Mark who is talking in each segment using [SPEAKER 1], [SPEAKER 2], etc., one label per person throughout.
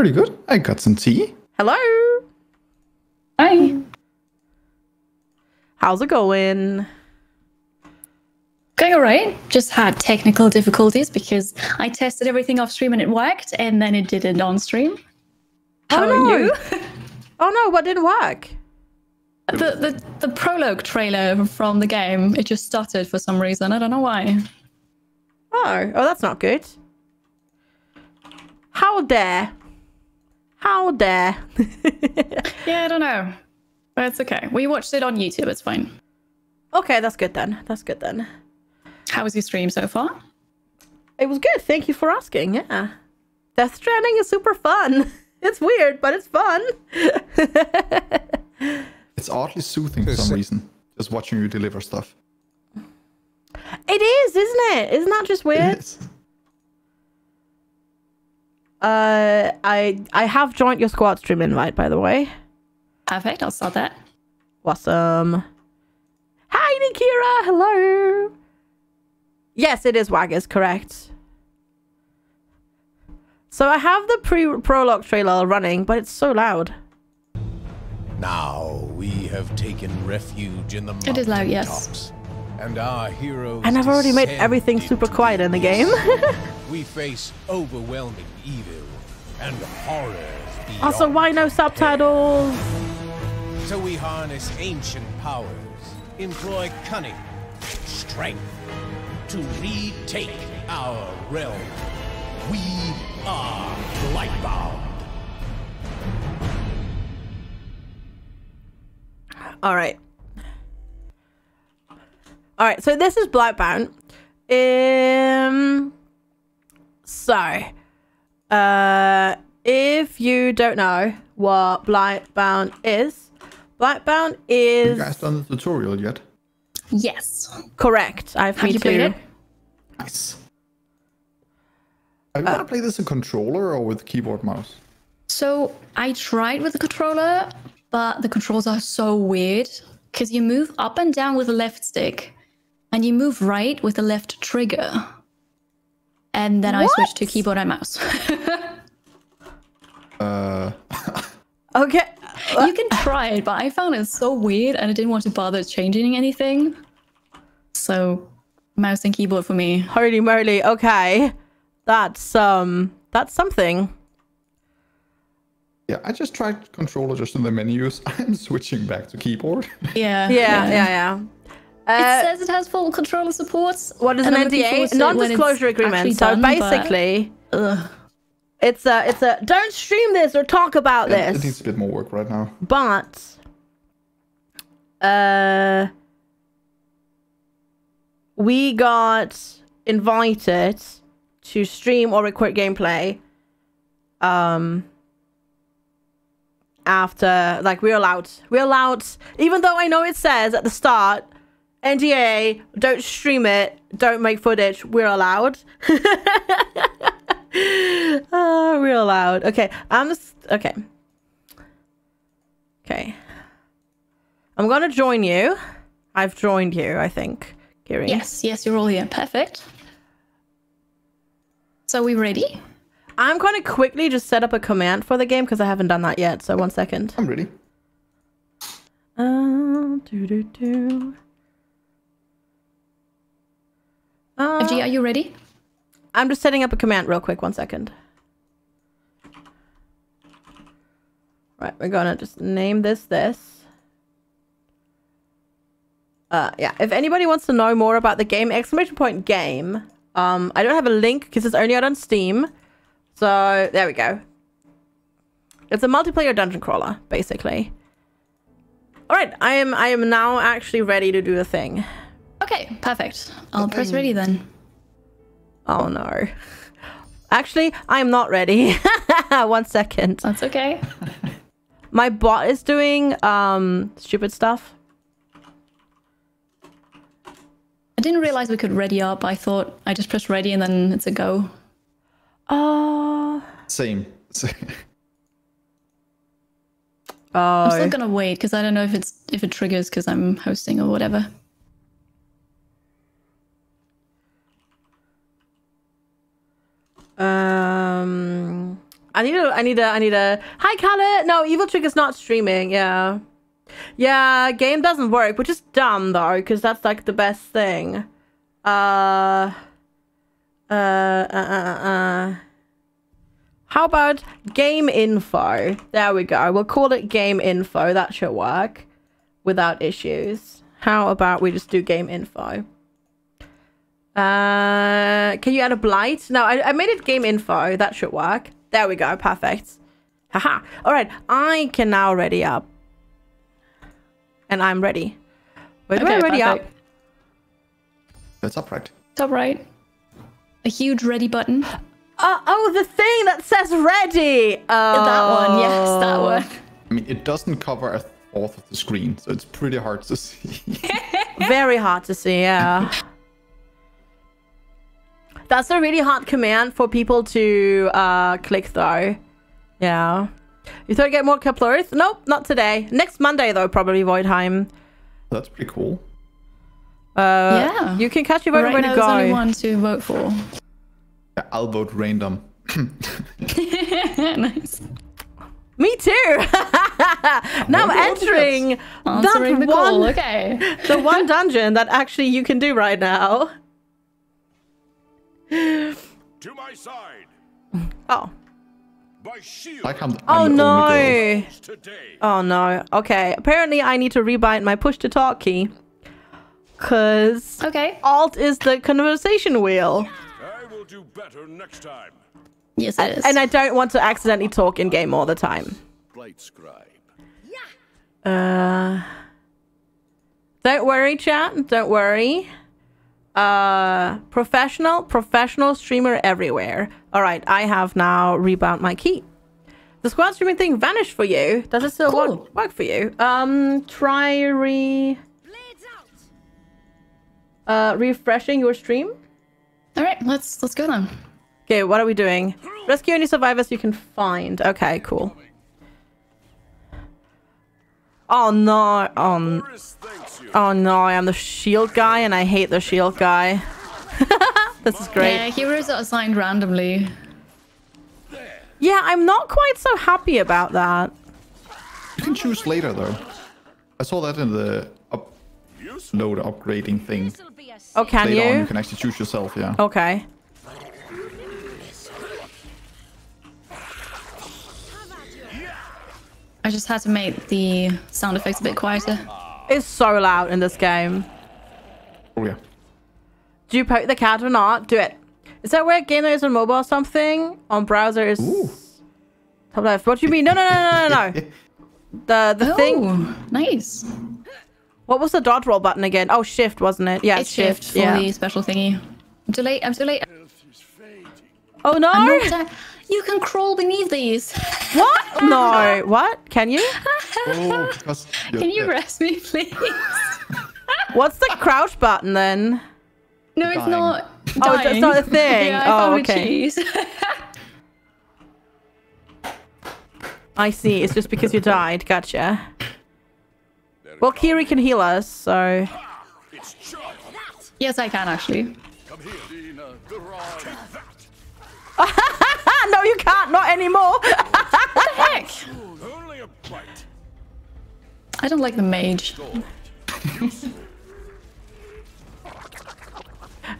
[SPEAKER 1] Pretty good. I got some tea.
[SPEAKER 2] Hello.
[SPEAKER 3] Hi.
[SPEAKER 2] How's it going?
[SPEAKER 3] Going alright. Just had technical difficulties because I tested everything off stream and it worked, and then it didn't on stream. Oh, How
[SPEAKER 2] Oh,
[SPEAKER 3] are
[SPEAKER 2] no.
[SPEAKER 3] you?
[SPEAKER 2] Oh no, what didn't work?
[SPEAKER 3] the, the the prologue trailer from the game it just stuttered for some reason. I don't know why.
[SPEAKER 2] Oh, oh, that's not good. How dare? How dare?
[SPEAKER 3] Yeah, I don't know, but it's okay. We watched it on YouTube. It's fine.
[SPEAKER 2] okay, that's good then. That's good then.
[SPEAKER 3] How was your stream so far?
[SPEAKER 2] It was good. Thank you for asking. Yeah. Death Stranding is super fun. It's weird, but it's fun.
[SPEAKER 1] It's oddly soothing for some reason. Just watching you deliver stuff.
[SPEAKER 2] it is, isn't it? Isn't that just weird?
[SPEAKER 1] is.
[SPEAKER 2] Uh, I I have joined your squad stream invite, by the way.
[SPEAKER 3] Perfect. I'll start that.
[SPEAKER 2] Awesome. Hi, Nikira. Hello. Yes, it is Waggers, correct. So I have the pre prologue trailer running, but it's so loud.
[SPEAKER 4] Now we have taken refuge in the
[SPEAKER 3] It is loud, yes.
[SPEAKER 4] mountaintops, And our heroes
[SPEAKER 2] And I've already made everything super quiet in the game.
[SPEAKER 4] we face overwhelming evil and horrors
[SPEAKER 2] also, why no subtitles?
[SPEAKER 4] So we harness ancient powers, employ cunning, strength to retake our realm. We are Blightbound.
[SPEAKER 2] All right. All right. So this is Blightbound. Um. So, uh, if you don't know what Blightbound is, Blightbound is.
[SPEAKER 1] Have you guys done the tutorial yet?
[SPEAKER 3] Yes.
[SPEAKER 2] correct. I've
[SPEAKER 3] Have
[SPEAKER 2] me
[SPEAKER 3] you played
[SPEAKER 2] too.
[SPEAKER 3] it?
[SPEAKER 1] Nice. Are you gonna play this in controller or with keyboard mouse?
[SPEAKER 3] So I tried with the controller, but the controls are so weird because you move up and down with the left stick, and you move right with the left trigger. And then I switch to keyboard and mouse.
[SPEAKER 1] Uh,
[SPEAKER 2] Okay.
[SPEAKER 3] you can try it, but I found it so weird, and I didn't want to bother changing anything. So, mouse and keyboard for me.
[SPEAKER 2] Holy moly. Okay. That's um. That's something.
[SPEAKER 1] yeah, I just tried controller just in the menus. I'm switching back to keyboard.
[SPEAKER 3] Yeah.
[SPEAKER 2] Yeah. Yeah. Yeah.
[SPEAKER 3] It
[SPEAKER 2] Uh,
[SPEAKER 3] says it has full control controller support.
[SPEAKER 2] what is an
[SPEAKER 3] I'm looking forward
[SPEAKER 2] NDA?
[SPEAKER 3] to it when it's
[SPEAKER 2] Non-disclosure agreement. So
[SPEAKER 3] done,
[SPEAKER 2] basically,
[SPEAKER 3] Ugh.
[SPEAKER 2] it's a it's a don't stream this or talk about
[SPEAKER 1] it,
[SPEAKER 2] this.
[SPEAKER 1] it needs a bit more work right now.
[SPEAKER 2] but uh we got invited to stream or record gameplay um after like we're allowed we're allowed even though i know it says at the start nda don't stream it don't make footage we're allowed oh, we're allowed okay i'm just okay Okay. I'm gonna join you. I've joined you, I think, Kiri.
[SPEAKER 3] Yes, yes, you're all here. Perfect. So, we ready?
[SPEAKER 2] I'm gonna quickly just set up a command for the game because I haven't done that yet. So one second.
[SPEAKER 1] I'm ready.
[SPEAKER 2] Uh, do, do, do. Uh,
[SPEAKER 3] FG, are you ready?
[SPEAKER 2] I'm just setting up a command real quick. One second. Right, we're gonna just name this this. Uh, yeah. If anybody wants to know more about the game, exclamation point game. Um, I don't have a link because it's only out on Steam. So there we go. It's a multiplayer dungeon crawler, basically. All right, I am I am now actually ready to do the thing.
[SPEAKER 3] Okay, perfect. I'll press ready then.
[SPEAKER 2] Oh no. Actually, I'm not ready. One second.
[SPEAKER 3] That's okay.
[SPEAKER 2] My bot is doing um stupid stuff.
[SPEAKER 3] I didn't realize we could ready up. I thought I just press ready and then it's a go.
[SPEAKER 2] Oh.
[SPEAKER 1] Same.
[SPEAKER 3] I'm still
[SPEAKER 2] Oh.
[SPEAKER 3] gonna wait because I don't know if it's if it triggers because I'm hosting or whatever.
[SPEAKER 2] Um I need a, I need a, I need a. Hi, Khaled. No, Eviltrick is not streaming. Yeah, yeah. Game doesn't work, which is dumb though, because that's like the best thing. Uh, uh, uh, uh, uh. How about game info? There we go. We'll call it game info. That should work without issues. How about we just do game info? Uh, can you add a blight? No, I, I made it game info. That should work. There we go. Perfect. Haha. All right. I can now ready up. And I'm ready. Where do I ready
[SPEAKER 3] perfect.
[SPEAKER 2] up?
[SPEAKER 1] That's upright.
[SPEAKER 3] Top right. A huge ready button.
[SPEAKER 2] Uh, oh, the thing that says ready. Oh.
[SPEAKER 3] That one, yes, that one.
[SPEAKER 1] I mean, it doesn't cover a fourth of the screen, so it's pretty hard to see.
[SPEAKER 2] Very hard to see, yeah. That's a really hard command for people to uh, click, though. Yeah. You thought you get more Kaplurth? Nope, not today. Next Monday, though, probably Voidheim.
[SPEAKER 1] That's pretty cool.
[SPEAKER 2] Uh,
[SPEAKER 3] Yeah.
[SPEAKER 2] You can catch your vote
[SPEAKER 3] right
[SPEAKER 2] when
[SPEAKER 3] now,
[SPEAKER 2] to
[SPEAKER 3] there's only one to vote for.
[SPEAKER 1] Yeah, I'll vote random.
[SPEAKER 3] nice.
[SPEAKER 2] Me too. now I'm entering
[SPEAKER 3] Answering
[SPEAKER 2] that
[SPEAKER 3] the
[SPEAKER 2] one,
[SPEAKER 3] Okay.
[SPEAKER 2] the one dungeon that actually you can do right now.
[SPEAKER 5] To my side,
[SPEAKER 2] Oh.
[SPEAKER 5] my shield
[SPEAKER 1] I'm,
[SPEAKER 2] Oh
[SPEAKER 1] I'm the only girl.
[SPEAKER 2] no. Oh no. Okay. Apparently I need to rebind my push to talk key. Cause
[SPEAKER 3] Okay.
[SPEAKER 2] Alt is the conversation wheel.
[SPEAKER 5] I will do better next time.
[SPEAKER 3] Yes, it is.
[SPEAKER 2] And I don't want to accidentally talk in game all the time.
[SPEAKER 5] Blight Scribe.
[SPEAKER 2] Uh Don't worry, chat. Don't worry. Uh professional, professional streamer everywhere. Alright, I have now rebound my key. The squad streaming thing vanished for you. Does it still
[SPEAKER 3] Cool.
[SPEAKER 2] work, work for you? Um try re uh refreshing your stream.
[SPEAKER 3] All right, let's let's go then.
[SPEAKER 2] Okay, what are we doing? Rescue any survivors you can find. Okay, cool. Oh no. Oh, n-
[SPEAKER 5] Boris thanks you.
[SPEAKER 2] oh no, I am the shield guy and I hate the shield guy. this is great.
[SPEAKER 3] Yeah, heroes are assigned randomly.
[SPEAKER 2] Yeah, I'm not quite so happy about that.
[SPEAKER 1] You can choose later though. I saw that in the upload upgrading thing.
[SPEAKER 2] Oh, can
[SPEAKER 1] later on, you
[SPEAKER 2] you?
[SPEAKER 1] can actually choose yourself. Yeah.
[SPEAKER 2] Okay.
[SPEAKER 3] I just had to make the sound effects a bit quieter.
[SPEAKER 2] It's so loud in this game.
[SPEAKER 1] Oh yeah.
[SPEAKER 2] Do you poke the cat or not? Do it. Is that where game is on mobile or something? On browser is
[SPEAKER 1] Ooh.
[SPEAKER 2] top left. What do you mean? No, no, no, no, no, no. The the oh, thing.
[SPEAKER 3] Oh, nice.
[SPEAKER 2] What was the dodge roll button again? Oh, shift, wasn't it? Yeah,
[SPEAKER 3] It's shift, for
[SPEAKER 2] yeah.
[SPEAKER 3] the special thingy. I'm too late. I'm too late.
[SPEAKER 2] Oh no!
[SPEAKER 3] I'm not down. You can crawl beneath these.
[SPEAKER 2] What? No. What? Can you?
[SPEAKER 1] Oh, because
[SPEAKER 3] Can you
[SPEAKER 1] dead.
[SPEAKER 3] rest me, please?
[SPEAKER 2] What's the crouch button then?
[SPEAKER 3] No, it's
[SPEAKER 1] Dying.
[SPEAKER 3] not.
[SPEAKER 2] Oh, it's- it's not a thing.
[SPEAKER 3] yeah, I
[SPEAKER 2] Oh,
[SPEAKER 3] found
[SPEAKER 2] okay.
[SPEAKER 3] cheese.
[SPEAKER 2] I see. It's just because you died. Gotcha. Well, Kiri can heal us, so.
[SPEAKER 3] Yes, I can actually.
[SPEAKER 5] Come here, Dina. The ride.
[SPEAKER 2] No, you can't. Not anymore.
[SPEAKER 3] Heck!
[SPEAKER 5] Only a bite.
[SPEAKER 3] I don't like the mage.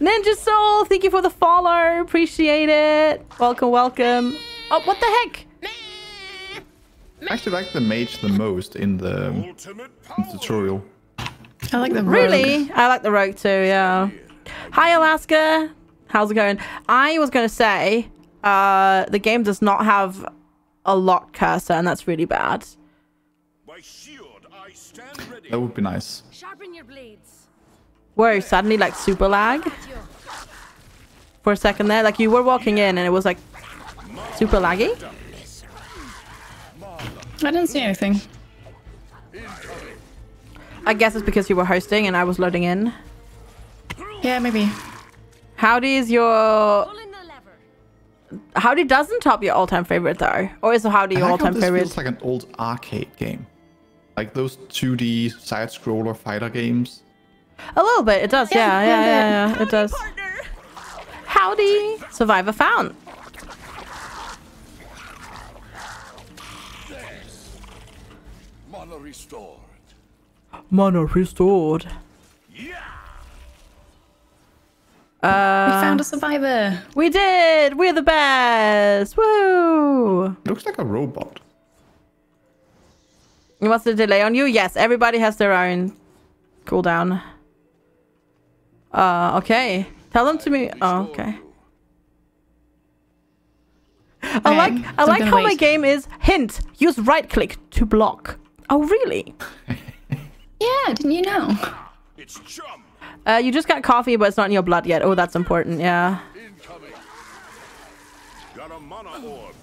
[SPEAKER 2] Ninja Soul, thank you for the follow. Appreciate it. Welcome, welcome. Oh, what the heck?
[SPEAKER 1] I actually like the mage the most in the
[SPEAKER 5] um,
[SPEAKER 1] in
[SPEAKER 5] power.
[SPEAKER 1] tutorial.
[SPEAKER 3] I like the rogue.
[SPEAKER 2] Really? I like the rogue too, yeah. Hi, Alaska. How's it going? I was going to say, uh, the game does not have a lock cursor, and that's really bad.
[SPEAKER 5] My shield, I stand ready.
[SPEAKER 1] That would be nice.
[SPEAKER 6] Sharpen your blades.
[SPEAKER 2] Whoa, suddenly like super lag for a second there. Like you were walking in and it was like super laggy.
[SPEAKER 3] I didn't see anything.
[SPEAKER 2] I guess it's because you were hosting and I was loading in.
[SPEAKER 3] Yeah, maybe.
[SPEAKER 2] Howdy is your Howdy doesn't top your all-time favorite though, or is Howdy your all-time favorite?
[SPEAKER 1] This feels like an old arcade game, like those 2D side-scroller fighter games.
[SPEAKER 2] A little bit, it does. Yeah,
[SPEAKER 3] yeah,
[SPEAKER 2] yeah,
[SPEAKER 3] yeah,
[SPEAKER 2] yeah. It does. Partner. Howdy, survivor found.
[SPEAKER 5] Mana restored.
[SPEAKER 2] Mana restored.
[SPEAKER 3] We found a survivor.
[SPEAKER 2] We did! We're the best! Woo!
[SPEAKER 1] It looks like a robot.
[SPEAKER 2] What's the delay on you? Yes, everybody has their own cooldown. Uh, okay. Tell them to me. Oh, okay. I like I like
[SPEAKER 3] gonna
[SPEAKER 2] how my game is hint. Use right click to block. Oh really?
[SPEAKER 3] Yeah, didn't you know?
[SPEAKER 5] It's chum.
[SPEAKER 2] Uh, you just got coffee, but it's not in your blood yet. Oh, that's important. Yeah.
[SPEAKER 5] Got a mana orb.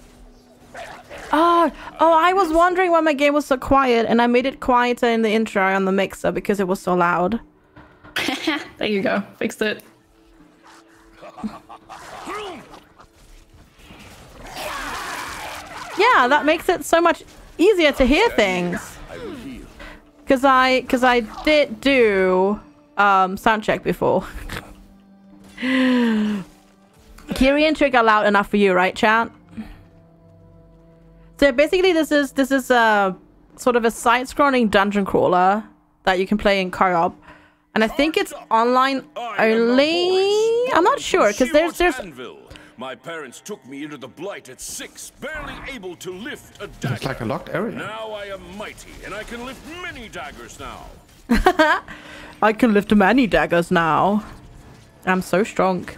[SPEAKER 2] Oh, oh, I was wondering why my game was so quiet, and I made it quieter in the intro on the mixer because it was so loud.
[SPEAKER 3] There you go. Fixed it.
[SPEAKER 2] Yeah, that makes it so much easier to hear things.
[SPEAKER 5] I will heal.
[SPEAKER 2] Cause I, cause I did do um sound check before. Kiri and Trick are loud enough for you, right, chat? So basically, this is this is a sort of a side-scrolling dungeon crawler that you can play in co-op, and I think it's online
[SPEAKER 5] I
[SPEAKER 2] only. I'm not sure because there's there's
[SPEAKER 5] My parents took me into the blight at six, barely able to lift a
[SPEAKER 1] It's
[SPEAKER 5] dagger.
[SPEAKER 1] like a locked area.
[SPEAKER 5] Now I am mighty, and I can lift many daggers now.
[SPEAKER 2] I can lift many daggers now. I'm so strong.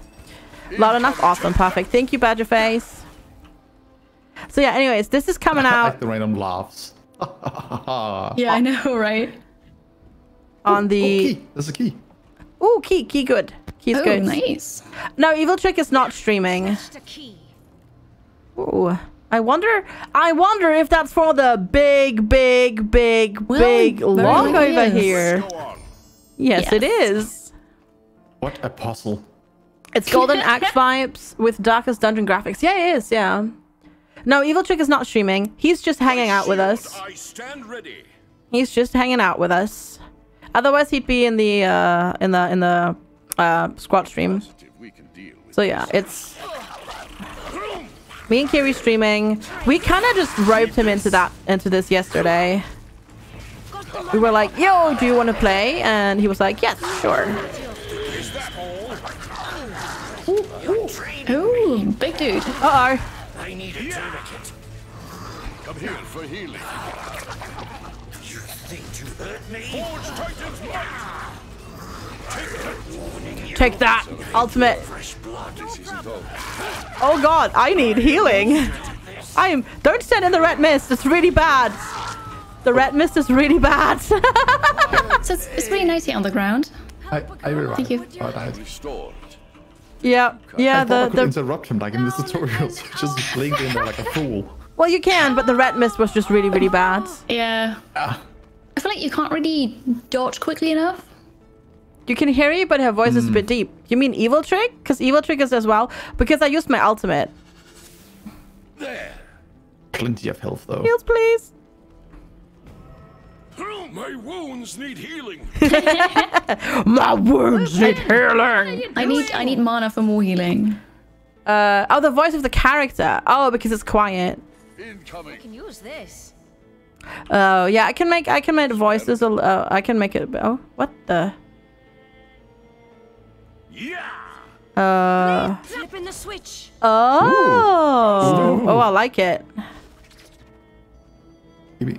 [SPEAKER 2] Loud enough? Awesome. Perfect. Thank you, Badgerface. So yeah, anyways, this is coming
[SPEAKER 1] I
[SPEAKER 2] out
[SPEAKER 1] like the random laughs.
[SPEAKER 3] Yeah, I know, right?
[SPEAKER 2] on
[SPEAKER 1] Oh,
[SPEAKER 2] the...
[SPEAKER 1] key. There's a key.
[SPEAKER 2] Ooh, key. Key good. Key's
[SPEAKER 3] Oh,
[SPEAKER 2] good.
[SPEAKER 3] nice.
[SPEAKER 2] No, Eviltrick is not streaming.
[SPEAKER 6] Just a key.
[SPEAKER 2] Ooh. I wonder... I wonder if that's for the big, big, big,
[SPEAKER 3] Well,
[SPEAKER 2] big log over
[SPEAKER 3] is.
[SPEAKER 2] here.
[SPEAKER 5] Go on.
[SPEAKER 2] Yes, it
[SPEAKER 3] Yes.
[SPEAKER 2] is.
[SPEAKER 1] What a puzzle.
[SPEAKER 2] It's Golden Axe vibes with Darkest Dungeon graphics. Yeah, it is. Yeah. No, Eviltrick is not streaming. He's just hanging out with us.
[SPEAKER 5] I stand ready.
[SPEAKER 2] He's just hanging out with us. Otherwise, he'd be in the uh, in the in the uh, squad stream.
[SPEAKER 5] We can deal with
[SPEAKER 2] So yeah, it's me and Kiri streaming. We kind of just roped him into that into this yesterday. We were like, "Yo, do you want to play?" And he was like, "Yes, sure."
[SPEAKER 5] That?
[SPEAKER 3] Ooh, big dude.
[SPEAKER 2] Uh oh.
[SPEAKER 5] I need a tourniquet. Come here for healing. You think to hurt me? Forge Titan's might!
[SPEAKER 2] Take that, ultimate.
[SPEAKER 5] Fresh blood. This isn't over.
[SPEAKER 2] Oh god, I need healing. I am. Don't stand in the red mist. It's really bad. The red mist is really bad.
[SPEAKER 3] So it's, it's really nice here on the ground.
[SPEAKER 1] I, I revived.
[SPEAKER 3] Thank you.
[SPEAKER 1] Oh, I died.
[SPEAKER 5] Restored.
[SPEAKER 2] yeah, yeah.
[SPEAKER 1] I thought I
[SPEAKER 2] The
[SPEAKER 1] could
[SPEAKER 2] the
[SPEAKER 1] interrupt him like in this tutorial, so just blinked in there like a fool.
[SPEAKER 2] well, you can, but the red mist was just really, really bad.
[SPEAKER 3] Yeah. Ah. I feel like you can't really dodge quickly enough.
[SPEAKER 2] You can hear it, but her voice is a hmm. bit deep. You mean Eviltrick? Because Eviltrick is as well. Because I used my ultimate.
[SPEAKER 5] There.
[SPEAKER 1] Plenty of health though.
[SPEAKER 2] Heals, please.
[SPEAKER 5] My wounds need healing.
[SPEAKER 2] My wounds need healing.
[SPEAKER 3] I need I need mana for more healing.
[SPEAKER 2] Uh, oh, the voice of the character. Oh, because it's quiet.
[SPEAKER 5] Incoming.
[SPEAKER 6] I can use this.
[SPEAKER 2] Oh, yeah. I can make. I can make voices. a l- Uh, I can make it. Oh, what the?
[SPEAKER 5] Yeah.
[SPEAKER 2] Uh.
[SPEAKER 6] Flipping the switch.
[SPEAKER 2] Oh. Oh, I like it.
[SPEAKER 1] Maybe.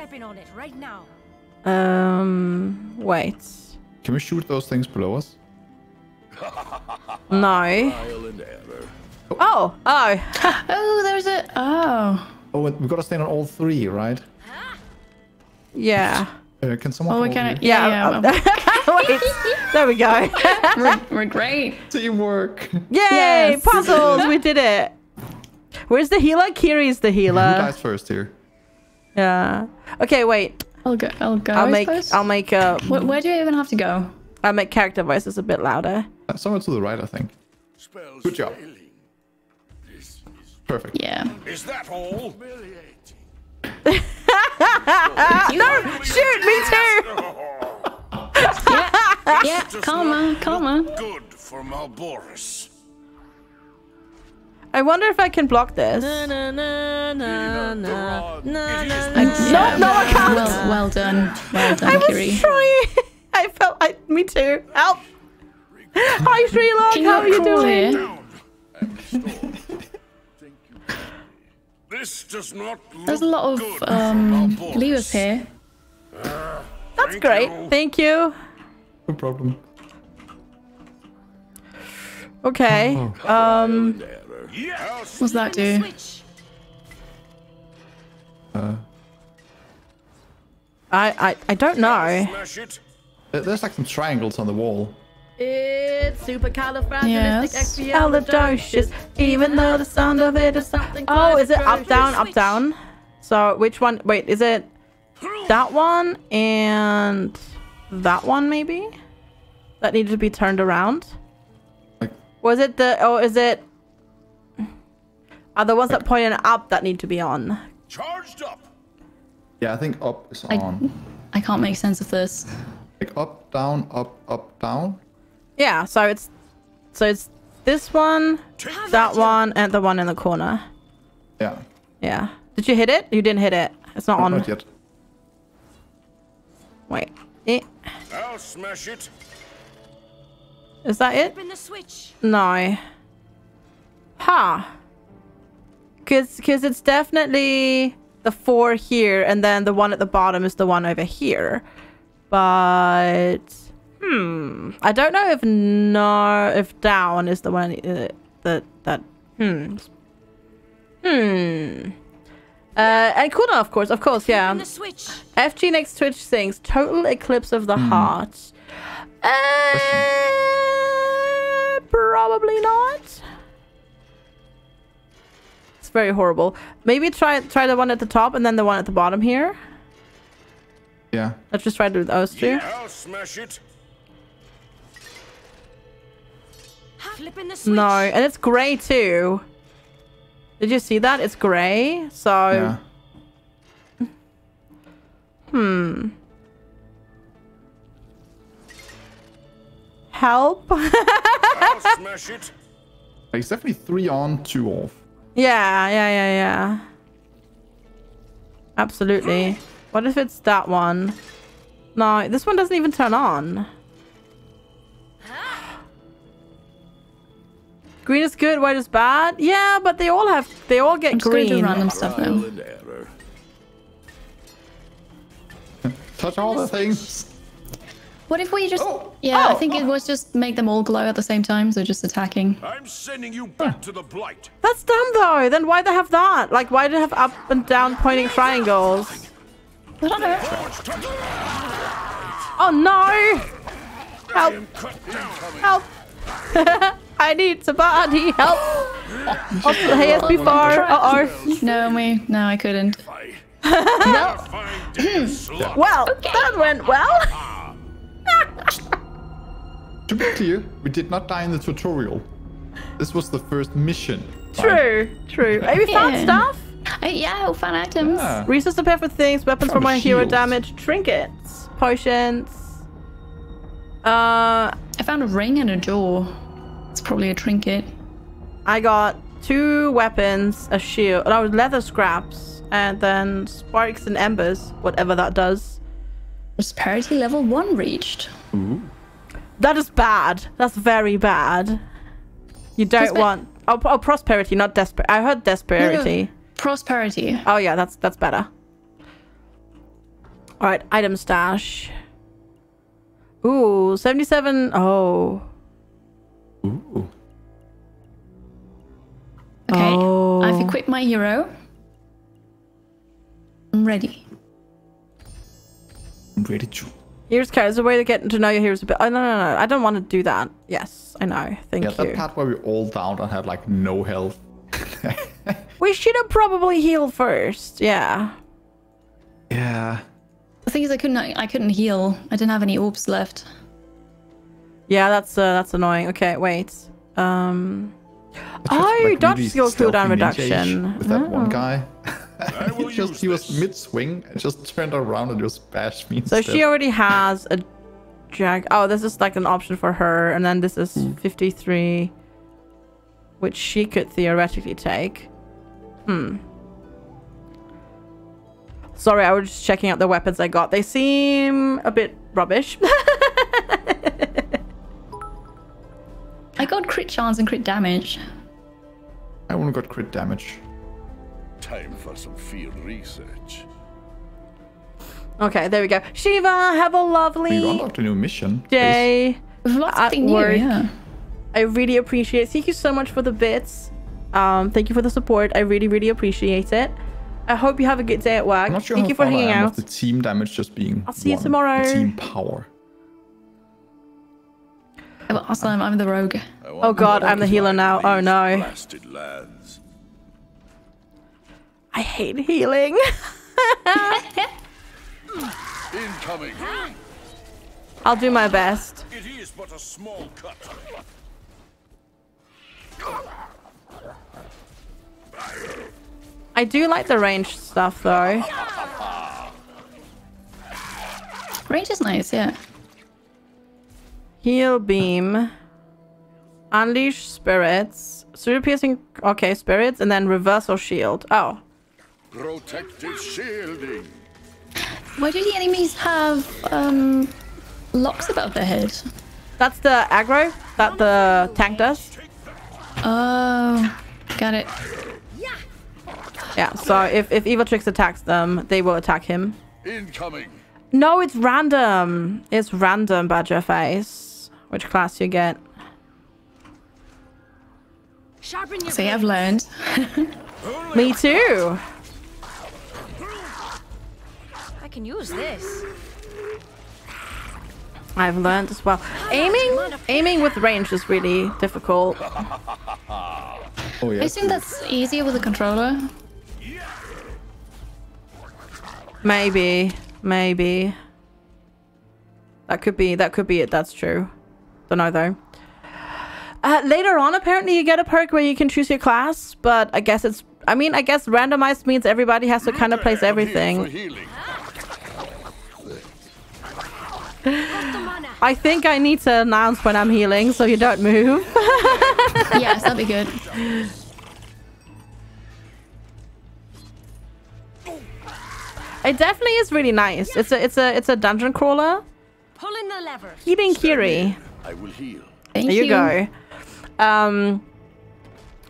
[SPEAKER 6] Stepping on it right now.
[SPEAKER 2] Um. Wait.
[SPEAKER 1] Can we shoot those things below us?
[SPEAKER 2] No.
[SPEAKER 5] Trial and error.
[SPEAKER 2] Oh. Oh.
[SPEAKER 3] Oh, there's a oh.
[SPEAKER 1] Oh, and we gotta stand on all three, right?
[SPEAKER 2] Yeah.
[SPEAKER 1] Uh, can someone?
[SPEAKER 3] Well, we
[SPEAKER 1] can,
[SPEAKER 3] kind yeah
[SPEAKER 2] Yeah.
[SPEAKER 3] yeah.
[SPEAKER 2] Wait. There we go.
[SPEAKER 3] we're, we're great.
[SPEAKER 1] Teamwork. Who
[SPEAKER 2] Yay!
[SPEAKER 3] Yes.
[SPEAKER 2] Puzzles. We did it. Where's the healer? Kiri's the healer.
[SPEAKER 1] Who dies first here?
[SPEAKER 2] Yeah. Okay. Wait.
[SPEAKER 3] I'll go. I'll go.
[SPEAKER 2] I'll
[SPEAKER 3] I
[SPEAKER 2] make.
[SPEAKER 3] suppose.
[SPEAKER 2] I'll make. Uh.
[SPEAKER 3] Where, where do I even have to go?
[SPEAKER 2] I'll make character voices a bit louder.
[SPEAKER 1] Uh, somewhere to the right, I think.
[SPEAKER 5] Spells
[SPEAKER 1] Good job.
[SPEAKER 5] This is
[SPEAKER 1] Perfect.
[SPEAKER 3] Yeah.
[SPEAKER 5] Is that all?
[SPEAKER 2] No! Shoot! Me too.
[SPEAKER 3] Yeah. Calma. Calma.
[SPEAKER 5] Good for Malboris.
[SPEAKER 2] I wonder if I can block this.
[SPEAKER 6] No, na, na, na, na, na, na,
[SPEAKER 3] I,
[SPEAKER 6] na.
[SPEAKER 3] yeah,
[SPEAKER 2] no, I can't.
[SPEAKER 3] Well, well done. Well
[SPEAKER 2] I
[SPEAKER 3] done,
[SPEAKER 2] was
[SPEAKER 3] Kiri.
[SPEAKER 2] trying. I felt. I. Me too. Help. Hi, Shrila.
[SPEAKER 3] Can
[SPEAKER 2] How are
[SPEAKER 3] you
[SPEAKER 2] you doing?
[SPEAKER 3] here?
[SPEAKER 5] This does not
[SPEAKER 3] There's a lot of
[SPEAKER 5] good
[SPEAKER 3] um,
[SPEAKER 5] for our
[SPEAKER 3] levers
[SPEAKER 5] boys.
[SPEAKER 3] here.
[SPEAKER 2] That's great. Thank you.
[SPEAKER 1] No problem.
[SPEAKER 2] Okay. Um.
[SPEAKER 5] Yes.
[SPEAKER 3] What's that do?
[SPEAKER 1] Uh,
[SPEAKER 2] I. I. I don't know.
[SPEAKER 5] It.
[SPEAKER 1] there- there's like some triangles on the wall.
[SPEAKER 2] It's
[SPEAKER 3] Yes.
[SPEAKER 2] supercalifragilisticexpialidocious, even though the sound of it is something. Oh, is it up, down, up, down? So which one? Wait, is it that one and that one maybe? That needed to be turned around.
[SPEAKER 1] Like-
[SPEAKER 2] Was it the? Oh, is it? Are the ones that pointed up that need to be on?
[SPEAKER 5] Charged up.
[SPEAKER 1] Yeah, I think up is
[SPEAKER 3] I-
[SPEAKER 1] on.
[SPEAKER 3] I can't make sense of this.
[SPEAKER 1] Like up, down, up, up, down.
[SPEAKER 2] Yeah. So it's, so it's this one, that one, and the one in the corner.
[SPEAKER 1] Yeah.
[SPEAKER 2] Yeah. Did you hit it? You didn't hit it. It's not on.
[SPEAKER 1] Not yet.
[SPEAKER 2] Wait. Eh.
[SPEAKER 5] I'll smash it.
[SPEAKER 2] Is that it?
[SPEAKER 6] Open the switch.
[SPEAKER 2] No. Huh. Cause, cause it's definitely the four here, and then the one at the bottom is the one over here. But hmm, I don't know if no, if down is the one uh, that that hmm hmm. Uh, and Kuna, of course, of course, yeah.
[SPEAKER 6] The switch.
[SPEAKER 2] FG next Twitch sings Total Eclipse of the Heart. Uh, probably not. It's very horrible. Maybe try try the one at the top and then the one at the bottom here.
[SPEAKER 1] Yeah.
[SPEAKER 2] Let's just try to do those two.
[SPEAKER 5] I'll smash it.
[SPEAKER 6] Flipping the.
[SPEAKER 2] No, and it's gray too. Did you see that? It's gray. So
[SPEAKER 1] Yeah.
[SPEAKER 2] hmm. Help.
[SPEAKER 5] I'll smash it.
[SPEAKER 1] Like, it's definitely three on, two off.
[SPEAKER 2] Yeah, yeah, yeah, yeah. Absolutely. What if it's that one? No, this one doesn't even turn on. Green is good, white is bad. Yeah, but they all have, they all get
[SPEAKER 3] I'm just to
[SPEAKER 2] green.
[SPEAKER 3] random stuff now.
[SPEAKER 1] Touch all the things.
[SPEAKER 3] What if we just... yeah, I
[SPEAKER 2] Oh,
[SPEAKER 3] think it was just make them all glow at the same time, so just attacking.
[SPEAKER 5] I'm sending you back to the blight.
[SPEAKER 2] That's dumb though. Then why they have that? Like, why do they have up and down pointing triangles?
[SPEAKER 3] I don't know.
[SPEAKER 2] Oh no! Help! Help! I need somebody help! Oh, hey, SB4. Uh oh.
[SPEAKER 3] No, me. No, I couldn't.
[SPEAKER 5] Fine day, slut.
[SPEAKER 2] Well, that went well.
[SPEAKER 1] To be clear, we did not die in the tutorial. This was the first mission.
[SPEAKER 2] True, true. Hey, we found
[SPEAKER 3] Yeah.
[SPEAKER 2] stuff.
[SPEAKER 3] Uh, yeah, found items.
[SPEAKER 1] Yeah.
[SPEAKER 2] Resource to pay for things, weapons for my hero damage, trinkets, potions. Uh,
[SPEAKER 3] I found a ring and a jaw. It's probably a trinket.
[SPEAKER 2] I got two weapons, a shield, no, leather scraps, and then sparks and embers, whatever that does.
[SPEAKER 3] Prosperity level 1 reached.
[SPEAKER 2] That is bad. That's very bad. You don't
[SPEAKER 3] Prosper-
[SPEAKER 2] want. Oh, oh, prosperity, not desperate. I heard desperity.
[SPEAKER 3] Prosperity.
[SPEAKER 2] Oh yeah, that's that's better. All right, item stash. Ooh, 77. Oh.
[SPEAKER 1] Ooh.
[SPEAKER 3] Okay,
[SPEAKER 2] Oh.
[SPEAKER 3] I've equipped my hero. I'm ready.
[SPEAKER 1] I'm ready to.
[SPEAKER 2] Here's Kara. There's a way to get to know your heroes a bit. Oh, no, no, no. I don't want to do that. Yes, I know. Thank
[SPEAKER 1] Yeah,
[SPEAKER 2] you.
[SPEAKER 1] that part where we all down and had like no health.
[SPEAKER 2] We should have probably healed first. Yeah.
[SPEAKER 1] yeah.
[SPEAKER 3] The thing is, I couldn't. I couldn't heal. I didn't have any orbs left.
[SPEAKER 2] Yeah, that's uh, that's annoying. Okay, wait. Um. Oh,
[SPEAKER 1] Like,
[SPEAKER 2] dodge
[SPEAKER 1] really
[SPEAKER 2] skill
[SPEAKER 1] stealthy
[SPEAKER 2] cooldown
[SPEAKER 1] ninja-ish
[SPEAKER 2] reduction.
[SPEAKER 1] With that
[SPEAKER 2] Oh.
[SPEAKER 1] one guy.
[SPEAKER 5] I will
[SPEAKER 1] he just he was mid swing and just turned around and just bashed me.
[SPEAKER 2] So
[SPEAKER 1] instead.
[SPEAKER 2] she already has a jag. Oh, this is like an option for her, and then this is
[SPEAKER 1] Hmm.
[SPEAKER 2] 53. which she could theoretically take. Hmm. Sorry, I was just checking out the weapons I got. They seem a bit rubbish.
[SPEAKER 3] I got crit chance and crit damage.
[SPEAKER 1] I only got crit damage.
[SPEAKER 5] Time for some field research.
[SPEAKER 2] okay, there we go. Shiva, have a
[SPEAKER 1] You
[SPEAKER 2] lovely
[SPEAKER 1] unlocked a new mission.
[SPEAKER 2] day.
[SPEAKER 3] With lots
[SPEAKER 2] At
[SPEAKER 3] of things new,
[SPEAKER 2] work.
[SPEAKER 3] yeah.
[SPEAKER 2] I really appreciate it. Thank you so much for the bits. Um, thank you for the support. I really, really appreciate it. I hope you have a good day at work.
[SPEAKER 1] I'm not sure
[SPEAKER 2] thank
[SPEAKER 1] how
[SPEAKER 2] you for hanging out.
[SPEAKER 1] the team damage just being
[SPEAKER 2] I'll see you tomorrow.
[SPEAKER 1] The team power.
[SPEAKER 3] Oh, Awesome, I'm the rogue.
[SPEAKER 2] Oh god, I'm the healer now. Oh
[SPEAKER 5] these
[SPEAKER 2] no.
[SPEAKER 5] Blasted lands.
[SPEAKER 2] I hate healing.
[SPEAKER 5] Incoming.
[SPEAKER 2] I'll do my best.
[SPEAKER 5] It is but a small cut.
[SPEAKER 2] I do like the range stuff though.
[SPEAKER 3] Range is nice, yeah.
[SPEAKER 2] Heal beam. Unleash spirits. Super piercing okay, spirits, and then reversal shield. Oh.
[SPEAKER 5] Protective shielding.
[SPEAKER 3] Why do the enemies have um locks above their head?
[SPEAKER 2] That's the aggro that the tank does.
[SPEAKER 3] Oh, got it.
[SPEAKER 2] Yeah, so if, if Eviltricks attacks them, they will attack him.
[SPEAKER 5] Incoming.
[SPEAKER 2] No, it's random. It's random, Badger Face. Which class you get.
[SPEAKER 6] Sharpen your
[SPEAKER 3] See, I've learned.
[SPEAKER 2] Me too.
[SPEAKER 6] I can use this.
[SPEAKER 2] I've learned as well. Aiming aiming with range is really difficult.
[SPEAKER 1] Oh
[SPEAKER 3] I
[SPEAKER 1] yeah.
[SPEAKER 3] assume that's easier with a controller.
[SPEAKER 2] Maybe. Maybe. That could be that could be it, that's true. Don't know though. Uh, later on, apparently, you get a perk where you can choose your class, but I guess it's. I mean, I guess randomized means everybody has to kind of place everything. I think I need to announce when I'm healing so you don't move.
[SPEAKER 3] yes, that'd be good.
[SPEAKER 2] it definitely is really nice. It's a it's a it's a dungeon crawler.
[SPEAKER 6] Pulling the lever.
[SPEAKER 2] Healing Kiri.
[SPEAKER 5] I will heal.
[SPEAKER 3] Thank
[SPEAKER 2] There you go. Um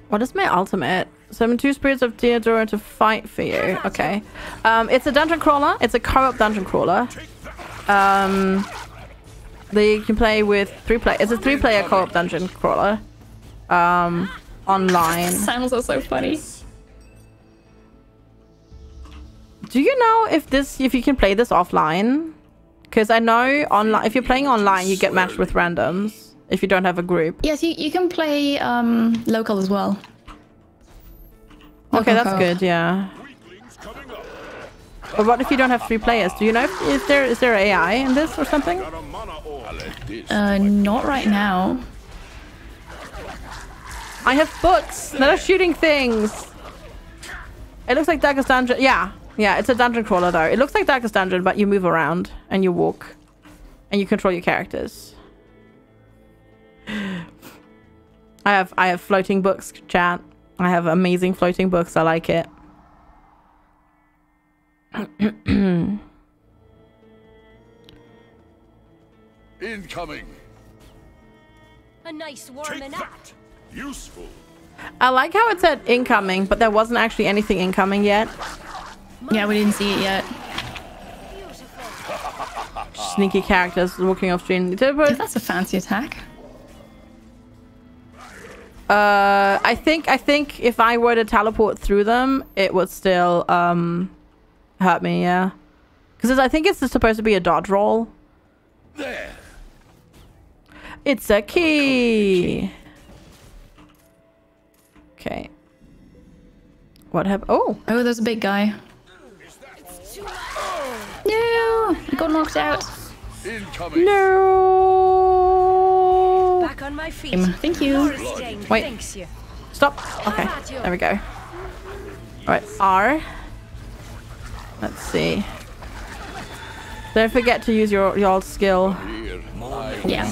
[SPEAKER 2] what is my ultimate? Summon two spirits of Theodora to fight for you. Okay. Um it's a dungeon crawler. It's a co-op dungeon crawler. Um they can play with three play it's a three player co-op dungeon crawler. Um online.
[SPEAKER 3] Sounds are so funny.
[SPEAKER 2] Do you know if this if you can play this offline? Because I know online if you're playing online you get matched with randoms if you don't have a group.
[SPEAKER 3] Yes, you, you can play um local as well.
[SPEAKER 2] Okay, that's good. Yeah. But what if you don't have three players? Do you know if is there is there AI in this or something?
[SPEAKER 5] Got a mana orb. I'll let this.
[SPEAKER 3] Uh, not right now.
[SPEAKER 2] I have books that are shooting things. It looks like Darkest Dungeon. Yeah, yeah, it's a dungeon crawler though. It looks like Darkest Dungeon, but you move around and you walk, and you control your characters. I have I have floating books, chat. I have amazing floating books. I like it.
[SPEAKER 5] Incoming.
[SPEAKER 6] A nice
[SPEAKER 5] Take
[SPEAKER 6] warming up.
[SPEAKER 5] that. Useful.
[SPEAKER 2] I like how it said incoming, but there wasn't actually anything incoming yet.
[SPEAKER 3] Yeah, we didn't see it yet.
[SPEAKER 2] Sneaky characters walking off screen.
[SPEAKER 3] That's a fancy attack.
[SPEAKER 2] Uh, I think I think if I were to teleport through them, it would still um hurt me. Yeah, because I think it's supposed to be a dodge roll.
[SPEAKER 5] There.
[SPEAKER 2] It's a key. Okay. What happened? Oh,
[SPEAKER 3] Oh, there's a big guy. No, I got knocked out.
[SPEAKER 5] Incoming.
[SPEAKER 2] no!
[SPEAKER 6] Back on my feet.
[SPEAKER 3] Thank you.
[SPEAKER 2] Wait.
[SPEAKER 6] Thanks you.
[SPEAKER 2] Stop. Okay, there we go. All right, R. Let's see. Don't forget to use your your skill.
[SPEAKER 5] Here. I
[SPEAKER 3] Yeah.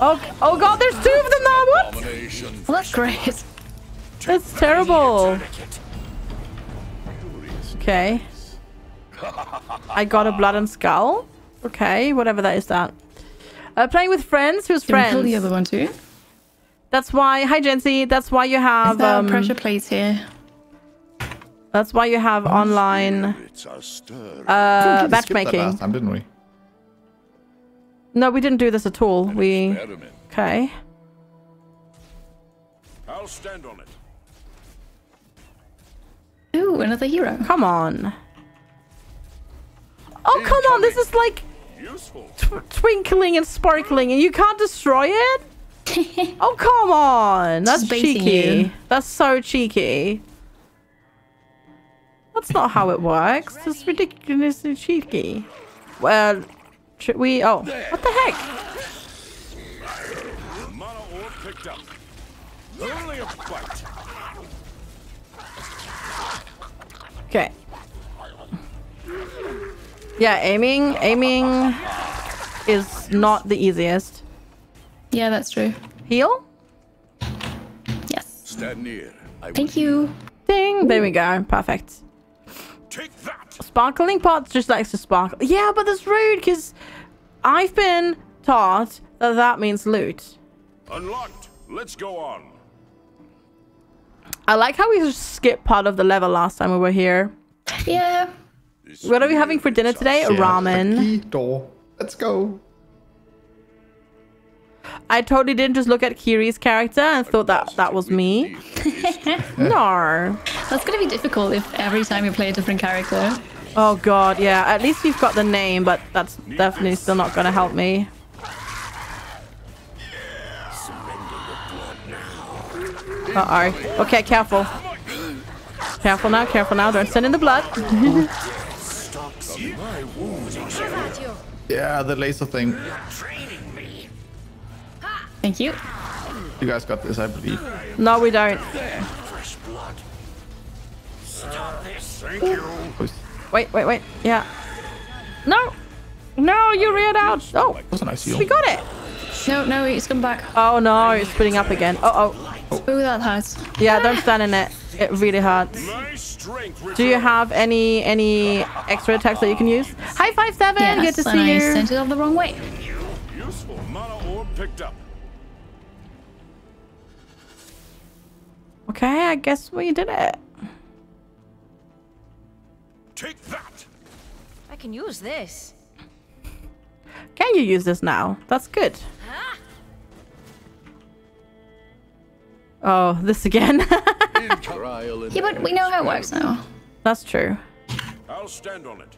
[SPEAKER 2] Oh, oh god, there's two of them now. What?
[SPEAKER 3] Well, that's great.
[SPEAKER 2] That's terrible. Okay. I got a blood and skull. Okay, whatever that is that. Uh, playing with friends? Who's
[SPEAKER 3] we kill the other one too?
[SPEAKER 2] That's why, hi Jency, that's why you
[SPEAKER 3] Is
[SPEAKER 2] have,
[SPEAKER 3] there
[SPEAKER 2] um,
[SPEAKER 3] pressure plates here?
[SPEAKER 2] That's why you have online,
[SPEAKER 5] It's a stir.
[SPEAKER 2] uh,
[SPEAKER 1] We skipped that
[SPEAKER 2] matchmaking.
[SPEAKER 1] last time, didn't we?
[SPEAKER 2] No, we didn't do this at all. We,
[SPEAKER 5] Experiment.
[SPEAKER 2] okay.
[SPEAKER 5] I'll stand on it.
[SPEAKER 3] Ooh, another hero.
[SPEAKER 2] Come on. Oh, come on, this is like tw- twinkling and sparkling and you can't destroy it? Oh, come on. That's
[SPEAKER 3] Just
[SPEAKER 2] cheeky.
[SPEAKER 3] you.
[SPEAKER 2] That's so cheeky. That's not how it works. It's ridiculously cheeky. Well, should we... Oh, what the heck?
[SPEAKER 5] Mana ore picked up. Only a bite.
[SPEAKER 2] Okay. Yeah, aiming... Aiming is not the easiest.
[SPEAKER 3] Yeah, that's true.
[SPEAKER 2] Heal?
[SPEAKER 3] Yes.
[SPEAKER 5] Stand near. I
[SPEAKER 3] Thank you.
[SPEAKER 2] Ding! There we go. Perfect.
[SPEAKER 5] Take that.
[SPEAKER 2] Sparkling pots just likes to sparkle. Yeah, but that's rude because I've been taught that that means loot.
[SPEAKER 5] Unlocked. Let's go on.
[SPEAKER 2] I like how we just skipped part of the level last time we were here.
[SPEAKER 3] Yeah.
[SPEAKER 2] What are we having for dinner today?
[SPEAKER 1] Yeah,
[SPEAKER 2] Ramen.
[SPEAKER 1] door. Let's go.
[SPEAKER 2] I totally didn't just look at Kiri's character and thought that that was me. No.
[SPEAKER 3] That's gonna be difficult if every time you play a different character.
[SPEAKER 2] Oh god, yeah. At least you've got the name, but that's definitely still not gonna help me. Uh oh. Okay, careful. Careful now, careful now. Don't send in the blood.
[SPEAKER 1] Yeah, the laser thing.
[SPEAKER 3] Thank you.
[SPEAKER 1] You guys got this, I believe.
[SPEAKER 2] No, we don't.
[SPEAKER 1] Oh,
[SPEAKER 2] Wait, wait, wait. Yeah. No. No, you reared out. Oh,
[SPEAKER 1] That's a nice heal.
[SPEAKER 2] we got it.
[SPEAKER 3] No, no, it's come back.
[SPEAKER 2] Oh no, it's splitting up again. Oh, oh.
[SPEAKER 3] Ooh, that hurts.
[SPEAKER 2] Yeah, don't stand in it. It really hurts. Do you have any any extra attacks that you can use? Hi, five seven.
[SPEAKER 3] Yes,
[SPEAKER 2] Good to
[SPEAKER 3] and
[SPEAKER 2] see
[SPEAKER 3] I
[SPEAKER 2] you.
[SPEAKER 3] sent it off the wrong way.
[SPEAKER 5] Useful. Mana ore picked up.
[SPEAKER 2] Okay, I guess we did it.
[SPEAKER 5] Take that.
[SPEAKER 6] I can use this.
[SPEAKER 2] Can you use this now? That's good. Oh, this again.
[SPEAKER 3] Yeah, but we know how it works now.
[SPEAKER 2] That's true.
[SPEAKER 5] I'll stand on it.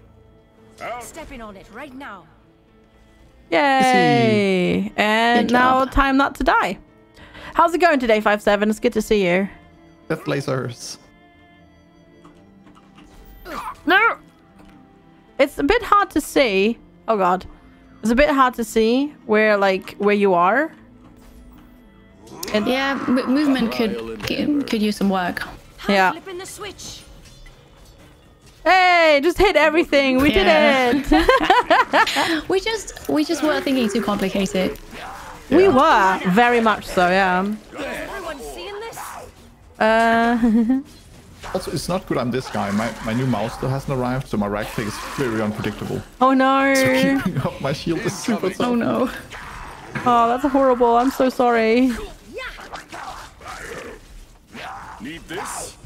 [SPEAKER 5] I'll
[SPEAKER 6] Stepping on it right now.
[SPEAKER 2] Yay! And
[SPEAKER 3] Good
[SPEAKER 2] now
[SPEAKER 3] job.
[SPEAKER 2] time not to die. How's it going today, five seven? It's good to see you.
[SPEAKER 1] Death lasers.
[SPEAKER 2] No. It's a bit hard to see. Oh god. It's a bit hard to see where like where you are. And
[SPEAKER 3] Yeah, m- movement could could use some work.
[SPEAKER 2] yeah.
[SPEAKER 6] Flipping the switch.
[SPEAKER 2] Hey, just hit everything. We
[SPEAKER 3] Yeah.
[SPEAKER 2] did it.
[SPEAKER 3] We just we just weren't thinking too complicated.
[SPEAKER 2] we were very much so, yeah.
[SPEAKER 6] Everyone seeing this?
[SPEAKER 2] Uh
[SPEAKER 1] Also, it's not good I'm this guy. My, my new mouse still hasn't arrived, so my right click is very unpredictable.
[SPEAKER 2] Oh no.
[SPEAKER 1] Keeping up my shield is super tough.
[SPEAKER 3] Oh no.
[SPEAKER 2] Oh, that's horrible. I'm so sorry.
[SPEAKER 5] need this.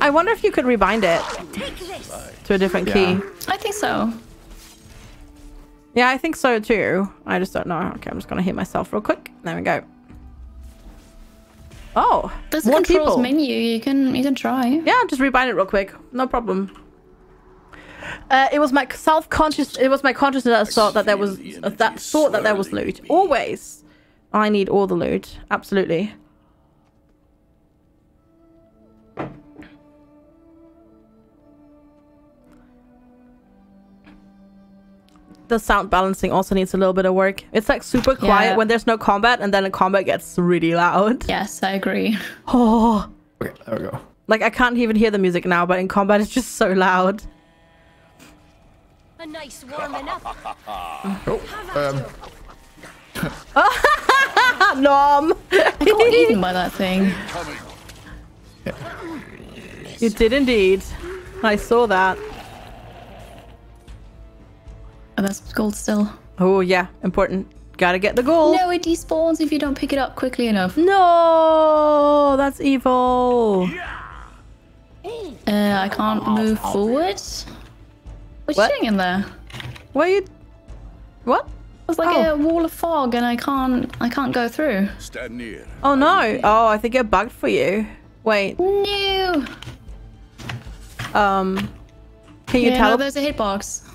[SPEAKER 2] I wonder if you could rebind it to a different
[SPEAKER 1] Yeah.
[SPEAKER 2] key.
[SPEAKER 3] I think so.
[SPEAKER 2] Yeah, I think so too. I just don't know. Okay, I'm just gonna hit myself real quick. There we go. Oh,
[SPEAKER 3] There's a
[SPEAKER 2] more
[SPEAKER 3] controls
[SPEAKER 2] people.
[SPEAKER 3] menu. You can you can try.
[SPEAKER 2] Yeah, just rebind it real quick. No problem. Uh, it was my self-conscious. It was my consciousness that thought that there was uh, that thought that there was loot. Always, I need all the loot. Absolutely. The sound balancing also needs a little bit of work. It's like super quiet
[SPEAKER 3] Yeah.
[SPEAKER 2] when there's no combat, and then the combat gets really loud.
[SPEAKER 3] Yes, I agree.
[SPEAKER 2] Oh,
[SPEAKER 1] Okay, there we go.
[SPEAKER 2] like I can't even hear the music now, but in combat it's just so loud.
[SPEAKER 6] A nice warming up.
[SPEAKER 1] Oh, um,
[SPEAKER 2] Nom.
[SPEAKER 3] I got eaten by that thing.
[SPEAKER 5] Coming.
[SPEAKER 2] You did indeed. I saw that.
[SPEAKER 3] Oh, that's gold still.
[SPEAKER 2] Oh yeah, important. Gotta get the gold.
[SPEAKER 3] No, it despawns if you don't pick it up quickly enough.
[SPEAKER 2] No, that's evil.
[SPEAKER 3] Uh, I can't move forward. What's
[SPEAKER 2] What?
[SPEAKER 3] doing in there?
[SPEAKER 2] What you? What?
[SPEAKER 3] It's like
[SPEAKER 2] Oh.
[SPEAKER 3] a wall of fog, and I can't. I can't go through.
[SPEAKER 5] Stand near.
[SPEAKER 2] Oh no. Oh, I think it bugged for you. Wait.
[SPEAKER 3] No.
[SPEAKER 2] Um. Can you
[SPEAKER 3] yeah,
[SPEAKER 2] tell?
[SPEAKER 3] no, there's a hitbox.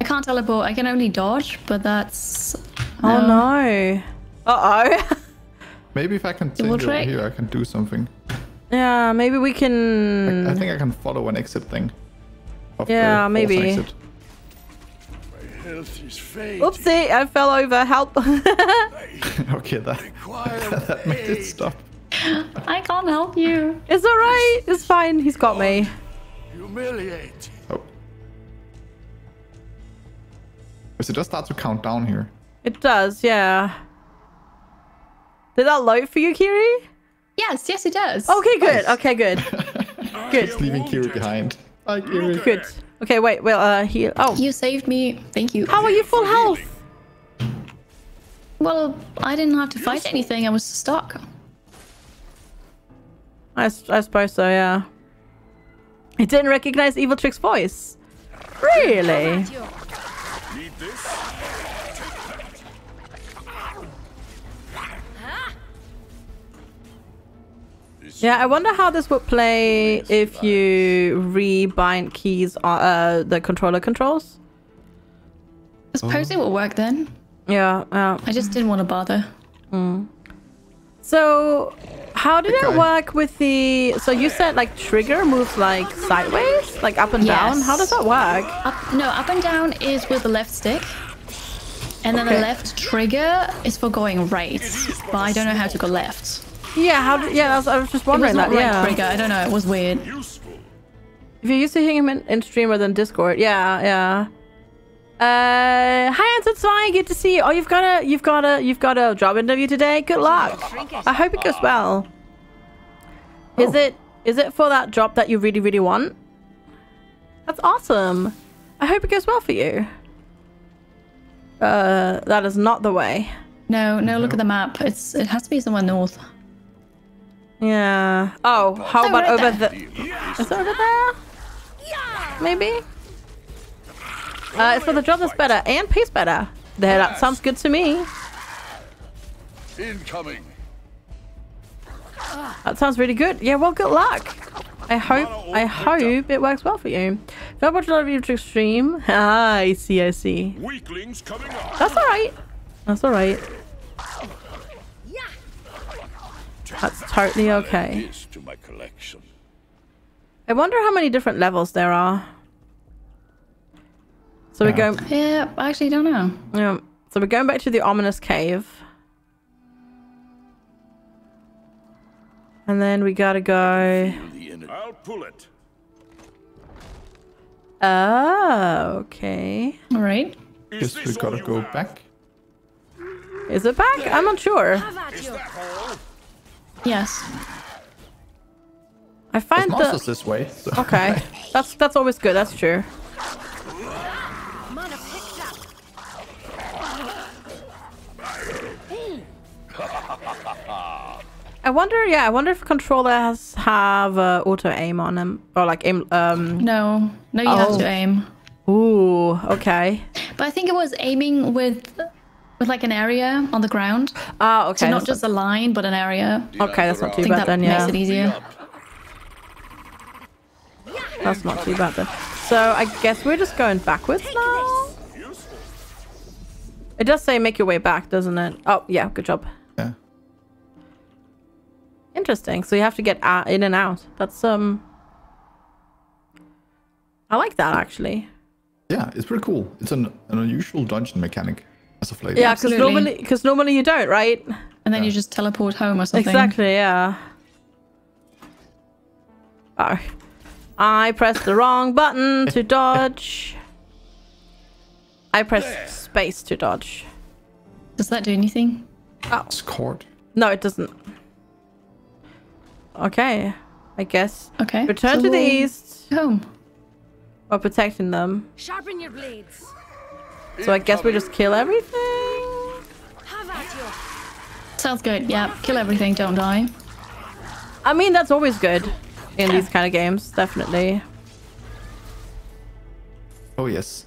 [SPEAKER 3] I can't teleport. I can only dodge, but that's.
[SPEAKER 2] oh no. Uh oh.
[SPEAKER 1] Maybe if I can take
[SPEAKER 3] Double
[SPEAKER 1] it over here, I can do something.
[SPEAKER 2] yeah, maybe we can.
[SPEAKER 1] I think I can follow an exit thing.
[SPEAKER 2] Yeah, maybe.
[SPEAKER 1] exit.
[SPEAKER 5] My health is fading.
[SPEAKER 2] Oopsie, I fell over. Help.
[SPEAKER 1] okay, that,
[SPEAKER 5] Require
[SPEAKER 1] that made it stop.
[SPEAKER 3] I can't help you.
[SPEAKER 2] it's alright. It's fine. He's got me.
[SPEAKER 5] Humiliate.
[SPEAKER 1] Does it just start to count down here?
[SPEAKER 2] It does, yeah. Did that load for you, Kiri?
[SPEAKER 3] Yes, yes, it does.
[SPEAKER 2] Okay, good. Okay, good. Good.
[SPEAKER 1] Just leaving Kiri behind. Bye, Kiri.
[SPEAKER 2] Good. Okay, wait. Well, uh, heal. Oh,
[SPEAKER 3] You saved me. Thank you.
[SPEAKER 2] how are you full health?
[SPEAKER 3] Well, I didn't have to fight anything. I was stuck.
[SPEAKER 2] I, I suppose so. Yeah. It didn't recognize Eviltrick's voice. Really?
[SPEAKER 5] Need this? This
[SPEAKER 2] Yeah, I wonder how this would play if you rebind keys on uh, the controller controls.
[SPEAKER 3] I suppose it will work then.
[SPEAKER 2] Yeah. Yeah.
[SPEAKER 3] I just didn't want to bother.
[SPEAKER 2] So, how did it work with the? So you said like trigger moves like sideways, like up and down. How does that work?
[SPEAKER 3] Up, no, up and down is with the left stick. And then
[SPEAKER 2] Okay.
[SPEAKER 3] the left trigger is for going right. But I don't know how to go left.
[SPEAKER 2] Yeah. How? Did, yeah. That's, I was just
[SPEAKER 3] It was
[SPEAKER 2] wondering
[SPEAKER 3] not
[SPEAKER 2] that.
[SPEAKER 3] right
[SPEAKER 2] Yeah.
[SPEAKER 3] trigger. I don't know. It was weird.
[SPEAKER 2] If you're used to hearing him in, in stream rather than Discord, yeah, yeah. Uh, hi, Answer Zwei. Good to see you. Oh, you've got a, you've got a, you've got a job interview today. Good luck. I hope it goes well. Is it, is it for that job that you really, really want? That's awesome. I hope it goes well for you. Uh, that is not the way.
[SPEAKER 3] No, no, look at the map. It's It has to be somewhere north.
[SPEAKER 2] Yeah. Oh, how
[SPEAKER 3] Oh,
[SPEAKER 2] about
[SPEAKER 3] right
[SPEAKER 2] over
[SPEAKER 3] there.
[SPEAKER 2] the? Is it over there? Maybe. Uh, it's for the job that's better and pays better. There, that sounds good to me.
[SPEAKER 5] Incoming.
[SPEAKER 2] That sounds really good. Yeah, well, good luck. I hope, I hope it works well for you. If I watch a lot of YouTube stream, ah, I see, I see.
[SPEAKER 5] Weaklings coming up.
[SPEAKER 2] That's all right. That's all right. That's totally okay.
[SPEAKER 5] This to my collection.
[SPEAKER 2] I wonder how many different levels there are. So we're
[SPEAKER 1] Yeah.
[SPEAKER 2] going.
[SPEAKER 3] Yeah, I actually don't know.
[SPEAKER 2] Yeah. So we're going back to the ominous cave. And then we gotta go.
[SPEAKER 5] Feel. I'll pull it.
[SPEAKER 2] Oh, okay.
[SPEAKER 3] All right.
[SPEAKER 5] Is
[SPEAKER 1] Guess we gotta go
[SPEAKER 5] have?
[SPEAKER 1] back.
[SPEAKER 2] Is it back? I'm not sure.
[SPEAKER 5] Is that all?
[SPEAKER 3] Yes.
[SPEAKER 2] I find the.
[SPEAKER 1] this way. So.
[SPEAKER 2] Okay. That's that's always good. That's true. I wonder, yeah, I wonder if controllers have uh, auto aim on them or like aim. Um.
[SPEAKER 3] No, no, you have
[SPEAKER 2] Oh.
[SPEAKER 3] to aim.
[SPEAKER 2] Ooh. Okay.
[SPEAKER 3] But I think it was aiming with, with like an area on the ground.
[SPEAKER 2] Ah. Okay.
[SPEAKER 3] So not
[SPEAKER 2] that's
[SPEAKER 3] just a line, but an area.
[SPEAKER 2] Okay, that's not
[SPEAKER 3] I
[SPEAKER 2] too
[SPEAKER 3] think
[SPEAKER 2] bad
[SPEAKER 3] that
[SPEAKER 2] then.
[SPEAKER 3] makes it easier.
[SPEAKER 2] That's not too bad then. So I guess we're just going backwards now. It does say make your way back, doesn't it? Oh, yeah, good job.
[SPEAKER 1] Yeah.
[SPEAKER 2] Interesting. So you have to get uh, in and out. That's um I like that actually.
[SPEAKER 1] Yeah, it's pretty cool. It's an, an unusual dungeon mechanic as of late.
[SPEAKER 2] Yeah, cuz normally cuz normally you don't, right?
[SPEAKER 3] And then you just teleport home or something.
[SPEAKER 2] Exactly, yeah. Oh. I pressed the wrong button to dodge. I pressed space to dodge.
[SPEAKER 3] Does that do anything? Oh.
[SPEAKER 1] It's cord.
[SPEAKER 2] No, it doesn't. Okay. I guess.
[SPEAKER 3] Okay.
[SPEAKER 2] Return
[SPEAKER 3] so
[SPEAKER 2] to the east
[SPEAKER 3] Home.
[SPEAKER 2] while protecting them.
[SPEAKER 6] Sharpen your blades.
[SPEAKER 2] So I guess we just kill everything?
[SPEAKER 6] Have at you.
[SPEAKER 3] Sounds good. Yeah. Kill everything. Don't die.
[SPEAKER 2] I mean, that's always good in these kind of games, definitely.
[SPEAKER 1] Oh yes.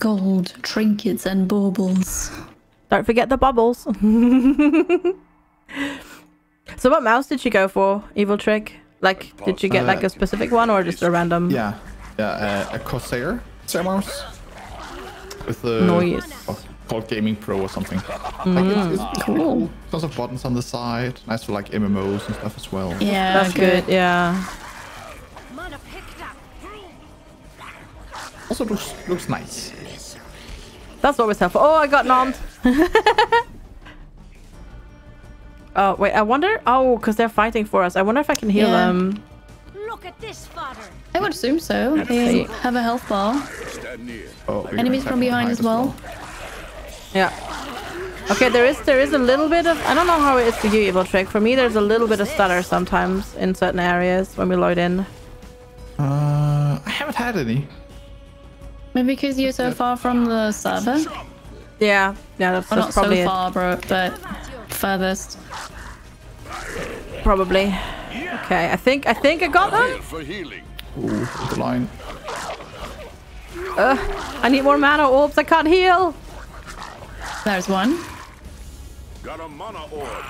[SPEAKER 3] Gold, trinkets, and baubles.
[SPEAKER 2] Don't forget the bubbles. so what mouse did you go for, Eviltrick? Like, did you get like a specific one or just a random?
[SPEAKER 1] Yeah. Yeah. Uh, a Corsair mouse with the
[SPEAKER 2] Noise.
[SPEAKER 1] oh, called Gaming Pro or something. Like it's, it's
[SPEAKER 3] Cool.
[SPEAKER 1] Tons of buttons on the side. Nice for like MMOs and stuff as well.
[SPEAKER 3] Yeah.
[SPEAKER 2] That's good, yeah.
[SPEAKER 6] Mana picked up.
[SPEAKER 1] Also looks looks nice.
[SPEAKER 2] That's always helpful. Oh, I got nommed. oh, wait, I wonder... Oh, because they're fighting for us. I wonder if I can heal
[SPEAKER 3] Yeah.
[SPEAKER 2] them.
[SPEAKER 6] Look at this fodder.
[SPEAKER 3] I would assume so. They have a health bar.
[SPEAKER 1] Oh,
[SPEAKER 3] Enemies from
[SPEAKER 1] attack
[SPEAKER 3] behind as well.
[SPEAKER 2] Yeah. Okay, there is there is a little bit of... I don't know how it is for you, Eviltrick. For me, there's a little bit of stutter sometimes in certain areas when we load in.
[SPEAKER 1] Uh, I haven't had any.
[SPEAKER 3] Maybe because you're so far from the server.
[SPEAKER 2] Yeah, yeah, that's,
[SPEAKER 3] Well,
[SPEAKER 2] that's
[SPEAKER 3] not
[SPEAKER 2] probably
[SPEAKER 3] so
[SPEAKER 2] it.
[SPEAKER 3] far, bro, but furthest.
[SPEAKER 2] Probably. Okay, I think I think I got them.
[SPEAKER 5] Here for healing.
[SPEAKER 1] Ooh, the line.
[SPEAKER 2] I need more mana orbs. I can't heal.
[SPEAKER 3] There's one.
[SPEAKER 5] Got a mana orb.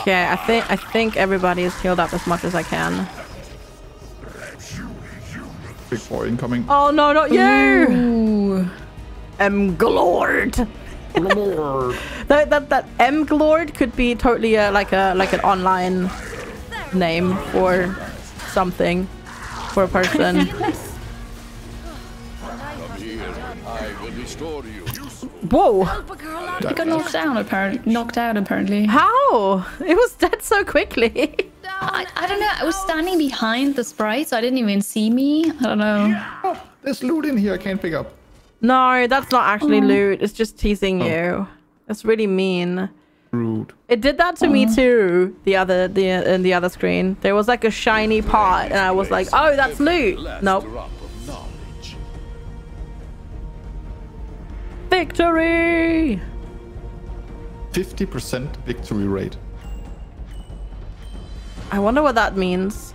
[SPEAKER 2] Okay, I think I think everybody is healed up as much as I can.
[SPEAKER 1] Big boy incoming.
[SPEAKER 2] Oh no, not you!
[SPEAKER 3] Ooh.
[SPEAKER 2] M Glord.
[SPEAKER 1] Lord.
[SPEAKER 2] That uh, that that M Glord could be totally a, like a like an online name for something for a person.
[SPEAKER 5] Come. I will restore you.
[SPEAKER 2] Whoa!
[SPEAKER 6] Help a girl out.
[SPEAKER 3] It got knocked down, apparently. Knocked out, apparently.
[SPEAKER 2] How? It was dead so quickly.
[SPEAKER 3] I, I don't know. I was standing behind the sprite, so I didn't even see me. I don't know.
[SPEAKER 1] Oh, there's loot in here I can't pick up.
[SPEAKER 2] No, that's not actually oh. loot. It's just teasing oh. you. That's really mean.
[SPEAKER 1] Rude.
[SPEAKER 2] It did that to me oh. too. The other the in the other screen, there was like a shiny pot, and I was like, "Oh, that's loot."
[SPEAKER 5] Last
[SPEAKER 2] Nope.
[SPEAKER 5] drop of knowledge.
[SPEAKER 2] Victory!
[SPEAKER 1] 50% victory rate.
[SPEAKER 2] I wonder what that means.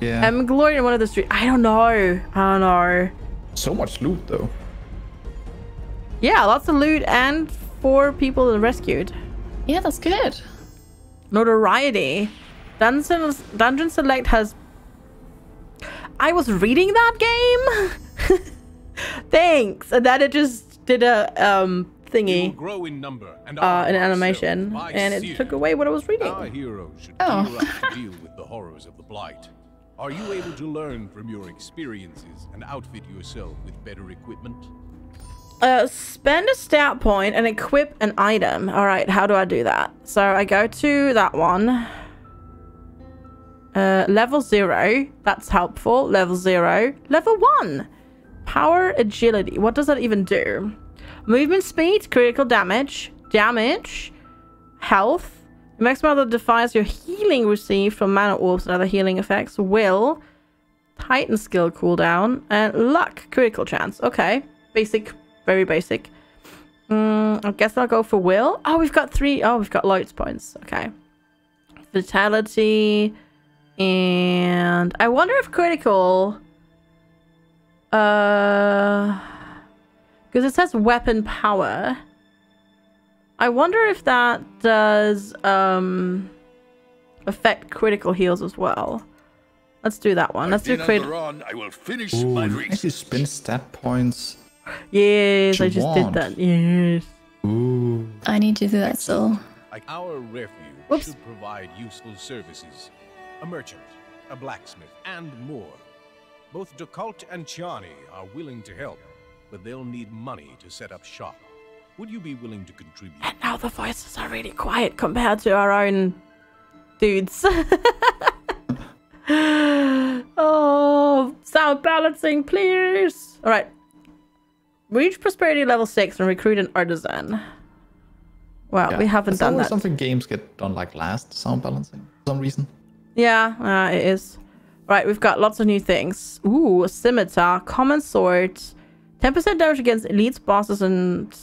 [SPEAKER 1] Yeah.
[SPEAKER 2] I'm glory in one of the streets. I don't know. I don't know.
[SPEAKER 1] so much loot though.
[SPEAKER 2] Yeah, lots of loot and four people rescued.
[SPEAKER 3] Yeah, that's good.
[SPEAKER 2] Notoriety. Dungeon Dungeon Select has. I was reading that game. Thanks, and then it just did a um thingy,
[SPEAKER 4] grow in number and
[SPEAKER 2] uh,
[SPEAKER 4] arm
[SPEAKER 2] an animation, and it
[SPEAKER 4] seer.
[SPEAKER 2] took away what I was
[SPEAKER 4] Our
[SPEAKER 2] reading.
[SPEAKER 4] should
[SPEAKER 3] Oh.
[SPEAKER 4] to deal with the horrors of the blight. Are you able to learn from your experiences and outfit yourself with better equipment?
[SPEAKER 2] Uh, spend a stat point and equip an item. All right, how do I do that? So I go to that one. Uh, level zero. That's helpful. Level zero. Level one. Power agility. What does that even do? Movement speed, critical damage, damage, health. Maximum that defies your healing received from mana orbs and other healing effects. Will. Titan skill cooldown and luck critical chance. Okay, basic, very basic. Mm, I guess I'll go for will. Oh, we've got three. Oh, we've got loads points. Okay, vitality, and I wonder if critical. Uh, because it says weapon power. I wonder if that does um affect critical heals as well. Let's do that one. Let's do
[SPEAKER 5] Dinner
[SPEAKER 2] crit.
[SPEAKER 5] run, I will finish
[SPEAKER 1] Ooh,
[SPEAKER 5] my
[SPEAKER 1] you can actually spend stat points.
[SPEAKER 2] Yes,
[SPEAKER 1] you
[SPEAKER 2] I just
[SPEAKER 1] want.
[SPEAKER 2] did that. Yes.
[SPEAKER 1] Ooh.
[SPEAKER 3] I need to do that still.
[SPEAKER 4] Like our refuge
[SPEAKER 2] Whoops.
[SPEAKER 4] should provide useful services. A merchant, a blacksmith, and more. Both Decult and Chani are willing to help, but they'll need money to set up shop. Would you be willing to contribute?
[SPEAKER 2] And now the voices are really quiet compared to our own dudes. oh, sound balancing, please. All right. Reach prosperity level six and recruit an artisan. Well,
[SPEAKER 1] Yeah.
[SPEAKER 2] we haven't done that.
[SPEAKER 1] something games get done like last, sound balancing, for some reason.
[SPEAKER 2] Yeah, uh, it is. Right, we've got lots of new things. Ooh, a scimitar, common sword, 10% damage against elites, bosses, and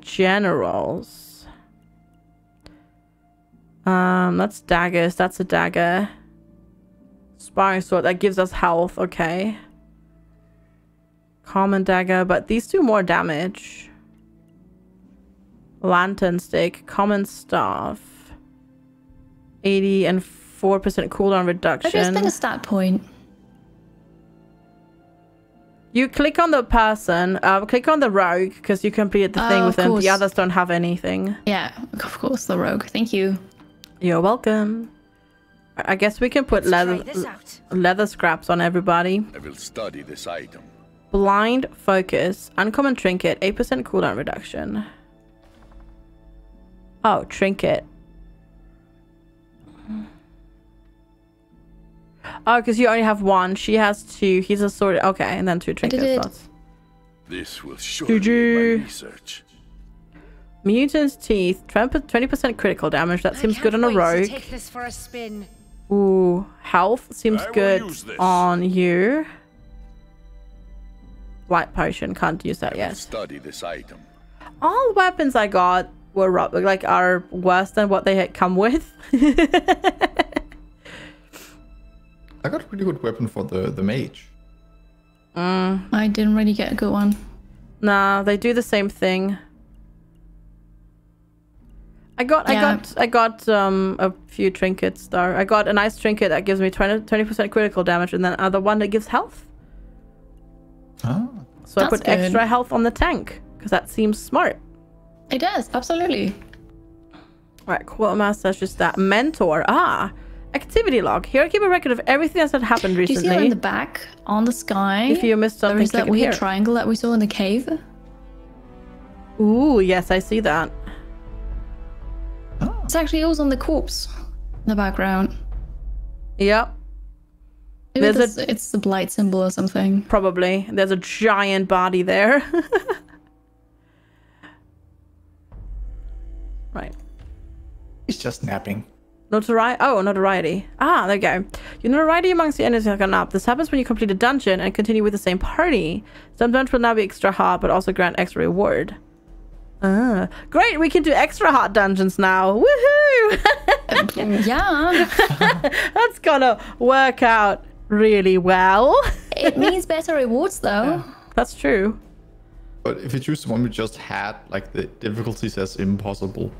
[SPEAKER 2] generals. Um, that's daggers. That's a dagger. Sparring sword, that gives us health. Okay. Common dagger, but these do more damage. Lantern stick, common staff. 80 and 4% cooldown
[SPEAKER 3] Maybe it's been
[SPEAKER 2] reduction.
[SPEAKER 3] a stat point.
[SPEAKER 2] You click on the person, uh, click on the rogue because you completed the thing
[SPEAKER 3] Oh,
[SPEAKER 2] with
[SPEAKER 3] of
[SPEAKER 2] them.
[SPEAKER 3] course.
[SPEAKER 2] The others don't have anything.
[SPEAKER 3] Yeah, of course, the rogue. Thank you.
[SPEAKER 2] You're welcome. I I guess we can put leather
[SPEAKER 6] Try this
[SPEAKER 2] leather scraps on everybody.
[SPEAKER 5] I will study this item.
[SPEAKER 2] Blind focus, uncommon trinket, 8% cooldown reduction. Oh, trinket. Oh, because you only have one. She has two. He's a sword. Okay, and then two trinket slots.
[SPEAKER 5] This will surely
[SPEAKER 2] GG.
[SPEAKER 5] aid my research.
[SPEAKER 2] Mutant's teeth, 20% critical damage. That seems good on a rogue.
[SPEAKER 6] Take this for a spin.
[SPEAKER 2] Ooh, health seems good on you. White potion, can't use that
[SPEAKER 5] I
[SPEAKER 2] yet.
[SPEAKER 5] study this item.
[SPEAKER 2] All weapons I got were ro- like are worse than what they had come with.
[SPEAKER 1] I got a pretty good weapon for the, the mage.
[SPEAKER 3] I didn't really get a good one.
[SPEAKER 2] nah, they do the same thing. I got, I got, I got um a few trinkets though. I got a nice trinket that gives me 20 percent critical damage, and then other one that gives health.
[SPEAKER 1] Ah,
[SPEAKER 2] So I put
[SPEAKER 3] good.
[SPEAKER 2] extra health on the tank because that seems smart.
[SPEAKER 3] It does, absolutely.
[SPEAKER 2] Right, quartermaster's just that. Mentor. Ah, activity log. Here I keep a record of everything that's happened
[SPEAKER 3] Do you see
[SPEAKER 2] recently.
[SPEAKER 3] that in the back on the sky?
[SPEAKER 2] if you missed something,
[SPEAKER 3] is that weird
[SPEAKER 2] here.
[SPEAKER 3] triangle that we saw in the cave.
[SPEAKER 2] Ooh, yes, I see that.
[SPEAKER 3] It's actually also on the corpse in the background.
[SPEAKER 2] Yep,
[SPEAKER 3] Maybe
[SPEAKER 2] There's a-
[SPEAKER 3] it's, it's the blight symbol or something.
[SPEAKER 2] probably. There's a giant body there. right.
[SPEAKER 1] he's just napping.
[SPEAKER 2] Notoriety. Oh, notoriety. Ah, there you go. Your notoriety amongst the enemies has gone up. This happens when you complete a dungeon and continue with the same party. Some dungeons will now be extra hard, but also grant extra reward. Ah, great! We can do extra hard dungeons now. Woohoo!
[SPEAKER 3] yeah,
[SPEAKER 2] That's gonna work out really well.
[SPEAKER 3] it means better rewards though.
[SPEAKER 2] That's true.
[SPEAKER 1] But if you choose the one we just had, like the difficulty says impossible.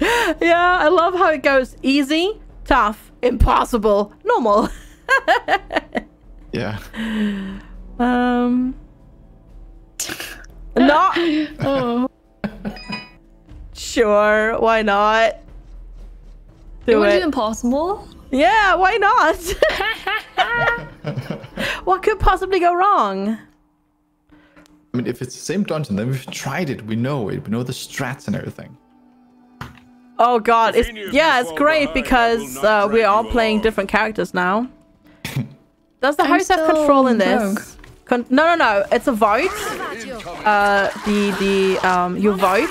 [SPEAKER 2] Yeah, I love how it goes easy, tough, impossible, normal.
[SPEAKER 1] Yeah.
[SPEAKER 2] Um. Not.
[SPEAKER 3] Oh,
[SPEAKER 2] Sure, why not?
[SPEAKER 3] you
[SPEAKER 2] Do
[SPEAKER 3] want to
[SPEAKER 2] it.
[SPEAKER 3] do impossible?
[SPEAKER 2] Yeah, why not? what could possibly go wrong?
[SPEAKER 1] I mean, if it's the same dungeon, then we've tried it. We know it. We know the strats and everything.
[SPEAKER 2] Oh god, it's yeah, it's great
[SPEAKER 5] behind,
[SPEAKER 2] because uh, we're all playing
[SPEAKER 5] along.
[SPEAKER 2] different characters now. Does the
[SPEAKER 3] I'm
[SPEAKER 2] host have control in this? Con- no, no, no. It's a vote.
[SPEAKER 6] About.
[SPEAKER 2] Uh, the the um, you vote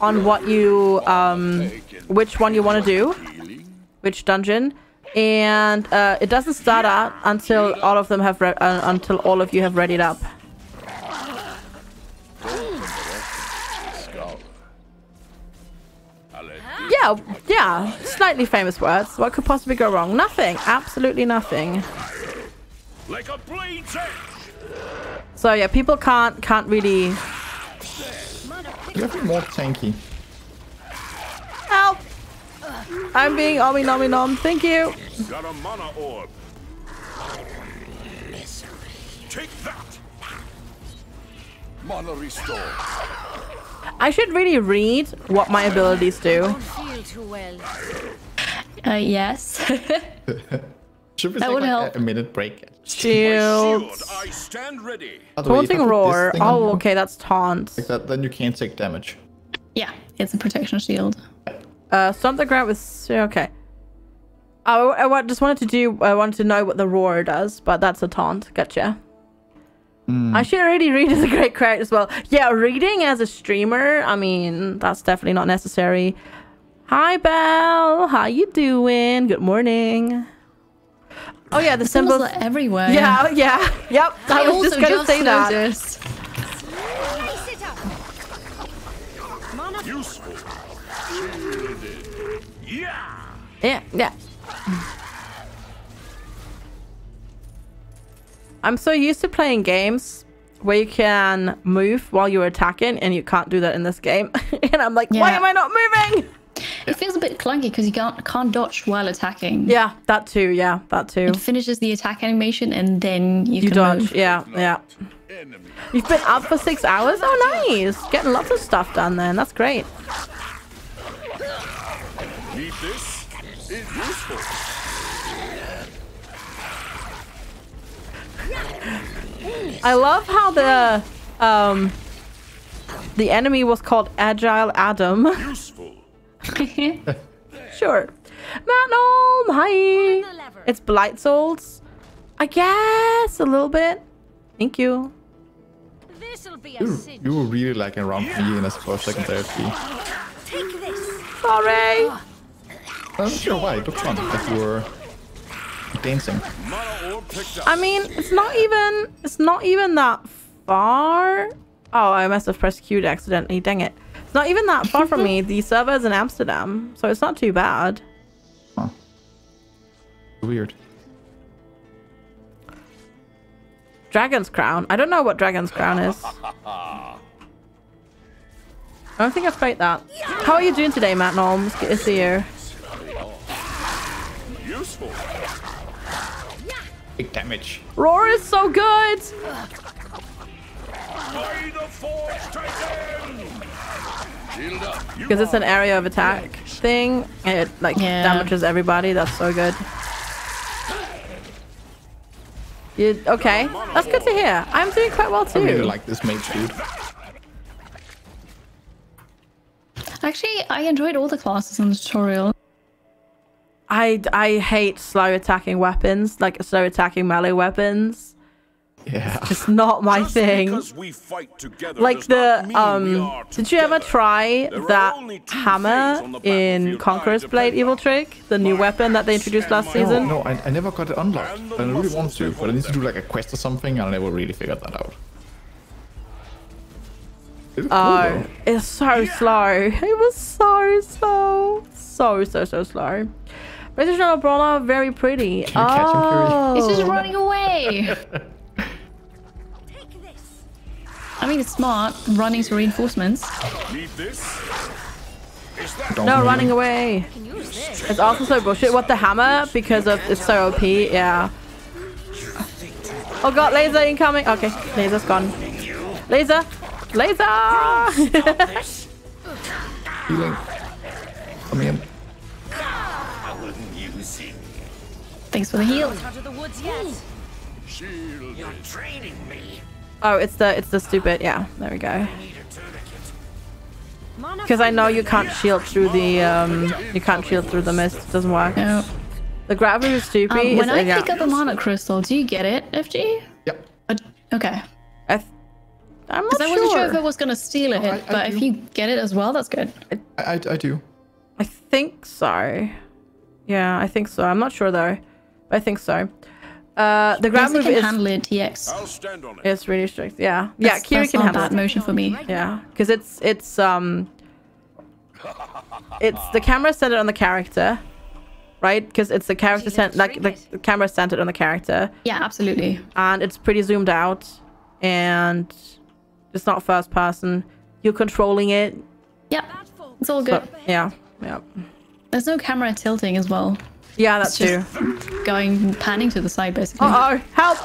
[SPEAKER 2] on what you um, which one you want to do,
[SPEAKER 5] Healing.
[SPEAKER 2] which dungeon, and uh, it doesn't start out until all of them have re- uh, until all of you have readied up.
[SPEAKER 5] Skull. I'll let this
[SPEAKER 2] Yeah, yeah. Slightly famous words. What could possibly go wrong? Nothing. Absolutely nothing.
[SPEAKER 5] like a blade's.
[SPEAKER 2] So yeah, people can't can't really
[SPEAKER 1] You have to be more tanky.
[SPEAKER 2] help. I'm being omni nommy nom. Thank you.
[SPEAKER 5] Got a mana orb. Take that. Mana restore.
[SPEAKER 2] I should really read what my abilities do.
[SPEAKER 6] Feel too well.
[SPEAKER 3] Uh, yes.
[SPEAKER 1] Should we
[SPEAKER 3] That
[SPEAKER 1] take
[SPEAKER 3] would
[SPEAKER 1] like,
[SPEAKER 3] help.
[SPEAKER 1] A, a minute break?
[SPEAKER 2] Shield.
[SPEAKER 5] Shield, I stand ready.
[SPEAKER 1] By the way, if I
[SPEAKER 2] Taunting roar. Oh, okay, that's taunt.
[SPEAKER 1] Like that, then you can't take damage.
[SPEAKER 3] yeah, it's a protection shield.
[SPEAKER 2] Uh, stomp the ground with. Okay. I, I wa- just wanted to do. I wanted to know what the roar does, but that's a taunt. Gotcha. I should already read as a great character as well. Yeah, reading as a streamer, I mean, that's definitely not necessary. Hi, Belle. How you doing? Good morning. Oh yeah, the
[SPEAKER 3] Symbols
[SPEAKER 2] symbols.
[SPEAKER 3] are everywhere.
[SPEAKER 2] Yeah, yeah, yep. I, was just gonna say that.
[SPEAKER 3] noticed.
[SPEAKER 6] Sit
[SPEAKER 5] Yeah.
[SPEAKER 2] Yeah, yeah. I'm so used to playing games where you can move while you're attacking, and you can't do that in this game. and I'm like, why am I not moving?
[SPEAKER 3] It feels a bit clunky because you can't can't dodge while attacking.
[SPEAKER 2] Yeah, that too. Yeah, that too.
[SPEAKER 3] It finishes the attack animation and then you,
[SPEAKER 2] You
[SPEAKER 3] can
[SPEAKER 2] dodge.
[SPEAKER 3] move.
[SPEAKER 2] Yeah, yeah. You've been up for six hours. Oh, nice. Getting lots of stuff done then. That's great.
[SPEAKER 5] Need this? It's useful.
[SPEAKER 2] I love how the um the enemy was called Agile Adam.
[SPEAKER 5] Useful.
[SPEAKER 2] sure. Magnum, hi. It's Blight Souls. I guess a little bit. Thank you.
[SPEAKER 6] Be a
[SPEAKER 1] You,
[SPEAKER 6] cinch.
[SPEAKER 1] you were really lagging around for me in a for a second there, T.
[SPEAKER 6] Take this.
[SPEAKER 2] Sorry.
[SPEAKER 1] I'm not sure why. It looked fun. Like you were dancing.
[SPEAKER 5] Mana orb picked up.
[SPEAKER 2] I mean, it's not even it's not even that far. Oh, I must have pressed Q accidentally. Dang it. It's not even that far from me. The server is in Amsterdam, so it's not too bad.
[SPEAKER 1] Huh. Weird.
[SPEAKER 2] Dragon's Crown. I don't know what Dragon's Crown is. I don't think I've played that. How are you doing today, Matt Norms? Good to see you.
[SPEAKER 5] Useful.
[SPEAKER 1] Big damage.
[SPEAKER 2] Roar is so good!
[SPEAKER 5] By the Forge Titan. Shield up. You
[SPEAKER 2] Because it's an area of attack thing. and It like
[SPEAKER 3] Yeah.
[SPEAKER 2] damages everybody. That's so good. You, okay, that's good to hear. I'm doing quite well too.
[SPEAKER 1] I really like this mage dude.
[SPEAKER 3] Actually, I enjoyed all the classes in the tutorial.
[SPEAKER 2] I I hate slow attacking weapons, like slow attacking melee weapons.
[SPEAKER 1] Yeah.
[SPEAKER 2] It's not my
[SPEAKER 5] Just
[SPEAKER 2] thing.
[SPEAKER 5] we fight together
[SPEAKER 2] like the um did you ever try
[SPEAKER 5] There
[SPEAKER 2] that hammer
[SPEAKER 5] things on the
[SPEAKER 2] in conqueror's blade Eviltrick the new weapon that they introduced last season
[SPEAKER 1] No, I, I never got it unlocked.
[SPEAKER 5] And
[SPEAKER 1] I really want to, but I need to do like a quest or something, and I never really figured that out. It's cool,
[SPEAKER 2] oh
[SPEAKER 1] though.
[SPEAKER 2] it's so slow it was so slow so so so slow British General Brawler very pretty
[SPEAKER 1] Can you catch him, Kiri?
[SPEAKER 2] oh
[SPEAKER 3] It's just running away.
[SPEAKER 6] Take this.
[SPEAKER 3] I mean, it's smart. Running to reinforcements.
[SPEAKER 5] Need this? Is that
[SPEAKER 1] Don't
[SPEAKER 2] no
[SPEAKER 1] really-
[SPEAKER 2] running away
[SPEAKER 6] Can use this.
[SPEAKER 2] it's also so bullshit what the hammer because of it's so OP yeah oh god laser incoming okay laser's gone laser laser
[SPEAKER 1] Healing. Coming in.
[SPEAKER 3] Thanks for the heal.
[SPEAKER 6] Out of the woods yet.
[SPEAKER 5] shield?
[SPEAKER 2] Oh, it's the it's the stupid. Yeah, there we go. Because I know you can't shield through the um you can't shield through the mist. It doesn't work.
[SPEAKER 3] No.
[SPEAKER 2] The gravity is stupid.
[SPEAKER 3] Um,
[SPEAKER 2] is,
[SPEAKER 3] when I
[SPEAKER 2] yeah.
[SPEAKER 3] pick up a mana crystal, do you get it, FG?
[SPEAKER 1] Yep.
[SPEAKER 3] Uh, okay.
[SPEAKER 2] I th- I'm not
[SPEAKER 3] Because I wasn't sure if I was gonna steal it,
[SPEAKER 1] I- I
[SPEAKER 3] but if you get it as well, that's good.
[SPEAKER 1] I, I, I do.
[SPEAKER 2] I think so. Yeah, I think so. I'm not sure though. But I think so. Uh, the grab
[SPEAKER 3] Yes, I
[SPEAKER 2] move
[SPEAKER 3] can
[SPEAKER 2] is
[SPEAKER 3] handle it, TX.
[SPEAKER 5] I'll stand on it.
[SPEAKER 2] is really strict. Yeah, yeah.
[SPEAKER 3] That's-
[SPEAKER 2] Kiri
[SPEAKER 3] that's
[SPEAKER 2] can
[SPEAKER 3] not
[SPEAKER 2] handle
[SPEAKER 3] bad
[SPEAKER 2] it.
[SPEAKER 3] motion for me.
[SPEAKER 2] Yeah, because it's it's um, it's the camera centered on the character, right? Because it's the character cent like the, the camera centered on the character,
[SPEAKER 3] Yeah, absolutely.
[SPEAKER 2] and it's pretty zoomed out, and it's not first person. You're controlling it.
[SPEAKER 3] Yeah, it's all
[SPEAKER 2] So,
[SPEAKER 3] good.
[SPEAKER 2] yeah, yeah,
[SPEAKER 3] There's no camera tilting as well.
[SPEAKER 2] Yeah. That's
[SPEAKER 3] It's
[SPEAKER 2] true.
[SPEAKER 3] going panning to the side, basically.
[SPEAKER 2] Uh oh, help!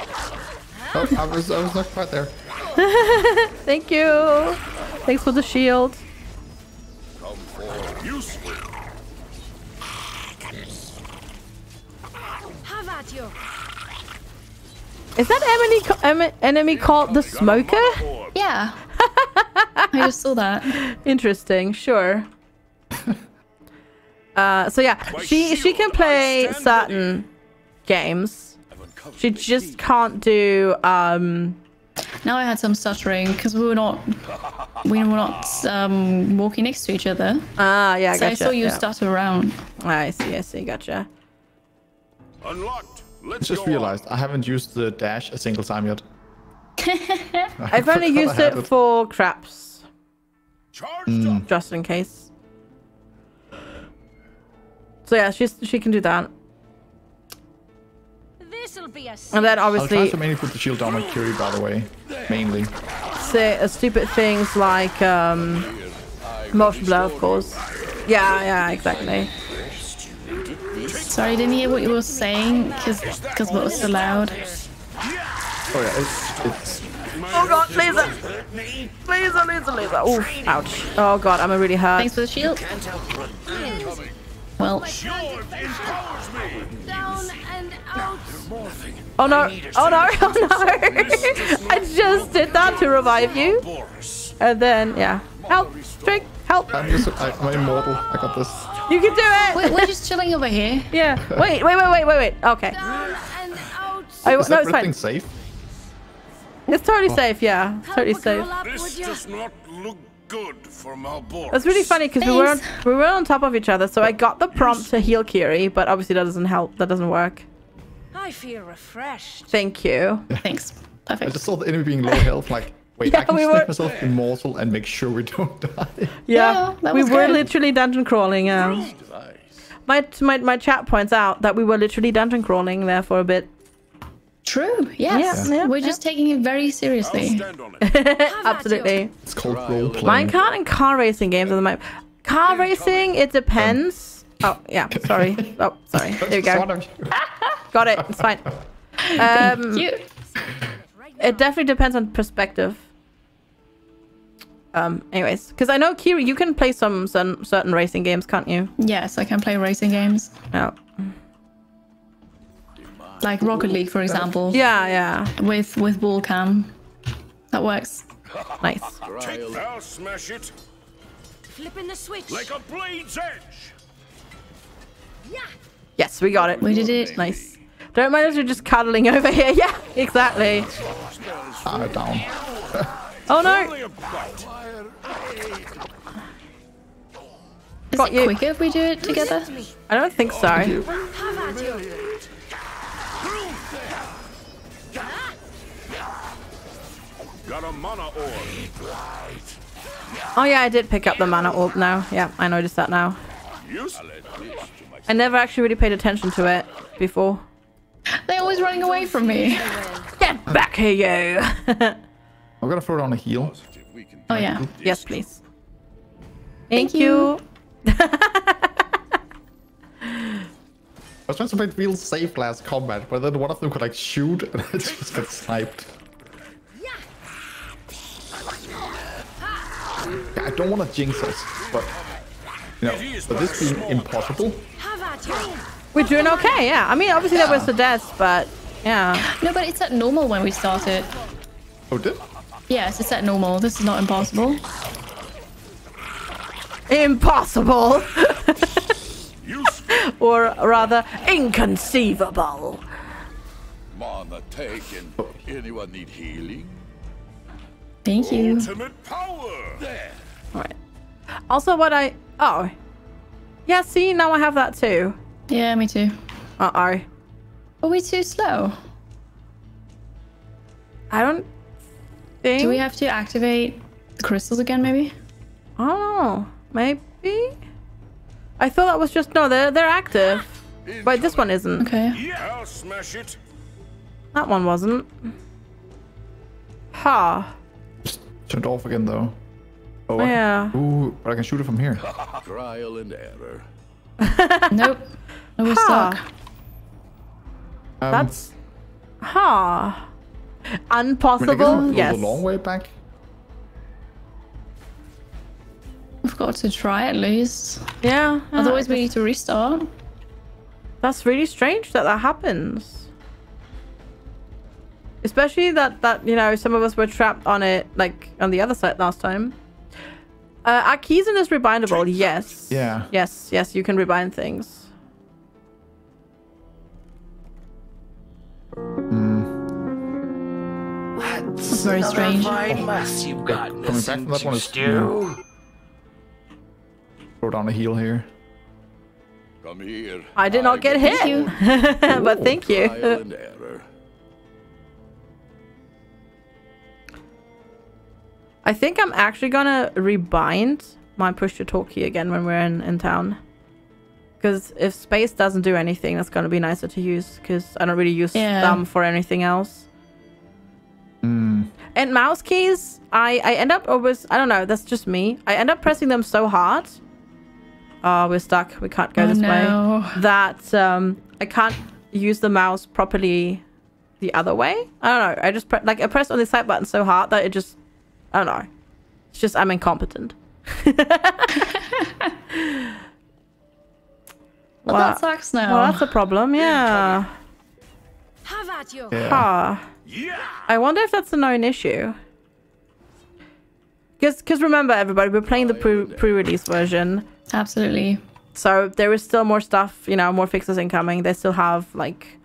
[SPEAKER 1] Oh, I was, I was not quite there.
[SPEAKER 2] Thank you. Thanks for the shield.
[SPEAKER 5] Come forth. Useful.
[SPEAKER 6] Have at you.
[SPEAKER 2] Is that enemy enemy called the smoker?
[SPEAKER 3] Yeah. I just saw that.
[SPEAKER 2] Interesting. Sure. uh, so yeah, she she can play certain games. She just can't do um
[SPEAKER 3] Now I had some stuttering because we were not we were not um, walking next to each other.
[SPEAKER 2] Ah, yeah, I
[SPEAKER 3] So I saw you
[SPEAKER 2] yeah.
[SPEAKER 3] stutter around.
[SPEAKER 2] I see, I see, gotcha.
[SPEAKER 5] Unlocked.
[SPEAKER 1] I
[SPEAKER 5] Let's
[SPEAKER 1] just
[SPEAKER 5] go
[SPEAKER 1] realized I haven't used the dash a single time yet.
[SPEAKER 2] I've only used
[SPEAKER 1] had
[SPEAKER 2] it for craps,
[SPEAKER 5] On. Charged up.
[SPEAKER 2] just in case. So yeah, she's she can do that.
[SPEAKER 6] This'll be a
[SPEAKER 2] And then obviously
[SPEAKER 1] I'll try
[SPEAKER 2] obviously
[SPEAKER 1] to mainly put the shield down on Kiri, by the way. Mainly.
[SPEAKER 2] say uh, stupid things like um motion blur, of course. Yeah, yeah, exactly.
[SPEAKER 3] Sorry, I didn't hear what you were saying because because what was so loud.
[SPEAKER 1] Oh yeah, it's, it's
[SPEAKER 2] Oh god, laser! Laser, laser, laser. Ooh, ouch. Oh god, I'm really hurt.
[SPEAKER 3] Thanks for the shield. Well,
[SPEAKER 6] down and out.
[SPEAKER 2] Oh no, oh no, oh no! I just did that to revive you. And then, yeah. Help! Trick! Help!
[SPEAKER 1] I'm just I, I'm immortal. I got this.
[SPEAKER 2] You can do it!
[SPEAKER 3] we're, we're just chilling over here.
[SPEAKER 2] Yeah. Wait, wait, wait, wait, wait, wait. Okay.
[SPEAKER 6] Down and out.
[SPEAKER 2] I,
[SPEAKER 1] Is
[SPEAKER 2] no, it's fine.
[SPEAKER 1] everything safe?
[SPEAKER 2] It's totally oh. safe, yeah.
[SPEAKER 6] Help
[SPEAKER 2] Totally safe.
[SPEAKER 5] This
[SPEAKER 6] would ya?
[SPEAKER 5] does not look good for Malbor.
[SPEAKER 2] That's really funny because we were on, we were on top of each other, so I got the prompt to heal Kiri, but obviously that doesn't help. That doesn't work.
[SPEAKER 6] I feel refreshed.
[SPEAKER 2] Thank you.
[SPEAKER 3] Thanks. Perfect.
[SPEAKER 1] I just saw the enemy being low health. Like, wait,
[SPEAKER 2] Yeah,
[SPEAKER 1] I can
[SPEAKER 2] we were-
[SPEAKER 1] make myself immortal and make sure we don't die.
[SPEAKER 2] Yeah,
[SPEAKER 3] Yeah, that
[SPEAKER 2] we
[SPEAKER 3] was
[SPEAKER 2] were
[SPEAKER 3] good.
[SPEAKER 2] literally dungeon crawling. Um, yeah. My, my my chat points out that we were literally dungeon crawling there for a bit.
[SPEAKER 3] True. Yes.
[SPEAKER 2] Yeah, yeah,
[SPEAKER 3] we're
[SPEAKER 2] yeah.
[SPEAKER 3] just taking it very seriously.
[SPEAKER 5] it.
[SPEAKER 2] Absolutely.
[SPEAKER 1] It's called role playing.
[SPEAKER 2] Minecart and car racing games at the moment. Car racing, it depends. Oh yeah, sorry. Oh sorry. There you go. Got it. It's fine. Um, it definitely depends on perspective. Um. Anyways, because I know Kiri, you can play some certain, certain racing games, can't you?
[SPEAKER 3] Yes, I can play racing games
[SPEAKER 2] No.
[SPEAKER 3] Like Rocket League, for example,
[SPEAKER 2] Yeah. Yeah.
[SPEAKER 3] with with wall cam. That works.
[SPEAKER 2] Nice.
[SPEAKER 5] I'll smash it
[SPEAKER 6] Flipping the switch.
[SPEAKER 5] like a blade's edge.
[SPEAKER 2] Yes, we got it.
[SPEAKER 3] We did it.
[SPEAKER 2] Nice. Don't mind us, we're just cuddling over here. Yeah, exactly.
[SPEAKER 1] Ah, down.
[SPEAKER 2] Oh no.
[SPEAKER 5] Only a bite.
[SPEAKER 3] Is
[SPEAKER 2] Got
[SPEAKER 3] it
[SPEAKER 2] you.
[SPEAKER 3] quicker if we do it together?
[SPEAKER 2] I don't think so.
[SPEAKER 5] Got a mana orb.
[SPEAKER 2] Oh yeah, I did pick up the mana orb now. Yeah, I noticed that now. I never actually really paid attention to it before.
[SPEAKER 3] They're always running away from me.
[SPEAKER 2] Get back here, you!
[SPEAKER 1] I'm gonna throw down a heal.
[SPEAKER 3] Oh yeah.
[SPEAKER 2] yes, please. Thank,
[SPEAKER 3] Thank you.
[SPEAKER 2] you.
[SPEAKER 1] I was trying to play it real safe last combat, but then one of them could like shoot and I just got sniped. Don't want to jinx us, but you know, for this being impossible,
[SPEAKER 6] Have at you.
[SPEAKER 2] We're doing okay, yeah. I mean, obviously there was the deaths, but yeah.
[SPEAKER 3] No, but it's at normal when we start it.
[SPEAKER 1] oh did?
[SPEAKER 3] Yes, it's at normal. This is not impossible.
[SPEAKER 2] Impossible! or rather, inconceivable.
[SPEAKER 7] Mana taken. Oh. Anyone need healing?
[SPEAKER 3] Thank you.
[SPEAKER 5] ultimate power.
[SPEAKER 2] Alright. Also, what I. Oh. Yeah, see, now I have that too.
[SPEAKER 3] Yeah, me too.
[SPEAKER 2] Uh oh.
[SPEAKER 3] Are we too slow?
[SPEAKER 2] I don't think.
[SPEAKER 3] Do we have to activate the crystals again, maybe?
[SPEAKER 2] Oh. Maybe? I thought that was just. No, they're, they're active. But this one isn't.
[SPEAKER 3] Okay.
[SPEAKER 5] Yeah. I'll smash it.
[SPEAKER 2] That one wasn't. Ha.
[SPEAKER 1] Turned off again though. Oh I-
[SPEAKER 2] Yeah.
[SPEAKER 1] Ooh, but I can shoot it from here.
[SPEAKER 7] Trial and error.
[SPEAKER 3] Nope. No, we're
[SPEAKER 2] Huh.
[SPEAKER 3] stuck.
[SPEAKER 1] Um,
[SPEAKER 2] That's. Ha.
[SPEAKER 1] I mean, I guess
[SPEAKER 2] Unpossible?
[SPEAKER 1] we'll go
[SPEAKER 2] yes.
[SPEAKER 1] the long way back.
[SPEAKER 3] We've got to try at least.
[SPEAKER 2] Yeah. yeah,
[SPEAKER 3] Otherwise, we need to restart.
[SPEAKER 2] That's really strange that that happens. Especially that that you know some of us were trapped on it like on the other side last time. Uh, are keys in this rebindable? Yes.
[SPEAKER 1] Yeah.
[SPEAKER 2] Yes. Yes. You can rebind things.
[SPEAKER 3] What's very strange.
[SPEAKER 5] Fine mess you've got
[SPEAKER 1] Coming back from that one is
[SPEAKER 5] stew.
[SPEAKER 1] throw down a heal here.
[SPEAKER 7] Come here.
[SPEAKER 2] I did not get hit,
[SPEAKER 3] you.
[SPEAKER 2] but thank you. I think I'm actually gonna rebind my push to talk key again when we're in, in town. Because if space doesn't do anything, that's gonna be nicer to use. Because I don't really use
[SPEAKER 3] Yeah.
[SPEAKER 2] them for anything else.
[SPEAKER 1] Mm.
[SPEAKER 2] And mouse keys, I I end up always I don't know. That's just me. I end up pressing them so hard. Oh, we're stuck. We can't go
[SPEAKER 3] Oh,
[SPEAKER 2] this
[SPEAKER 3] no.
[SPEAKER 2] way. That um I can't use the mouse properly the other way. I don't know. I just pre- like I press on the side button so hard that it just I don't know. It's just I'm incompetent.
[SPEAKER 3] Well,
[SPEAKER 2] Wow.
[SPEAKER 3] that sucks now.
[SPEAKER 2] Well, that's a problem. Yeah.
[SPEAKER 6] Have at you.
[SPEAKER 1] Yeah.
[SPEAKER 2] Huh.
[SPEAKER 5] Yeah.
[SPEAKER 2] I wonder if that's a known issue. Because remember, everybody, we're playing the pre pre release version.
[SPEAKER 3] Absolutely.
[SPEAKER 2] So there is still more stuff, you know, more fixes incoming. They still have like,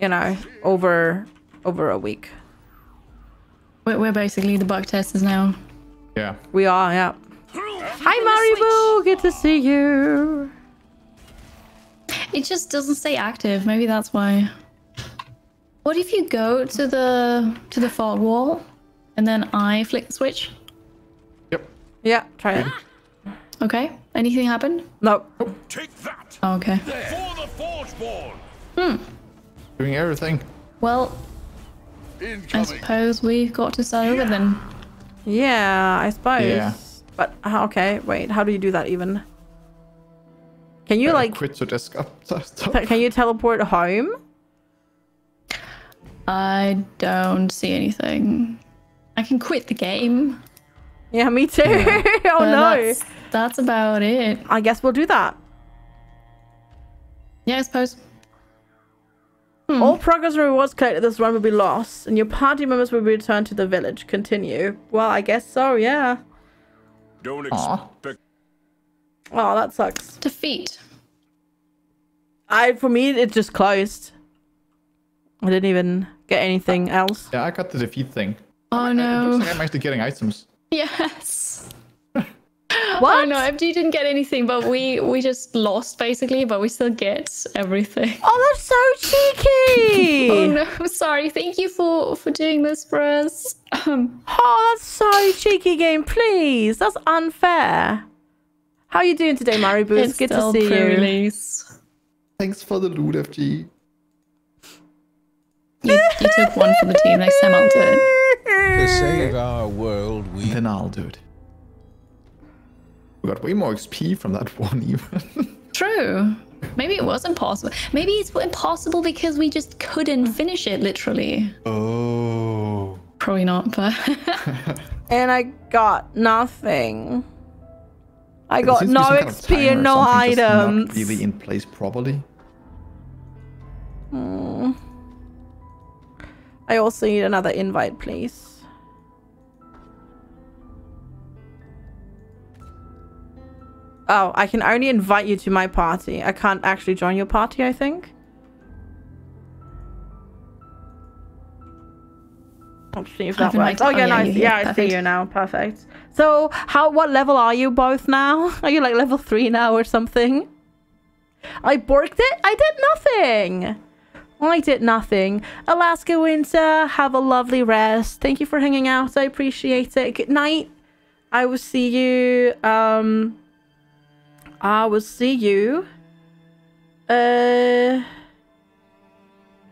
[SPEAKER 2] you know, over over a week.
[SPEAKER 3] We're, we're basically the bug testers now.
[SPEAKER 1] Yeah.
[SPEAKER 2] We are, yeah. Hi, Maribu. Good to see you.
[SPEAKER 3] It just doesn't stay active. Maybe that's why. What if you go to the to the fog wall, and then I flick the switch?
[SPEAKER 1] Yep.
[SPEAKER 2] Yeah, try it.
[SPEAKER 3] Okay. Anything happen?
[SPEAKER 2] No.
[SPEAKER 5] Take that.
[SPEAKER 3] Oh, okay.
[SPEAKER 5] For the Forgeborn. Hmm.
[SPEAKER 1] Doing everything.
[SPEAKER 3] Well, I suppose we've got to start over then.
[SPEAKER 2] Yeah, I suppose.
[SPEAKER 1] Yeah.
[SPEAKER 2] But uh, okay, wait. How do you do that even? Can you
[SPEAKER 1] Uh,
[SPEAKER 2] like?
[SPEAKER 1] quit to desktop stuff.
[SPEAKER 2] t- Can you teleport home?
[SPEAKER 3] I don't see anything. I can quit the game.
[SPEAKER 2] Yeah, me too. oh
[SPEAKER 3] but
[SPEAKER 2] no.
[SPEAKER 3] That's, that's about it.
[SPEAKER 2] I guess we'll do that.
[SPEAKER 3] Yeah, I suppose. Hmm.
[SPEAKER 2] All progress and rewards collected this run will be lost, and your party members will be returned to the village. Continue. Well, I guess so, yeah.
[SPEAKER 5] Don't
[SPEAKER 1] Aw.
[SPEAKER 5] expect.
[SPEAKER 2] Oh, that sucks.
[SPEAKER 3] Defeat.
[SPEAKER 2] I for me it just closed. I didn't even get anything else.
[SPEAKER 1] Yeah, I got the defeat thing.
[SPEAKER 3] Oh
[SPEAKER 1] It looks
[SPEAKER 3] no.
[SPEAKER 1] like I'm actually getting items.
[SPEAKER 3] Yes.
[SPEAKER 2] What?
[SPEAKER 3] Oh no, FG didn't get anything, but we we just lost basically, but we still get everything.
[SPEAKER 2] Oh, that's so cheeky.
[SPEAKER 3] Oh no, sorry. Thank you for for doing this for us. Um,
[SPEAKER 2] Oh, that's so cheeky, game. Please, that's unfair. How are you doing today, Mari Boots?
[SPEAKER 3] it's
[SPEAKER 2] Good to see you.
[SPEAKER 3] pre-release.
[SPEAKER 1] Thanks for the loot, FG.
[SPEAKER 3] You, you took one for the team. Next time I'll do it.
[SPEAKER 4] To save our world, we
[SPEAKER 1] Then I'll do it. We got way more XP from that one, even.
[SPEAKER 3] True. Maybe it was impossible. Maybe it's impossible because we just couldn't finish it. Literally.
[SPEAKER 1] oh.
[SPEAKER 3] Probably not, but
[SPEAKER 2] And I got nothing. I got
[SPEAKER 1] There seems to be
[SPEAKER 2] no
[SPEAKER 1] some kind of
[SPEAKER 2] XP and no
[SPEAKER 1] something just not
[SPEAKER 2] items.
[SPEAKER 1] really in place properly. Hmm.
[SPEAKER 2] I also need another invite, please. Oh, I can only invite you to my party. I can't actually join your party, I think. Let's see if that works. Oh,
[SPEAKER 3] oh,
[SPEAKER 2] yeah,
[SPEAKER 3] yeah,
[SPEAKER 2] nice. Yeah, I see you now. Perfect. So, how? What level are you both now? Are you like level three now or something? I borked it. I did nothing. I did nothing. Alaska Winter, have a lovely rest. Thank you for hanging out. I appreciate it. Good night. I will see you. Um, I will see you. Uh,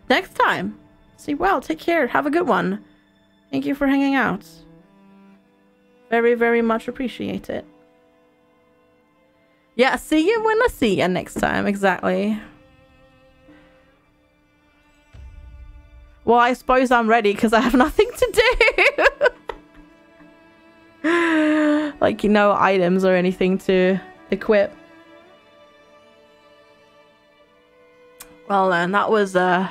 [SPEAKER 2] next time. See well. Take care. Have a good one. Thank you for hanging out. Very, very much appreciate it. Yeah, see you when I see you next time. Exactly. Well, I suppose I'm ready because I have nothing to do. like, you know, items or anything to equip. Well, then, that was uh,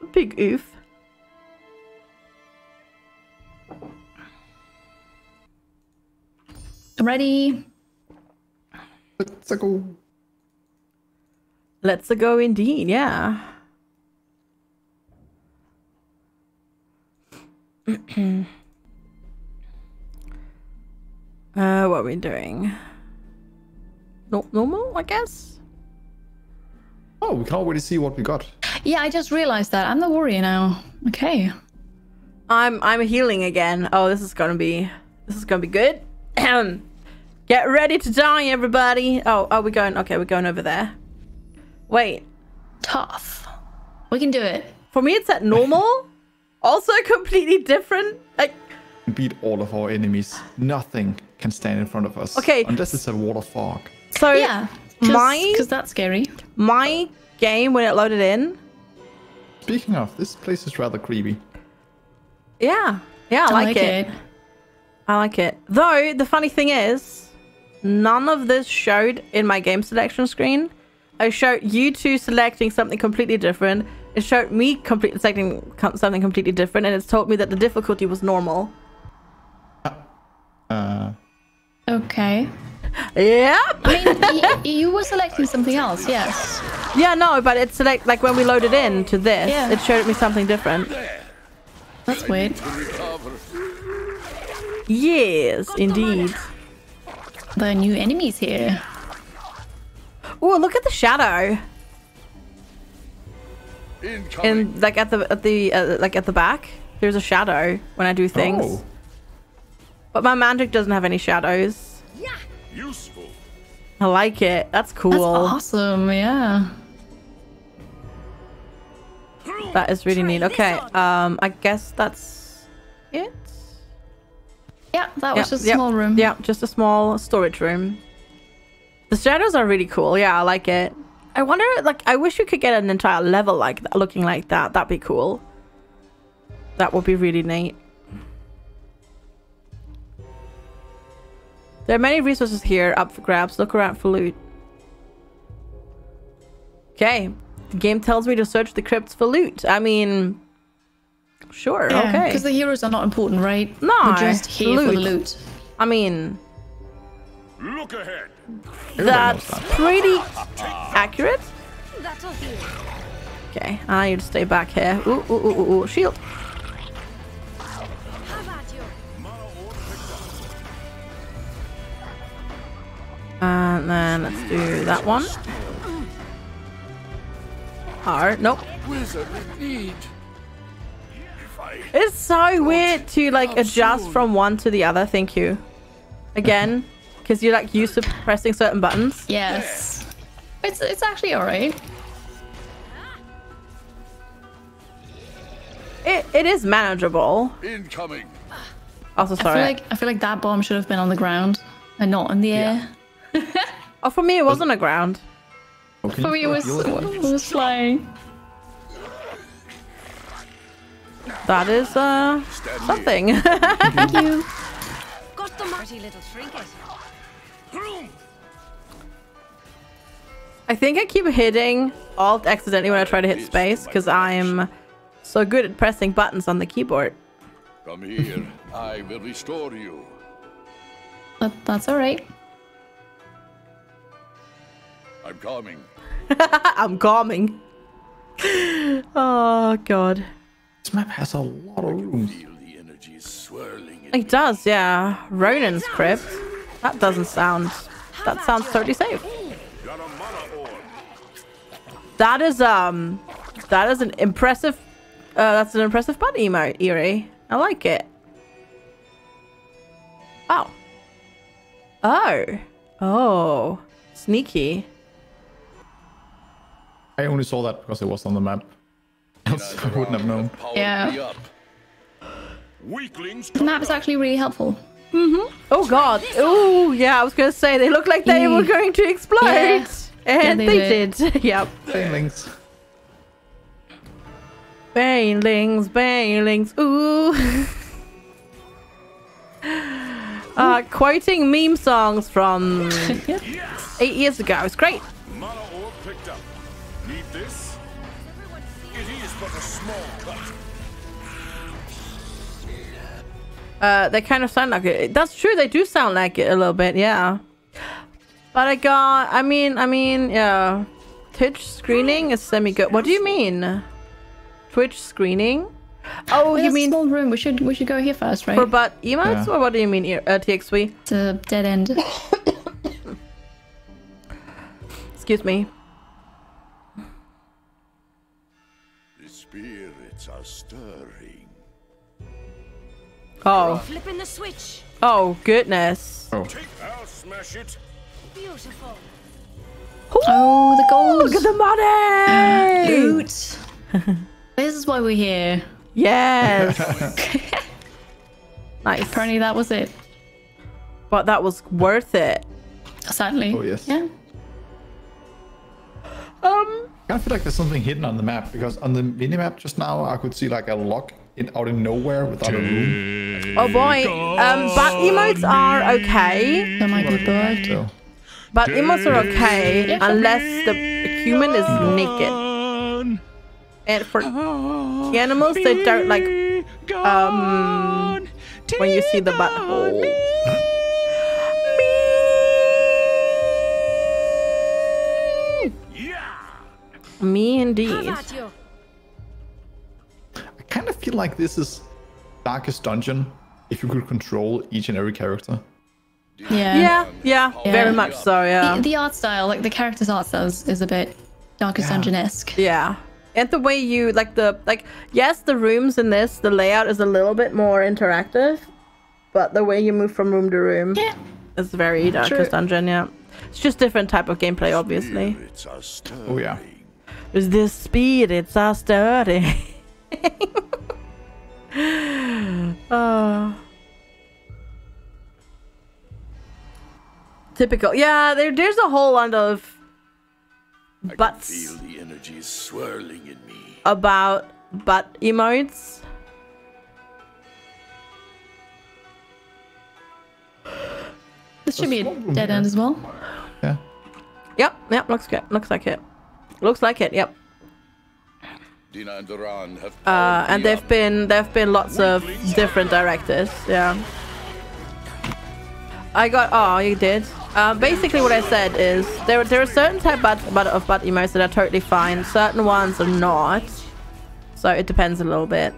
[SPEAKER 2] a big oof.
[SPEAKER 3] I'm ready.
[SPEAKER 1] Let's go.
[SPEAKER 2] Let's go indeed, yeah. uh, what are we doing? No, normal, I guess.
[SPEAKER 1] Oh, we can already see what we got.
[SPEAKER 3] Yeah, I just realized that. I'm the warrior now. Okay.
[SPEAKER 2] I'm I'm healing again. Oh, this is gonna be this is gonna be good. Get ready to die, everybody. Oh, are we going? Okay, we're going over there. Wait,
[SPEAKER 3] Tough. We can do it.
[SPEAKER 2] for me it's at normal. also completely different. Like,
[SPEAKER 1] Beat all of our enemies. Nothing can stand in front of us.
[SPEAKER 2] Okay.
[SPEAKER 1] Unless it's a wall of fog.
[SPEAKER 2] So
[SPEAKER 3] Yeah.
[SPEAKER 2] my
[SPEAKER 3] Because that's scary.
[SPEAKER 2] my game when it loaded in.
[SPEAKER 1] Speaking of, this place is rather creepy.
[SPEAKER 2] Yeah, yeah, I, like, it. I like it. Though the funny thing is, none of this showed in my game selection screen. I showed you two selecting something completely different. It showed me completely selecting com- something completely different, and it's told me that the difficulty was normal.
[SPEAKER 1] Uh,
[SPEAKER 3] Okay.
[SPEAKER 2] Yep.
[SPEAKER 3] I mean, y- you were selecting something else, yes.
[SPEAKER 2] Yeah, no, but it's select like when we loaded in to this,
[SPEAKER 3] Yeah.
[SPEAKER 2] it showed me something different.
[SPEAKER 3] That's weird.
[SPEAKER 2] Yes, indeed.
[SPEAKER 3] There are new enemies here.
[SPEAKER 2] Oh, look at the shadow.
[SPEAKER 7] Incoming.
[SPEAKER 2] in like at the at the uh, like at the back there's a shadow when i do things
[SPEAKER 1] Oh.
[SPEAKER 2] but my magic doesn't have any shadows
[SPEAKER 5] Useful.
[SPEAKER 2] i like it. That's cool.
[SPEAKER 3] That's awesome, yeah.
[SPEAKER 2] that is really neat. Okay um i guess that's it?
[SPEAKER 3] Yeah, that was
[SPEAKER 2] Yeah,
[SPEAKER 3] just a
[SPEAKER 2] yeah,
[SPEAKER 3] small room.
[SPEAKER 2] yeah just a small storage room. The shadows are really cool. Yeah i like it. I wonder like i wish you could get an entire level like that looking like that. That'd be cool. That would be really neat There are many resources here up for grabs. Look around for loot. Okay. The game tells me to search the crypts for loot. I mean, sure, okay.
[SPEAKER 3] Because the heroes are not important, right?
[SPEAKER 2] No,
[SPEAKER 3] We're just here for the
[SPEAKER 2] loot.
[SPEAKER 3] loot.
[SPEAKER 2] I mean,
[SPEAKER 5] Look ahead.
[SPEAKER 2] that's pretty accurate.
[SPEAKER 6] That'll do.
[SPEAKER 2] Okay, I need to stay back here. Ooh, ooh, ooh, ooh, ooh. Shield. And then let's do that one. R. Nope.
[SPEAKER 7] Wizard in need.
[SPEAKER 2] It's so weird to like adjust from one to the other. Thank you. Again, because you're like used to pressing certain buttons.
[SPEAKER 3] Yes. It's it's actually alright.
[SPEAKER 2] It, it is manageable.
[SPEAKER 7] Incoming.
[SPEAKER 2] Also,
[SPEAKER 3] I feel like I feel like that bomb should have been on the ground and not in the air.
[SPEAKER 2] oh, for me, it was on the ground.
[SPEAKER 1] Can
[SPEAKER 3] For me, it was
[SPEAKER 1] heal
[SPEAKER 3] it was flying.
[SPEAKER 2] That is uh something.
[SPEAKER 3] Thank you.
[SPEAKER 6] Got the pretty little trinket.
[SPEAKER 2] I think I keep hitting Alt accidentally when I try to hit space because I'm so good at pressing buttons on the keyboard.
[SPEAKER 7] Come here. I will restore you.
[SPEAKER 3] That, that's alright.
[SPEAKER 7] I'm coming.
[SPEAKER 2] I'm calming. oh god.
[SPEAKER 1] This map has a lot of rooms.
[SPEAKER 7] Feel the energy swirling. in
[SPEAKER 2] It does, yeah. Ronin's crypt. That doesn't sound. That sounds totally safe.
[SPEAKER 5] Got a mana orb.
[SPEAKER 2] That is um. That is an impressive. Uh, that's an impressive butt emote, Eerie. I like it. Oh. Oh. Oh. Sneaky.
[SPEAKER 1] I only saw that because it was on the map. Else I wouldn't have known.
[SPEAKER 3] Yeah.
[SPEAKER 7] me up.
[SPEAKER 5] Weaklings.
[SPEAKER 3] The map is actually really helpful.
[SPEAKER 2] Oh god. Oh yeah, I was gonna say they look like they were
[SPEAKER 3] Mm.
[SPEAKER 2] going to explode.
[SPEAKER 3] Yeah.
[SPEAKER 2] And
[SPEAKER 3] Yeah,
[SPEAKER 2] they,
[SPEAKER 3] they
[SPEAKER 2] did. yep.
[SPEAKER 1] Failings.
[SPEAKER 2] Bailings, bailings, ooh. uh, quoting meme songs from eight years ago. It's great.
[SPEAKER 5] Mana but a small cut.
[SPEAKER 2] Uh, they kind of sound like it. That's true. They do sound like it a little bit. Yeah. But I got. I mean. I mean. Yeah. Twitch screening is semi good. What do you mean? Twitch screening? Oh,
[SPEAKER 3] Wait,
[SPEAKER 2] you
[SPEAKER 3] that's a
[SPEAKER 2] mean
[SPEAKER 3] small room? We should we should go here first, right?
[SPEAKER 2] for butt emotes,
[SPEAKER 1] Yeah.
[SPEAKER 2] or what do you mean, uh, TXV?
[SPEAKER 3] It's a dead end.
[SPEAKER 2] Excuse me. Oh,
[SPEAKER 6] Flipping the switch.
[SPEAKER 2] oh goodness.
[SPEAKER 1] Oh,
[SPEAKER 5] I'll smash it.
[SPEAKER 6] Beautiful.
[SPEAKER 3] oh, the gold.
[SPEAKER 2] Look at the money!
[SPEAKER 3] Loot. this is why we're here.
[SPEAKER 2] Yes. nice.
[SPEAKER 3] Apparently, that was it.
[SPEAKER 2] But that was worth it.
[SPEAKER 3] Sadly.
[SPEAKER 1] Oh, yes.
[SPEAKER 3] Yeah.
[SPEAKER 2] Um.
[SPEAKER 1] I feel like there's something hidden on the map because on the mini map just now I could see like a lock in out in nowhere without a room.
[SPEAKER 2] Oh boy. Um. But emotes are okay.
[SPEAKER 3] That might be bugged.
[SPEAKER 1] So
[SPEAKER 2] But emotes are okay unless the human is naked. And for the animals, they don't like um when you see the butthole. Me indeed.
[SPEAKER 1] Feel like this is Darkest Dungeon if you could control each and every character.
[SPEAKER 3] Yeah.
[SPEAKER 2] Yeah, yeah,
[SPEAKER 3] Yeah.
[SPEAKER 2] very much so. Yeah,
[SPEAKER 3] The, the art style, like the character's art style, is, is a bit Darkest
[SPEAKER 1] Yeah.
[SPEAKER 3] Dungeon esque.
[SPEAKER 2] yeah. And the way you like the like yes, the rooms in this the layout is a little bit more interactive, but the way you move from room to room
[SPEAKER 3] Yeah.
[SPEAKER 2] is very Darkest
[SPEAKER 3] True.
[SPEAKER 2] Dungeon. Yeah, it's just different type of gameplay, obviously.
[SPEAKER 7] Spirits are stirring.
[SPEAKER 1] Oh yeah.
[SPEAKER 2] Is this speed? It's a sturdy. oh. Typical. Yeah, there, there's a whole lot of
[SPEAKER 7] I feel the energies swirling in me.
[SPEAKER 2] about butt emotes.
[SPEAKER 3] This should be a dead end as well.
[SPEAKER 1] Yeah.
[SPEAKER 2] Yep, yep, looks good. Looks like it. Looks like it. Yep. Uh, and
[SPEAKER 7] me
[SPEAKER 2] there've
[SPEAKER 7] up.
[SPEAKER 2] been there've been lots of different directors. Yeah. I got. Oh, you did. Um, basically, what I said is there there are certain type butt, butt of butt emotes that are totally fine. Certain ones are not. So it depends a little bit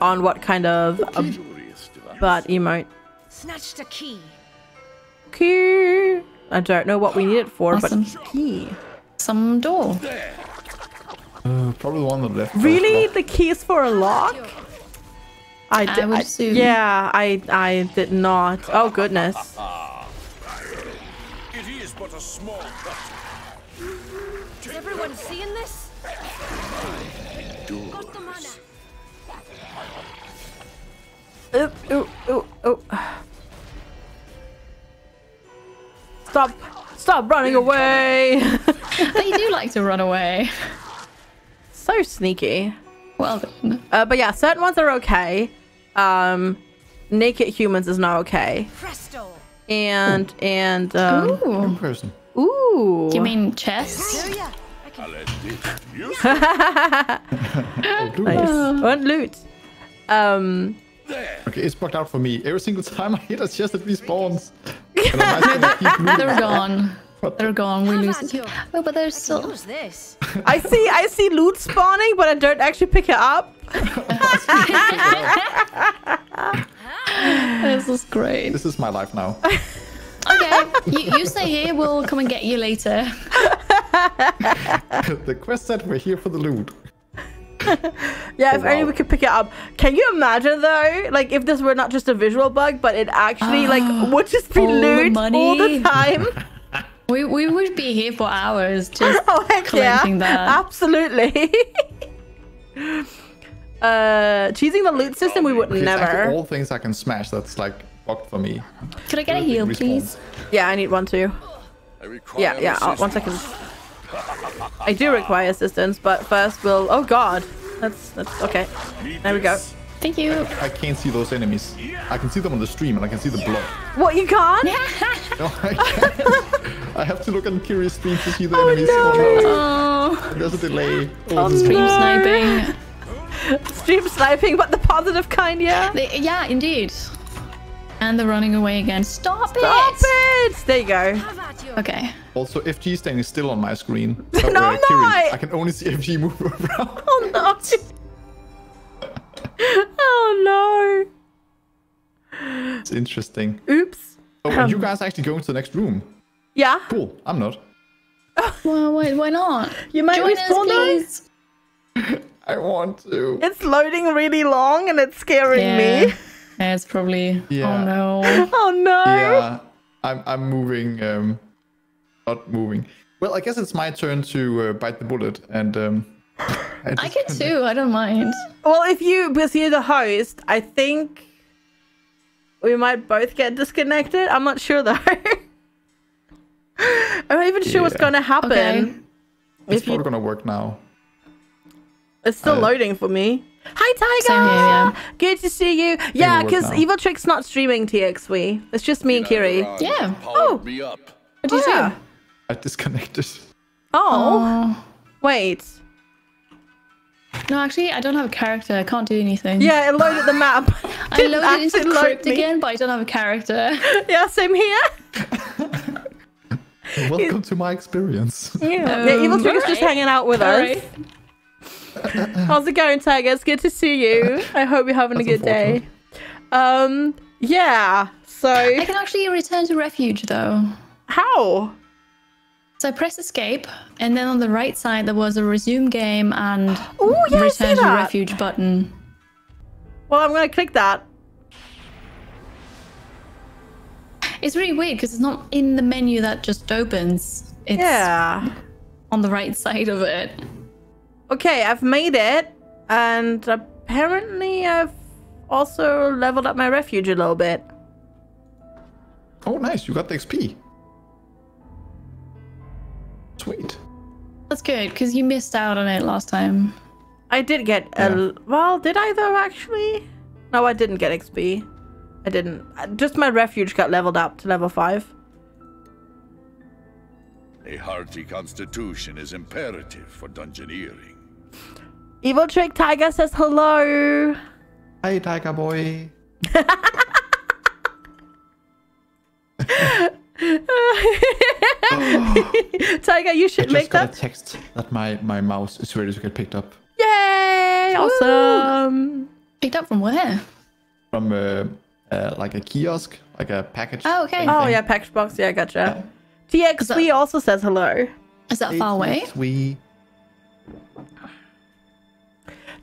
[SPEAKER 2] on what kind of a
[SPEAKER 7] Curious device.
[SPEAKER 2] butt emote.
[SPEAKER 6] Snatch the key.
[SPEAKER 2] Key. I don't know what we need it for,
[SPEAKER 3] Awesome.
[SPEAKER 2] but key.
[SPEAKER 3] Some door.
[SPEAKER 1] Uh, probably the one on the left.
[SPEAKER 2] Really, the keys for a lock? I,
[SPEAKER 3] I
[SPEAKER 2] di-
[SPEAKER 3] would
[SPEAKER 2] I-
[SPEAKER 3] assume.
[SPEAKER 2] Yeah, I I did not. Oh goodness.
[SPEAKER 5] It is but a small cut.
[SPEAKER 6] Is everyone seeing this? Got the mana.
[SPEAKER 2] Ooh, ooh, ooh, ooh. Stop! Stop running away!
[SPEAKER 3] they do like to run away.
[SPEAKER 2] So sneaky.
[SPEAKER 3] Well done.
[SPEAKER 2] Uh, but yeah, certain ones are okay. Um, naked humans is not okay.
[SPEAKER 6] Presto.
[SPEAKER 2] And and um,
[SPEAKER 3] Ooh.
[SPEAKER 1] In person.
[SPEAKER 2] ooh.
[SPEAKER 3] You mean chest?
[SPEAKER 6] Here ya. I can
[SPEAKER 7] I'll end it.
[SPEAKER 1] Blue.
[SPEAKER 2] nice. And loot. Um,
[SPEAKER 1] Okay, it's blocked out for me. Every single time I hit a chest, it respawns. And I'm just gonna keep looting.
[SPEAKER 3] They're gone. They're gone. We
[SPEAKER 6] Have
[SPEAKER 3] lose
[SPEAKER 6] at
[SPEAKER 3] it.
[SPEAKER 6] you.
[SPEAKER 3] Oh, but there's still.
[SPEAKER 6] use this.
[SPEAKER 2] I see I see loot spawning, but I don't actually pick it up.
[SPEAKER 3] This is great.
[SPEAKER 1] This is my life now.
[SPEAKER 3] Okay, you, you stay here. We'll come and get you later.
[SPEAKER 1] the quest said we're here for the loot.
[SPEAKER 2] Yeah, if
[SPEAKER 1] Oh,
[SPEAKER 2] only we could pick it up. Can you imagine though, like if this were not just a visual bug, but it actually like would just be
[SPEAKER 3] all the
[SPEAKER 2] loot all the time?
[SPEAKER 3] We, we would be here for hours just
[SPEAKER 2] oh heck yeah,
[SPEAKER 3] collecting that.
[SPEAKER 2] absolutely. uh, cheesing the loot system, we would
[SPEAKER 1] Okay, actually
[SPEAKER 2] never.
[SPEAKER 1] all things I can smash that's like blocked for me.
[SPEAKER 3] Could I get a heal, please?
[SPEAKER 2] Yeah, I need one too.
[SPEAKER 7] I
[SPEAKER 2] Yeah, yeah. Uh, one
[SPEAKER 7] assistance.
[SPEAKER 2] second. I do require assistance, but first we'll. Oh God, that's that's okay. There we go.
[SPEAKER 3] Thank you.
[SPEAKER 1] I can't see those enemies. I can see them on the stream and I can see the blood.
[SPEAKER 2] What you can't?
[SPEAKER 1] No, I can't. I have to look on Kiri's Stream to see the
[SPEAKER 2] Oh,
[SPEAKER 1] enemies.
[SPEAKER 2] no.
[SPEAKER 1] Oh,
[SPEAKER 3] Oh,
[SPEAKER 1] no. There's a delay.
[SPEAKER 2] Oh,
[SPEAKER 1] this is
[SPEAKER 3] stream
[SPEAKER 2] no.
[SPEAKER 3] sniping.
[SPEAKER 2] Stream sniping, but the positive kind, yeah.
[SPEAKER 3] They, yeah, indeed. And they're running away again. Stop,
[SPEAKER 2] Stop
[SPEAKER 3] it!
[SPEAKER 2] Stop it! There you go.
[SPEAKER 6] Have at you.
[SPEAKER 3] Okay.
[SPEAKER 1] Also, FG is standing still on my screen.
[SPEAKER 2] No, I'm not.
[SPEAKER 1] I can only see FG move around.
[SPEAKER 2] Oh no! Oh no.
[SPEAKER 1] It's interesting.
[SPEAKER 2] Oops.
[SPEAKER 1] Oh, and you guys actually going to the next room?
[SPEAKER 2] Yeah.
[SPEAKER 1] Cool. I'm not.
[SPEAKER 3] Well, why, why not?
[SPEAKER 2] You might
[SPEAKER 3] Join us, please.
[SPEAKER 1] I want to.
[SPEAKER 2] It's loading really long and it's scaring
[SPEAKER 3] Yeah.
[SPEAKER 2] me.
[SPEAKER 3] Yeah, it's probably.
[SPEAKER 1] Yeah.
[SPEAKER 3] Oh no.
[SPEAKER 2] Oh no.
[SPEAKER 1] Yeah, I'm I'm moving. Um, not moving. Well, I guess it's my turn to uh, bite the bullet, and um,
[SPEAKER 3] I can too. I don't mind.
[SPEAKER 2] Well, if you, because you're the host, I think we might both get disconnected. I'm not sure though. I'm not even sure what's going to happen.
[SPEAKER 3] Okay.
[SPEAKER 1] It's
[SPEAKER 2] if you-
[SPEAKER 1] probably gonna work now.
[SPEAKER 2] It's still
[SPEAKER 1] Uh,
[SPEAKER 2] loading for me. Hi, Tiger.
[SPEAKER 3] Same here, yeah.
[SPEAKER 2] Good to see you. Yeah, because. Eviltrick's not streaming TXW. It's just me and Kiri.
[SPEAKER 7] Duran
[SPEAKER 3] Yeah.
[SPEAKER 2] Oh.
[SPEAKER 7] me up.
[SPEAKER 3] What do you
[SPEAKER 2] yeah.
[SPEAKER 3] do?
[SPEAKER 1] I disconnected.
[SPEAKER 2] Oh,
[SPEAKER 3] Oh.
[SPEAKER 2] wait.
[SPEAKER 3] No, actually, I don't have a character. I can't do anything.
[SPEAKER 2] Yeah, it loaded the map.
[SPEAKER 3] I loaded into
[SPEAKER 2] actually load
[SPEAKER 3] crypt
[SPEAKER 2] me.
[SPEAKER 3] again, but I don't have a character.
[SPEAKER 2] Yeah, same here.
[SPEAKER 1] Welcome to my experience.
[SPEAKER 2] Yeah, yeah Evil
[SPEAKER 3] Um,
[SPEAKER 2] Trick is just
[SPEAKER 3] alright.
[SPEAKER 2] hanging out with us.
[SPEAKER 3] Alright.
[SPEAKER 2] How's it going, Tiger? It's good to see you. I hope you're having a good day. Um, yeah. So
[SPEAKER 3] I can actually return to refuge though.
[SPEAKER 2] how?
[SPEAKER 3] So I press escape, and then on the right side there was a resume game and
[SPEAKER 2] Oh yeah, I see
[SPEAKER 3] return to refuge button.
[SPEAKER 2] Well, I'm gonna click that.
[SPEAKER 3] It's really weird because it's not in the menu that just opens. It's
[SPEAKER 2] Yeah.
[SPEAKER 3] on the right side of it.
[SPEAKER 2] Okay, I've made it, and apparently I've also leveled up my refuge a little bit.
[SPEAKER 1] oh, nice! You got the XP. Sweet.
[SPEAKER 3] That's good because you missed out on it last time.
[SPEAKER 2] I did get a well. Did I though? Actually, no, I didn't get XP. I didn't. Uh, Just my refuge got leveled up to level five.
[SPEAKER 7] A hearty constitution is imperative for dungeoneering.
[SPEAKER 2] Eviltrick Tiger says hello.
[SPEAKER 1] Hi, Tiger Boy.
[SPEAKER 2] Tiger, you should
[SPEAKER 1] I
[SPEAKER 2] should
[SPEAKER 1] just
[SPEAKER 2] make
[SPEAKER 1] got
[SPEAKER 2] that.
[SPEAKER 1] a text that my my mouse is ready to get picked up
[SPEAKER 2] Yay! Awesome.
[SPEAKER 3] Picked up from where?
[SPEAKER 1] from uh, uh, like a kiosk, like a package.
[SPEAKER 3] Oh, okay.
[SPEAKER 1] thing
[SPEAKER 2] Oh
[SPEAKER 1] thing.
[SPEAKER 2] yeah, package box. Yeah, gotcha. TXP also says hello.
[SPEAKER 3] Is that far away?
[SPEAKER 1] We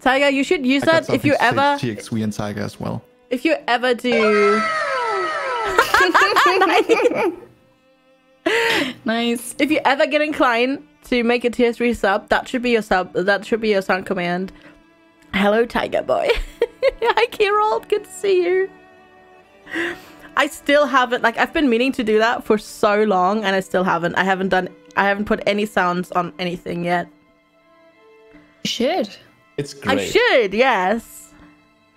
[SPEAKER 2] Tiger, you should use
[SPEAKER 1] I
[SPEAKER 2] that if you ever,
[SPEAKER 1] to TXV and Tiger as well.
[SPEAKER 2] if you ever do.
[SPEAKER 3] Nice.
[SPEAKER 2] If you ever get inclined to make a tier 3 sub, that should be your sub. That should be your sound command. Hello, Tiger Boy. Hi, Kirold. Good to see you. I still haven't, like, I've been meaning to do that for so long, and I still haven't. I haven't done, I haven't put any sounds on anything yet.
[SPEAKER 3] You should.
[SPEAKER 1] It's great.
[SPEAKER 2] I should, yes.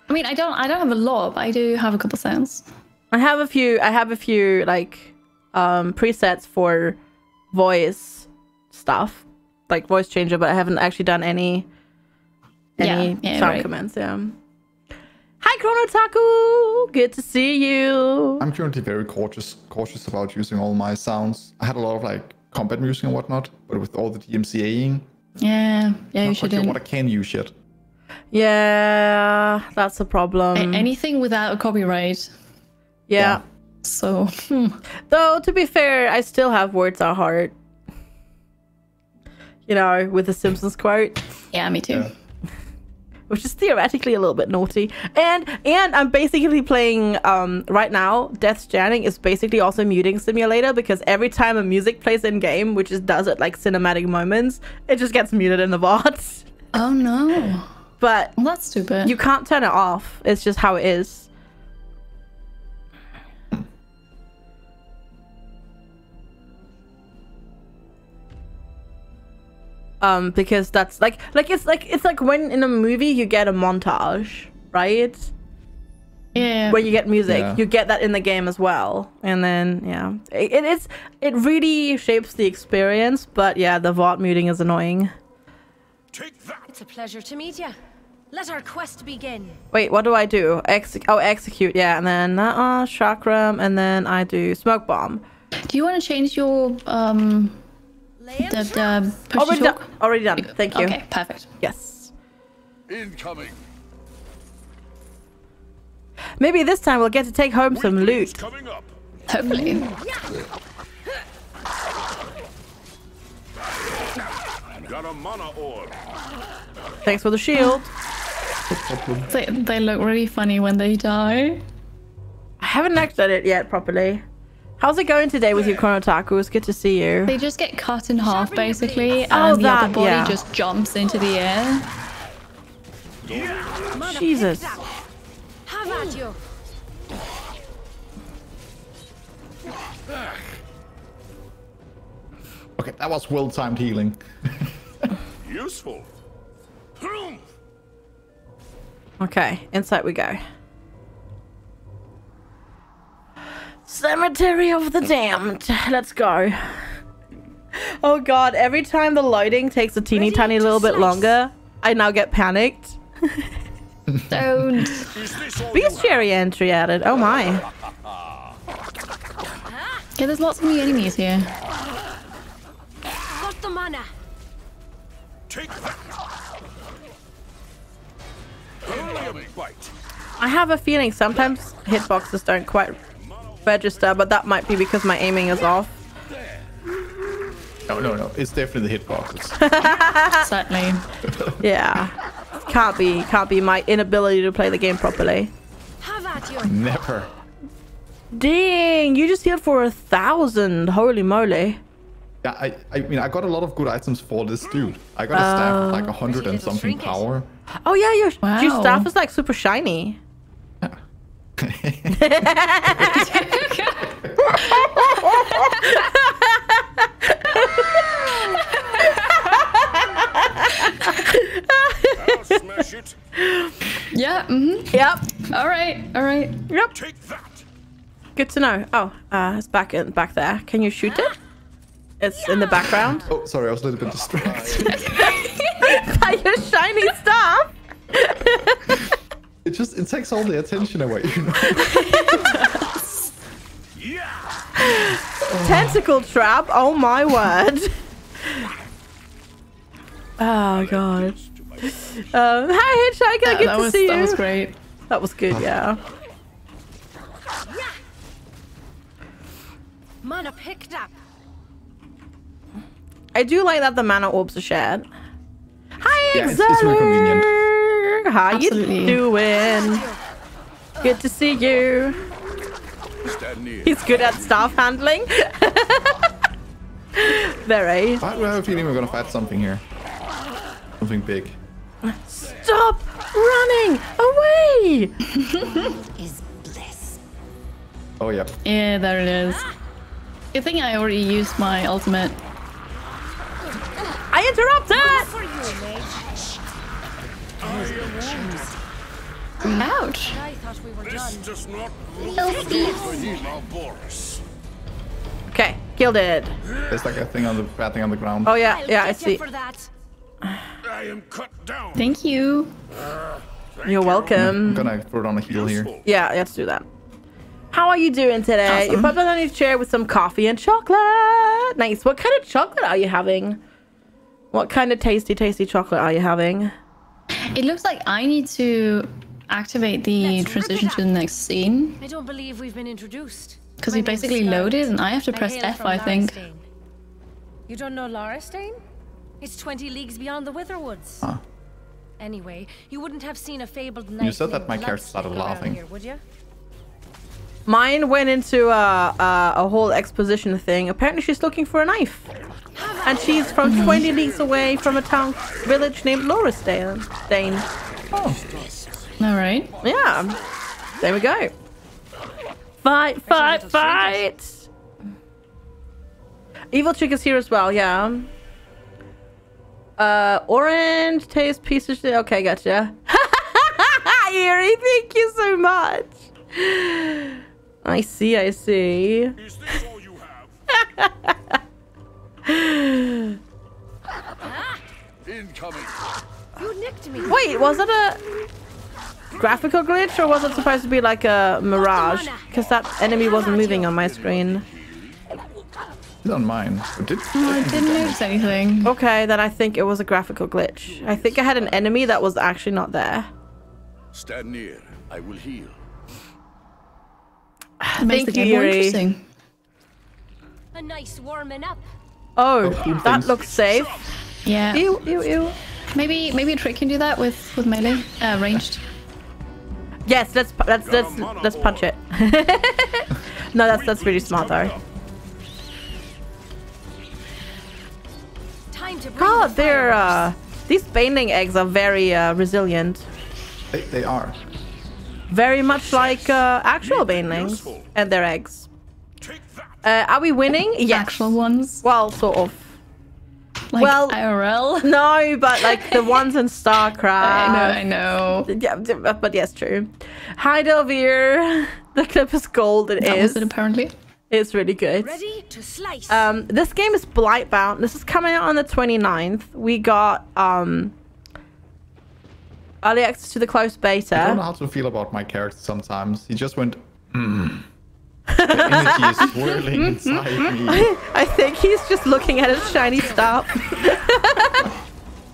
[SPEAKER 3] I mean, I don't. I don't have a lot, but I do have a couple sounds.
[SPEAKER 2] I have a few, I have a few, like, um, presets for voice stuff, like voice changer, but I haven't actually done any any
[SPEAKER 3] Yeah, yeah,
[SPEAKER 2] sound
[SPEAKER 3] right.
[SPEAKER 2] commands. Yeah. Hi, Chronotaku. Good to see you.
[SPEAKER 1] I'm currently very cautious cautious about using all my sounds. I had a lot of like combat music and whatnot, but with all the DMCAing,
[SPEAKER 3] Yeah, yeah, you
[SPEAKER 1] not quite sure
[SPEAKER 3] shouldn't.
[SPEAKER 1] what I can use yet.
[SPEAKER 2] Yeah, that's a problem.
[SPEAKER 3] A- anything without a copyright.
[SPEAKER 2] yeah.
[SPEAKER 3] So hmm.
[SPEAKER 2] Though to be fair, I still have words at heart. You know, with the Simpsons quote.
[SPEAKER 3] yeah, me too.
[SPEAKER 1] Yeah.
[SPEAKER 2] which is theoretically a little bit naughty. And and I'm basically playing um right now. Death Stranding is basically also muting simulator because every time a music plays in game, which it does at like cinematic moments, it just gets muted in the VOD.
[SPEAKER 3] Oh no,
[SPEAKER 2] But
[SPEAKER 3] well, that's stupid.
[SPEAKER 2] you can't turn it off. It's just how it is. Um, because that's like like it's like it's like when in a movie you get a montage, right?
[SPEAKER 3] yeah.
[SPEAKER 2] Where you get music,
[SPEAKER 1] Yeah.
[SPEAKER 2] you get that in the game as well, and then yeah, it, it is it really shapes the experience. But yeah, the VOD muting is annoying.
[SPEAKER 5] Take that!
[SPEAKER 6] It's a pleasure to meet you. Let our quest begin.
[SPEAKER 2] Wait, what do I do? Ex- oh, execute, yeah, and then uh, chakram, and then I do smoke bomb.
[SPEAKER 3] Do you want to change your um
[SPEAKER 6] Laying
[SPEAKER 3] the,
[SPEAKER 6] traps.
[SPEAKER 3] the
[SPEAKER 2] Already done. Already done. Thank you.
[SPEAKER 3] Okay, perfect.
[SPEAKER 2] Yes.
[SPEAKER 7] Incoming.
[SPEAKER 2] Maybe this time we'll get to take home some loot.
[SPEAKER 5] coming up.
[SPEAKER 3] Hopefully.
[SPEAKER 5] Got a mana orb.
[SPEAKER 2] Thanks for the shield.
[SPEAKER 3] They, they look really funny when they die.
[SPEAKER 2] I haven't looked at it yet properly. How's it going today with your Chronotaku? It's good to see you.
[SPEAKER 3] They just get cut in half basically, and
[SPEAKER 2] Oh,
[SPEAKER 3] the other body
[SPEAKER 2] yeah.
[SPEAKER 3] just jumps into the air.
[SPEAKER 2] Jesus.
[SPEAKER 6] How about you.
[SPEAKER 1] Okay, that was well-timed healing.
[SPEAKER 5] Useful.
[SPEAKER 2] Okay, inside we go. Cemetery of the Damned. Let's go. Oh god, every time the loading takes a teeny
[SPEAKER 6] Ready
[SPEAKER 2] tiny
[SPEAKER 6] to
[SPEAKER 2] little bit longer, I now get panicked.
[SPEAKER 3] Don't.
[SPEAKER 5] Is this all you have?
[SPEAKER 2] Bestiary entry added. Oh my.
[SPEAKER 3] Yeah, there's lots of new enemies here.
[SPEAKER 6] Got the mana.
[SPEAKER 5] Take that. Only a bite.
[SPEAKER 2] I have a feeling sometimes hitboxes don't quite register, but that might be because my aiming is off.
[SPEAKER 1] No, no, no. It's definitely the hitboxes.
[SPEAKER 3] Certainly.
[SPEAKER 2] Yeah. Can't be, can't be my inability to play the game properly.
[SPEAKER 6] Have at you.
[SPEAKER 1] Never.
[SPEAKER 2] Dang, you just healed for a thousand. Holy moly.
[SPEAKER 1] Yeah, I, I mean, I got a lot of good items for this dude. I got a staff with like a hundred and something power.
[SPEAKER 2] Oh yeah, your, your staff is like super shiny.
[SPEAKER 5] I'll smash it.
[SPEAKER 3] Yeah, mm-hmm.
[SPEAKER 2] Yep.
[SPEAKER 3] All right, all right.
[SPEAKER 2] Yep.
[SPEAKER 5] Take that.
[SPEAKER 2] Good to know. Oh, uh, it's back in back there. Can you shoot it? It's in the background.
[SPEAKER 1] Oh, sorry, I was a little bit distracted.
[SPEAKER 2] By your shiny staff.
[SPEAKER 1] it just it takes all the attention away. You know?
[SPEAKER 5] Yeah.
[SPEAKER 2] Tentacle trap. Oh my word. Oh god. Um, hi Hitchhiker.
[SPEAKER 3] That,
[SPEAKER 2] Good
[SPEAKER 3] that
[SPEAKER 2] to
[SPEAKER 3] was
[SPEAKER 2] see you.
[SPEAKER 3] that was great.
[SPEAKER 2] That was good. Yeah.
[SPEAKER 6] Mana picked up.
[SPEAKER 2] I do like that the mana orbs are shared. Hi,
[SPEAKER 1] Yeah, it's- it's really convenient.
[SPEAKER 2] How
[SPEAKER 3] Absolutely.
[SPEAKER 2] you doing? Good to see you. He's good at staff handling. Very.
[SPEAKER 1] Why do I have a feeling we're gonna fight something here? Something big.
[SPEAKER 2] Stop running away!
[SPEAKER 6] Is bliss.
[SPEAKER 1] Oh yeah.
[SPEAKER 3] Yeah, there it is. Good thing I already used my ultimate.
[SPEAKER 2] I interrupted!
[SPEAKER 6] For you, mage.
[SPEAKER 3] Ouch.
[SPEAKER 6] I thought we were
[SPEAKER 5] This
[SPEAKER 6] done.
[SPEAKER 5] does not look good for Hila Boris.
[SPEAKER 2] Okay, killed it.
[SPEAKER 1] There's like a thing on the bad thing on the ground.
[SPEAKER 2] Oh yeah, yeah, I see.
[SPEAKER 6] for that.
[SPEAKER 5] I am cut down.
[SPEAKER 3] Thank you.
[SPEAKER 2] Uh,
[SPEAKER 1] You're
[SPEAKER 2] welcome.
[SPEAKER 1] I'm gonna throw it on a heal here.
[SPEAKER 2] Yeah, let's do that. How are you doing today? You
[SPEAKER 3] Awesome.
[SPEAKER 2] popped on your chair with some coffee and chocolate. Nice. What kind of chocolate are you having? What kind of tasty, tasty chocolate are you having?
[SPEAKER 3] It looks like I need to activate the
[SPEAKER 6] Let's
[SPEAKER 3] transition to the next scene
[SPEAKER 6] I don't believe we've been introduced.
[SPEAKER 3] because
[SPEAKER 6] My
[SPEAKER 3] we basically loaded and I have to
[SPEAKER 6] I
[SPEAKER 3] press
[SPEAKER 6] hail
[SPEAKER 3] F,
[SPEAKER 6] from
[SPEAKER 3] I think.
[SPEAKER 6] Larastane. You don't know Larastane? It's 20 leagues beyond the Witherwoods.
[SPEAKER 1] Huh.
[SPEAKER 6] Anyway, you wouldn't have seen a fabled knight You
[SPEAKER 1] said that my character started laughing.
[SPEAKER 6] Here, would you?
[SPEAKER 2] Mine went into a, a, a whole exposition thing. Apparently, she's looking for a knife. And she's from 20 leagues away from a town, village named Lorisdale. Dane.
[SPEAKER 3] All right.
[SPEAKER 2] Yeah. There we go. Fight, fight, fight! Eviltrick is here as well, yeah. Uh, orange taste piece of shit. Okay, gotcha. Yuri, thank you so much. I see, I see.
[SPEAKER 5] Is this all you have?
[SPEAKER 7] Incoming.
[SPEAKER 6] You nicked me.
[SPEAKER 2] Wait, was it a graphical glitch or was it supposed to be like a mirage? Because that enemy wasn't moving on my screen.
[SPEAKER 1] It's on mine. But did,
[SPEAKER 3] I didn't notice anything.
[SPEAKER 2] Okay, then I think it was a graphical glitch. I think I had an enemy that was actually not there.
[SPEAKER 7] Stand near. I will heal.
[SPEAKER 3] It makes
[SPEAKER 2] Thank
[SPEAKER 3] the game
[SPEAKER 2] you,
[SPEAKER 3] more
[SPEAKER 2] Yuri.
[SPEAKER 3] interesting.
[SPEAKER 6] A nice warming up.
[SPEAKER 2] Oh,
[SPEAKER 1] cool
[SPEAKER 2] that
[SPEAKER 1] things.
[SPEAKER 2] looks safe.
[SPEAKER 3] Yeah.
[SPEAKER 2] Ew, ew, ew.
[SPEAKER 3] Maybe maybe a trick can do that with with melee uh, ranged.
[SPEAKER 2] Yes, let's let's let's let's punch it. no, that's that's really smart though.
[SPEAKER 6] Time to bring
[SPEAKER 2] God, they're uh, these baneling eggs are very uh, resilient.
[SPEAKER 1] They, they are.
[SPEAKER 2] Very much like uh, actual banelings and their eggs. Uh, are we winning? Yes.
[SPEAKER 3] Actual ones.
[SPEAKER 2] Well, sort of.
[SPEAKER 3] Like
[SPEAKER 2] Well-
[SPEAKER 3] IRL.
[SPEAKER 2] No, but like the ones in StarCraft.
[SPEAKER 3] I know, I know.
[SPEAKER 2] Yeah, d- but yes, true. Hi, Delvir. The clip is gold. It
[SPEAKER 3] That
[SPEAKER 2] is.
[SPEAKER 3] was it apparently.
[SPEAKER 2] It's really good.
[SPEAKER 6] Ready to slice.
[SPEAKER 2] Um, this game is Blightbound. This is coming out on the 29th. We got um early access to the closed beta.
[SPEAKER 1] I don't know how to feel about my character sometimes. He just went, mm. The energy is swirling inside me.
[SPEAKER 2] I think he's just looking at his shiny stuff.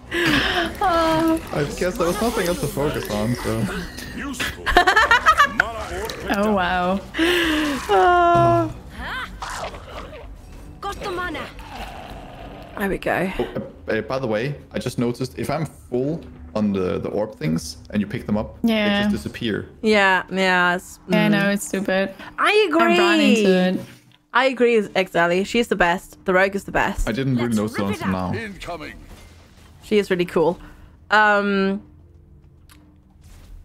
[SPEAKER 1] I guess there was nothing else to focus on, so.
[SPEAKER 5] Useful.
[SPEAKER 3] Oh wow.
[SPEAKER 2] Oh,
[SPEAKER 6] Got the mana.
[SPEAKER 2] there we go.
[SPEAKER 1] Oh, uh, uh, by the way, I just noticed if I'm full on the, the orb things and you pick them up, yeah. they
[SPEAKER 3] Yeah.
[SPEAKER 1] just disappear.
[SPEAKER 2] Yeah, yeah. It's,
[SPEAKER 3] Yeah, I
[SPEAKER 2] mm.
[SPEAKER 3] know it's stupid.
[SPEAKER 2] I agree.
[SPEAKER 3] I ran into it.
[SPEAKER 2] I agree with Exali. She's the best. The rogue is the best.
[SPEAKER 1] I didn't really
[SPEAKER 6] Let's
[SPEAKER 1] notice it
[SPEAKER 6] rip
[SPEAKER 1] until now.
[SPEAKER 7] Incoming.
[SPEAKER 2] She is really cool. Um.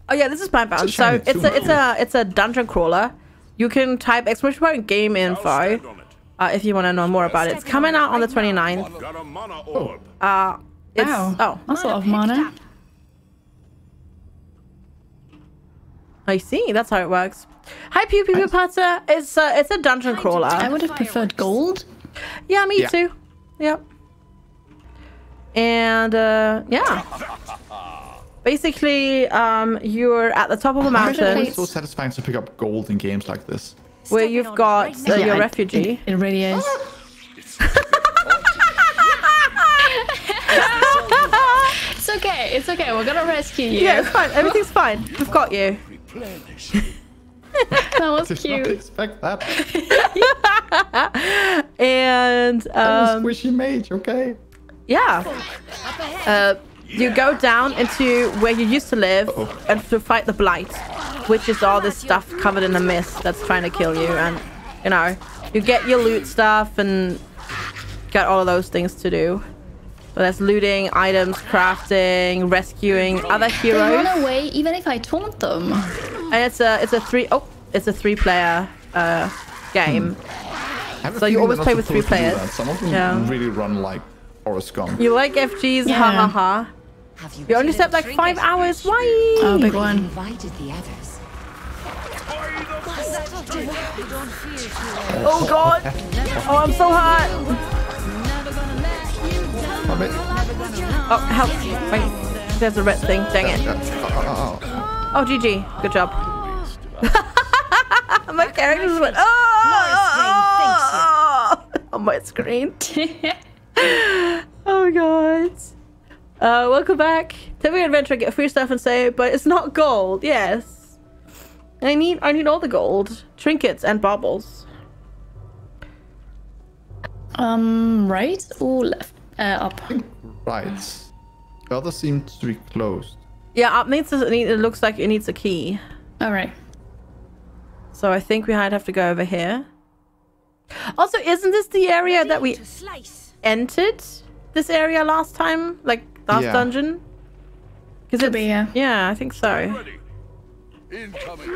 [SPEAKER 2] Oh yeah, this is Blightbound.
[SPEAKER 1] It's
[SPEAKER 2] So it's a it's a it's a dungeon crawler. You can type exclamation point game info
[SPEAKER 5] stand on it.
[SPEAKER 2] uh, if you want to know more about it. It's coming out on the 29th.
[SPEAKER 5] Got a mana orb.
[SPEAKER 2] Uh, it's
[SPEAKER 3] Wow.
[SPEAKER 2] oh
[SPEAKER 3] That's a lot of mana.
[SPEAKER 2] I see. That's how it works. Hi Pew Pew Pew Potter. It's a it's a dungeon crawler.
[SPEAKER 3] I would have preferred gold.
[SPEAKER 2] Yeah, me
[SPEAKER 1] Yeah.
[SPEAKER 2] too. Yep. And uh, yeah. Basically, um, you're at the top of a
[SPEAKER 1] Why is it
[SPEAKER 2] mountain
[SPEAKER 1] It's so satisfying to pick up gold in games like this?
[SPEAKER 2] where you've got
[SPEAKER 6] right
[SPEAKER 2] uh, your
[SPEAKER 3] Yeah, it-
[SPEAKER 2] refugee.
[SPEAKER 3] It, it really is. It's okay. It's okay. We're gonna rescue you.
[SPEAKER 2] Yeah, it's fine. Everything's fine. We've got you.
[SPEAKER 3] that was
[SPEAKER 1] Did not
[SPEAKER 3] cute.
[SPEAKER 1] expect that.
[SPEAKER 2] And
[SPEAKER 1] I'm
[SPEAKER 2] um,
[SPEAKER 1] a squishy mage, okay?
[SPEAKER 2] yeah, uh, you go down into where you used to live and to fight the blight, which is all this stuff covered in a mist that's trying to kill you. And you know, you get your loot stuff and got all of those things to do. So that's looting, items, crafting, rescuing other
[SPEAKER 3] They
[SPEAKER 2] heroes.
[SPEAKER 3] run away even if I taunt them.
[SPEAKER 2] And it's a it's a three oh it's a three player uh, game.
[SPEAKER 1] I
[SPEAKER 2] So you always play with three
[SPEAKER 1] supposed to do
[SPEAKER 2] players.
[SPEAKER 1] Some of them
[SPEAKER 2] Yeah.
[SPEAKER 1] really run like Forrest Gump.
[SPEAKER 2] You like FG's? Ha
[SPEAKER 3] Yeah.
[SPEAKER 2] ha ha.
[SPEAKER 6] Have you
[SPEAKER 2] You only slept like five hours. Why?
[SPEAKER 3] Oh, big one.
[SPEAKER 6] Invited the others.
[SPEAKER 2] Oh god. Oh, I'm so hot.
[SPEAKER 1] I mean,
[SPEAKER 2] Oh, help. Wait. There's a red thing. Dang it.
[SPEAKER 1] uh, uh, uh,
[SPEAKER 2] Oh, GG. Good job. My characters just went, oh, on my screen. oh, my God. Uh, welcome back. Tell me adventure, get free stuff and say, but it's not gold. Yes. I need, I need all the gold. Trinkets and baubles.
[SPEAKER 3] Um, right or left? Uh, up.
[SPEAKER 1] right. The other seems to be closed.
[SPEAKER 2] Yeah, up needs, a, it looks like it needs a key.
[SPEAKER 3] All right.
[SPEAKER 2] So I think we might have to go over here. Also, isn't this the area that we entered? This area last time? Like, last
[SPEAKER 1] Yeah.
[SPEAKER 2] dungeon? Because
[SPEAKER 3] Could be, yeah.
[SPEAKER 2] Yeah, I think so.
[SPEAKER 7] Incoming.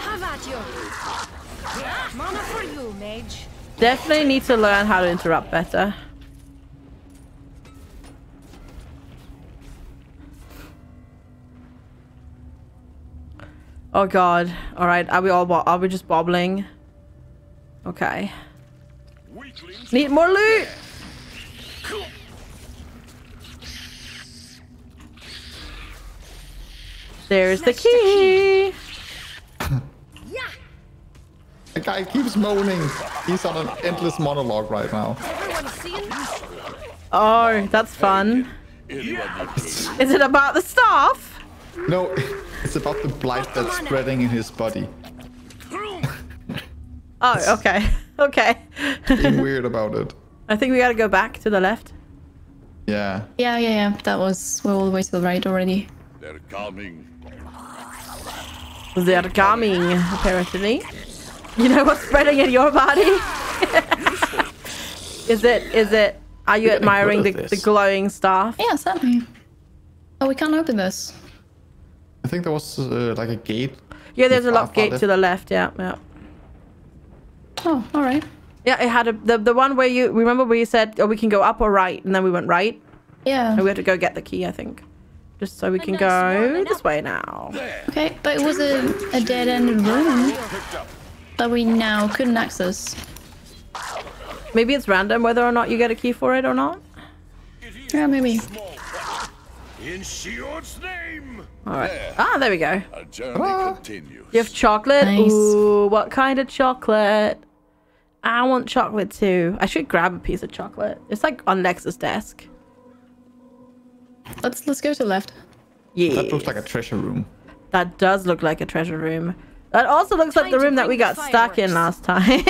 [SPEAKER 6] Have at you. Mana for you, mage.
[SPEAKER 2] Definitely need to learn how to interrupt better. Oh god. Alright, are we all bo- are we just bobbling? Okay.
[SPEAKER 5] Weaklings.
[SPEAKER 2] Need more loot! There's the key!
[SPEAKER 6] Yeah.
[SPEAKER 1] The guy keeps moaning. He's on an endless monologue right now.
[SPEAKER 2] Oh, that's fun.
[SPEAKER 7] Anyone?
[SPEAKER 2] Is it about the staff?
[SPEAKER 1] No, it's about the blight that's spreading in his body.
[SPEAKER 2] Oh, okay. Okay.
[SPEAKER 1] Being weird about it.
[SPEAKER 2] I think we gotta go back to the left.
[SPEAKER 1] Yeah.
[SPEAKER 3] Yeah, yeah, yeah. That was we're all the way to the right already.
[SPEAKER 7] They're coming.
[SPEAKER 2] They're coming, apparently. You know what's spreading in your body? is it, is it, are you admiring the, the glowing stuff?
[SPEAKER 3] Yeah, certainly. Oh, we can't open this.
[SPEAKER 1] I think there was uh, like a gate.
[SPEAKER 2] Yeah, there's a
[SPEAKER 1] locked
[SPEAKER 2] gate
[SPEAKER 1] left.
[SPEAKER 2] to the left, yeah, yeah.
[SPEAKER 3] Oh, all right.
[SPEAKER 2] Yeah, it had a, the, the one where you, remember where you said, oh, we can go up or right, and then we went right?
[SPEAKER 3] Yeah.
[SPEAKER 2] And we had to go get the key, I think. Just so we can go this
[SPEAKER 6] up.
[SPEAKER 2] way now.
[SPEAKER 3] Okay, but it was a, a dead-ended room that we now couldn't access.
[SPEAKER 2] Maybe it's random whether or not you get a key for it or not.
[SPEAKER 3] Yeah, maybe.
[SPEAKER 5] In Shiord's name!
[SPEAKER 2] All right. Ah, there we go.
[SPEAKER 7] Our journey continues.
[SPEAKER 2] You have chocolate?
[SPEAKER 3] Nice.
[SPEAKER 2] Ooh, what kind of chocolate? I want chocolate too. I should grab a piece of chocolate. It's like on Lex's desk.
[SPEAKER 3] Let's let's go to the left.
[SPEAKER 2] Yeah.
[SPEAKER 1] That looks like a treasure room.
[SPEAKER 2] That does look like a treasure room. That also looks like the room that we
[SPEAKER 6] bring the
[SPEAKER 2] got stuck in last time.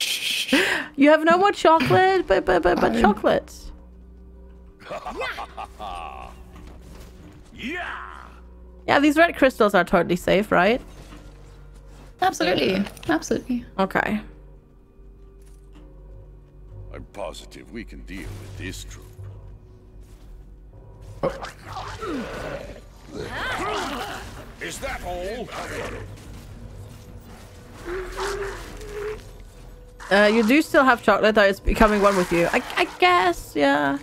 [SPEAKER 2] you have no more chocolate, but but but, but
[SPEAKER 1] I'm-
[SPEAKER 2] chocolate.
[SPEAKER 5] Yeah!
[SPEAKER 2] Yeah, these red crystals are totally safe, right?
[SPEAKER 3] Absolutely, absolutely.
[SPEAKER 2] Okay.
[SPEAKER 7] I'm positive we can deal with this troop.
[SPEAKER 5] Is that all?
[SPEAKER 2] Uh, you do still have chocolate, though. It's becoming one with you. I, I guess, yeah.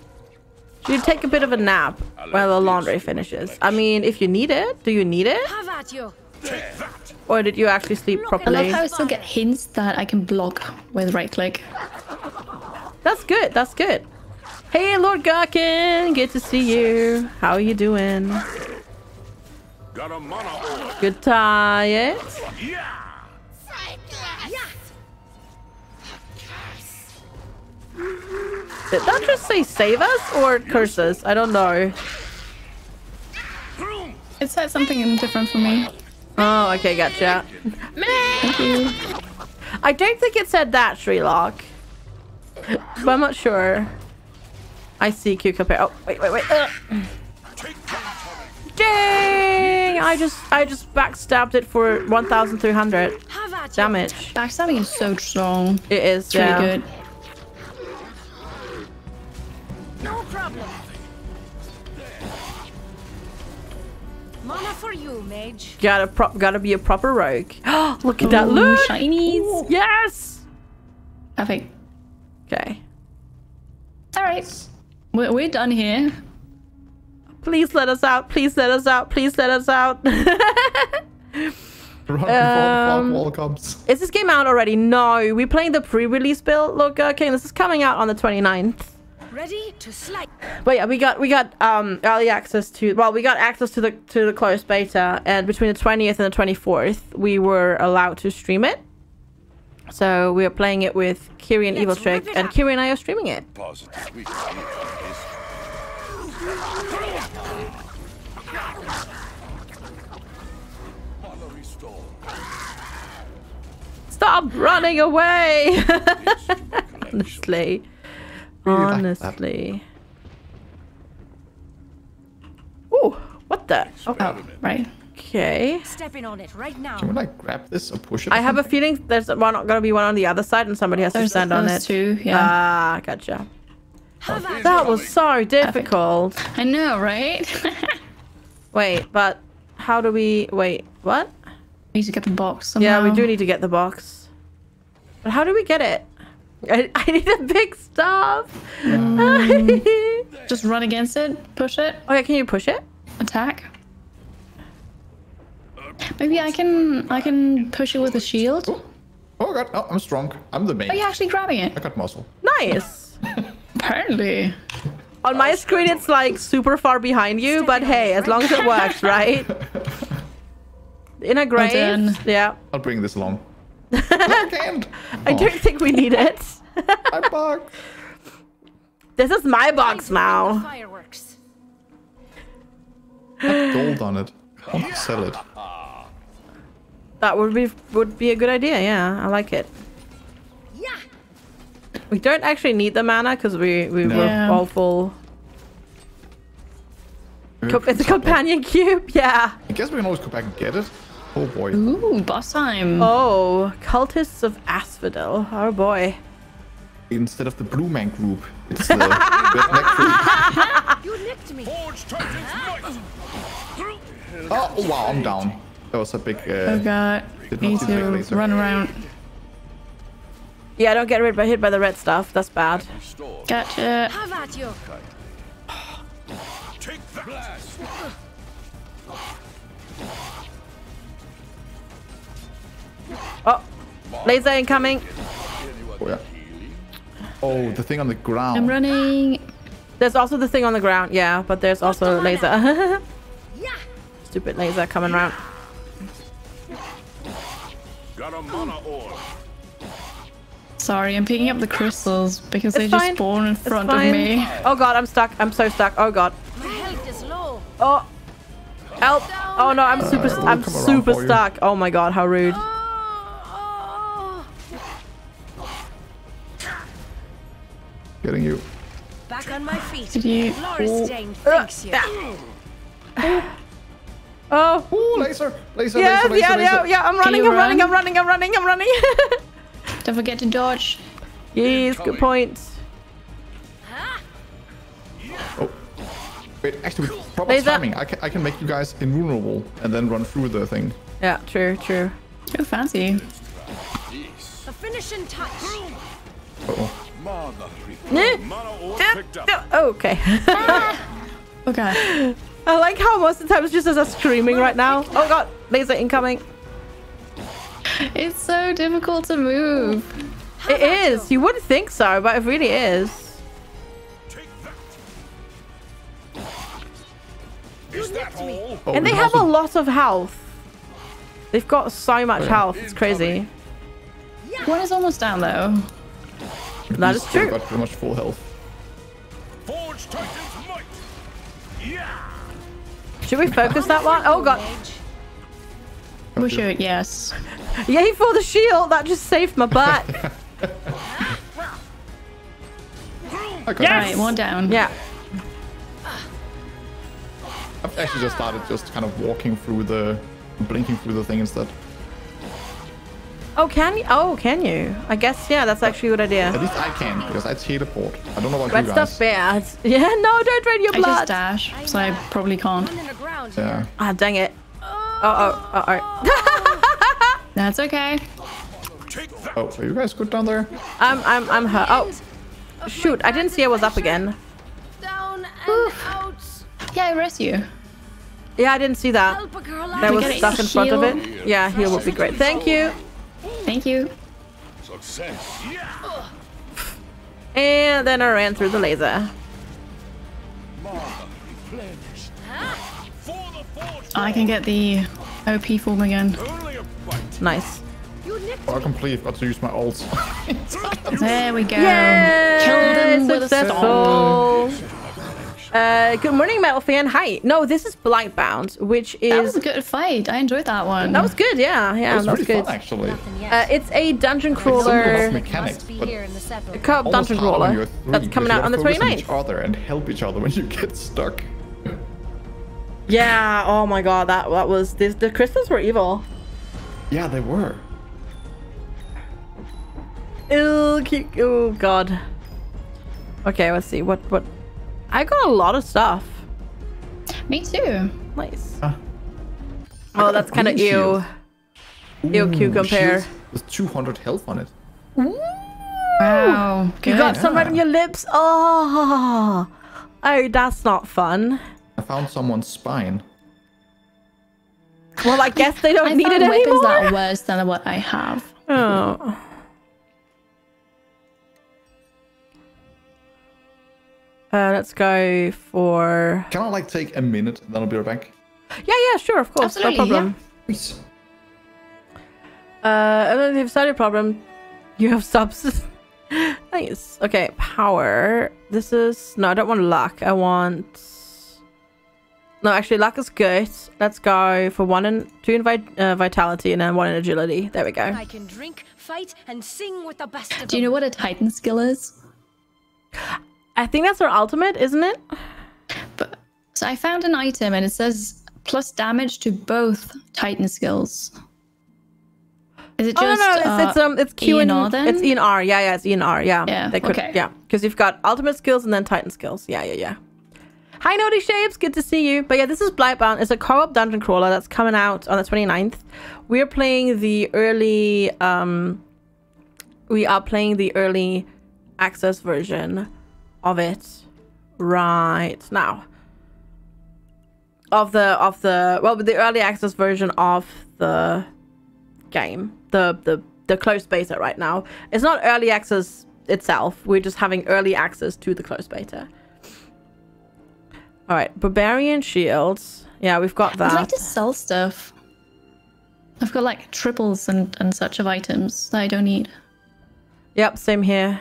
[SPEAKER 2] You take a bit of a nap while the laundry finishes. I mean, if you need it, do you need it?
[SPEAKER 6] Have at you.
[SPEAKER 5] Take that!
[SPEAKER 2] Or did you actually sleep
[SPEAKER 6] Look at
[SPEAKER 3] I love
[SPEAKER 2] properly?
[SPEAKER 3] how I still get hints that I can block with right click.
[SPEAKER 2] That's good. That's good. Hey, Lord Gherkin. Good to see you. How are you doing?
[SPEAKER 5] Got a mana ore.
[SPEAKER 2] Good tired?
[SPEAKER 5] Yeah!
[SPEAKER 2] Did that just say save us or curse us? I don't know.
[SPEAKER 3] It said something different for me.
[SPEAKER 2] Oh, okay, gotcha.
[SPEAKER 3] Thank you.
[SPEAKER 2] I don't think it said that, Shreelock. But I'm not sure. I see cucumber. Oh, wait, wait, wait. Ugh. Dang! I just, I just backstabbed it for 1,300
[SPEAKER 6] Have at you.
[SPEAKER 2] damage.
[SPEAKER 3] Backstabbing is so strong.
[SPEAKER 2] It is,
[SPEAKER 3] It's
[SPEAKER 2] yeah.
[SPEAKER 3] really good.
[SPEAKER 6] No problem. Mana for you, mage.
[SPEAKER 2] Gotta, pro- gotta be a proper rogue. Look at that!
[SPEAKER 3] loot!
[SPEAKER 2] Look!
[SPEAKER 3] shinies.
[SPEAKER 2] Yes!
[SPEAKER 3] Perfect.
[SPEAKER 2] Okay.
[SPEAKER 3] All right. We're, we're done here.
[SPEAKER 2] Please let us out. Please let us out. Please let us out.
[SPEAKER 1] Run before the
[SPEAKER 2] Um,
[SPEAKER 1] fog wall comes.
[SPEAKER 2] Is this game out already? No. We're playing the pre-release build. Look, okay, this is coming out on the 29th.
[SPEAKER 6] Ready to slide.
[SPEAKER 2] But yeah, we got we got um early access to well, we got access to the to the closed beta, and between the 20th and the 24th, we were allowed to stream it. So we are playing it with Kiri and
[SPEAKER 6] Eviltrick,
[SPEAKER 2] and. Kiri and I are streaming it.
[SPEAKER 7] Positive we can deal with this troop. Mana restored.
[SPEAKER 2] Stop running away! Honestly,
[SPEAKER 1] Really like
[SPEAKER 2] honestly. Ooh, what the?
[SPEAKER 3] Oh, right.
[SPEAKER 2] Okay.
[SPEAKER 6] Stepping on it right now.
[SPEAKER 1] Can we like grab this or push it? or
[SPEAKER 2] I have a feeling there's one gonna be one on the other side, and somebody has to stand on
[SPEAKER 3] those
[SPEAKER 2] it.
[SPEAKER 3] two, yeah.
[SPEAKER 2] Ah, gotcha.
[SPEAKER 6] Have
[SPEAKER 2] That was so difficult.
[SPEAKER 3] I know, right?
[SPEAKER 2] Wait, but how do we wait? What?
[SPEAKER 3] We need to get the box somehow.
[SPEAKER 2] Yeah, we do need to get the box. But how do we get it? I, I need a big staff.
[SPEAKER 3] Just run against it, push it, oh,
[SPEAKER 2] okay, can you push it?
[SPEAKER 3] attack. Maybe I can I can push it with a shield.
[SPEAKER 1] Oh, oh god, no, I'm strong. I'm the main.
[SPEAKER 3] Oh, Are you actually grabbing it?
[SPEAKER 1] I got muscle.
[SPEAKER 2] Nice.
[SPEAKER 3] Apparently.
[SPEAKER 2] On my screen, it's like super far behind you, but hey, as long as it works, right? In a grave. Yeah.
[SPEAKER 1] I'll bring this along. no, I.
[SPEAKER 2] I don't think we need it.
[SPEAKER 1] I box.
[SPEAKER 2] this is my box
[SPEAKER 6] to bring the
[SPEAKER 2] now.
[SPEAKER 6] Fireworks.
[SPEAKER 1] Got gold on it. I want to sell it.
[SPEAKER 2] That would be would be a good idea. Yeah, I like it.
[SPEAKER 6] Yeah.
[SPEAKER 2] We don't actually need the mana because we we
[SPEAKER 1] No.
[SPEAKER 2] were
[SPEAKER 3] Yeah.
[SPEAKER 2] all full. Co- It's a companion cube. Yeah.
[SPEAKER 1] I guess we can always go back and get it. Oh boy.
[SPEAKER 3] Ooh, boss time.
[SPEAKER 2] Oh, cultists of Asphodel. Oh boy.
[SPEAKER 1] Instead of the Blue Man group, it's the redneck group.
[SPEAKER 6] You nicked me.
[SPEAKER 5] Forge Titan's might!
[SPEAKER 1] Oh, oh, wow, I'm down. That was a big.
[SPEAKER 3] Oh
[SPEAKER 1] Uh,
[SPEAKER 3] god.
[SPEAKER 1] Did not
[SPEAKER 3] Need to run around.
[SPEAKER 2] Yeah, don't get rid by hit by the red stuff. That's bad.
[SPEAKER 5] Restore.
[SPEAKER 3] Gotcha.
[SPEAKER 6] Have at you.
[SPEAKER 5] Take that!
[SPEAKER 2] Oh, laser incoming.
[SPEAKER 1] oh, yeah. oh, the thing on the ground.
[SPEAKER 3] I'm running.
[SPEAKER 2] There's also the thing on the ground. Yeah, but there's also a laser.
[SPEAKER 6] Yeah.
[SPEAKER 2] Stupid laser coming around.
[SPEAKER 5] Got a mana ore.
[SPEAKER 3] Sorry, I'm picking up the crystals because they
[SPEAKER 2] It's
[SPEAKER 3] just
[SPEAKER 2] fine.
[SPEAKER 3] spawn in front of
[SPEAKER 2] fine.
[SPEAKER 3] me.
[SPEAKER 2] Oh god, I'm stuck. I'm so stuck. Oh god.
[SPEAKER 6] My health is low.
[SPEAKER 2] Oh. Help. Oh no, I'm super
[SPEAKER 1] Uh,
[SPEAKER 2] I'm super stuck. Oh my god, how rude.
[SPEAKER 1] Getting you.
[SPEAKER 6] Back on my feet.
[SPEAKER 3] Did you?
[SPEAKER 6] Loristain thanks you. Ah.
[SPEAKER 2] Oh.
[SPEAKER 1] Oh, laser! Laser,
[SPEAKER 2] Yeah,
[SPEAKER 1] laser, laser,
[SPEAKER 2] yeah, yeah,
[SPEAKER 1] laser.
[SPEAKER 2] yeah. I'm running, I'm running. I'm running, I'm running, I'm running.
[SPEAKER 3] Don't forget to dodge.
[SPEAKER 2] yes, good point.
[SPEAKER 1] Oh. Wait, actually, with proper
[SPEAKER 2] Laser.
[SPEAKER 1] timing, I can, I can make you guys invulnerable and then run through the thing.
[SPEAKER 2] Yeah, true, true.
[SPEAKER 3] Oh, fancy.
[SPEAKER 6] A finishing touch.
[SPEAKER 1] Uh-oh.
[SPEAKER 5] Mother. Mana ore picked up.
[SPEAKER 2] eh, Okay.
[SPEAKER 3] Okay.
[SPEAKER 2] I like how most of the time it's just as us screaming right now. Oh god, laser incoming.
[SPEAKER 3] It's so difficult to move.
[SPEAKER 2] It is. You wouldn't think so, but it really is.
[SPEAKER 5] Take that. Is that all?
[SPEAKER 1] Oh,
[SPEAKER 2] And they have a lot of health. They've got so much health. It's crazy.
[SPEAKER 3] One is almost down though.
[SPEAKER 2] That is
[SPEAKER 1] He's still
[SPEAKER 2] true.
[SPEAKER 1] got pretty much full health.
[SPEAKER 5] Forge Titan's might! Yeah!
[SPEAKER 2] Should we focus that one? Oh god.
[SPEAKER 3] We should, yes.
[SPEAKER 2] Yay for the shield. That just saved my butt.
[SPEAKER 1] I got
[SPEAKER 3] Alright, one down.
[SPEAKER 2] yeah.
[SPEAKER 1] I've actually just started just kind of walking through the, blinking through the thing instead.
[SPEAKER 2] Oh, can you? Oh, can you? I guess, yeah, that's actually a good idea.
[SPEAKER 1] At least I can, because I teleport. I don't know about
[SPEAKER 2] Red
[SPEAKER 1] you guys.
[SPEAKER 2] Red stuff bad. Yeah, no, don't drain your blood.
[SPEAKER 3] I just
[SPEAKER 2] blood.
[SPEAKER 3] dash, so I probably can't.
[SPEAKER 6] One in the ground
[SPEAKER 1] Yeah.
[SPEAKER 2] Ah, dang it. Oh, oh, oh, oh.
[SPEAKER 3] That's okay.
[SPEAKER 1] Oh, are you guys good down there?
[SPEAKER 2] I'm, I'm, I'm hurt. Oh, shoot. I didn't see I was up again.
[SPEAKER 6] Down and out.
[SPEAKER 3] Yeah, I rest you.
[SPEAKER 2] Yeah, I didn't see that.
[SPEAKER 6] Help
[SPEAKER 2] There was
[SPEAKER 3] get
[SPEAKER 2] stuff in front of it. Yeah, heal would be great. Thank you.
[SPEAKER 3] Thank you.
[SPEAKER 7] Success. Yeah.
[SPEAKER 2] And then I ran through the laser.
[SPEAKER 5] For the Forge!
[SPEAKER 3] I can get the OP form again.
[SPEAKER 5] Only a bite!
[SPEAKER 2] Nice.
[SPEAKER 6] You nicked
[SPEAKER 1] Oh, I completely forgot to use my ults.
[SPEAKER 3] There we go.
[SPEAKER 2] Yay!
[SPEAKER 3] Killed him with a
[SPEAKER 2] Successful. Uh, good morning, Metal Fan. Hi. No, this is Blightbound, which is...
[SPEAKER 3] That was
[SPEAKER 2] is
[SPEAKER 3] a good fight. I enjoyed that one.
[SPEAKER 2] that was good. Yeah, yeah,
[SPEAKER 1] It
[SPEAKER 2] that was
[SPEAKER 1] really
[SPEAKER 2] good.
[SPEAKER 1] fun, actually.
[SPEAKER 2] Uh, it's a dungeon
[SPEAKER 1] Some of
[SPEAKER 2] crawler
[SPEAKER 1] the mechanics,
[SPEAKER 6] Must be
[SPEAKER 1] but
[SPEAKER 6] here in the settlement.
[SPEAKER 2] co-op dungeon crawler
[SPEAKER 1] three,
[SPEAKER 2] that's coming out on the
[SPEAKER 1] gotta focus
[SPEAKER 2] 29th.
[SPEAKER 1] each other and help each other when you get stuck.
[SPEAKER 2] Yeah. Oh my god, that that was this. The crystals were evil.
[SPEAKER 1] Yeah, they were.
[SPEAKER 2] Ew, cute. Oh god. Okay, let's see. What what? I got a lot of stuff.
[SPEAKER 3] Me too.
[SPEAKER 2] Nice.
[SPEAKER 1] Huh.
[SPEAKER 2] Oh, that's kind of
[SPEAKER 1] green
[SPEAKER 2] ew.
[SPEAKER 1] shield.
[SPEAKER 2] Ew, Q compare.
[SPEAKER 1] With 200 health on it.
[SPEAKER 3] Wow. Good.
[SPEAKER 2] You got some right
[SPEAKER 1] yeah.
[SPEAKER 2] on your lips. Oh, oh, that's not fun.
[SPEAKER 1] I found someone's spine.
[SPEAKER 2] Well, I guess they don't
[SPEAKER 3] I
[SPEAKER 2] need
[SPEAKER 3] found
[SPEAKER 2] it
[SPEAKER 3] weapons
[SPEAKER 2] anymore.
[SPEAKER 3] that are worse than what I have.
[SPEAKER 2] Oh. Uh, let's go for.
[SPEAKER 1] Can I like take a minute and then I'll be right back?
[SPEAKER 2] Yeah, yeah, sure, of course,
[SPEAKER 3] Absolutely,
[SPEAKER 2] no problem.
[SPEAKER 1] Please.
[SPEAKER 2] Uh, and then if you've started a problem, you have subs. nice. Okay, power. This is no, I don't want luck. I want. No, actually, luck is good. Let's go for one and two in vi- uh, vitality and then one in agility. There we go.
[SPEAKER 6] I can drink, fight, and sing with the best of
[SPEAKER 3] Do you know what a Titan skill is?
[SPEAKER 2] I think that's our ultimate, isn't it?
[SPEAKER 3] But so I found an item and it says plus damage to both Titan skills. Is it
[SPEAKER 2] Oh
[SPEAKER 3] just?
[SPEAKER 2] no, no, it's,
[SPEAKER 3] uh,
[SPEAKER 2] it's um, it's Q
[SPEAKER 3] E
[SPEAKER 2] and
[SPEAKER 3] and R then?
[SPEAKER 2] It's E and R. Yeah, yeah, it's E and R. Yeah,
[SPEAKER 3] Yeah,
[SPEAKER 2] They could,
[SPEAKER 3] okay.
[SPEAKER 2] yeah, because you've got ultimate skills and then Titan skills. Yeah, yeah, yeah. Hi, Naughty Shapes. Good to see you. But yeah, this is Blightbound. It's a co-op dungeon crawler that's coming out on the 29th. We're playing the early. Um, we are playing the early access version of it right now. Of the of the well, the early access version of the game, the the the closed beta right now. It's not early access itself. We're just having early access to the closed beta. All right, barbarian shields. Yeah, we've got
[SPEAKER 3] I'd
[SPEAKER 2] that.
[SPEAKER 3] like to sell stuff. I've got like triples and, and such of items that I don't need.
[SPEAKER 2] Yep, same here.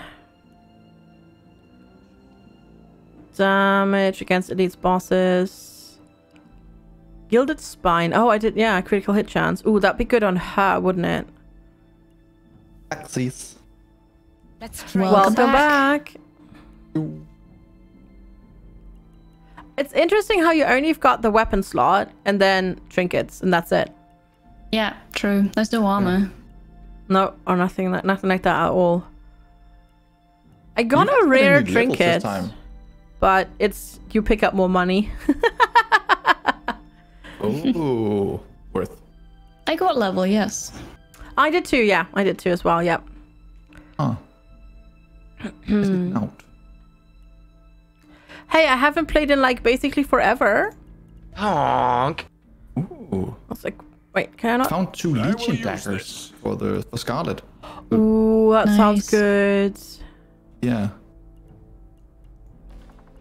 [SPEAKER 2] Damage against elite bosses. Gilded spine. Oh, I did. Yeah, critical hit chance. Ooh, that'd be good on her, wouldn't it?
[SPEAKER 1] Axes.
[SPEAKER 6] Let's try
[SPEAKER 3] Welcome
[SPEAKER 2] Welcome
[SPEAKER 3] back.
[SPEAKER 2] back. It's interesting how you only have got the weapon slot and then trinkets, and that's it.
[SPEAKER 3] Yeah, true. There's no armor.
[SPEAKER 2] No, or nothing like nothing like that at all. I got
[SPEAKER 1] You
[SPEAKER 2] a rare
[SPEAKER 1] need levels this
[SPEAKER 2] trinket,
[SPEAKER 1] time.
[SPEAKER 2] But it's you pick up more money.
[SPEAKER 1] Oh, worth.
[SPEAKER 3] I got level, yes.
[SPEAKER 2] I did too. Yeah, I did too as well. Yep.
[SPEAKER 1] Huh. Is it hmm. out?
[SPEAKER 2] Hey, I haven't played in like basically forever.
[SPEAKER 8] Honk.
[SPEAKER 1] Ooh.
[SPEAKER 2] I was like, wait, can I not?
[SPEAKER 1] Found two
[SPEAKER 7] I will
[SPEAKER 1] legion
[SPEAKER 7] use
[SPEAKER 1] daggers for the for Scarlet.
[SPEAKER 2] Ooh, that sounds good.
[SPEAKER 1] Yeah.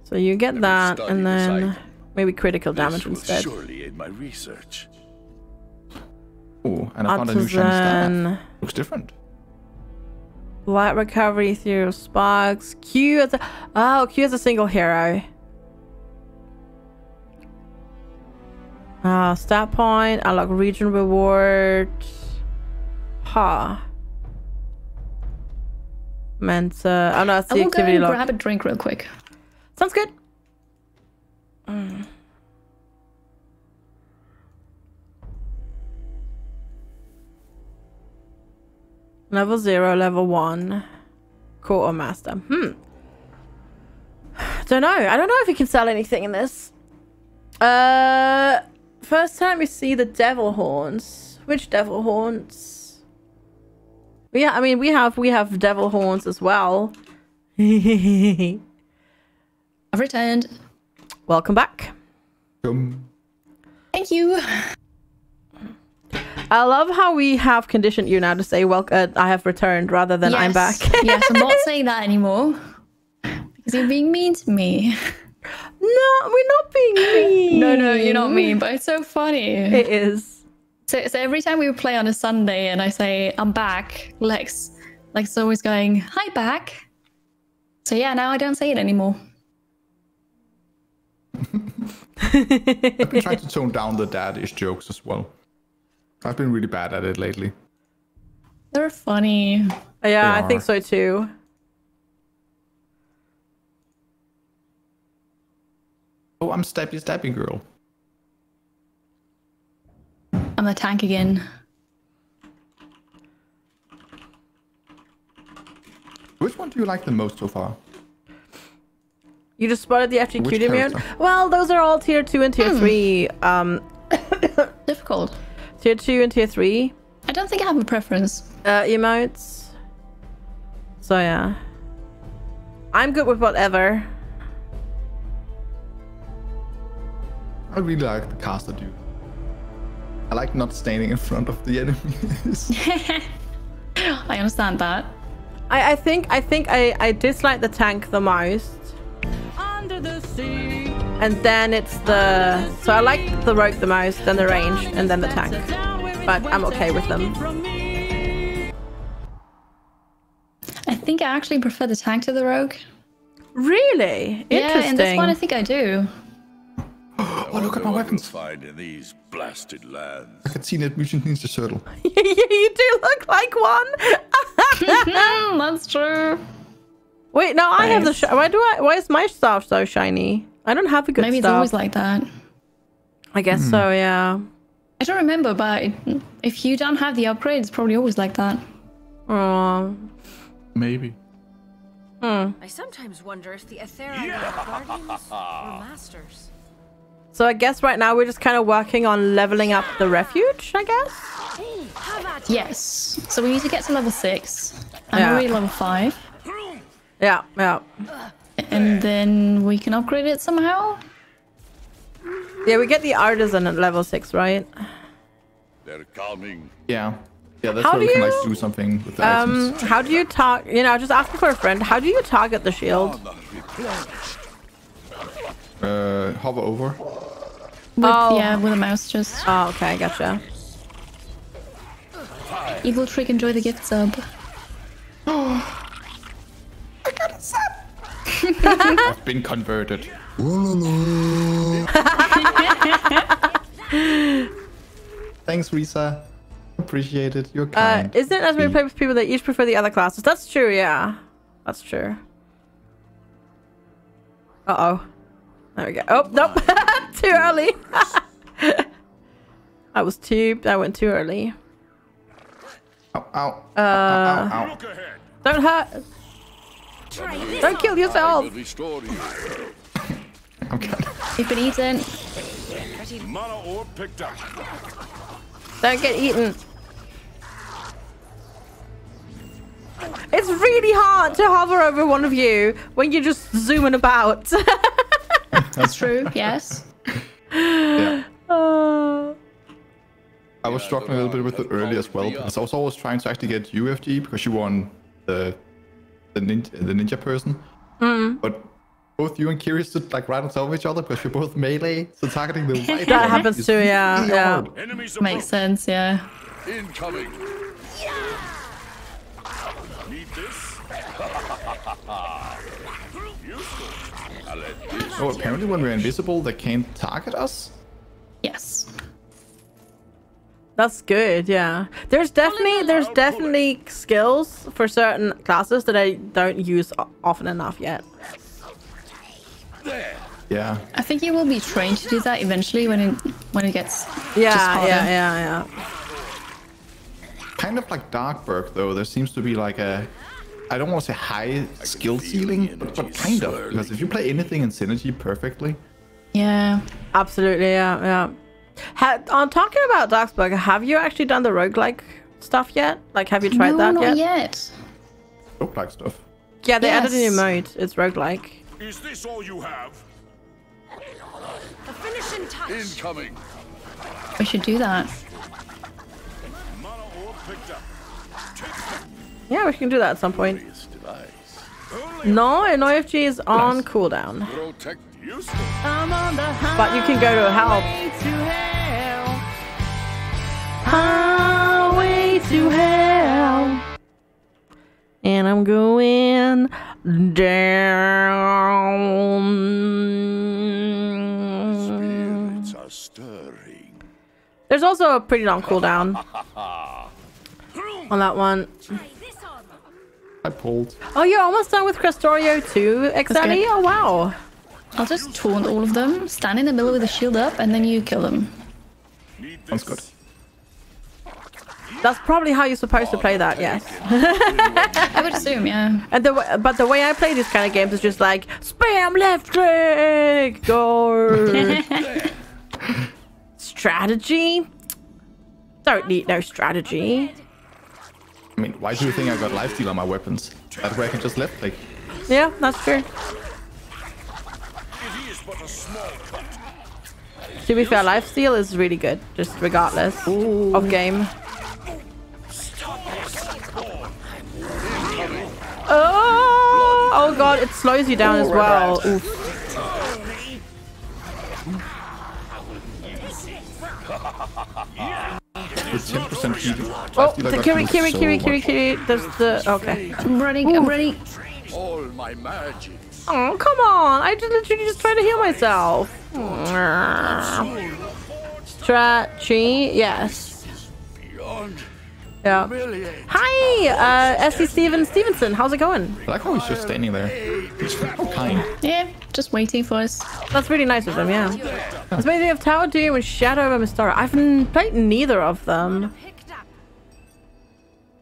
[SPEAKER 2] So you get that, and then
[SPEAKER 7] item.
[SPEAKER 2] maybe critical damage
[SPEAKER 7] This will
[SPEAKER 2] instead.
[SPEAKER 7] surely aid my research.
[SPEAKER 1] Oh, and I found a new shiny
[SPEAKER 2] Artisan,
[SPEAKER 1] staff. Looks different.
[SPEAKER 2] light recovery through sparks. Q as a oh, Q as a single hero. Ah, stat point, unlock region reward. Ha. Mentor. Oh no, it's
[SPEAKER 3] I
[SPEAKER 2] the
[SPEAKER 3] will go
[SPEAKER 2] activity
[SPEAKER 3] and
[SPEAKER 2] log.
[SPEAKER 3] grab a drink real quick.
[SPEAKER 2] Sounds good. Mm. Level zero, level one. Quartermaster. Hmm. Don't know. I don't know if you can sell anything in this. Uh, first time we see the devil horns. Which devil horns? Yeah, I mean we have we have devil horns as well.
[SPEAKER 3] I've returned.
[SPEAKER 2] Welcome back.
[SPEAKER 1] Um,
[SPEAKER 3] Thank you.
[SPEAKER 2] I love how we have conditioned you now to say, "Well, uh, I have returned," rather than "I'm back."
[SPEAKER 3] Yes. yes, I'm not saying that anymore. Because you're being mean to me.
[SPEAKER 2] no, we're not being mean.
[SPEAKER 3] No, no, you're not mean, but it's so funny.
[SPEAKER 2] It is.
[SPEAKER 3] So, so every time we play on a Sunday and I say I'm back, Lex, Lex is always going, "Hi, back." So yeah, now I don't say it anymore.
[SPEAKER 1] I've been trying to tone down the dad-ish jokes as well. I've been really bad at it lately.
[SPEAKER 3] They're funny.
[SPEAKER 2] Yeah,
[SPEAKER 1] They
[SPEAKER 2] I think so too.
[SPEAKER 1] Oh, I'm Stabby Stabby Girl.
[SPEAKER 3] I'm the tank again.
[SPEAKER 1] Which one do you like the most so far?
[SPEAKER 2] You just spotted the FGQ
[SPEAKER 1] Which
[SPEAKER 2] immune.
[SPEAKER 1] character?
[SPEAKER 2] Well, those are all tier two and tier three. Um,
[SPEAKER 3] Difficult.
[SPEAKER 2] tier two and tier three
[SPEAKER 3] I don't think I have a preference.
[SPEAKER 2] uh, emotes. So yeah, I'm good with whatever.
[SPEAKER 1] I really like the caster dude. I like not standing in front of the enemies.
[SPEAKER 3] I understand that.
[SPEAKER 2] I, I think I think I, I dislike the tank the most.
[SPEAKER 6] Under the sea.
[SPEAKER 2] And then it's the so I like the rogue the most, then the range, and then the tank. But I'm okay with them.
[SPEAKER 3] I think I actually prefer the tank to the rogue.
[SPEAKER 2] Really?
[SPEAKER 3] Yeah,
[SPEAKER 2] Interesting.
[SPEAKER 3] in this one I think I do.
[SPEAKER 1] Oh, look at my weapons.
[SPEAKER 7] we'll find in these blasted lands.
[SPEAKER 1] I can see that Mutant Ninja Turtle.
[SPEAKER 2] yeah, you do look like one.
[SPEAKER 3] That's true.
[SPEAKER 2] Wait, no, I have the. Sh- why do I? Why is my stuff so shiny? I don't have a good
[SPEAKER 3] Maybe it's always like that.
[SPEAKER 2] I guess so. Yeah.
[SPEAKER 3] I don't remember, but if you don't have the upgrade, it's probably always like that.
[SPEAKER 2] Oh.
[SPEAKER 1] Maybe.
[SPEAKER 2] Hmm.
[SPEAKER 6] I sometimes wonder if the Aetheri are guardians or masters.
[SPEAKER 2] So I guess right now we're just kind of working on leveling up the refuge. I guess.
[SPEAKER 6] Have at you.
[SPEAKER 3] Yes. So we need to get to level six. I'm
[SPEAKER 2] Yeah.
[SPEAKER 3] already level five,
[SPEAKER 2] Yeah. Yeah.
[SPEAKER 3] and then we can upgrade it somehow.
[SPEAKER 2] Yeah. We get the artisan at level six, right?
[SPEAKER 7] They're coming.
[SPEAKER 1] Yeah. Yeah, that's
[SPEAKER 2] How
[SPEAKER 1] where we
[SPEAKER 2] do
[SPEAKER 1] can like do something with the
[SPEAKER 2] Um.
[SPEAKER 1] items.
[SPEAKER 2] How do you talk, You know, just asking for a friend. How do you target the shield?
[SPEAKER 1] Uh, hover over.
[SPEAKER 3] With,
[SPEAKER 2] Oh.
[SPEAKER 3] Yeah, with a mouse just.
[SPEAKER 2] Oh, okay. I
[SPEAKER 3] gotcha. Eviltrick, enjoy the gift sub.
[SPEAKER 1] I've been converted. Thanks, Risa. Appreciate it. You're
[SPEAKER 2] Uh,
[SPEAKER 1] kind.
[SPEAKER 2] isn't it as we play with people that each prefer the other classes? That's true. Yeah. That's true. Uh oh. There we go. Oh nope. too early. I was too. I went too early.
[SPEAKER 1] ow, ow,
[SPEAKER 2] Uh,
[SPEAKER 1] ow, ow,
[SPEAKER 5] Look ahead.
[SPEAKER 2] don't hurt. Don't kill yourself.
[SPEAKER 7] will restore you.
[SPEAKER 1] I'm kind
[SPEAKER 3] You've been eaten.
[SPEAKER 5] Mana ore picked up.
[SPEAKER 2] Don't get eaten. It's really hard to hover over one of you when you're just zooming about.
[SPEAKER 3] That's true. Yes.
[SPEAKER 1] yeah.
[SPEAKER 2] Uh,
[SPEAKER 1] I was struggling a little bit with it earlier as well because I was always trying to actually get UFG because you won the the ninja the ninja person.
[SPEAKER 2] Mm.
[SPEAKER 1] But both you and Kiri stood like right on top of each other because you're both melee, so targeting the right
[SPEAKER 2] That
[SPEAKER 1] one
[SPEAKER 2] happens
[SPEAKER 1] is
[SPEAKER 2] too, yeah,
[SPEAKER 1] really
[SPEAKER 2] yeah.
[SPEAKER 1] hard.
[SPEAKER 5] Enemies
[SPEAKER 3] Makes sense. Yeah.
[SPEAKER 7] Incoming.
[SPEAKER 5] Need this?
[SPEAKER 7] I'll let this
[SPEAKER 1] Oh, apparently when we're invisible, they can't target us.
[SPEAKER 3] Yes.
[SPEAKER 2] That's good, yeah. There's definitely there's definitely skills for certain classes that I don't use often enough yet.
[SPEAKER 1] Yeah.
[SPEAKER 3] I think you will be trained to do that eventually when it when it gets.
[SPEAKER 2] Yeah,
[SPEAKER 3] just
[SPEAKER 2] yeah, yeah, yeah.
[SPEAKER 1] Kind of like Dark Darksburg though, there seems to be like a I don't want to say high skill ceiling, but, but kind of. Because if you play anything in Synergy perfectly,
[SPEAKER 3] Yeah.
[SPEAKER 2] Absolutely, yeah, yeah. Ha- on talking about Darksburger, have you actually done the roguelike stuff yet? Like, have you tried
[SPEAKER 3] no,
[SPEAKER 2] that
[SPEAKER 3] not
[SPEAKER 2] yet?
[SPEAKER 3] yet.
[SPEAKER 1] roguelike stuff.
[SPEAKER 2] Yeah, they added a new mode. It's roguelike.
[SPEAKER 5] Is this all you have?
[SPEAKER 6] The finishing touch.
[SPEAKER 7] incoming.
[SPEAKER 3] We should do that.
[SPEAKER 5] Mana ore picked up.
[SPEAKER 2] Yeah, we can do that at some point. No, an OFG is on cooldown.
[SPEAKER 7] Protect
[SPEAKER 5] Useful.
[SPEAKER 2] But you can go to help. Highway to hell. And I'm going down.
[SPEAKER 7] spirits are stirring.
[SPEAKER 2] There's also a pretty long cooldown on that one.
[SPEAKER 6] Try this armor.
[SPEAKER 1] I pulled.
[SPEAKER 2] Oh, you're almost done with Crestorio too, Exani? Oh, wow.
[SPEAKER 3] I'll just taunt all of them, stand in the middle with the shield up, and then you kill them.
[SPEAKER 5] Need
[SPEAKER 1] Sounds good.
[SPEAKER 2] That's probably how you're supposed to play that, yes.
[SPEAKER 3] I would assume, yeah.
[SPEAKER 2] And the w- but the way I play these kind of games is just like spam left click, go. strategy? Don't need no strategy.
[SPEAKER 1] I mean, why do you think I got lifesteal on my weapons? That way I can just left click.
[SPEAKER 2] Yeah, that's true.
[SPEAKER 5] It is but a small cut.
[SPEAKER 2] To be fair, lifesteal is really good, just regardless of game. Oh, oh god, it slows you down as well. Oof.
[SPEAKER 1] With 10% healing.
[SPEAKER 2] Oh,
[SPEAKER 1] Lifesteal I
[SPEAKER 2] the
[SPEAKER 1] got
[SPEAKER 2] Kiri,
[SPEAKER 1] healed
[SPEAKER 2] Kiri, Kiri. Kiri, Kiri. There's the. Okay.
[SPEAKER 3] I'm ready, I'm ready.
[SPEAKER 7] All my magic.
[SPEAKER 2] Oh, come on. I just literally just tried to heal myself. Aw. Strachi, yes. Yeah. Hi, uh, S.C. Steven Stevenson. How's it going?
[SPEAKER 1] I like how he's just standing there. He's so kind.
[SPEAKER 3] Yeah, just waiting for us.
[SPEAKER 2] That's really nice of them, yeah. It's made me of Tower Doom and Shadow of Mystara. I've n- played neither of them.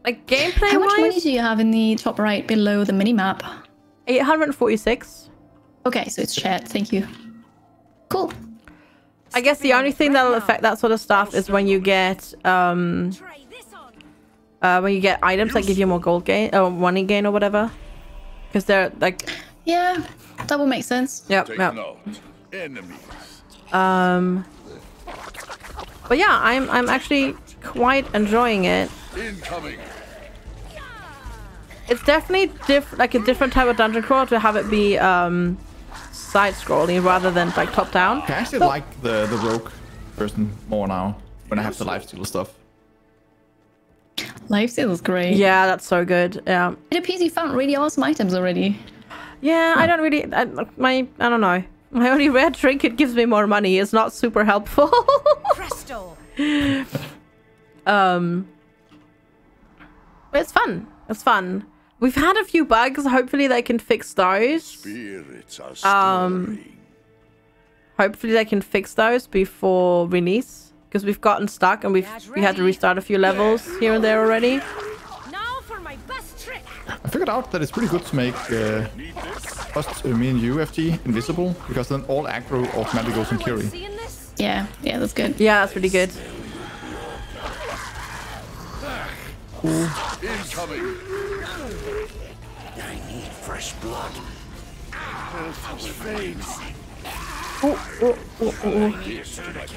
[SPEAKER 2] Like gameplay
[SPEAKER 3] How much money do you have in the top right below the minimap?
[SPEAKER 2] 846.
[SPEAKER 3] Okay, so it's chat. Thank you. Cool.
[SPEAKER 2] I guess the only thing that'll affect that sort of stuff is when you get um
[SPEAKER 6] Try this on.
[SPEAKER 2] uh when you get items that give you more gold gain or money gain or whatever. Because they're like
[SPEAKER 3] Yeah, that would make sense.
[SPEAKER 2] yep,
[SPEAKER 7] Take
[SPEAKER 2] yep. Um But yeah, I'm I'm actually quite enjoying it.
[SPEAKER 7] Incoming.
[SPEAKER 2] It's definitely diff like a different type of dungeon crawl to have it be um side scrolling rather than like top down.
[SPEAKER 1] I actually like the, the rogue person more now when I have the life lifesteal stuff.
[SPEAKER 3] Lifesteal is great.
[SPEAKER 2] Yeah, that's so good. Yeah.
[SPEAKER 3] It appears you found really awesome items already.
[SPEAKER 2] Yeah, I don't really. I, my I don't know. My only rare trinket gives me more money. It's not super helpful.
[SPEAKER 6] Presto.
[SPEAKER 2] um, it's fun. It's fun. We've had a few bugs. Hopefully they can fix those.
[SPEAKER 7] Spirits are.
[SPEAKER 2] Um, Hopefully they can fix those before release because we've gotten stuck and we've we had to restart a few levels here and there already.
[SPEAKER 6] Now for my best trick.
[SPEAKER 1] I figured out that it's pretty good to make uh, us, uh, me and you, FG, invisible because then all aggro automatically goes on Kiri.
[SPEAKER 3] Yeah, yeah, that's good.
[SPEAKER 2] Yeah, that's pretty good.
[SPEAKER 7] Incoming.
[SPEAKER 5] I need fresh blood.
[SPEAKER 7] Health is fading. Here's to my.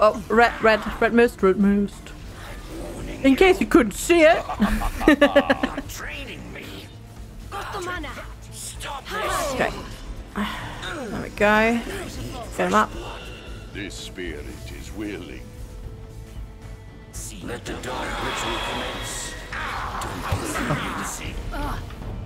[SPEAKER 2] Oh, red, red, red mist, red mist. In case you couldn't see it.
[SPEAKER 5] Training me.
[SPEAKER 6] Got the mana.
[SPEAKER 5] Stop
[SPEAKER 2] Okay. There we go. Get him up.
[SPEAKER 7] This spirit is willing.
[SPEAKER 5] Let the dark ritual commence.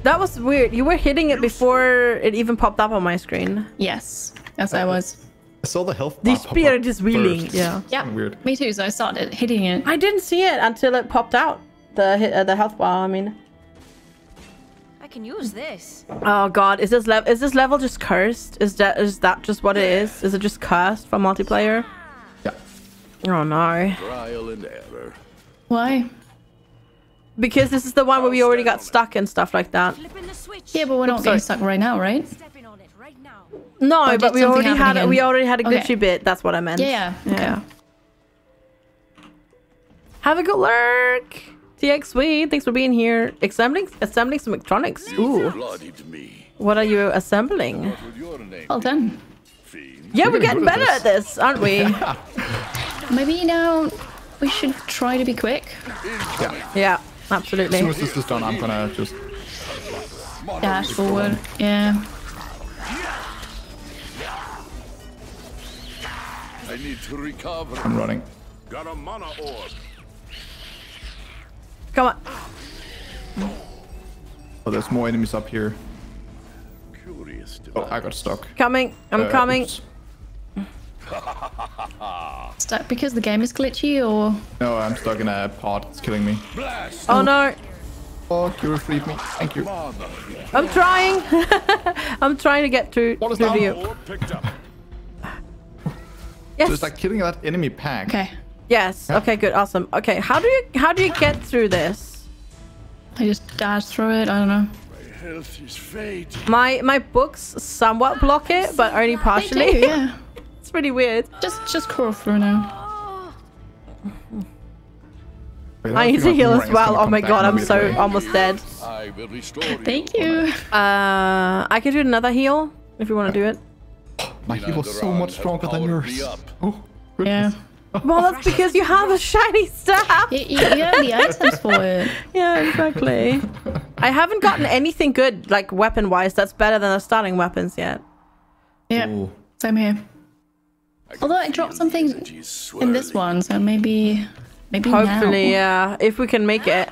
[SPEAKER 2] That was weird. You were hitting it before it even popped up on my screen.
[SPEAKER 3] Yes, as I was.
[SPEAKER 1] I saw the health
[SPEAKER 2] The
[SPEAKER 1] bar pop
[SPEAKER 2] spirit
[SPEAKER 1] up
[SPEAKER 2] is willing.
[SPEAKER 1] first.
[SPEAKER 2] Yeah.
[SPEAKER 3] Yeah,
[SPEAKER 1] weird.
[SPEAKER 3] me too. So I started hitting it.
[SPEAKER 2] I didn't see it until it popped out. The hit, uh, the health bar. I mean.
[SPEAKER 6] I can use this.
[SPEAKER 2] Oh god, is this level is this level just cursed? Is that is that just what it is? Is it just cursed for multiplayer?
[SPEAKER 1] Yeah.
[SPEAKER 2] Oh no.
[SPEAKER 7] Trial and error.
[SPEAKER 3] Why?
[SPEAKER 2] Because this is the one where we already got stuck and stuff like that.
[SPEAKER 6] Flipping the switch.
[SPEAKER 3] Yeah, but we're not
[SPEAKER 2] Oops,
[SPEAKER 3] getting
[SPEAKER 2] sorry.
[SPEAKER 3] stuck right now, right?
[SPEAKER 6] Stepping on it right now.
[SPEAKER 2] No,
[SPEAKER 3] Or
[SPEAKER 2] but we already had a,
[SPEAKER 3] again?
[SPEAKER 2] we already had a
[SPEAKER 3] Okay.
[SPEAKER 2] glitchy bit. That's what I meant.
[SPEAKER 3] Yeah, yeah.
[SPEAKER 2] Yeah. Have a good lurk. TXV, thanks for being here. Assembling assembling some electronics. Ooh. What are you assembling?
[SPEAKER 7] What would your name
[SPEAKER 3] Well done.
[SPEAKER 2] Yeah, we're
[SPEAKER 1] We're
[SPEAKER 2] getting
[SPEAKER 1] good at
[SPEAKER 2] better at this, aren't we?
[SPEAKER 3] Maybe now we should try to be quick.
[SPEAKER 2] yeah,
[SPEAKER 1] As
[SPEAKER 2] absolutely.
[SPEAKER 1] As soon as this is done, I'm gonna just
[SPEAKER 3] Dash forward. Yeah.
[SPEAKER 7] I need to recover.
[SPEAKER 1] I'm running.
[SPEAKER 4] Got a mana orb.
[SPEAKER 2] Come on.
[SPEAKER 1] Oh, there's more enemies up here.
[SPEAKER 7] Curious
[SPEAKER 1] Oh. I got stuck.
[SPEAKER 2] Coming. I'm
[SPEAKER 1] Uh,
[SPEAKER 2] coming.
[SPEAKER 1] oops.
[SPEAKER 3] Stuck because the game is glitchy or
[SPEAKER 1] No, I'm stuck in a pod. It's killing me.
[SPEAKER 7] Blast.
[SPEAKER 2] Oh no.
[SPEAKER 1] Oh, Kiri freed me. Thank you.
[SPEAKER 2] I'm trying. I'm trying to get through
[SPEAKER 1] What is
[SPEAKER 2] through
[SPEAKER 1] down?
[SPEAKER 2] you.
[SPEAKER 4] Orb picked up.
[SPEAKER 2] Yes.
[SPEAKER 1] So it's like killing that enemy pack.
[SPEAKER 3] okay.
[SPEAKER 2] Yes. Okay. Good. Awesome. Okay. How do you how do you get through this?
[SPEAKER 3] I just dash through it. I don't know.
[SPEAKER 7] My health is fading.
[SPEAKER 2] My my books somewhat block it, but only
[SPEAKER 3] They do,
[SPEAKER 2] partially.
[SPEAKER 3] yeah.
[SPEAKER 2] It's pretty weird.
[SPEAKER 3] Just just crawl through now.
[SPEAKER 1] Wait,
[SPEAKER 2] I need to heal as well. Oh my god, I'm
[SPEAKER 1] immediately.
[SPEAKER 2] so almost dead.
[SPEAKER 7] I will restore you.
[SPEAKER 3] Thank you.
[SPEAKER 2] Uh, I can do another heal if you want to do it.
[SPEAKER 1] My heal is so much stronger than yours.
[SPEAKER 7] up.
[SPEAKER 1] Oh,
[SPEAKER 3] Yeah.
[SPEAKER 2] Well, that's because you have a shiny staff.
[SPEAKER 3] You, you, you have the items for it.
[SPEAKER 2] Yeah, exactly. I haven't gotten anything good, like weapon wise, that's better than the starting weapons yet.
[SPEAKER 3] Yeah.
[SPEAKER 1] Ooh.
[SPEAKER 3] Same here.
[SPEAKER 7] I
[SPEAKER 3] Although I dropped something In this one, so maybe maybe
[SPEAKER 2] Hopefully,
[SPEAKER 3] now.
[SPEAKER 2] yeah. If we can make it.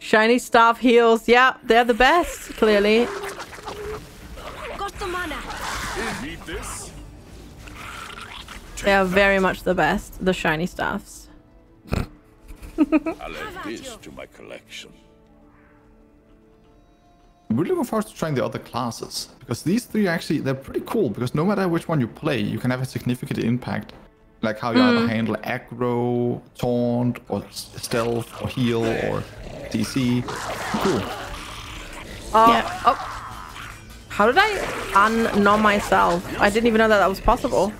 [SPEAKER 2] Shiny staff heals. Yeah, they're the best, clearly.
[SPEAKER 6] Got the mana.
[SPEAKER 5] Need this?
[SPEAKER 2] They are very much the best, the shiny staffs.
[SPEAKER 7] I'll add this to my collection.
[SPEAKER 1] I'm really looking forward to trying the other classes because these three actually they're pretty cool because no matter which one you play, you can have a significant impact. Like how you either hmm. handle aggro, taunt, or stealth, or heal, or DC. Cool.
[SPEAKER 2] Oh,
[SPEAKER 3] Yeah.
[SPEAKER 2] oh. How did I unnumb myself? I didn't even know that that was possible.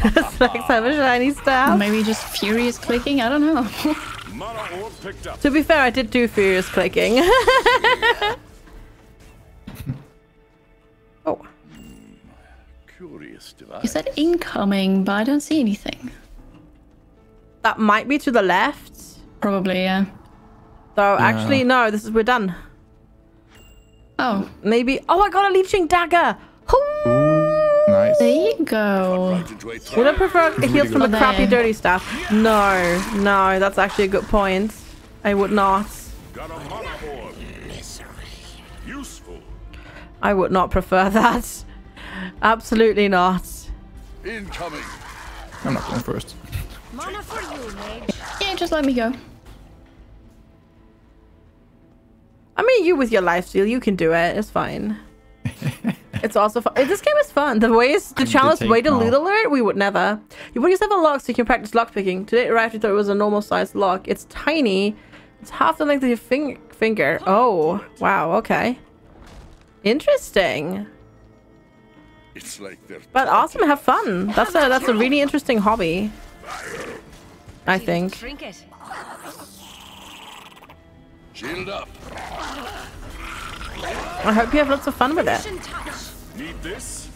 [SPEAKER 2] Snacks have a shiny staff.
[SPEAKER 3] Maybe just furious clicking. I don't know.
[SPEAKER 5] Mana orb picked up.
[SPEAKER 2] To be fair, I did do furious clicking. oh,
[SPEAKER 7] Curious device.
[SPEAKER 3] you said incoming, but I don't see anything.
[SPEAKER 2] that might be to the left.
[SPEAKER 3] Probably, yeah.
[SPEAKER 2] So actually, no. This is we're done.
[SPEAKER 3] Oh,
[SPEAKER 2] Maybe. Oh, I got a leeching dagger. Hoo!
[SPEAKER 1] Nice.
[SPEAKER 3] there you go.
[SPEAKER 7] Right into a trap.
[SPEAKER 2] Would I prefer heals from the
[SPEAKER 3] good.
[SPEAKER 2] crappy, dirty stuff? No, no. That's actually a good point. I would not.
[SPEAKER 5] Got a mana orb. Useful.
[SPEAKER 2] I would not prefer that. Absolutely not.
[SPEAKER 7] Incoming.
[SPEAKER 1] I'm not going first.
[SPEAKER 6] Mana for you, mage.
[SPEAKER 3] Yeah, just let me go.
[SPEAKER 2] I mean, you with your lifesteal, you can do it. It's fine. it's also fun. Eh, this game is fun. The ways the
[SPEAKER 1] I'm
[SPEAKER 2] challenge way to loot alert, we would never. You put yourself a lock so you can practice lockpicking. Today it arrived, you thought it was a normal sized lock. It's tiny. It's half the length of your fing- finger. Oh, wow. Okay. Interesting.
[SPEAKER 7] It's like they're
[SPEAKER 2] But awesome. Have fun. That's a that's a really interesting hobby. I think.
[SPEAKER 6] Trinket.
[SPEAKER 7] Shield up.
[SPEAKER 2] I hope you have lots of fun with it.
[SPEAKER 6] Mission touch.
[SPEAKER 5] Need this?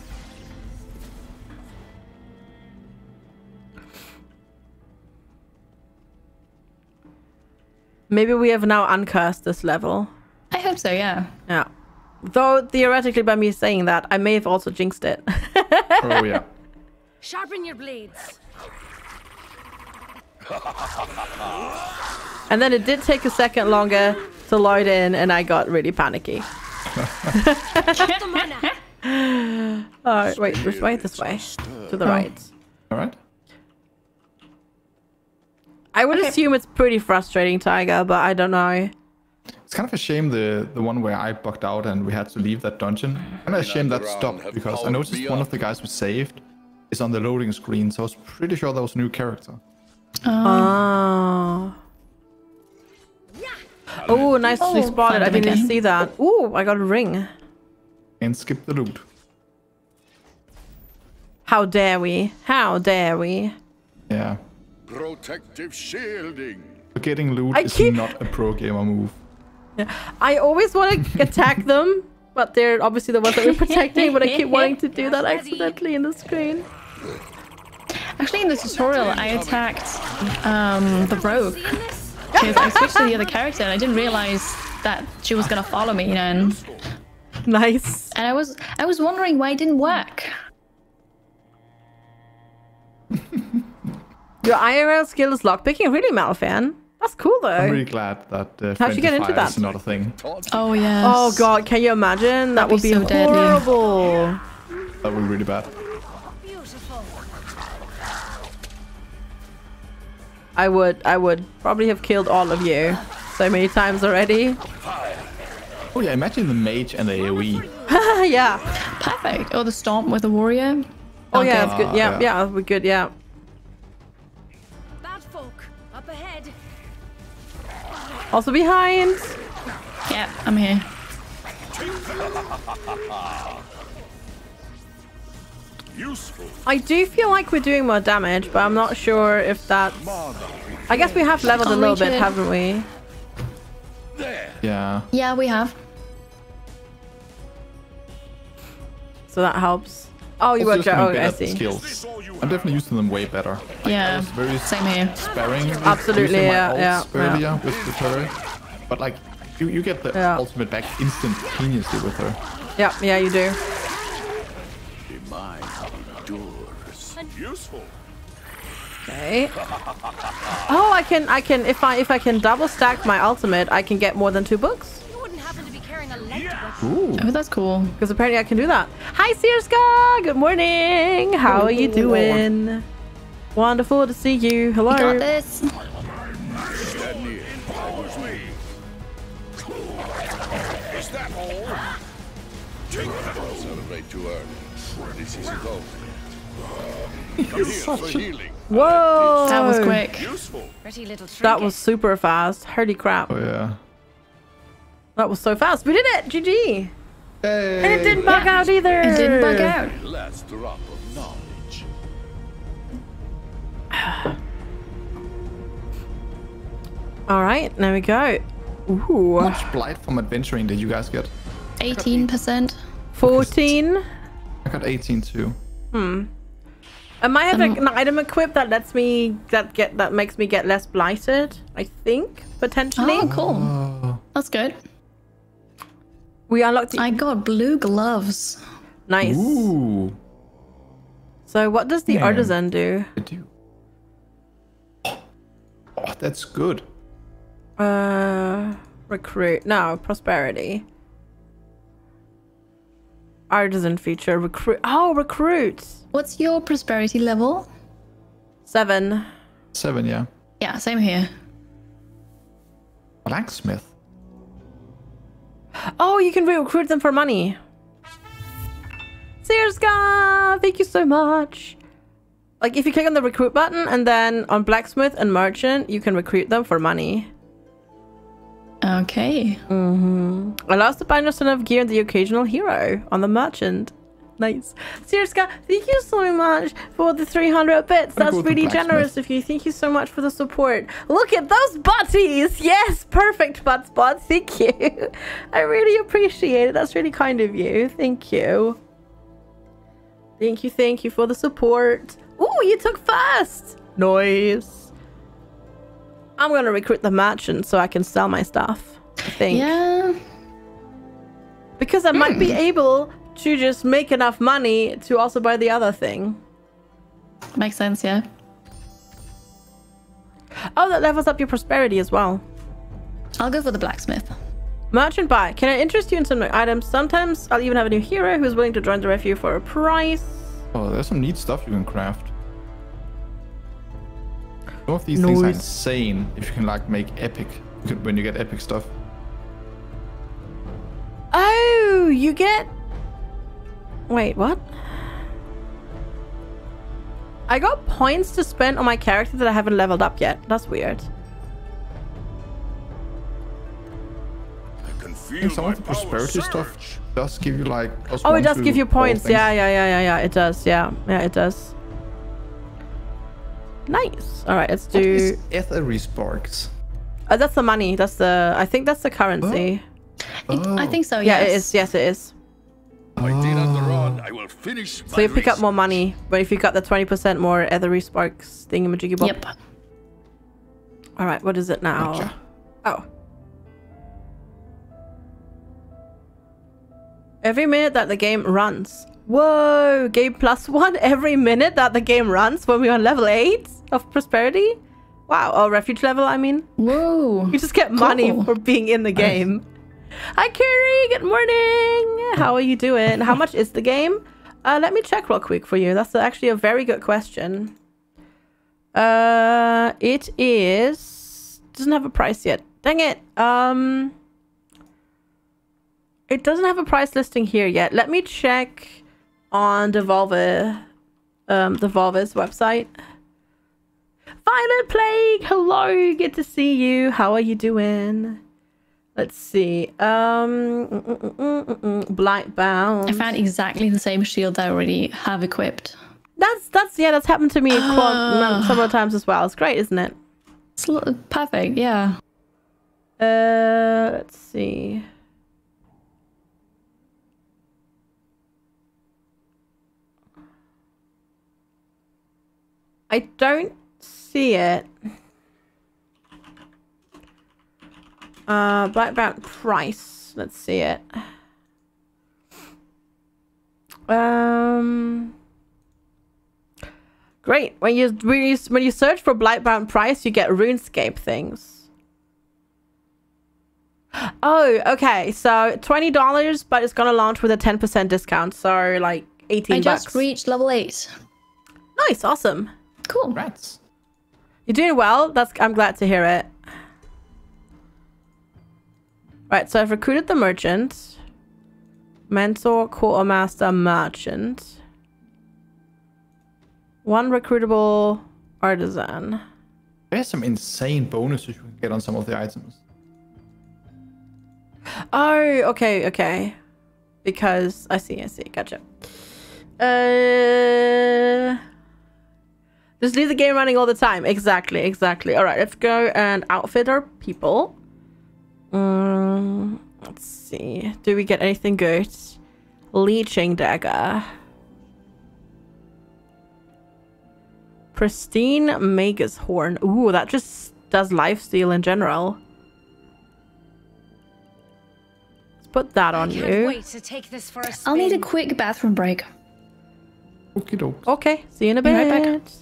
[SPEAKER 2] Maybe we have now uncursed this level.
[SPEAKER 3] I hope so, yeah.
[SPEAKER 2] Yeah. Though theoretically, by me saying that, I may have also jinxed it.
[SPEAKER 1] Oh yeah.
[SPEAKER 6] Sharpen your blades.
[SPEAKER 2] and then it did take a second longer to load in, and I got really panicky.
[SPEAKER 6] The mana.
[SPEAKER 2] Oh, wait, which way? This way. To the oh. right.
[SPEAKER 1] All right.
[SPEAKER 2] I would assume it's pretty frustrating, Tiger, but I don't know.
[SPEAKER 1] It's kind of a shame the the one where I bugged out and we had to leave that dungeon. Kind of a shame that stopped because I noticed one of the guys we saved is on the loading screen, so I was pretty sure that was a new character. Ah.
[SPEAKER 2] Oh. Oh, nicely
[SPEAKER 3] Oh,
[SPEAKER 2] spotted. I didn't
[SPEAKER 3] again.
[SPEAKER 2] see that. Ooh, I got a ring.
[SPEAKER 1] And skip the loot.
[SPEAKER 2] How dare we? How dare we?
[SPEAKER 1] Yeah.
[SPEAKER 7] Protective shielding.
[SPEAKER 1] Forgetting loot
[SPEAKER 2] I
[SPEAKER 1] is
[SPEAKER 2] keep-
[SPEAKER 1] not a pro gamer move. Yeah.
[SPEAKER 2] I always want to attack them, but they're obviously the ones that we're protecting, but I keep wanting to do that accidentally in the screen.
[SPEAKER 3] Actually, in the tutorial, I attacked um, the rogue because I switched to the other character and I didn't realize that she was gonna follow me. And
[SPEAKER 2] Nice.
[SPEAKER 3] and I was I was wondering why it didn't work.
[SPEAKER 2] Your IRL skill is lockpicking? Really, Malfan? That's cool though.
[SPEAKER 1] I'm really glad that uh,
[SPEAKER 2] How'd you get into
[SPEAKER 1] friendly fire
[SPEAKER 2] that?
[SPEAKER 1] is not a thing.
[SPEAKER 3] Oh yeah.
[SPEAKER 2] Oh god, can you imagine? That
[SPEAKER 3] That'd be
[SPEAKER 2] be,
[SPEAKER 3] so deadly.
[SPEAKER 2] horrible.
[SPEAKER 1] That would be really bad.
[SPEAKER 6] Beautiful.
[SPEAKER 2] I would I would probably have killed all of you so many times already.
[SPEAKER 1] Oh yeah, imagine the mage and the AoE.
[SPEAKER 2] yeah.
[SPEAKER 3] Perfect. Or the stomp with the warrior.
[SPEAKER 2] Oh yeah, that's ah, good. Yeah,
[SPEAKER 1] yeah.
[SPEAKER 2] yeah, we're good. Yeah.
[SPEAKER 6] Bad folk. Up ahead.
[SPEAKER 2] Also behind.
[SPEAKER 3] Yeah, I'm here.
[SPEAKER 5] Useful.
[SPEAKER 2] I do feel like we're doing more damage, but I'm not sure if that's. I guess we have leveled a little bit, haven't we?
[SPEAKER 1] Yeah.
[SPEAKER 3] Yeah, we have.
[SPEAKER 2] So that helps. Oh, you
[SPEAKER 1] Also
[SPEAKER 2] were
[SPEAKER 1] just
[SPEAKER 2] jo-
[SPEAKER 1] becoming
[SPEAKER 2] Oh, I see.
[SPEAKER 1] skills. I'm definitely using them way better. Like,
[SPEAKER 3] Yeah,
[SPEAKER 1] was very
[SPEAKER 3] same here.
[SPEAKER 1] sparing
[SPEAKER 2] Absolutely,
[SPEAKER 1] using my
[SPEAKER 2] yeah,
[SPEAKER 1] ults
[SPEAKER 2] yeah, yeah.
[SPEAKER 1] with the turret. But like, you, you get the
[SPEAKER 2] Yeah.
[SPEAKER 1] ultimate back instantaneously with her.
[SPEAKER 2] Yeah, yeah, you do.
[SPEAKER 7] The mind endures.
[SPEAKER 5] Useful.
[SPEAKER 2] Okay. Oh, I can, I can, if I, if I can double stack my ultimate, I can get more than two books. Ooh.
[SPEAKER 3] Oh, that's cool.
[SPEAKER 2] Because apparently I can do that. Hi, Sirska! Good morning! How are you doing? Wonderful to see you. Hello.
[SPEAKER 3] You got this.
[SPEAKER 7] Stand near. That was. Is that all? Take that. Don't celebrate too early. This isn't over yet. Come here for healing.
[SPEAKER 2] Whoa!
[SPEAKER 3] That was quick.
[SPEAKER 7] Useful.
[SPEAKER 6] Pretty little trinket.
[SPEAKER 2] That was super fast. Holy crap.
[SPEAKER 1] Oh yeah.
[SPEAKER 2] That was so fast. We did it! GG!
[SPEAKER 1] Hey.
[SPEAKER 2] And it didn't bug out either!
[SPEAKER 3] It didn't bug out.
[SPEAKER 7] Last drop of knowledge.
[SPEAKER 2] Alright, there we go. Ooh.
[SPEAKER 1] How much blight from adventuring did you guys get?
[SPEAKER 3] 18%.
[SPEAKER 2] 14.
[SPEAKER 1] I got 18 too. Hmm.
[SPEAKER 2] I might have
[SPEAKER 3] Um,
[SPEAKER 2] an item equipped that lets me that get that makes me get less blighted. I think potentially.
[SPEAKER 3] Oh, cool.
[SPEAKER 1] Oh.
[SPEAKER 3] That's good.
[SPEAKER 2] We unlocked the
[SPEAKER 3] I got blue gloves.
[SPEAKER 2] nice.
[SPEAKER 1] Ooh.
[SPEAKER 2] So what does the
[SPEAKER 1] Yeah.
[SPEAKER 2] artisan do?
[SPEAKER 1] I do. Oh, that's good.
[SPEAKER 2] Uh, recruit. No, prosperity. Artisan feature. Recruit. Oh, recruit.
[SPEAKER 3] What's your prosperity level?
[SPEAKER 2] Seven.
[SPEAKER 1] Seven, yeah.
[SPEAKER 3] Yeah, same here.
[SPEAKER 1] Blacksmith.
[SPEAKER 2] Oh, you can recruit them for money. Sirska, thank you so much. Like if you click on the recruit button and then on blacksmith and merchant, you can recruit them for money.
[SPEAKER 3] Okay. Mm-hmm.
[SPEAKER 2] Allows the binder son of gear and the occasional hero on the merchant. Nice. Sirska, thank you so much for the 300 bits. That's
[SPEAKER 1] go with the
[SPEAKER 2] really generous of you. Thank you so much for the support. Look at those butties. Yes, perfect butt spot. Thank you. I really appreciate it. That's really kind of you. Thank you. Thank you, thank you for the support. Ooh, you took first. Nice. I'm gonna recruit the merchant so I can sell my stuff. I think.
[SPEAKER 3] Yeah.
[SPEAKER 2] Because I might be able to just make enough money to also buy the other thing.
[SPEAKER 3] Makes sense, yeah.
[SPEAKER 2] Oh, that levels up your prosperity as well.
[SPEAKER 3] I'll go for the blacksmith.
[SPEAKER 2] Merchant buy. Can I interest you in some items? Sometimes I'll even have a new hero who's willing to join the refuge for a price.
[SPEAKER 1] Oh, there's some neat stuff you can craft. Some of these things are insane if you can like make epic you when you get epic stuff.
[SPEAKER 2] Oh, you get. Wait, what? I got points to spend on my character that I haven't leveled up yet. That's weird.
[SPEAKER 5] I can
[SPEAKER 1] I
[SPEAKER 5] feel
[SPEAKER 1] think some of the prosperity
[SPEAKER 5] surge.
[SPEAKER 1] stuff does give you like
[SPEAKER 2] Oh, it does give you points. Yeah, yeah, yeah, yeah, yeah. It does. Yeah, yeah, it does. Nice. All right, let's
[SPEAKER 1] What
[SPEAKER 2] do.
[SPEAKER 1] is Aetheri sparks?
[SPEAKER 2] Uh, that's the money. That's the. I think that's the currency.
[SPEAKER 3] It- I
[SPEAKER 1] Oh.
[SPEAKER 3] think so,
[SPEAKER 2] Yeah, it is. Yes, it is.
[SPEAKER 7] My deed on the ah. rod, I will finish
[SPEAKER 2] So you pick up more money, but if you got the twenty percent more Aetheri Sparks thingamajiggy bob.
[SPEAKER 3] Yep.
[SPEAKER 2] All right, what is it now?
[SPEAKER 1] Gotcha.
[SPEAKER 2] Oh. Every minute that the game runs. Whoa! Game plus one every minute that the game runs when we're on level eight of prosperity. Wow. Oh, refuge level. I mean,
[SPEAKER 3] Whoa.
[SPEAKER 2] you just get money
[SPEAKER 3] Cool.
[SPEAKER 2] for being in the game. Hi, Carrie. Good morning. How are you doing? How much is the game? Uh, let me check real quick for you. That's actually a very good question. Uh, it is doesn't have a price yet. Dang it. Um, it doesn't have a price listing here yet. Let me check on Devolver, um, Devolver's website. Violet Plague, hello, good to see you. How are you doing? Let's see. Um, mm, mm, mm, mm, mm, mm. Bound.
[SPEAKER 3] I found exactly the same shield I already have equipped.
[SPEAKER 2] That's that's yeah, that's happened to me quite,
[SPEAKER 3] Ah.
[SPEAKER 2] several times as well. It's great, isn't it?
[SPEAKER 3] It's perfect, yeah.
[SPEAKER 2] Uh, let's see. I don't see it. Uh, black belt price. Let's see it. Um. Great. When you when you when you search for Blightbound price, you get RuneScape things. Oh, okay. So twenty dollars, but it's gonna launch with a ten percent discount. So like eighteen
[SPEAKER 3] I just
[SPEAKER 2] bucks.
[SPEAKER 3] reached level 8.
[SPEAKER 2] nice, awesome.
[SPEAKER 3] Cool.
[SPEAKER 1] Rats.
[SPEAKER 2] You're doing well. That's I'm glad to hear it. Right, so I've recruited the merchant. Mentor, quartermaster, merchant. One recruitable artisan.
[SPEAKER 1] There's some insane bonuses you can get on some of the items.
[SPEAKER 2] Oh, okay, okay. Because I see, I see. Gotcha. Uh, just leave the game running all the time. Exactly, exactly. All right, let's go and outfit our people. Um, let's see. Do we get anything good? Leeching dagger. Pristine Magus horn. Ooh, that just does lifesteal in general. Let's put that on you.
[SPEAKER 6] Wait to take this for a spin.
[SPEAKER 3] I'll need a quick bathroom break.
[SPEAKER 1] Okie doke.
[SPEAKER 2] Okay, see you in a bit.
[SPEAKER 3] right back.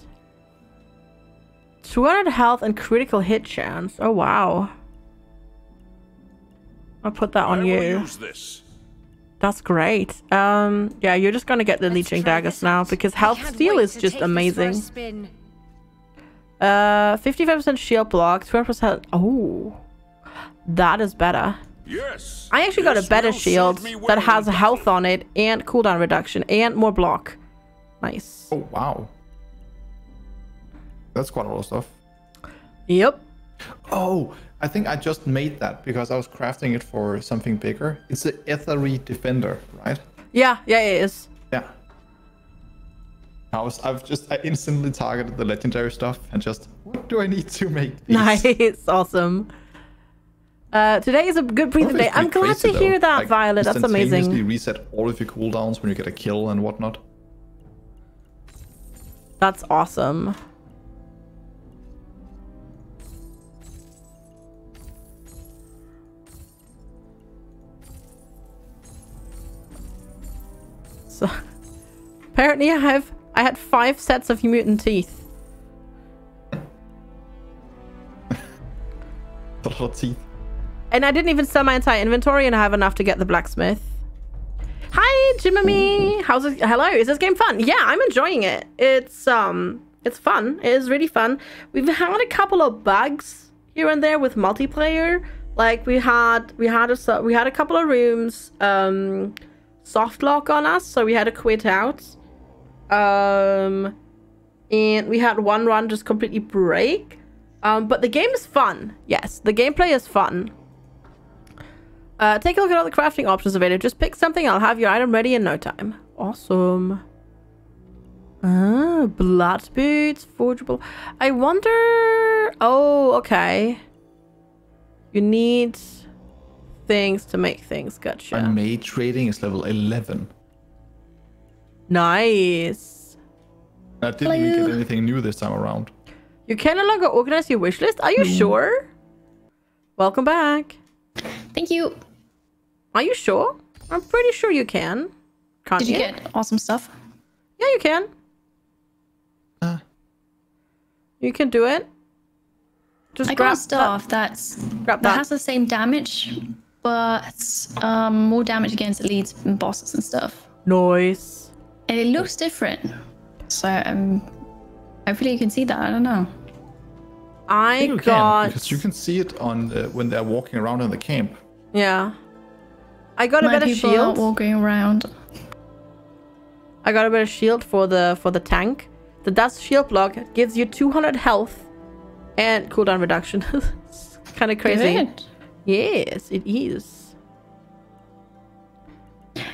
[SPEAKER 2] 200 health and critical hit chance. Oh, wow. I'll put that
[SPEAKER 5] I
[SPEAKER 2] on
[SPEAKER 5] will
[SPEAKER 2] you.
[SPEAKER 5] use this.
[SPEAKER 2] That's great. Um, yeah, you're just gonna get the
[SPEAKER 6] Let's
[SPEAKER 2] leeching daggers now because health
[SPEAKER 6] can't
[SPEAKER 2] steal is just
[SPEAKER 6] take this for a
[SPEAKER 2] amazing.
[SPEAKER 6] spin.
[SPEAKER 2] Uh, 55% shield block, 12%. Oh, that is better.
[SPEAKER 5] Yes.
[SPEAKER 2] I actually got a better shield
[SPEAKER 5] well
[SPEAKER 2] that has health on it and cooldown reduction and more block. Nice.
[SPEAKER 1] Oh wow. That's quite a lot of stuff.
[SPEAKER 2] Yep.
[SPEAKER 1] Oh, I think I just made that because I was crafting it for something bigger. It's the Aetheri Defender, right?
[SPEAKER 2] Yeah, yeah, it is.
[SPEAKER 1] Yeah. I was, I've just, I instantly targeted the legendary stuff and just, what do I need to make these?
[SPEAKER 2] Nice, awesome. Uh, today is a good breathing day. I'm glad
[SPEAKER 1] crazy,
[SPEAKER 2] to hear
[SPEAKER 1] though,
[SPEAKER 2] that,
[SPEAKER 1] like,
[SPEAKER 2] Violet. That's amazing.
[SPEAKER 1] reset all of your cooldowns when you get a kill and whatnot.
[SPEAKER 2] That's awesome. So, apparently, I have I had five sets of mutant teeth.
[SPEAKER 1] A lot of teeth.
[SPEAKER 2] And I didn't even sell my entire inventory, and I have enough to get the blacksmith. Hi, Jimmy. How's it? Hello. Is this game fun? Yeah, I'm enjoying it. It's um, it's fun. It is really fun. We've had a couple of bugs here and there with multiplayer. Like we had, we had a we had a couple of rooms um, soft lock on us, so we had to quit out. Um, and we had one run just completely break. Um, but the game is fun. Yes, the gameplay is fun. Uh, take a look at all the crafting options available. Just pick something. I'll have your item ready in no time. Awesome. Ah, blood boots, forgeable. I wonder. Oh, okay. You need things to make things. Gotcha.
[SPEAKER 1] My maid trading is level 11.
[SPEAKER 2] nice.
[SPEAKER 1] I didn't even get anything new this time around.
[SPEAKER 2] You can no longer organize your wish list. Are you sure? Welcome back.
[SPEAKER 3] Thank you.
[SPEAKER 2] Are you sure? I'm pretty sure you can. Can't
[SPEAKER 3] Did you get awesome stuff?
[SPEAKER 2] Yeah, you can.
[SPEAKER 1] Uh.
[SPEAKER 2] You can do it. Just
[SPEAKER 3] I got
[SPEAKER 2] grab
[SPEAKER 3] a staff that's
[SPEAKER 2] grab
[SPEAKER 3] that
[SPEAKER 2] that.
[SPEAKER 3] has the same damage, but um, more damage against elites and bosses and stuff.
[SPEAKER 2] Noise.
[SPEAKER 3] And it looks different. So um, hopefully you can see that. I don't know.
[SPEAKER 2] I
[SPEAKER 1] You can,
[SPEAKER 2] got
[SPEAKER 1] because you can see it on the, when they're walking around in the camp.
[SPEAKER 2] yeah. I got a
[SPEAKER 3] My
[SPEAKER 2] better
[SPEAKER 3] people
[SPEAKER 2] shield.
[SPEAKER 3] are walking around.
[SPEAKER 2] I got a better shield for the for the tank. The dust shield block gives you 200 health and cooldown reduction. kind of crazy.
[SPEAKER 3] Good.
[SPEAKER 2] Yes, it is.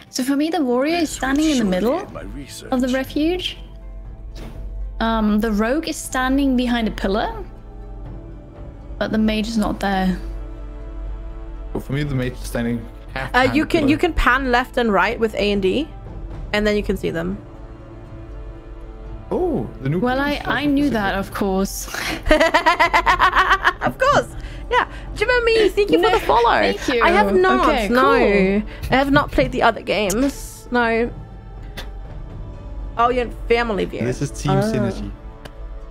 [SPEAKER 3] So for me, the warrior is standing in the middle of the refuge. Um, the rogue is standing behind a pillar, but the mage is not there.
[SPEAKER 1] So for me, the mage is standing half.
[SPEAKER 2] Uh, you can
[SPEAKER 1] pillar.
[SPEAKER 2] you can pan left and right with A and D, and then you can see them.
[SPEAKER 1] Oh, the new.
[SPEAKER 3] Well, I, I knew
[SPEAKER 1] visit
[SPEAKER 3] that, of course.
[SPEAKER 2] of course. Yeah. Jimmy, thank you for the follow.
[SPEAKER 3] Thank you.
[SPEAKER 2] I have not.
[SPEAKER 3] Okay,
[SPEAKER 2] no.
[SPEAKER 3] cool.
[SPEAKER 2] I have not played the other games. No. Oh, you're in family view.
[SPEAKER 1] This is team
[SPEAKER 2] Oh.
[SPEAKER 1] synergy.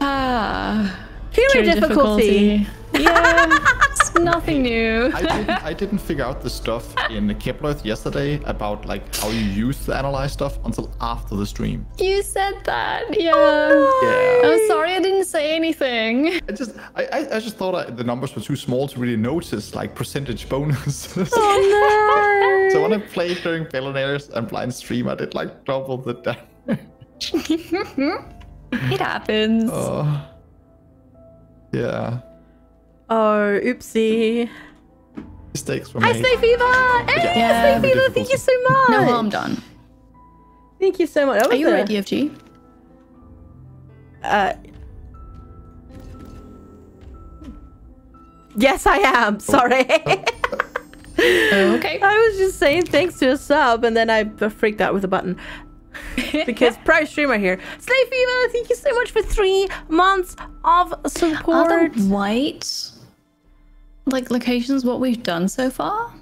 [SPEAKER 3] Ah.
[SPEAKER 2] Hero
[SPEAKER 3] Carry
[SPEAKER 2] difficulty.
[SPEAKER 3] Yeah. It's nothing new.
[SPEAKER 1] I didn't, I didn't figure out the stuff in Kepler yesterday about like how you use the analyze stuff until after the stream.
[SPEAKER 3] You said that, oh, yeah.
[SPEAKER 1] Yeah.
[SPEAKER 3] I'm sorry I didn't say anything.
[SPEAKER 1] I just, I, I, I just thought I, the numbers were too small to really notice like percentage bonuses.
[SPEAKER 2] Oh no!
[SPEAKER 1] so when I played during Billionaires and Blind Stream, I did like double the damage.
[SPEAKER 3] It happens.
[SPEAKER 1] Oh. Yeah.
[SPEAKER 2] Oh, oopsie.
[SPEAKER 1] Mistakes were
[SPEAKER 2] Hi,
[SPEAKER 1] made.
[SPEAKER 2] Stay Fever! Hey,
[SPEAKER 3] Yeah.
[SPEAKER 2] Stay Fever, thank you so much.
[SPEAKER 3] no harm done.
[SPEAKER 2] Thank you so much. That
[SPEAKER 3] Are you
[SPEAKER 2] a-
[SPEAKER 3] ready, FG?
[SPEAKER 2] Uh, yes, I am. Sorry.
[SPEAKER 3] Okay.
[SPEAKER 2] I was just saying thanks to a sub, and then I freaked out with a button. because pro streamer here. Slay Fever, thank you so much for three months of
[SPEAKER 3] Are
[SPEAKER 2] support.
[SPEAKER 3] the white like locations what we've done so far?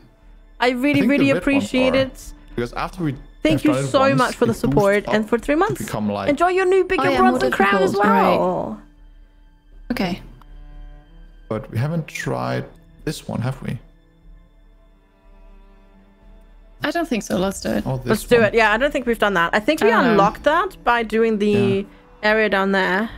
[SPEAKER 2] I really,
[SPEAKER 1] think the
[SPEAKER 2] really appreciate it.
[SPEAKER 1] Because after we
[SPEAKER 2] Thank you so
[SPEAKER 1] once,
[SPEAKER 2] much for the support and for three months.
[SPEAKER 1] Become like
[SPEAKER 2] Enjoy your new bigger
[SPEAKER 3] Oh, yeah,
[SPEAKER 2] Bronze Crown as
[SPEAKER 3] difficult, right.
[SPEAKER 2] well.
[SPEAKER 3] Okay.
[SPEAKER 1] But we haven't tried this one, have we?
[SPEAKER 3] I don't think so. Let's do it.
[SPEAKER 1] Oh,
[SPEAKER 2] Let's do it. Yeah, I don't think we've done that. I think we
[SPEAKER 3] I don't know.
[SPEAKER 2] unlocked that by doing the
[SPEAKER 1] Yeah.
[SPEAKER 2] area down there.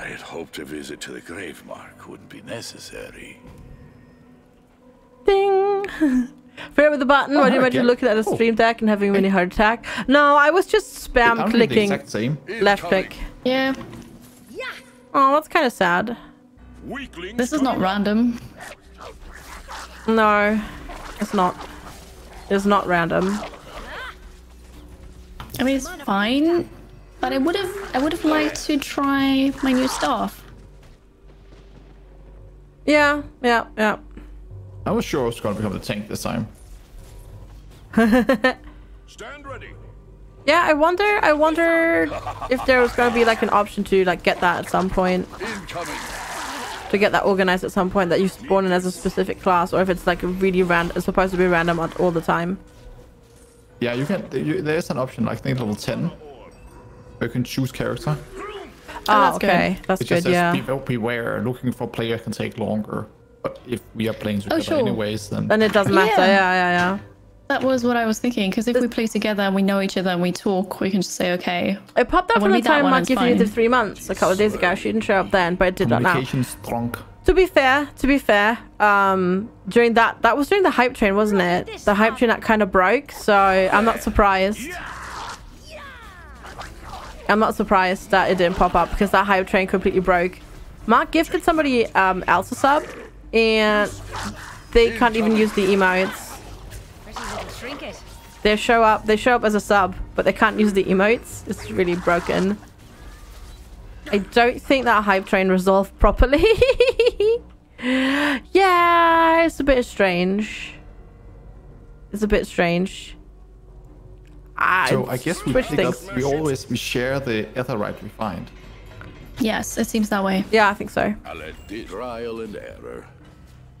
[SPEAKER 5] I had hoped a visit to the grave mark wouldn't be necessary.
[SPEAKER 2] Ding! Fair with the button.
[SPEAKER 1] Oh,
[SPEAKER 2] Why do you
[SPEAKER 1] hi
[SPEAKER 2] imagine looking at a
[SPEAKER 1] Oh.
[SPEAKER 2] stream deck and having a mini heart attack? No, I was just
[SPEAKER 1] I
[SPEAKER 2] spam
[SPEAKER 1] don't think the
[SPEAKER 2] clicking
[SPEAKER 1] exact same.
[SPEAKER 2] left
[SPEAKER 5] Incoming.
[SPEAKER 2] click.
[SPEAKER 3] Yeah.
[SPEAKER 2] Oh, that's kind of sad.
[SPEAKER 5] Weaklings
[SPEAKER 3] This is not
[SPEAKER 5] up.
[SPEAKER 3] random.
[SPEAKER 2] No, it's not. It's not random.
[SPEAKER 3] I mean, it's fine, but I would have, I would have liked to try my new staff.
[SPEAKER 2] Yeah, yeah, yeah.
[SPEAKER 1] I was sure I was going to become the tank this time.
[SPEAKER 5] Stand ready.
[SPEAKER 2] Yeah, I wonder. I wonder if there was going to be like an option to like get that at some point,
[SPEAKER 5] Incoming.
[SPEAKER 2] to get that organized at some point that you spawn in as a specific class, or if it's like really random. It's supposed to be random all the time.
[SPEAKER 1] Yeah, you can. You, there's an option, like I think level 10, where you can choose character.
[SPEAKER 2] Oh,
[SPEAKER 3] that's good.
[SPEAKER 2] okay, that's
[SPEAKER 1] It
[SPEAKER 2] good.
[SPEAKER 1] just says
[SPEAKER 2] Yeah.
[SPEAKER 1] "Be- beware, looking for player can take longer. But if we are playing together
[SPEAKER 3] sure.
[SPEAKER 1] anyways, then
[SPEAKER 2] Then it doesn't matter.
[SPEAKER 3] Yeah.
[SPEAKER 2] Yeah, yeah, yeah.
[SPEAKER 3] That was what I was thinking. Because if we play together and we know each other and we talk, we can just say, okay,
[SPEAKER 2] It popped up
[SPEAKER 3] I
[SPEAKER 2] from
[SPEAKER 3] wanna
[SPEAKER 2] the
[SPEAKER 3] meet
[SPEAKER 2] time
[SPEAKER 3] one,
[SPEAKER 2] Mark
[SPEAKER 3] it's
[SPEAKER 2] gave you the
[SPEAKER 3] fine.
[SPEAKER 2] three months a couple of days ago. She didn't show up then, but it did not now.
[SPEAKER 1] communication strong.
[SPEAKER 2] To be fair, to be fair, um, during that that was during the hype train, wasn't it? The hype train that kind of broke, so I'm not surprised. I'm not surprised that it didn't pop up because that hype train completely broke. Mark gifted somebody um, else a sub, and they can't even use the emotes.
[SPEAKER 6] Pretty little trinket.
[SPEAKER 2] They show up, they show up as a sub, but they can't use the emotes. It's really broken. I don't think that hype train resolved properly. yeah, it's a bit strange. It's a bit strange. Ah,
[SPEAKER 1] So I guess we
[SPEAKER 2] switch
[SPEAKER 1] pick up, we always we share the etherite we find.
[SPEAKER 3] yes, it seems that way.
[SPEAKER 2] Yeah, I think so.
[SPEAKER 5] I trial and error.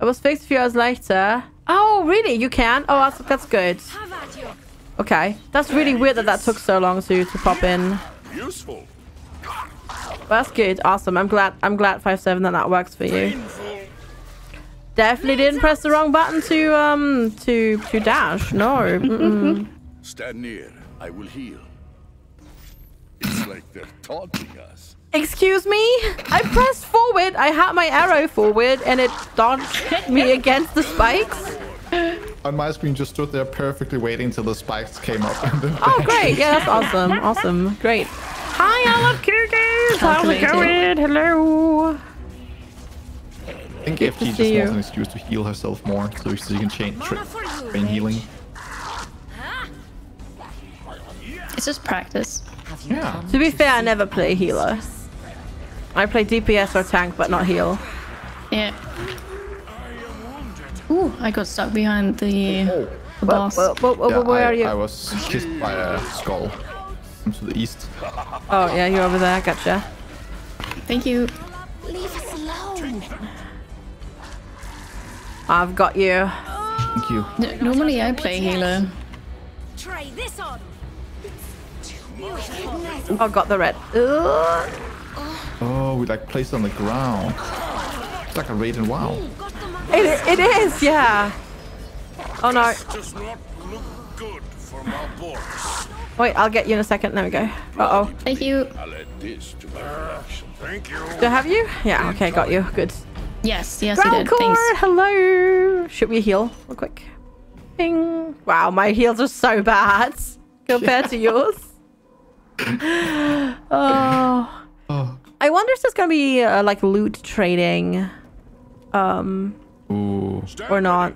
[SPEAKER 2] It was fixed a few hours later. Oh, really? You can? Oh, that's, that's good.
[SPEAKER 6] Have at you.
[SPEAKER 2] Okay. That's really weird that that took so long to, to pop in.
[SPEAKER 5] Useful.
[SPEAKER 2] That's good. Awesome. I'm glad. I'm glad five seven that that works for you. Definitely didn't press the wrong button to um to to dash. No. Mm-mm.
[SPEAKER 5] Stand near. I will heal. It's like they're taunting us.
[SPEAKER 2] Excuse me. I pressed forward. I had my arrow forward, and it dodged me against the spikes.
[SPEAKER 1] On my screen, just stood there perfectly waiting till the spikes came up. And then
[SPEAKER 2] Oh, great. Yeah, that's awesome. Awesome. Great. Hi, I love cougars. How's it going? Hello.
[SPEAKER 1] I think
[SPEAKER 2] Good
[SPEAKER 1] FT just
[SPEAKER 2] see
[SPEAKER 1] wants an excuse to heal herself more, so she can chain tra-
[SPEAKER 6] Mana for you,
[SPEAKER 1] train
[SPEAKER 6] Reg.
[SPEAKER 1] healing.
[SPEAKER 3] It's just practice.
[SPEAKER 1] Yeah.
[SPEAKER 2] To be fair, I never play healer. I play DPS or tank, but not heal.
[SPEAKER 3] Yeah. Ooh, I got stuck behind the, uh,
[SPEAKER 2] oh.
[SPEAKER 3] the boss.
[SPEAKER 2] whoa, whoa, whoa,
[SPEAKER 1] Yeah,
[SPEAKER 2] where
[SPEAKER 1] I,
[SPEAKER 2] are you?
[SPEAKER 1] I was kissed by a skull. I'm to the east.
[SPEAKER 2] Oh, yeah, you're over there. Gotcha.
[SPEAKER 3] Thank you.
[SPEAKER 6] Leave us alone.
[SPEAKER 2] I've got you.
[SPEAKER 1] Thank you.
[SPEAKER 3] N- normally I play healer.
[SPEAKER 6] Try this on.
[SPEAKER 2] Oh, got the red. Ugh.
[SPEAKER 1] Oh, we like place it on the ground. It's like a raid in WoW.
[SPEAKER 2] It, it is, yeah. Oh no.
[SPEAKER 5] Does not look good for my.
[SPEAKER 2] Wait, I'll get you in a second. There we go. Uh oh.
[SPEAKER 3] Thank you.
[SPEAKER 7] I'll this to my collection.
[SPEAKER 5] Thank you.
[SPEAKER 2] Do I have you? Yeah, okay, got you. Good.
[SPEAKER 3] Yes, yes, you
[SPEAKER 2] Ground
[SPEAKER 3] did.
[SPEAKER 2] core,
[SPEAKER 3] Thanks.
[SPEAKER 2] hello. Should we heal real quick? Bing. Wow, my heals are so bad compared to yours. Oh.
[SPEAKER 1] Oh.
[SPEAKER 2] I wonder if there's gonna be uh, like loot trading, um,
[SPEAKER 1] Ooh.
[SPEAKER 2] or not.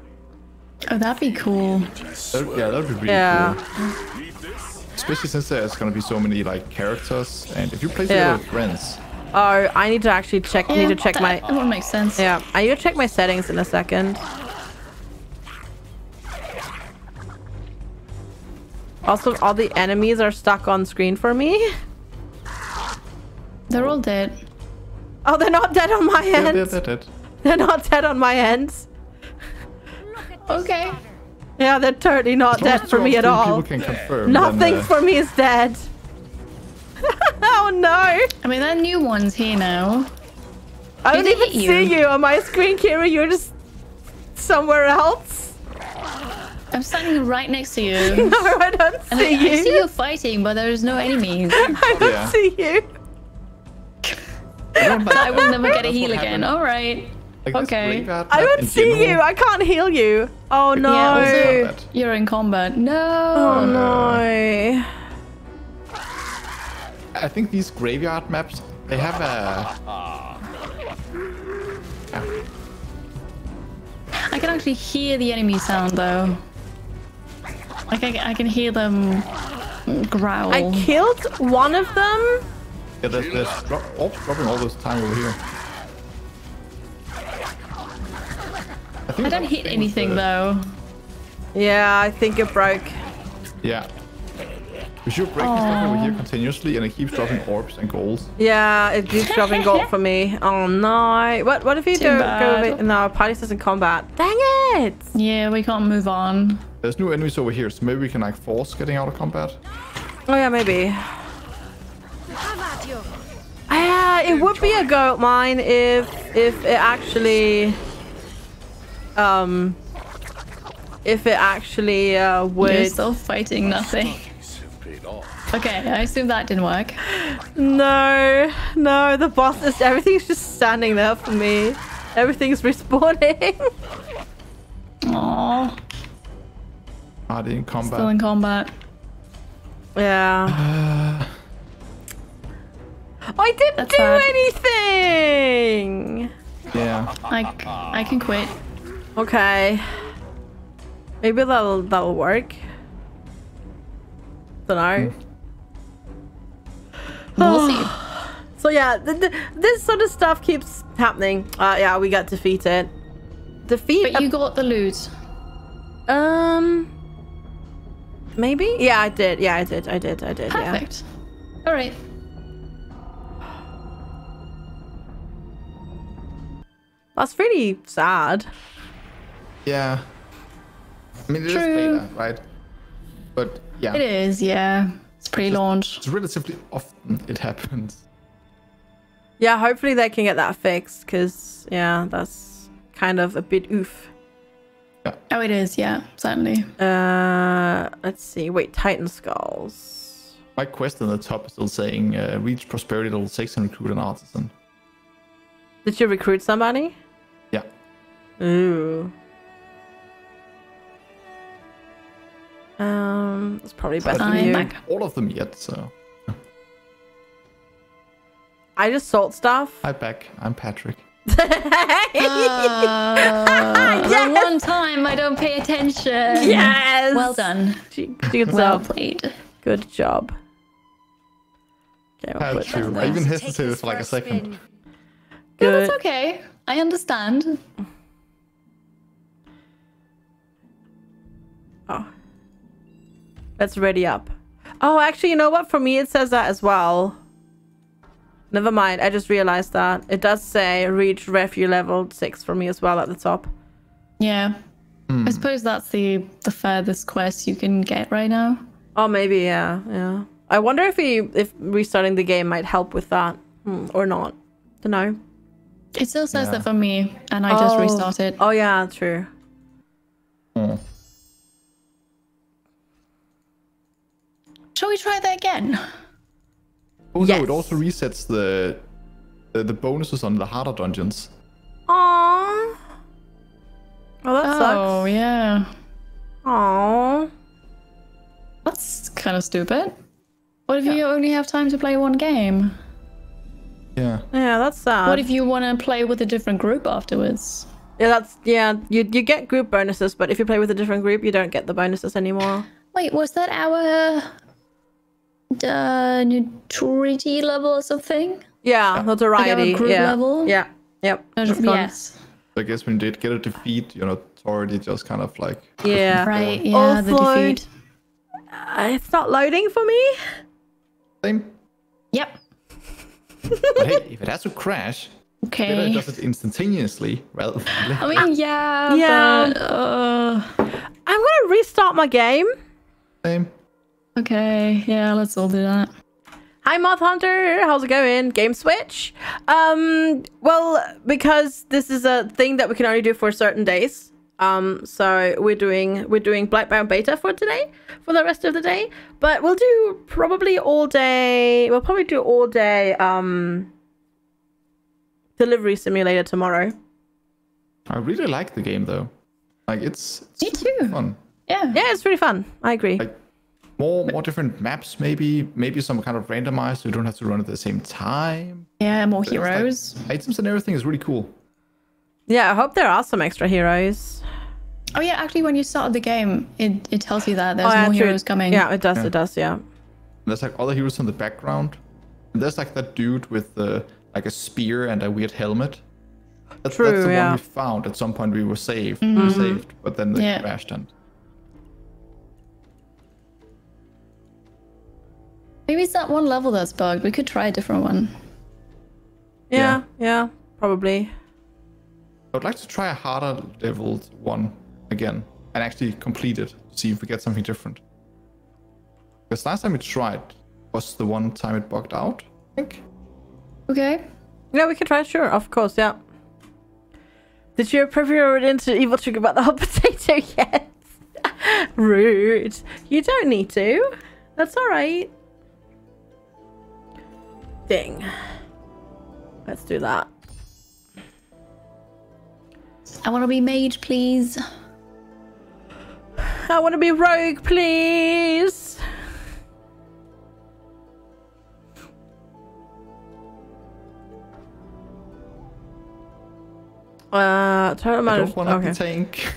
[SPEAKER 3] Oh, that'd be cool.
[SPEAKER 1] That, yeah, that'd be really
[SPEAKER 2] Yeah.
[SPEAKER 1] cool. Especially since there's gonna be so many like characters, and if you play
[SPEAKER 2] Yeah.
[SPEAKER 1] with friends,
[SPEAKER 2] Oh, I need to actually check. I need to check
[SPEAKER 3] that,
[SPEAKER 2] my.
[SPEAKER 3] That would make sense.
[SPEAKER 2] Yeah, I need to check my settings in a second. Also, all the enemies are stuck on screen for me.
[SPEAKER 3] They're all dead.
[SPEAKER 2] Oh, they're not dead on my
[SPEAKER 1] yeah,
[SPEAKER 2] end.
[SPEAKER 1] that, that, that.
[SPEAKER 2] They're not dead on my end.
[SPEAKER 3] Okay.
[SPEAKER 2] Yeah, they're totally not dead for me at all.
[SPEAKER 1] Can confirm.
[SPEAKER 2] Nothing
[SPEAKER 1] then, uh,
[SPEAKER 2] for me is dead. oh no!
[SPEAKER 3] I mean, there are new ones here now.
[SPEAKER 2] I don't even
[SPEAKER 3] it hit
[SPEAKER 2] see
[SPEAKER 3] you?
[SPEAKER 2] you on my screen, Kiri. You're just somewhere else.
[SPEAKER 3] I'm standing right next to you.
[SPEAKER 2] No, I don't
[SPEAKER 3] And
[SPEAKER 2] see
[SPEAKER 3] I,
[SPEAKER 2] you.
[SPEAKER 3] I see you fighting, but there's no enemies.
[SPEAKER 2] I don't
[SPEAKER 1] Yeah.
[SPEAKER 2] see you.
[SPEAKER 1] I don't like-
[SPEAKER 3] I will never get a heal again.
[SPEAKER 1] happened.
[SPEAKER 3] All right.
[SPEAKER 1] like
[SPEAKER 3] okay.
[SPEAKER 1] graveyard
[SPEAKER 2] I
[SPEAKER 1] map
[SPEAKER 2] don't
[SPEAKER 1] in
[SPEAKER 2] see you. I can't heal you. Oh no.
[SPEAKER 3] Yeah, also- You're in combat. No.
[SPEAKER 2] Oh uh, no.
[SPEAKER 1] I think these graveyard maps they have a
[SPEAKER 3] I can actually hear the enemy sound though. Like I, I can hear them growl.
[SPEAKER 2] I killed one of them.
[SPEAKER 1] yeah, there's, there's drop, orbs oh, dropping all this time over here. I, think
[SPEAKER 3] I don't hit
[SPEAKER 1] the thing with
[SPEAKER 3] anything
[SPEAKER 1] the-
[SPEAKER 3] though.
[SPEAKER 2] Yeah, I think it broke.
[SPEAKER 1] Yeah. Because you're breaking stuff over here continuously and it keeps dropping orbs and gold.
[SPEAKER 2] Yeah, it keeps dropping gold for me. Oh no. What what if you
[SPEAKER 3] Too
[SPEAKER 2] do
[SPEAKER 3] bad.
[SPEAKER 2] go no party says in combat? Dang it!
[SPEAKER 3] Yeah, we can't move on.
[SPEAKER 1] There's new enemies over here, so maybe we can like force getting out of combat.
[SPEAKER 2] Oh yeah, maybe.
[SPEAKER 6] Have at you.
[SPEAKER 2] Ah, it would be a gold mine if if it actually um if it actually uh
[SPEAKER 3] You're still fighting nothing.
[SPEAKER 7] These have paid off.
[SPEAKER 3] Okay, I assume that didn't work.
[SPEAKER 2] No, no, the boss is everything's just standing there for me. Everything's respawning.
[SPEAKER 3] Aww,
[SPEAKER 1] In combat.
[SPEAKER 3] still in combat.
[SPEAKER 2] yeah. I didn't
[SPEAKER 3] That's
[SPEAKER 2] do
[SPEAKER 3] sad.
[SPEAKER 2] anything.
[SPEAKER 1] Yeah.
[SPEAKER 3] I, I can quit.
[SPEAKER 2] Okay. Maybe that'll that'll work. Don't know.
[SPEAKER 3] We'll see.
[SPEAKER 2] So yeah, th- th- this sort of stuff keeps happening. Uh, yeah, we got defeated. Defeat.
[SPEAKER 3] But you got the loot.
[SPEAKER 2] um. Maybe. Yeah, I did. Yeah, I did. I did. I did. Yeah.
[SPEAKER 3] Perfect. All right.
[SPEAKER 2] That's really sad.
[SPEAKER 1] Yeah. I mean, it is
[SPEAKER 3] True.
[SPEAKER 1] beta, right? But yeah,
[SPEAKER 3] It is, yeah. It's pre-launch.
[SPEAKER 1] it's relatively often it happens.
[SPEAKER 2] Yeah, hopefully they can get that fixed. Cause yeah, that's kind of a bit oof.
[SPEAKER 3] Oh, it is, yeah, certainly.
[SPEAKER 2] Uh, let's see. Wait, Titan skulls.
[SPEAKER 1] My quest in the top is still saying uh, reach prosperity level 6 and recruit an artisan.
[SPEAKER 2] Did you recruit somebody?
[SPEAKER 1] Yeah.
[SPEAKER 2] Ooh. Um, it's probably best for
[SPEAKER 3] I'm
[SPEAKER 2] you.
[SPEAKER 3] back.
[SPEAKER 1] All of them yet, so.
[SPEAKER 2] I just sold stuff.
[SPEAKER 1] Hi, Beck. I'm Patrick.
[SPEAKER 3] Uh, The one time I don't pay attention.
[SPEAKER 2] yes.
[SPEAKER 3] Well done.
[SPEAKER 2] G- Good
[SPEAKER 3] Well
[SPEAKER 2] job.
[SPEAKER 3] played.
[SPEAKER 2] Good job. Okay, we'll
[SPEAKER 1] Had
[SPEAKER 2] put
[SPEAKER 1] to.
[SPEAKER 2] that
[SPEAKER 1] I
[SPEAKER 2] there.
[SPEAKER 1] even
[SPEAKER 6] Take
[SPEAKER 1] hesitated
[SPEAKER 6] this
[SPEAKER 1] for like a second.
[SPEAKER 6] spin.
[SPEAKER 3] Yeah,
[SPEAKER 2] Good.
[SPEAKER 3] that's okay. I understand.
[SPEAKER 2] Oh. Let's ready up. Oh, actually, you know what? For me, it says that as well. Never mind. I just realized that. It does say reach refu level 6 for me as well at the top.
[SPEAKER 3] Yeah. I suppose that's the the furthest quest you can get right now.
[SPEAKER 2] Oh, maybe, yeah. Yeah. I wonder if he if restarting the game might help with that hmm, or not. Don't know.
[SPEAKER 3] It still says
[SPEAKER 1] Yeah.
[SPEAKER 3] that for me, and I just
[SPEAKER 2] Oh.
[SPEAKER 3] restarted.
[SPEAKER 2] Oh yeah, true.
[SPEAKER 1] Hmm.
[SPEAKER 3] Shall we try that again?
[SPEAKER 1] Oh no, it also resets the, the the bonuses on the harder dungeons.
[SPEAKER 2] Aww. Oh, that
[SPEAKER 3] Oh
[SPEAKER 2] sucks.
[SPEAKER 3] yeah,
[SPEAKER 2] Aww.
[SPEAKER 3] that's kind of stupid. What if you only have time to play one game?
[SPEAKER 1] Yeah.
[SPEAKER 2] Yeah, that's sad.
[SPEAKER 3] What if you want to play with a different group afterwards?
[SPEAKER 2] Yeah, that's yeah. You you get group bonuses, but if you play with a different group, you don't get the bonuses anymore.
[SPEAKER 3] Wait, was that our uh, neutrality level or something?
[SPEAKER 2] Yeah, notoriety.
[SPEAKER 3] group
[SPEAKER 2] yeah.
[SPEAKER 3] level?
[SPEAKER 2] Yeah. Yep.
[SPEAKER 3] yes.
[SPEAKER 1] I guess when you did get a defeat, your notoriety just kind of like
[SPEAKER 2] Yeah.
[SPEAKER 3] Right. Yeah. the defeat.
[SPEAKER 2] Uh, it's not loading for me.
[SPEAKER 1] same.
[SPEAKER 3] Yep.
[SPEAKER 1] But hey, if it has to crash, Twitter
[SPEAKER 3] Okay.
[SPEAKER 1] does it instantaneously. Well,
[SPEAKER 3] I mean, yeah.
[SPEAKER 2] Yeah.
[SPEAKER 3] But, uh,
[SPEAKER 2] I'm gonna restart my game.
[SPEAKER 1] same.
[SPEAKER 3] Okay. Yeah. Let's all do that.
[SPEAKER 2] Hi, Moth Hunter. How's it going? Game switch. Um, well, because this is a thing that we can only do for certain days. Um, so we're doing we're doing Blightbound beta for today, for the rest of the day. But we'll do probably all day. We'll probably do all day. Um, delivery simulator tomorrow.
[SPEAKER 1] I really like the game though. Like it's, it's
[SPEAKER 3] Me too.
[SPEAKER 1] fun.
[SPEAKER 3] Yeah.
[SPEAKER 2] Yeah, it's really fun. I agree.
[SPEAKER 1] Like more more different maps, maybe maybe some kind of randomized. So you don't have to run at the same time.
[SPEAKER 3] Yeah. More
[SPEAKER 1] It's like
[SPEAKER 3] heroes.
[SPEAKER 1] items and everything is really cool.
[SPEAKER 2] Yeah, I hope there are some extra heroes.
[SPEAKER 3] Oh yeah. Actually, when you start the game, it, it tells you that there's
[SPEAKER 2] oh, yeah,
[SPEAKER 3] more
[SPEAKER 2] true.
[SPEAKER 3] heroes coming.
[SPEAKER 2] Yeah, it does. It does. Yeah.
[SPEAKER 1] There's like other heroes in the background. And there's like that dude with the like a spear and a weird helmet. That's,
[SPEAKER 2] True,
[SPEAKER 1] that's the
[SPEAKER 2] yeah.
[SPEAKER 1] one we found. At some point we were saved. We were saved, but then they
[SPEAKER 3] Yeah.
[SPEAKER 1] crashed and
[SPEAKER 3] Maybe it's that one level that's bugged. We could try a different one.
[SPEAKER 2] Yeah. Yeah. Probably.
[SPEAKER 1] I would like to try a harder leveled one again and actually complete it. To see if we get something different. Because last time we tried was the one time it bugged out, I think.
[SPEAKER 3] Okay.
[SPEAKER 2] Yeah, we can try. Sure, of course. Yeah. Did you preview it into Eviltrick about the hot potato yet? Rude. You don't need to. That's all right. Ding. Let's do that.
[SPEAKER 3] I want to be mage, please.
[SPEAKER 2] I want to be rogue, please. Uh, total
[SPEAKER 1] I don't want to
[SPEAKER 2] okay.
[SPEAKER 1] be tank.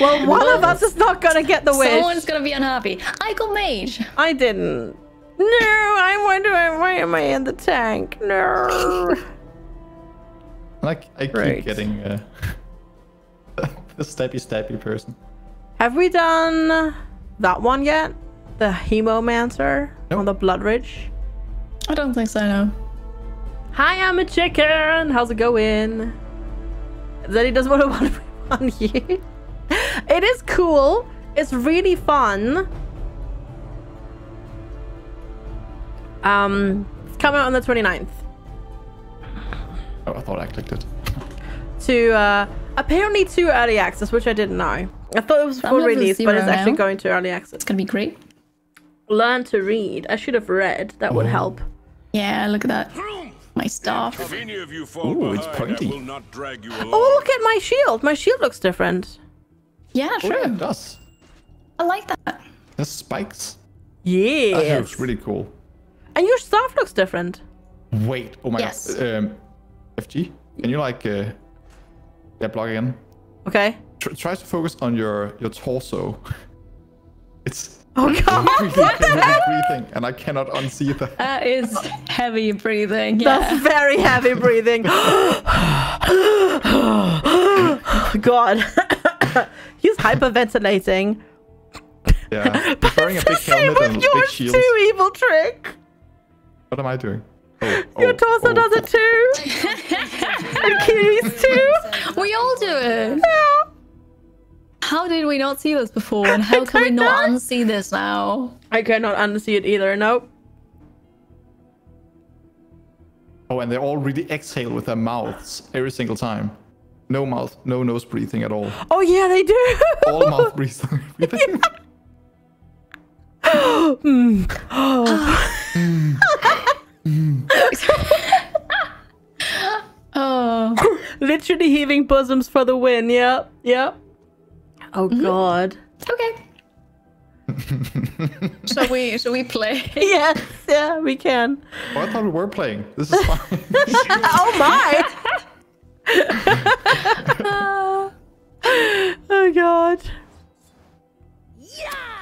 [SPEAKER 2] Well, one of us is not gonna get the wish.
[SPEAKER 3] Someone's gonna be unhappy. I got mage.
[SPEAKER 2] I didn't. No, I wonder why am I in the tank? No.
[SPEAKER 1] Like I keep
[SPEAKER 2] Right.
[SPEAKER 1] getting uh, the stabby stabby person.
[SPEAKER 2] Have we done that one yet? The Hemomancer
[SPEAKER 1] Nope.
[SPEAKER 2] on the Blood Ridge.
[SPEAKER 3] I don't think so. No.
[SPEAKER 2] Hi, I'm a chicken. How's it going? Zeddy doesn't want to want on you. It is cool. It's really fun. Um, it's coming out on the 29th.
[SPEAKER 1] Oh, I thought I clicked it.
[SPEAKER 2] To uh, apparently to early access, which I didn't know. I thought it was full release, but it's
[SPEAKER 3] zero
[SPEAKER 2] actually going to early access.
[SPEAKER 3] It's gonna be great.
[SPEAKER 2] Learn to read. I should have read. That would help.
[SPEAKER 3] Yeah. Look at that. My staff.
[SPEAKER 5] If any of you fall
[SPEAKER 1] Ooh, it's
[SPEAKER 5] behind,
[SPEAKER 1] pointy.
[SPEAKER 5] I will not drag you along.
[SPEAKER 2] Oh, look at my shield. My shield looks different.
[SPEAKER 3] Yeah.
[SPEAKER 1] Oh,
[SPEAKER 3] Sure.
[SPEAKER 1] yeah, it does.
[SPEAKER 3] I like that.
[SPEAKER 1] There's spikes.
[SPEAKER 2] Yeah.
[SPEAKER 1] That looks really cool.
[SPEAKER 2] And your staff looks different.
[SPEAKER 1] Wait. Oh my
[SPEAKER 3] Yes.
[SPEAKER 1] god. Um, FG, can you like uh, yeah, block again?
[SPEAKER 2] Okay.
[SPEAKER 1] Tr- try to focus on your your torso. It's
[SPEAKER 2] Oh god.
[SPEAKER 1] really heavy breathing, and I cannot unsee that.
[SPEAKER 3] That is heavy breathing. Yeah.
[SPEAKER 2] That's very heavy breathing. God. He's hyperventilating.
[SPEAKER 1] Yeah, he's wearing a big
[SPEAKER 2] Same
[SPEAKER 1] helmet and
[SPEAKER 2] with
[SPEAKER 1] big
[SPEAKER 2] yours
[SPEAKER 1] shield.
[SPEAKER 2] too, Eviltrick.
[SPEAKER 1] What am I doing? Oh,
[SPEAKER 2] Your
[SPEAKER 1] oh,
[SPEAKER 2] torso
[SPEAKER 1] oh.
[SPEAKER 2] does it too. and Kitty's too.
[SPEAKER 3] we all do it.
[SPEAKER 2] Yeah.
[SPEAKER 3] How how did we not see this before? And how can we
[SPEAKER 2] don't
[SPEAKER 3] not
[SPEAKER 2] know.
[SPEAKER 3] unsee this now?
[SPEAKER 2] I cannot unsee it either. Nope.
[SPEAKER 1] Oh, and they all really exhale with their mouths every single time. No mouth, no nose breathing at all.
[SPEAKER 2] Oh yeah, they do.
[SPEAKER 1] All mouth breathing. Breathing.
[SPEAKER 3] Oh,
[SPEAKER 2] Literally heaving bosoms for the win. Yep. Yep. Oh mm-hmm. god.
[SPEAKER 3] okay. shall we? Shall we play?
[SPEAKER 2] yes. Yeah, we can.
[SPEAKER 1] oh, I thought we were playing. This is fine.
[SPEAKER 2] oh my. oh god. Yeah.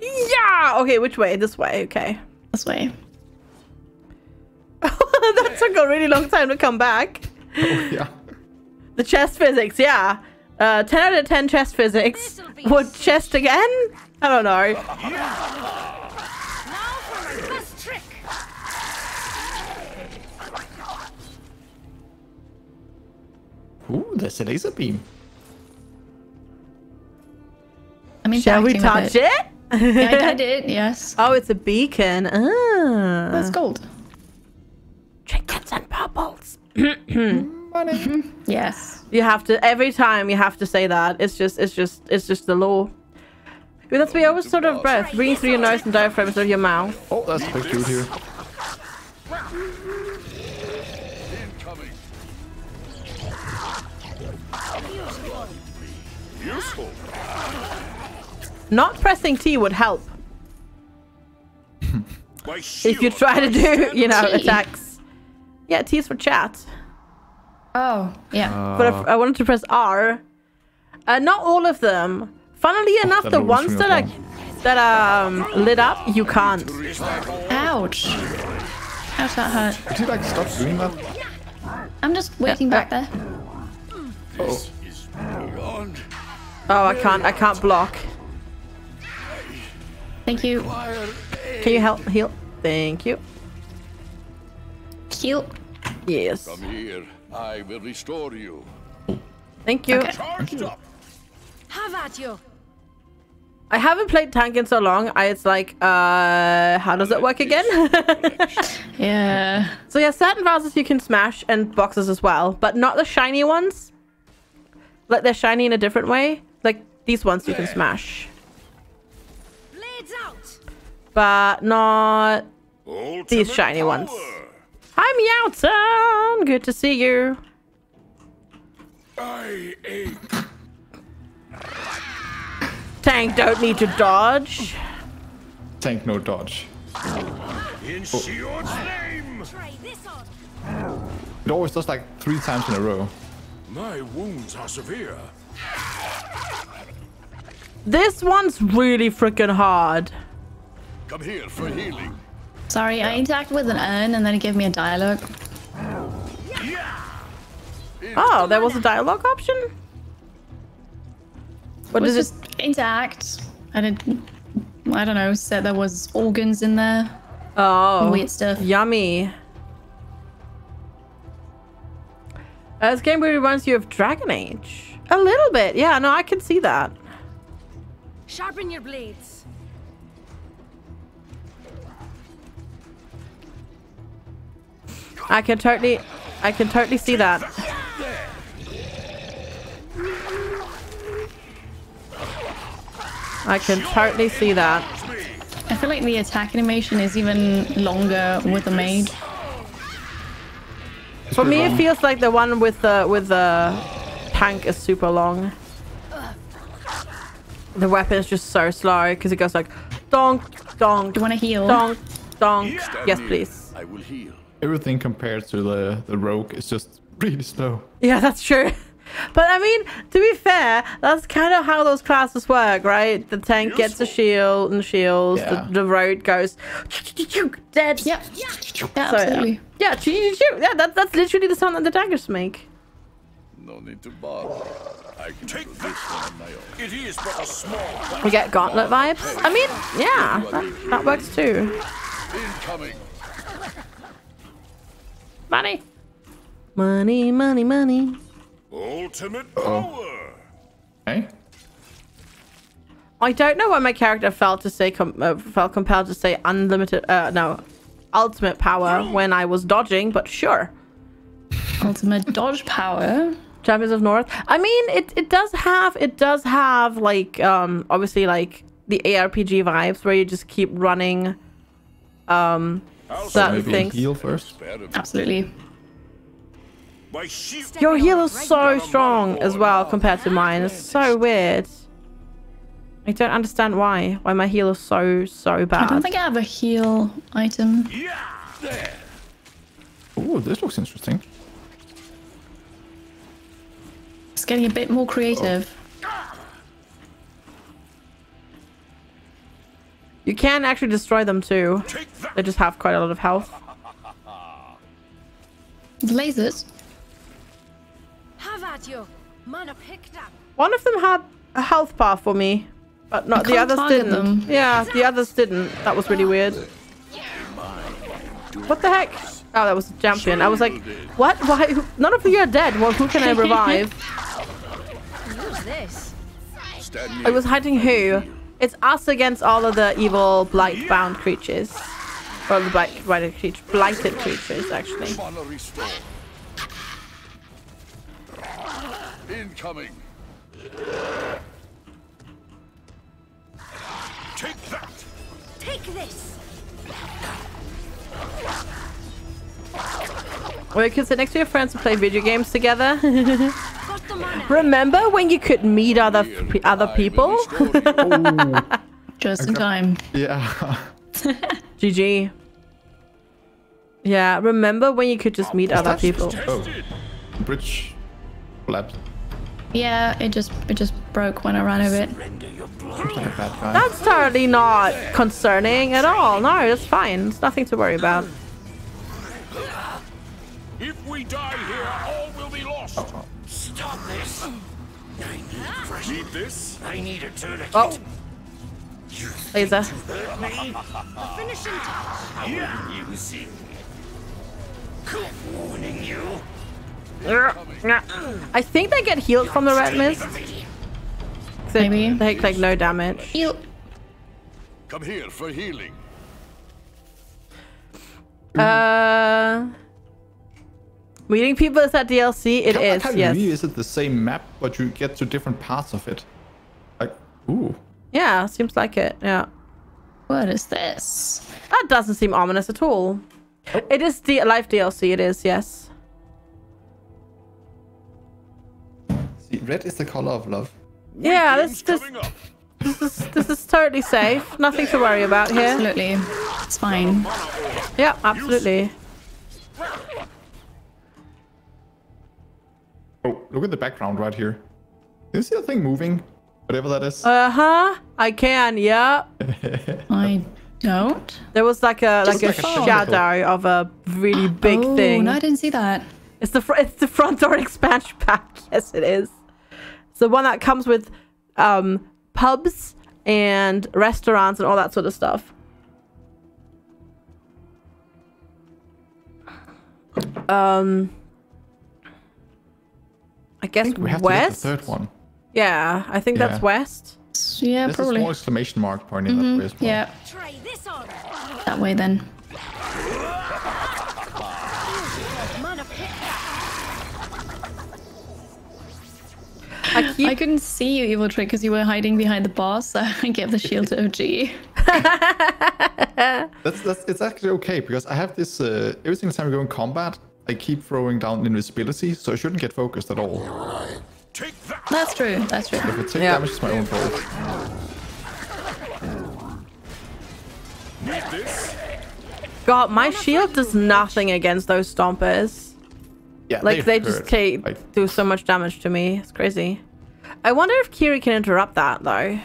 [SPEAKER 2] Yeah. Okay, which way? This way. Okay.
[SPEAKER 3] This way.
[SPEAKER 2] that took a really long time to come back.
[SPEAKER 1] oh, yeah.
[SPEAKER 2] The chest physics, yeah. Uh, 10 out of 10 chest physics.
[SPEAKER 6] This'll be
[SPEAKER 2] Would chest again? I don't know.
[SPEAKER 6] Now for my best trick.
[SPEAKER 1] Ooh, there's a laser beam.
[SPEAKER 3] I mean,
[SPEAKER 2] Shall we touch it?
[SPEAKER 3] Yeah, I, I did. Yes.
[SPEAKER 2] Oh, it's a beacon. Ah.
[SPEAKER 3] That's gold.
[SPEAKER 2] Trinkets and bubbles.
[SPEAKER 1] Money.
[SPEAKER 3] Yes.
[SPEAKER 2] You have to every time you have to say that. It's just it's just it's just the law. But that's we always sort of breath. Breathe through your nose and diaphragm instead of your mouth.
[SPEAKER 1] Oh, that's a big dude here.
[SPEAKER 7] Incoming.
[SPEAKER 5] Useful.
[SPEAKER 2] Not pressing T would help if you try to do, you know,
[SPEAKER 3] T.
[SPEAKER 2] attacks. Yeah, T is for chat.
[SPEAKER 3] Oh, yeah.
[SPEAKER 2] But if I wanted to press R. Uh, not all of them. Funnily enough,
[SPEAKER 1] that
[SPEAKER 2] the ones that
[SPEAKER 1] up
[SPEAKER 2] are that are um, lit up, you can't.
[SPEAKER 3] Ouch. How's that hurt?
[SPEAKER 1] Could you like stop doing that?
[SPEAKER 3] I'm just waiting back there.
[SPEAKER 1] Oh,
[SPEAKER 2] Oh, I can't. I can't block.
[SPEAKER 3] Thank you.
[SPEAKER 2] Can you help heal? Thank you.
[SPEAKER 3] Heal.
[SPEAKER 2] Yes.
[SPEAKER 7] Come here. I will restore you.
[SPEAKER 2] Thank you.
[SPEAKER 3] Okay.
[SPEAKER 5] charged up.
[SPEAKER 6] Have at you.
[SPEAKER 2] I haven't played tank in so long. I it's like, uh, how does it work again?
[SPEAKER 3] Yeah.
[SPEAKER 2] so yeah, certain vases you can smash and boxes as well, but not the shiny ones. Like they're shiny in a different way. Like these ones you can smash,
[SPEAKER 6] Blades out.
[SPEAKER 2] But not
[SPEAKER 5] Ultimate
[SPEAKER 2] shiny ones.
[SPEAKER 5] power.
[SPEAKER 2] Hi Meowton! Good to see you.
[SPEAKER 5] I ache.
[SPEAKER 2] Tank don't need to dodge.
[SPEAKER 1] tank no dodge.
[SPEAKER 5] In oh. Shion's name.
[SPEAKER 6] Try this on.
[SPEAKER 1] It always does like three times in a row.
[SPEAKER 5] My wounds are severe.
[SPEAKER 2] This one's really freaking hard.
[SPEAKER 7] Come here for healing.
[SPEAKER 3] Sorry, I interacted with an urn and then it gave me a dialogue.
[SPEAKER 2] Oh, there was a dialogue option? What
[SPEAKER 3] It was
[SPEAKER 2] does it?
[SPEAKER 3] just interact. didn't. I don't know, said there was organs in there.
[SPEAKER 2] Oh,
[SPEAKER 3] weird stuff.
[SPEAKER 2] Yummy. Uh, this game really reminds you of Dragon Age. A little bit, yeah. No, I can see that.
[SPEAKER 6] Sharpen your blades.
[SPEAKER 2] I can totally, I can totally see that. I can totally see that.
[SPEAKER 3] I feel like the attack animation is even longer with the mage.
[SPEAKER 2] For me, it feels like the one with the with the tank is super long. The weapon is just so slow because it goes like donk, donk,
[SPEAKER 3] Do you want to heal?
[SPEAKER 2] donk, donk.
[SPEAKER 7] Stand
[SPEAKER 2] Yes, please.
[SPEAKER 7] I will heal.
[SPEAKER 1] Everything compared to the the rogue is just really slow.
[SPEAKER 2] Yeah, that's true. But I mean, to be fair, that's kind of how those classes work, right? The tank gets a shield and shields.
[SPEAKER 1] Yeah.
[SPEAKER 2] The, the road goes dead.
[SPEAKER 3] Yeah. Yeah,
[SPEAKER 2] So,
[SPEAKER 3] absolutely.
[SPEAKER 2] yeah, yeah. That, that's literally the sound that the daggers make.
[SPEAKER 7] No need to bother. I can do this one on my own.
[SPEAKER 5] It is but a small.
[SPEAKER 2] We get gauntlet vibes. I mean, yeah, that, that works too.
[SPEAKER 7] Incoming.
[SPEAKER 2] Money, money, money, money.
[SPEAKER 5] Ultimate power.
[SPEAKER 1] Hey,
[SPEAKER 2] I don't know why my character felt to say com- uh, felt compelled to say unlimited. Uh, no, ultimate power when I was dodging, but sure.
[SPEAKER 3] Ultimate dodge power.
[SPEAKER 2] Champions of North. I mean, it it does have it does have like um obviously like the ARPG vibes where you just keep running um certain
[SPEAKER 1] Maybe
[SPEAKER 2] things.
[SPEAKER 1] heal first.
[SPEAKER 3] Absolutely.
[SPEAKER 2] Your heal is so strong as well compared to mine. It's so weird. I don't understand why. Why my heal is so so bad.
[SPEAKER 3] I don't think I have a heal item.
[SPEAKER 1] Oh, this looks interesting.
[SPEAKER 3] It's getting a bit more creative.
[SPEAKER 2] You can actually destroy them too.
[SPEAKER 5] Take that.
[SPEAKER 2] They just have quite a lot of health.
[SPEAKER 3] Lasers.
[SPEAKER 6] Have at you. Mana picked up.
[SPEAKER 2] One of them had a health bar for me, but not the others didn't.
[SPEAKER 3] them.
[SPEAKER 2] Yeah, the others didn't. That was really weird. What the heck? Oh, that was a champion. I was like, what? Why? None of you are dead. Well, who can I revive?
[SPEAKER 6] Who's this?
[SPEAKER 2] I was hiding who? It's us against all of the evil blight-bound creatures. Or the blight, blighted, creature, blighted creatures, actually.
[SPEAKER 7] Incoming.
[SPEAKER 5] Take that.
[SPEAKER 6] Take this.
[SPEAKER 2] Or you can sit next to your friends and play video games together.
[SPEAKER 6] Got the mana.
[SPEAKER 2] Remember when you could meet other other people?
[SPEAKER 3] Just in time.
[SPEAKER 1] Yeah.
[SPEAKER 2] GG. Yeah, remember when you could just meet other people?
[SPEAKER 1] oh. Bridge collapsed.
[SPEAKER 3] Yeah, it just it just broke when I ran over it.
[SPEAKER 5] Render your blood.
[SPEAKER 1] Like a bad guy.
[SPEAKER 2] That's totally not concerning at all. No, it's fine. It's nothing to worry about.
[SPEAKER 5] If we die here, all will be lost. Oh. Stop this. I need fresh. Need this? I need a tourniquet.
[SPEAKER 2] Oh,
[SPEAKER 5] You
[SPEAKER 2] laser.
[SPEAKER 5] hurt me?
[SPEAKER 6] Finishing touch.
[SPEAKER 5] Yeah. Use it. Warning you.
[SPEAKER 2] I think they get healed from the red mist. They,
[SPEAKER 3] Maybe.
[SPEAKER 2] They take like no damage.
[SPEAKER 3] Heal.
[SPEAKER 7] Come here for healing.
[SPEAKER 2] Uh, meeting people is that DLC? It
[SPEAKER 1] How-
[SPEAKER 2] is.
[SPEAKER 1] how
[SPEAKER 2] Yes.
[SPEAKER 1] Is it the same map, but you get to different parts of it? Like, ooh.
[SPEAKER 2] Yeah, seems like it. Yeah.
[SPEAKER 3] What is this?
[SPEAKER 2] That doesn't seem ominous at all. It is the live DLC. It is. Yes.
[SPEAKER 1] See, red is the color of love.
[SPEAKER 2] Yeah. This this this is this is totally safe. Nothing to worry about here.
[SPEAKER 3] Absolutely. It's fine.
[SPEAKER 2] Yeah, absolutely.
[SPEAKER 1] Oh, look at the background right here. Can you see the thing moving? Whatever that is.
[SPEAKER 2] Uh huh. I can. Yeah.
[SPEAKER 3] I don't.
[SPEAKER 2] There was like a like a
[SPEAKER 1] like a tentacle.
[SPEAKER 2] shadow of a really big
[SPEAKER 3] oh,
[SPEAKER 2] thing.
[SPEAKER 3] no, I didn't see that.
[SPEAKER 2] It's the fr- it's the front door expansion pack. Yes, it is. It's the one that comes with um, pubs and restaurants and all that sort of stuff. Um, I guess
[SPEAKER 1] I think we have to get the
[SPEAKER 2] west.
[SPEAKER 1] third one.
[SPEAKER 2] Yeah, I think that's west.
[SPEAKER 3] Yeah,
[SPEAKER 1] There's a
[SPEAKER 3] probably.
[SPEAKER 1] small exclamation mark pointing that way as well.
[SPEAKER 3] Yeah,
[SPEAKER 6] Try this on.
[SPEAKER 3] that way then.
[SPEAKER 2] I keep
[SPEAKER 3] I couldn't see you, Eviltrick, because you were hiding behind the boss, so I gave the shield to OG.
[SPEAKER 1] That's that's it's actually okay because I have this uh, every single time I go in combat, I keep throwing down invisibility, so I shouldn't get focused at all.
[SPEAKER 5] Take that.
[SPEAKER 3] That's true, that's true.
[SPEAKER 1] If I take
[SPEAKER 2] Yeah.
[SPEAKER 1] damage, it's my own fault.
[SPEAKER 5] Need this?
[SPEAKER 2] God, my shield does nothing against those stompers.
[SPEAKER 1] Yeah,
[SPEAKER 2] Like they, just take,
[SPEAKER 1] Like,
[SPEAKER 2] do so much damage to me. It's crazy. I wonder if Kiri can interrupt that though.
[SPEAKER 1] I,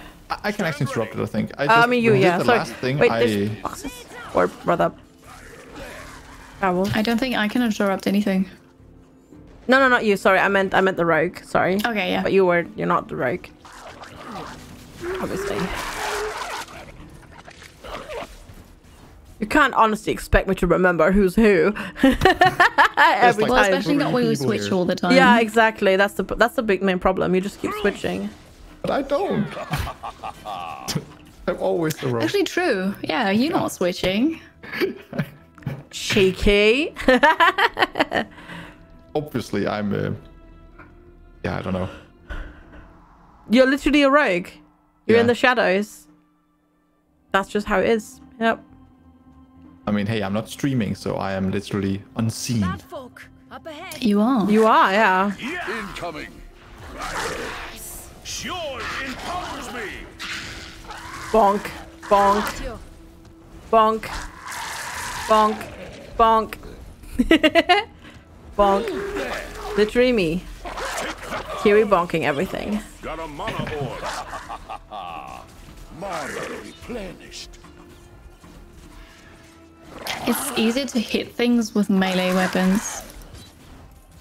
[SPEAKER 1] I can actually interrupt it. I think. I,
[SPEAKER 2] Uh, I mean, you,
[SPEAKER 1] when I did
[SPEAKER 2] yeah.
[SPEAKER 1] The
[SPEAKER 2] Sorry.
[SPEAKER 1] last thing,
[SPEAKER 2] Wait,
[SPEAKER 1] I
[SPEAKER 2] there's boxes. Or rather, travel.
[SPEAKER 3] I don't think I can interrupt anything.
[SPEAKER 2] No, no, not you. Sorry, I meant, I meant the rogue. Sorry.
[SPEAKER 3] Okay, yeah.
[SPEAKER 2] But you were, you're not the rogue. Obviously. You can't honestly expect me to remember who's who. Every
[SPEAKER 3] Well,
[SPEAKER 2] time.
[SPEAKER 3] especially not when we switch
[SPEAKER 1] here.
[SPEAKER 3] all the time.
[SPEAKER 2] Yeah, exactly. That's the that's the big main problem. You just keep switching.
[SPEAKER 1] But I don't. I'm always the rogue.
[SPEAKER 3] Actually, true. Yeah, you're not switching.
[SPEAKER 2] Cheeky.
[SPEAKER 1] Obviously, I'm. Uh, yeah, I don't know.
[SPEAKER 2] You're literally a rogue. You're in the shadows. That's just how it is. Yep.
[SPEAKER 1] I mean, hey, I'm not streaming, so I am literally unseen.
[SPEAKER 6] Folk, up ahead.
[SPEAKER 3] You are.
[SPEAKER 2] You are, yeah.
[SPEAKER 7] Incoming.
[SPEAKER 5] Yours empowers me.
[SPEAKER 2] Bonk. Bonk. Bonk. Bonk. Bonk. bonk. The dreamy. Kiri bonking everything.
[SPEAKER 5] Got a mana orb.
[SPEAKER 7] Mana replenished.
[SPEAKER 3] It's easy to hit things with melee weapons.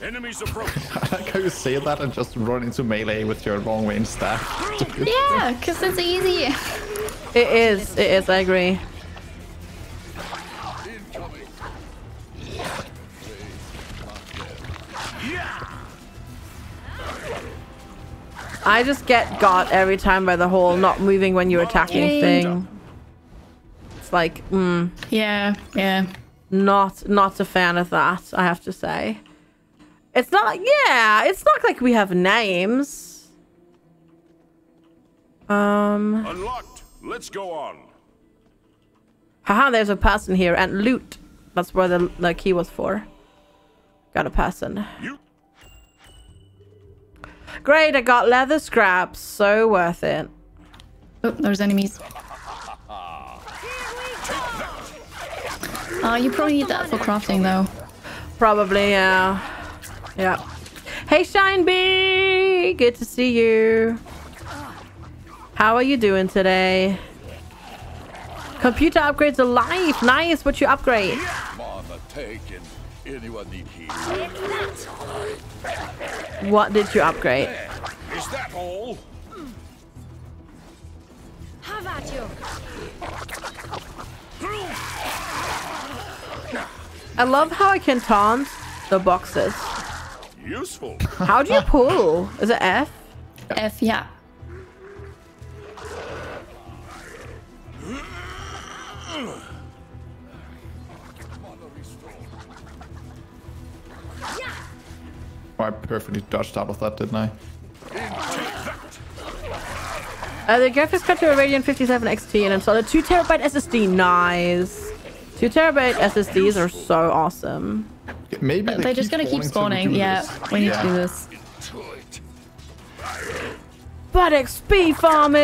[SPEAKER 5] Enemies approaching.
[SPEAKER 1] I like how you say that and just run into melee with your long range staff.
[SPEAKER 3] Yeah, because it's easy.
[SPEAKER 2] It is. It is. I agree. I just get got every time by the whole not moving when you're attacking thing. It's like, mm,
[SPEAKER 3] Yeah, yeah.
[SPEAKER 2] not not a fan of that. I have to say. It's not like yeah. It's not like we have names. Um.
[SPEAKER 5] Unlocked. Let's go on.
[SPEAKER 2] Haha, there's a person here and loot. That's where the, the key was for. Got a person.
[SPEAKER 5] You
[SPEAKER 2] Great, I got leather scraps. So worth it.
[SPEAKER 3] Oh, there's enemies. Uh, you probably need that for crafting though.
[SPEAKER 2] Probably, yeah. Yeah. Hey, Shine Bee! Good to see you. How are you doing today? Computer upgrades are live. Nice. What you upgrade?
[SPEAKER 7] Mana taken. Anyone need heal?
[SPEAKER 2] What did you upgrade?
[SPEAKER 5] is that all?
[SPEAKER 6] Have at you.
[SPEAKER 2] I love how I can taunt the boxes.
[SPEAKER 5] Useful.
[SPEAKER 2] How do you pull? Is it F?
[SPEAKER 3] F, yeah.
[SPEAKER 1] Oh, I perfectly dodged out of that, didn't I?
[SPEAKER 2] Uh, the graphics card to a Radeon 57 XT and installed a 2 terabyte SSD. Nice. 2 terabyte SSDs are so awesome.
[SPEAKER 1] Maybe
[SPEAKER 3] They're just gonna keep spawning.
[SPEAKER 1] we
[SPEAKER 3] Yeah,
[SPEAKER 1] this.
[SPEAKER 3] we need
[SPEAKER 1] Yeah.
[SPEAKER 3] to do this.
[SPEAKER 7] To it.
[SPEAKER 2] But XP farming!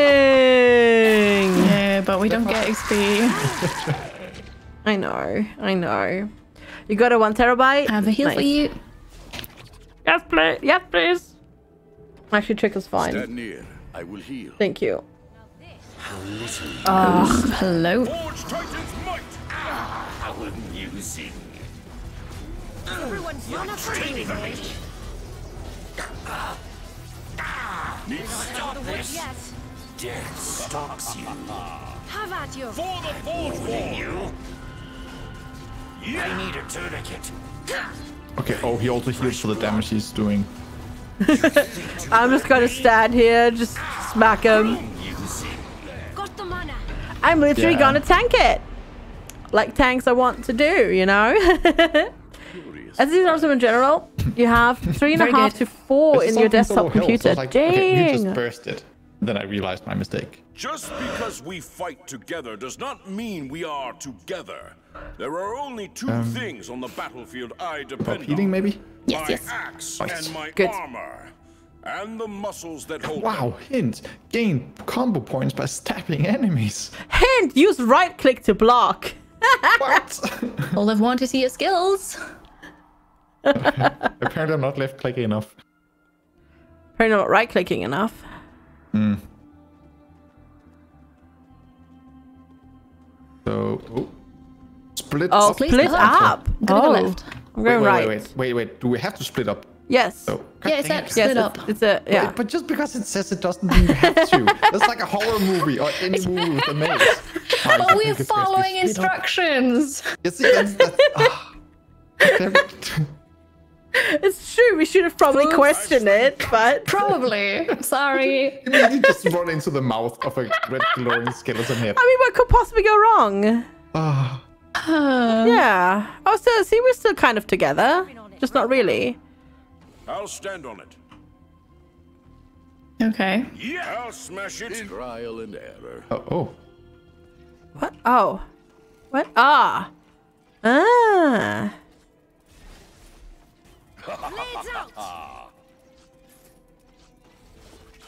[SPEAKER 3] Yeah, but we don't get XP.
[SPEAKER 2] I know, I know. You got a 1 terabyte?
[SPEAKER 3] I have a heal for you.
[SPEAKER 2] Yes, please. Yes, please. Actually, trick is fine.
[SPEAKER 7] Stand near. I will heal.
[SPEAKER 2] Thank you.
[SPEAKER 3] Oh, Hello.
[SPEAKER 5] Forge Titan's might.
[SPEAKER 6] Ah, Everyone's run up for me.
[SPEAKER 5] Need stop
[SPEAKER 6] The woods yet.
[SPEAKER 5] Death stalks you.
[SPEAKER 6] Have at you.
[SPEAKER 5] For the Forge Wall.
[SPEAKER 8] I need a tourniquet.
[SPEAKER 1] Okay, oh, he also heals for the damage he's doing.
[SPEAKER 2] I'm just gonna stand here, just smack him.
[SPEAKER 6] Got the mana.
[SPEAKER 2] I'm literally
[SPEAKER 1] Yeah.
[SPEAKER 2] gonna tank it. Like tanks I want to do, you know? As these are in general, you have three and a
[SPEAKER 3] Very
[SPEAKER 2] half
[SPEAKER 3] good.
[SPEAKER 2] to four
[SPEAKER 1] It's
[SPEAKER 2] in your desktop
[SPEAKER 1] helps.
[SPEAKER 2] Computer.
[SPEAKER 1] was like, okay, you just burst it. Then I realized my mistake.
[SPEAKER 5] Just because we fight together does not mean we are together. There are only two um, things on the battlefield I depend
[SPEAKER 1] healing,
[SPEAKER 5] on.
[SPEAKER 1] maybe?
[SPEAKER 3] Yes,
[SPEAKER 5] my
[SPEAKER 3] yes.
[SPEAKER 5] axe
[SPEAKER 1] Right.
[SPEAKER 5] and my
[SPEAKER 2] Good.
[SPEAKER 5] armor. And the muscles that hold
[SPEAKER 1] Wow, hint. Gain combo points by stabbing enemies.
[SPEAKER 2] Hint! Use right click to block.
[SPEAKER 1] What?
[SPEAKER 3] All I've wanted to see your skills.
[SPEAKER 1] Apparently I'm not left clicking enough.
[SPEAKER 2] Probably not right clicking enough. Hmm.
[SPEAKER 1] So, oh. Split
[SPEAKER 2] Oh,
[SPEAKER 1] up.
[SPEAKER 3] Please ah,
[SPEAKER 2] split
[SPEAKER 3] go
[SPEAKER 2] up.
[SPEAKER 3] I'm gonna
[SPEAKER 2] oh,
[SPEAKER 3] go left.
[SPEAKER 2] I'm
[SPEAKER 1] Wait,
[SPEAKER 2] going
[SPEAKER 1] wait,
[SPEAKER 2] right.
[SPEAKER 1] wait, wait, wait, wait. Do we have to split up?
[SPEAKER 2] Yes.
[SPEAKER 1] Oh,
[SPEAKER 3] Yeah, it's
[SPEAKER 1] dang
[SPEAKER 3] that split
[SPEAKER 2] yes,
[SPEAKER 3] up.
[SPEAKER 2] it's, it's a yeah.
[SPEAKER 1] Wait, but just because it says it doesn't mean you have to. That's like a horror movie or any movie with a maze. Oh,
[SPEAKER 3] But
[SPEAKER 1] you
[SPEAKER 3] we're
[SPEAKER 1] think it's best we
[SPEAKER 3] following instructions.
[SPEAKER 1] You see, that's, that's, ah.
[SPEAKER 2] It's true. We should have probably questioned it, but
[SPEAKER 3] Probably. Sorry.
[SPEAKER 1] You just run into the mouth of a red glowing skeleton head.
[SPEAKER 2] I mean, what could possibly go wrong?
[SPEAKER 1] Ah.
[SPEAKER 2] Ah, Yeah. Oh, so see, we're still kind of together, just not really.
[SPEAKER 5] I'll stand on it.
[SPEAKER 3] Okay.
[SPEAKER 5] Yeah, I'll smash it.
[SPEAKER 7] Trial and error.
[SPEAKER 1] oh, oh.
[SPEAKER 2] What? Oh, what? Ah, ah.
[SPEAKER 6] Blades out!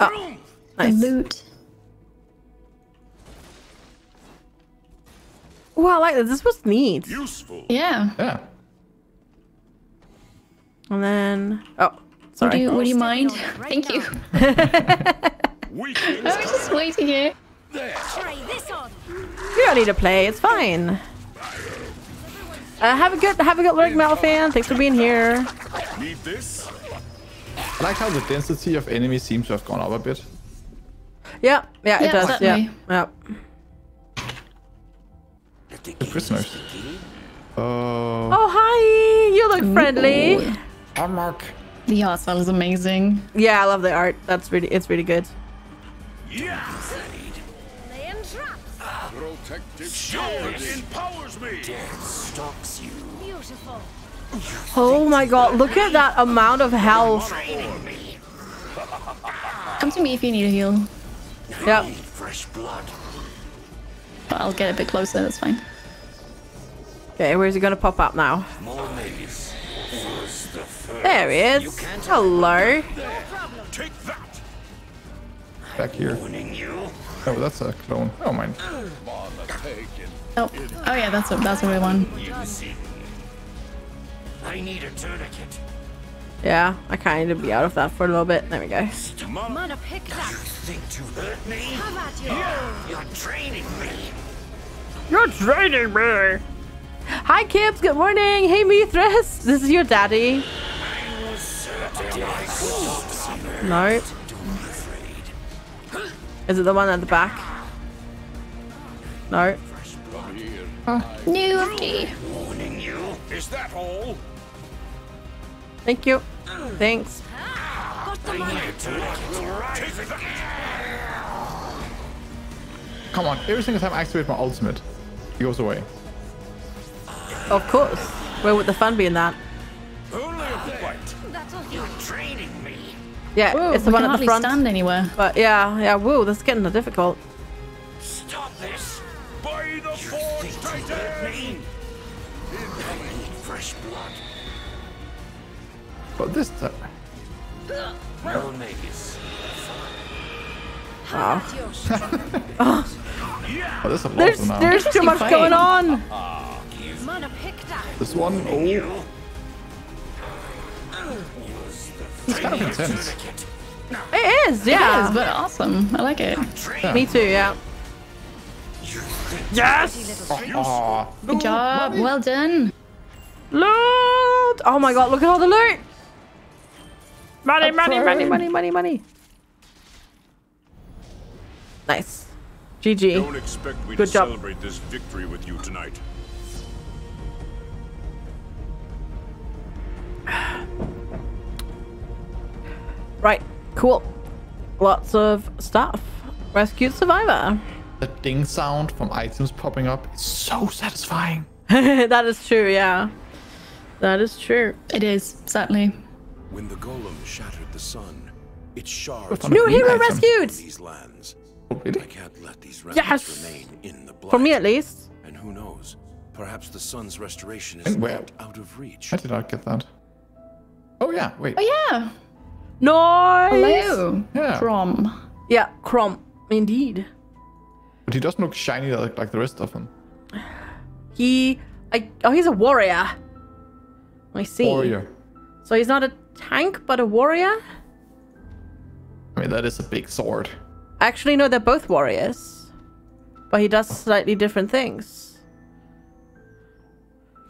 [SPEAKER 2] Oh,
[SPEAKER 3] The
[SPEAKER 2] nice.
[SPEAKER 3] loot.
[SPEAKER 2] Wow, I like that. This was neat.
[SPEAKER 5] Useful.
[SPEAKER 3] Yeah.
[SPEAKER 1] Yeah.
[SPEAKER 2] And then, oh,
[SPEAKER 3] Would
[SPEAKER 2] sorry.
[SPEAKER 3] you, would you mind?
[SPEAKER 6] Right
[SPEAKER 3] Thank you. I was just waiting here.
[SPEAKER 6] Try!
[SPEAKER 2] You don't need to play. It's fine. Uh, have a good, have a good look, Metal fan. Thanks for being here.
[SPEAKER 5] Need this?
[SPEAKER 1] I like how the density of enemies seems to have gone up a bit.
[SPEAKER 2] Yeah, yeah, it does.
[SPEAKER 3] certainly.
[SPEAKER 2] Yeah, yeah.
[SPEAKER 1] The prisoners. Oh.
[SPEAKER 2] Oh, hi. You look friendly.
[SPEAKER 3] Ooh.
[SPEAKER 1] I'm Mark.
[SPEAKER 3] The art style is amazing.
[SPEAKER 2] Yeah, I love the art. That's really, it's really good.
[SPEAKER 5] Yeah.
[SPEAKER 6] Laying traps!
[SPEAKER 7] Protective shield.
[SPEAKER 5] empowers me.
[SPEAKER 6] Beautiful!
[SPEAKER 2] Oh my god, look at that amount of health.
[SPEAKER 3] Come to me if you need a heal.
[SPEAKER 2] Yep.
[SPEAKER 5] Fresh blood.
[SPEAKER 3] But I'll get a bit closer, that's fine.
[SPEAKER 2] Okay, where's he gonna pop up now?
[SPEAKER 5] More mages. First the first.
[SPEAKER 2] There he is. Hello.
[SPEAKER 5] Take that.
[SPEAKER 1] Back here. Oh, that's a clone. Oh, mine.
[SPEAKER 3] Oh, oh yeah, that's a that's a weird one.
[SPEAKER 5] I need a tourniquet.
[SPEAKER 2] Yeah, I kind of be out of that for a little bit. There we go.
[SPEAKER 6] Mana pick that!
[SPEAKER 5] Think to hurt me?
[SPEAKER 6] Have at you!
[SPEAKER 5] You're training me.
[SPEAKER 2] You're training me. Hi, Kips. Good morning. Hey, Mithras. This is your daddy. No. Is it the one at the back? No.
[SPEAKER 3] New update.
[SPEAKER 5] Warning you. Is that all?
[SPEAKER 2] Thank you. Thanks.
[SPEAKER 6] Got the mana!
[SPEAKER 5] Take that.
[SPEAKER 1] Come on, every single time I activate my ultimate, he goes away.
[SPEAKER 2] Of course. Where would the fun be in that?
[SPEAKER 5] Only a bite.
[SPEAKER 6] That's all you!
[SPEAKER 5] Training me.
[SPEAKER 2] Yeah,
[SPEAKER 3] Whoa,
[SPEAKER 2] it's the
[SPEAKER 3] we
[SPEAKER 2] one
[SPEAKER 3] can
[SPEAKER 2] at the
[SPEAKER 3] hardly
[SPEAKER 2] front.
[SPEAKER 3] stand anywhere.
[SPEAKER 2] But yeah, yeah. Whoa, this is getting difficult.
[SPEAKER 5] Stop this.
[SPEAKER 1] But this time,
[SPEAKER 5] No mages.
[SPEAKER 2] Wow.
[SPEAKER 6] Ah.
[SPEAKER 1] Oh, there's a lot
[SPEAKER 2] There's
[SPEAKER 1] of them
[SPEAKER 2] there's too much
[SPEAKER 3] fight.
[SPEAKER 2] going on.
[SPEAKER 6] Mana pick that!
[SPEAKER 1] This one, oh,
[SPEAKER 5] You.
[SPEAKER 1] he's kind of intense.
[SPEAKER 2] It is, yeah.
[SPEAKER 3] It is, but awesome. I like it.
[SPEAKER 2] Me too, yeah.
[SPEAKER 6] Yes!
[SPEAKER 1] Aw, ah.
[SPEAKER 3] Good job. Well done.
[SPEAKER 2] Loot! Oh my god, look at all the loot! Money, money, money, money, money, money. Nice. GG.
[SPEAKER 5] Don't expect me
[SPEAKER 2] Good
[SPEAKER 5] to
[SPEAKER 2] job.
[SPEAKER 5] celebrate this victory with you tonight.
[SPEAKER 2] Right, cool. Lots of stuff. Rescued survivor.
[SPEAKER 1] the ding sound from items popping up is so satisfying.
[SPEAKER 2] that is true, yeah. That is true.
[SPEAKER 3] It is, certainly.
[SPEAKER 4] When the golem shattered the sun, its shards
[SPEAKER 2] New hero
[SPEAKER 1] item.
[SPEAKER 2] rescued!
[SPEAKER 4] these lands.
[SPEAKER 1] Oh, really?
[SPEAKER 4] I can't let these
[SPEAKER 2] Yes!
[SPEAKER 4] remain in the blood.
[SPEAKER 2] For me at least.
[SPEAKER 4] And who knows? Perhaps the sun's restoration is
[SPEAKER 1] And where-
[SPEAKER 4] not out of reach.
[SPEAKER 1] I did not get that. Oh yeah, wait.
[SPEAKER 3] Oh yeah.
[SPEAKER 2] Nice!
[SPEAKER 3] Hello.
[SPEAKER 1] Yeah.
[SPEAKER 3] Crom.
[SPEAKER 2] Yeah, Crom. Indeed.
[SPEAKER 1] But he doesn't look shiny like, like the rest of them.
[SPEAKER 2] He... I, oh, he's a warrior. I see.
[SPEAKER 1] Warrior.
[SPEAKER 2] So he's not a tank, but a warrior?
[SPEAKER 1] I mean, that is a big sword.
[SPEAKER 2] Actually, no, they're both warriors. But he does slightly different things.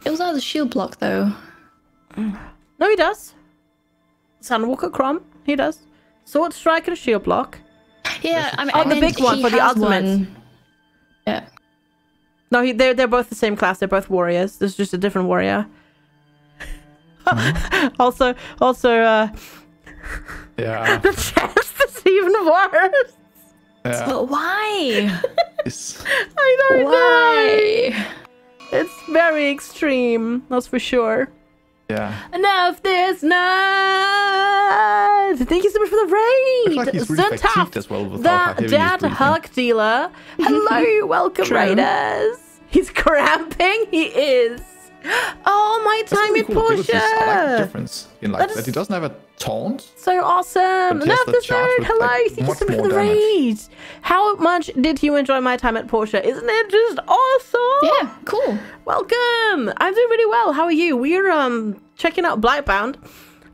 [SPEAKER 3] It was out of the shield block though.
[SPEAKER 2] No, he does. Sunwalker Crom, he does. Sword Strike and shield block.
[SPEAKER 3] Yeah, I mean,
[SPEAKER 2] Oh,
[SPEAKER 3] I
[SPEAKER 2] the big one for the
[SPEAKER 3] has
[SPEAKER 2] ultimate.
[SPEAKER 3] one. Yeah.
[SPEAKER 2] No, he, they're they're both the same class. They're both warriors. There's just a different warrior. also, also, uh,
[SPEAKER 1] Yeah.
[SPEAKER 2] the chest is even worse.
[SPEAKER 1] yeah.
[SPEAKER 3] But why?
[SPEAKER 1] It's-
[SPEAKER 2] I don't know.
[SPEAKER 3] Why?
[SPEAKER 2] It's very extreme, that's for sure.
[SPEAKER 1] yeah.
[SPEAKER 2] Enough this night. Thank you so much for the raid.
[SPEAKER 1] Looks like he's really
[SPEAKER 2] Zuntaft,
[SPEAKER 1] as well with
[SPEAKER 2] the dad hug dealer. Hello, welcome
[SPEAKER 3] True.
[SPEAKER 2] raiders. He's cramping. He is. Oh, my
[SPEAKER 1] That's
[SPEAKER 2] time
[SPEAKER 1] really
[SPEAKER 2] in
[SPEAKER 1] cool abilities. I like the
[SPEAKER 2] Portia.
[SPEAKER 1] difference in like
[SPEAKER 2] That
[SPEAKER 1] that,
[SPEAKER 2] is-
[SPEAKER 1] he doesn't have a taunt.
[SPEAKER 2] So awesome.
[SPEAKER 1] But he has the
[SPEAKER 2] this
[SPEAKER 1] charge
[SPEAKER 2] raid.
[SPEAKER 1] with,
[SPEAKER 2] Hello.
[SPEAKER 1] like,
[SPEAKER 2] Thank you so much for the raid. How much did you enjoy my time at Portia? Isn't it just awesome?
[SPEAKER 3] Yeah, cool.
[SPEAKER 2] Welcome. I'm doing really well. How are you? We're um checking out Blightbound,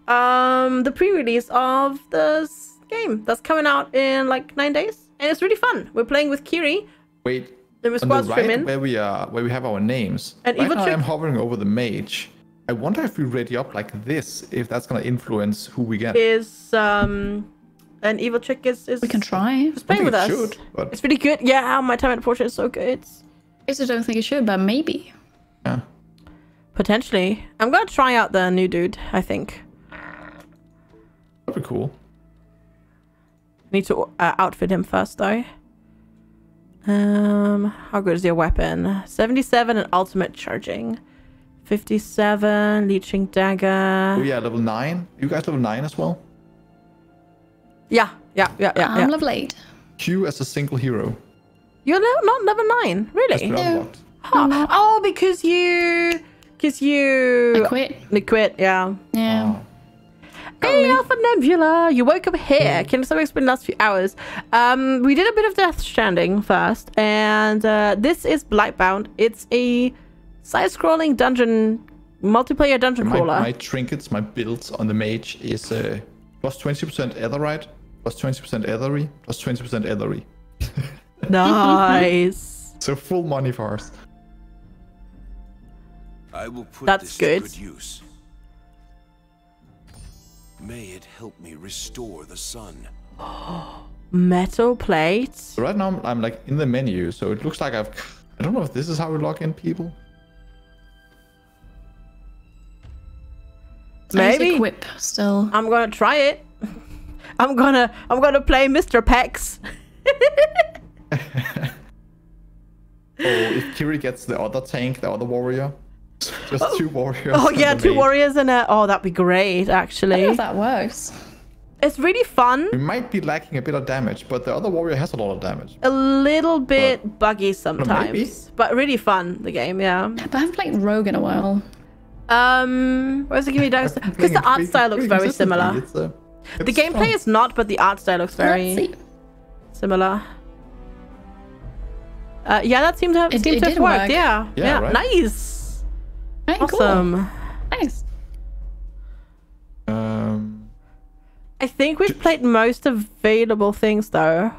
[SPEAKER 2] um the pre-release of this game that's coming out in like nine days, and it's really fun. We're playing with Kiri,
[SPEAKER 1] Wait,
[SPEAKER 2] the
[SPEAKER 1] on the
[SPEAKER 2] squad
[SPEAKER 1] right
[SPEAKER 2] streaming.
[SPEAKER 1] where we are, where we have our names.
[SPEAKER 2] And
[SPEAKER 1] right
[SPEAKER 2] Evil
[SPEAKER 1] now I'm hovering over the mage. I wonder if we ready up like this, if that's gonna influence who we get.
[SPEAKER 2] Is um an Eviltrick is is
[SPEAKER 3] We can try.
[SPEAKER 2] is playing
[SPEAKER 1] think
[SPEAKER 2] with
[SPEAKER 1] it
[SPEAKER 2] us.
[SPEAKER 1] should, but-
[SPEAKER 2] It's pretty good. Yeah, my time at Portia is so good.
[SPEAKER 3] I just don't think it should, but maybe.
[SPEAKER 1] Yeah.
[SPEAKER 2] Potentially, I'm gonna try out the new dude. I think
[SPEAKER 1] That'd be cool.
[SPEAKER 2] need to uh, outfit him first though. Um, how good is your weapon? 77 and ultimate charging. 57 leeching dagger.
[SPEAKER 1] Oh yeah, level nine. You guys level nine as well.
[SPEAKER 2] Yeah, yeah, yeah, yeah.
[SPEAKER 3] I'm
[SPEAKER 2] yeah.
[SPEAKER 3] level 8.
[SPEAKER 1] Q as a single hero.
[SPEAKER 2] You're le- not level nine, really?
[SPEAKER 1] been unlocked.
[SPEAKER 2] Huh. Oh, because you, because you
[SPEAKER 3] I quit.
[SPEAKER 2] You quit. Yeah.
[SPEAKER 3] Yeah.
[SPEAKER 1] Oh.
[SPEAKER 2] Hey, Alpha Nebula, you woke up here. Can someone explain the last few hours? Um, we did a bit of Death Stranding first, and uh, this is Blightbound. It's a side-scrolling dungeon, multiplayer dungeon
[SPEAKER 1] My,
[SPEAKER 2] crawler.
[SPEAKER 1] my trinkets, my builds on the mage is uh, plus 20% etherite, plus 20% Aetheri, plus 20% Aetheri.
[SPEAKER 2] Nice.
[SPEAKER 1] So full money for us.
[SPEAKER 5] I will put
[SPEAKER 2] That's
[SPEAKER 5] this
[SPEAKER 2] good.
[SPEAKER 5] to good use. May it help me restore the sun.
[SPEAKER 2] Metal plates.
[SPEAKER 1] Right now I'm, I'm like in the menu, so it looks like I've. I don't know if this is how we log in people.
[SPEAKER 2] Maybe.
[SPEAKER 3] equip still.
[SPEAKER 2] I'm gonna try it. I'm gonna I'm gonna play Mr. Pex.
[SPEAKER 1] Oh, if Kiri gets the other tank, the other warrior. Just two warriors.
[SPEAKER 2] Oh yeah, two
[SPEAKER 1] mage.
[SPEAKER 2] warriors and a oh that'd be great
[SPEAKER 3] I don't know
[SPEAKER 2] actually.
[SPEAKER 3] if that works.
[SPEAKER 2] It's really fun.
[SPEAKER 1] We might be lacking a bit of damage, but the other warrior has a lot of damage.
[SPEAKER 2] A little bit buggy sometimes,
[SPEAKER 1] maybe.
[SPEAKER 2] but really fun. The game, yeah.
[SPEAKER 3] But I haven't played Rogue in a while.
[SPEAKER 2] Um, where's the give me dice? Because the art style looks very similar.
[SPEAKER 1] It's, uh,
[SPEAKER 2] The gameplay
[SPEAKER 1] fun.
[SPEAKER 2] is not, but the art style looks very
[SPEAKER 3] see.
[SPEAKER 2] similar. Uh, yeah, that seemed to have,
[SPEAKER 3] It-
[SPEAKER 2] seemed
[SPEAKER 3] it
[SPEAKER 2] to have worked.
[SPEAKER 3] work.
[SPEAKER 2] Yeah,
[SPEAKER 1] Yeah,
[SPEAKER 2] yeah,
[SPEAKER 1] right?
[SPEAKER 2] nice,
[SPEAKER 3] Right,
[SPEAKER 2] awesome.
[SPEAKER 3] Cool. Nice.
[SPEAKER 1] Um,
[SPEAKER 2] I think we've played most available things though.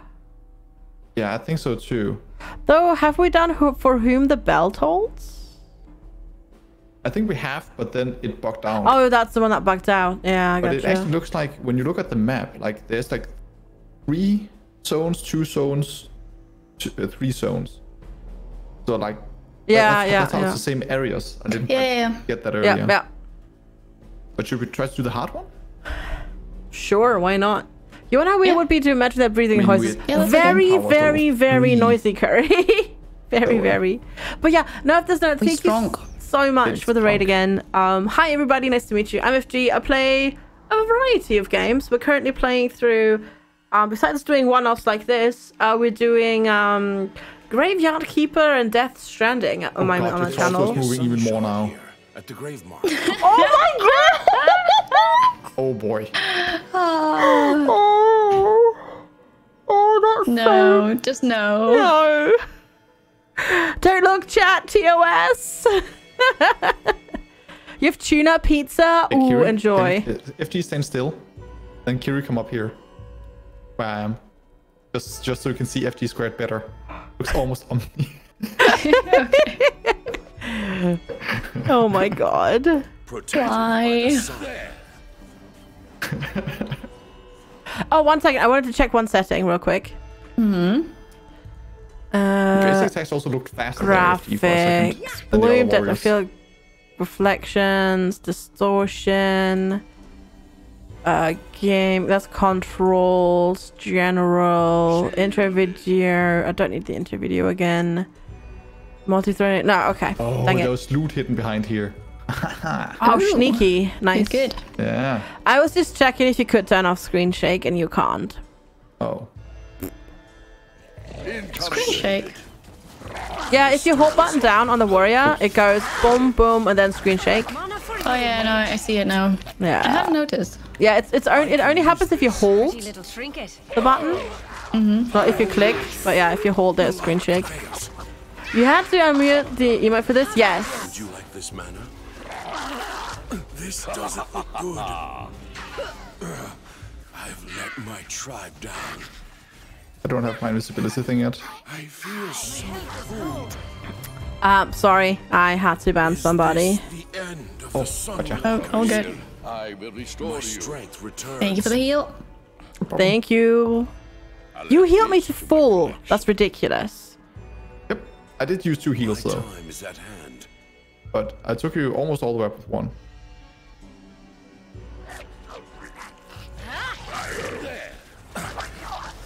[SPEAKER 1] yeah, I think so too.
[SPEAKER 2] Though, have we done who, for whom the bell tolls?
[SPEAKER 1] I think we have, but then it bugged down.
[SPEAKER 2] Oh, that's the one that bugged out. Yeah, I
[SPEAKER 1] but it actually looks like when you look at the map, like there's like three zones, two zones, two, uh, three zones. So like, that-
[SPEAKER 2] Yeah,
[SPEAKER 1] that's,
[SPEAKER 2] yeah,
[SPEAKER 1] that's how
[SPEAKER 2] yeah.
[SPEAKER 1] it's the same areas. I didn't
[SPEAKER 3] Yeah,
[SPEAKER 1] like,
[SPEAKER 3] yeah, yeah.
[SPEAKER 1] get that earlier.
[SPEAKER 2] yeah, yeah.
[SPEAKER 1] But should we try to do the hard one?
[SPEAKER 2] Sure, why not? You know how weird
[SPEAKER 3] Yeah.
[SPEAKER 2] it would be to imagine that breathing
[SPEAKER 1] I mean,
[SPEAKER 2] voices.
[SPEAKER 3] Yeah,
[SPEAKER 2] very,
[SPEAKER 1] okay.
[SPEAKER 2] very, very
[SPEAKER 1] Breathe.
[SPEAKER 2] noisy, Curry. very,
[SPEAKER 1] Oh, well.
[SPEAKER 2] very. But yeah, no, if there's no, thank
[SPEAKER 3] strong.
[SPEAKER 2] you so much
[SPEAKER 1] It's
[SPEAKER 2] for the raid
[SPEAKER 1] strong.
[SPEAKER 2] again. Um, hi everybody, nice to meet you. I'm FG. I play a variety of games. We're currently playing through. Um, besides doing one-offs like this, uh, we're doing um, Graveyard Keeper and Death Stranding on oh, my
[SPEAKER 1] God,
[SPEAKER 2] on my channel.
[SPEAKER 1] also- moving even more now.
[SPEAKER 5] At the grave mark.
[SPEAKER 2] Oh my god!
[SPEAKER 1] Oh boy. Ah.
[SPEAKER 2] oh, oh, that's so
[SPEAKER 3] No, just no.
[SPEAKER 2] No. Don't look, chat. TOS. you have tuna pizza.
[SPEAKER 1] Hey,
[SPEAKER 2] Ooh,
[SPEAKER 1] Kiri,
[SPEAKER 2] enjoy.
[SPEAKER 1] can- uh, If you stand still, then Kiri come up here. Where I am. Just, just so you can see FG squared better. Looks almost on me.
[SPEAKER 2] Oh my god.
[SPEAKER 3] Why?
[SPEAKER 2] Oh, one second. I wanted to check one setting real quick. Hmm. Uh,
[SPEAKER 1] Basic text also looked faster than FG for a second.
[SPEAKER 2] graphics.
[SPEAKER 1] than the other
[SPEAKER 2] Bloom depth of field. reflections, distortion, uh, game. That's controls, general, intro video. I don't need the intro video again. Multi-threading. No, okay.
[SPEAKER 1] Oh,
[SPEAKER 2] Dang
[SPEAKER 1] there
[SPEAKER 2] it.
[SPEAKER 1] was loot hidden behind here.
[SPEAKER 2] Oh, sneaky. Nice.
[SPEAKER 3] Good.
[SPEAKER 1] Yeah.
[SPEAKER 2] I was just checking if you could turn off screen shake, and you can't.
[SPEAKER 1] Oh.
[SPEAKER 3] Screen shake.
[SPEAKER 2] Yeah, if you hold button down on the warrior, it goes boom, boom, and then screen shake.
[SPEAKER 3] Oh yeah, no, I see it now. Yeah. I
[SPEAKER 2] Yeah.
[SPEAKER 3] hadn't noticed.
[SPEAKER 2] Yeah, it's it's only it only happens if you hold
[SPEAKER 6] Pretty little trinket.
[SPEAKER 2] the button. Not if you click, but yeah, if you hold there's screen shake. You had to unmute the emote for this? Yes.
[SPEAKER 5] Would you like this manner? This doesn't look good. I've let my tribe down.
[SPEAKER 1] I don't have my invisibility thing yet.
[SPEAKER 5] I feel so cold.
[SPEAKER 2] Um, sorry, I had to ban somebody.
[SPEAKER 5] this the end of
[SPEAKER 1] Oh,
[SPEAKER 5] the sun?
[SPEAKER 1] gotcha.
[SPEAKER 3] Oh, all good.
[SPEAKER 7] I will restore
[SPEAKER 5] My
[SPEAKER 7] you.
[SPEAKER 5] strength returns.
[SPEAKER 3] Thank you for the heal.
[SPEAKER 2] Thank you. You healed me to full. That's ridiculous.
[SPEAKER 1] Yep. I did use two heals though,
[SPEAKER 5] time is at hand.
[SPEAKER 1] but I took you almost all the way up with one.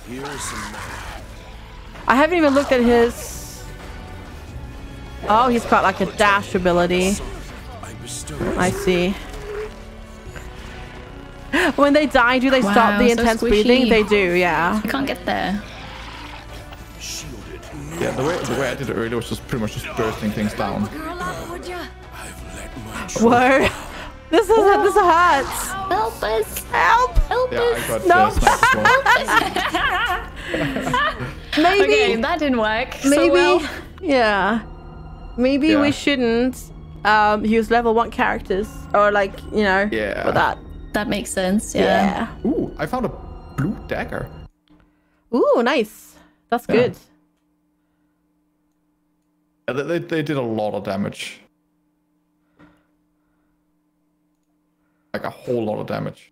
[SPEAKER 5] Here is some man.
[SPEAKER 2] I haven't even looked at his. Oh, he's got like a dash ability.
[SPEAKER 5] I
[SPEAKER 2] see. When they die, do they stop the
[SPEAKER 3] so
[SPEAKER 2] intense
[SPEAKER 3] squishy.
[SPEAKER 2] breathing? They do, yeah.
[SPEAKER 3] I can't get there.
[SPEAKER 1] Yeah, the way the way I did it earlier was just pretty much just bursting things down.
[SPEAKER 6] Girl up, would ya?
[SPEAKER 5] I've let my
[SPEAKER 2] Whoa. This is this hurts.
[SPEAKER 3] Help us!
[SPEAKER 2] Help.
[SPEAKER 3] Help
[SPEAKER 1] Yeah, I got
[SPEAKER 2] No.
[SPEAKER 1] sniped.
[SPEAKER 2] Maybe.
[SPEAKER 3] Okay, that didn't work. so
[SPEAKER 2] maybe.
[SPEAKER 3] well.
[SPEAKER 2] Yeah. Maybe
[SPEAKER 1] Yeah.
[SPEAKER 2] we shouldn't um use level one characters or like you know
[SPEAKER 1] Yeah.
[SPEAKER 2] for that.
[SPEAKER 3] That makes sense. Yeah.
[SPEAKER 2] Yeah.
[SPEAKER 1] Ooh, I found a blue dagger.
[SPEAKER 2] Ooh, nice. That's
[SPEAKER 1] Yeah.
[SPEAKER 2] good.
[SPEAKER 1] Yeah, they, they, they did a lot of damage. Like a whole lot of damage.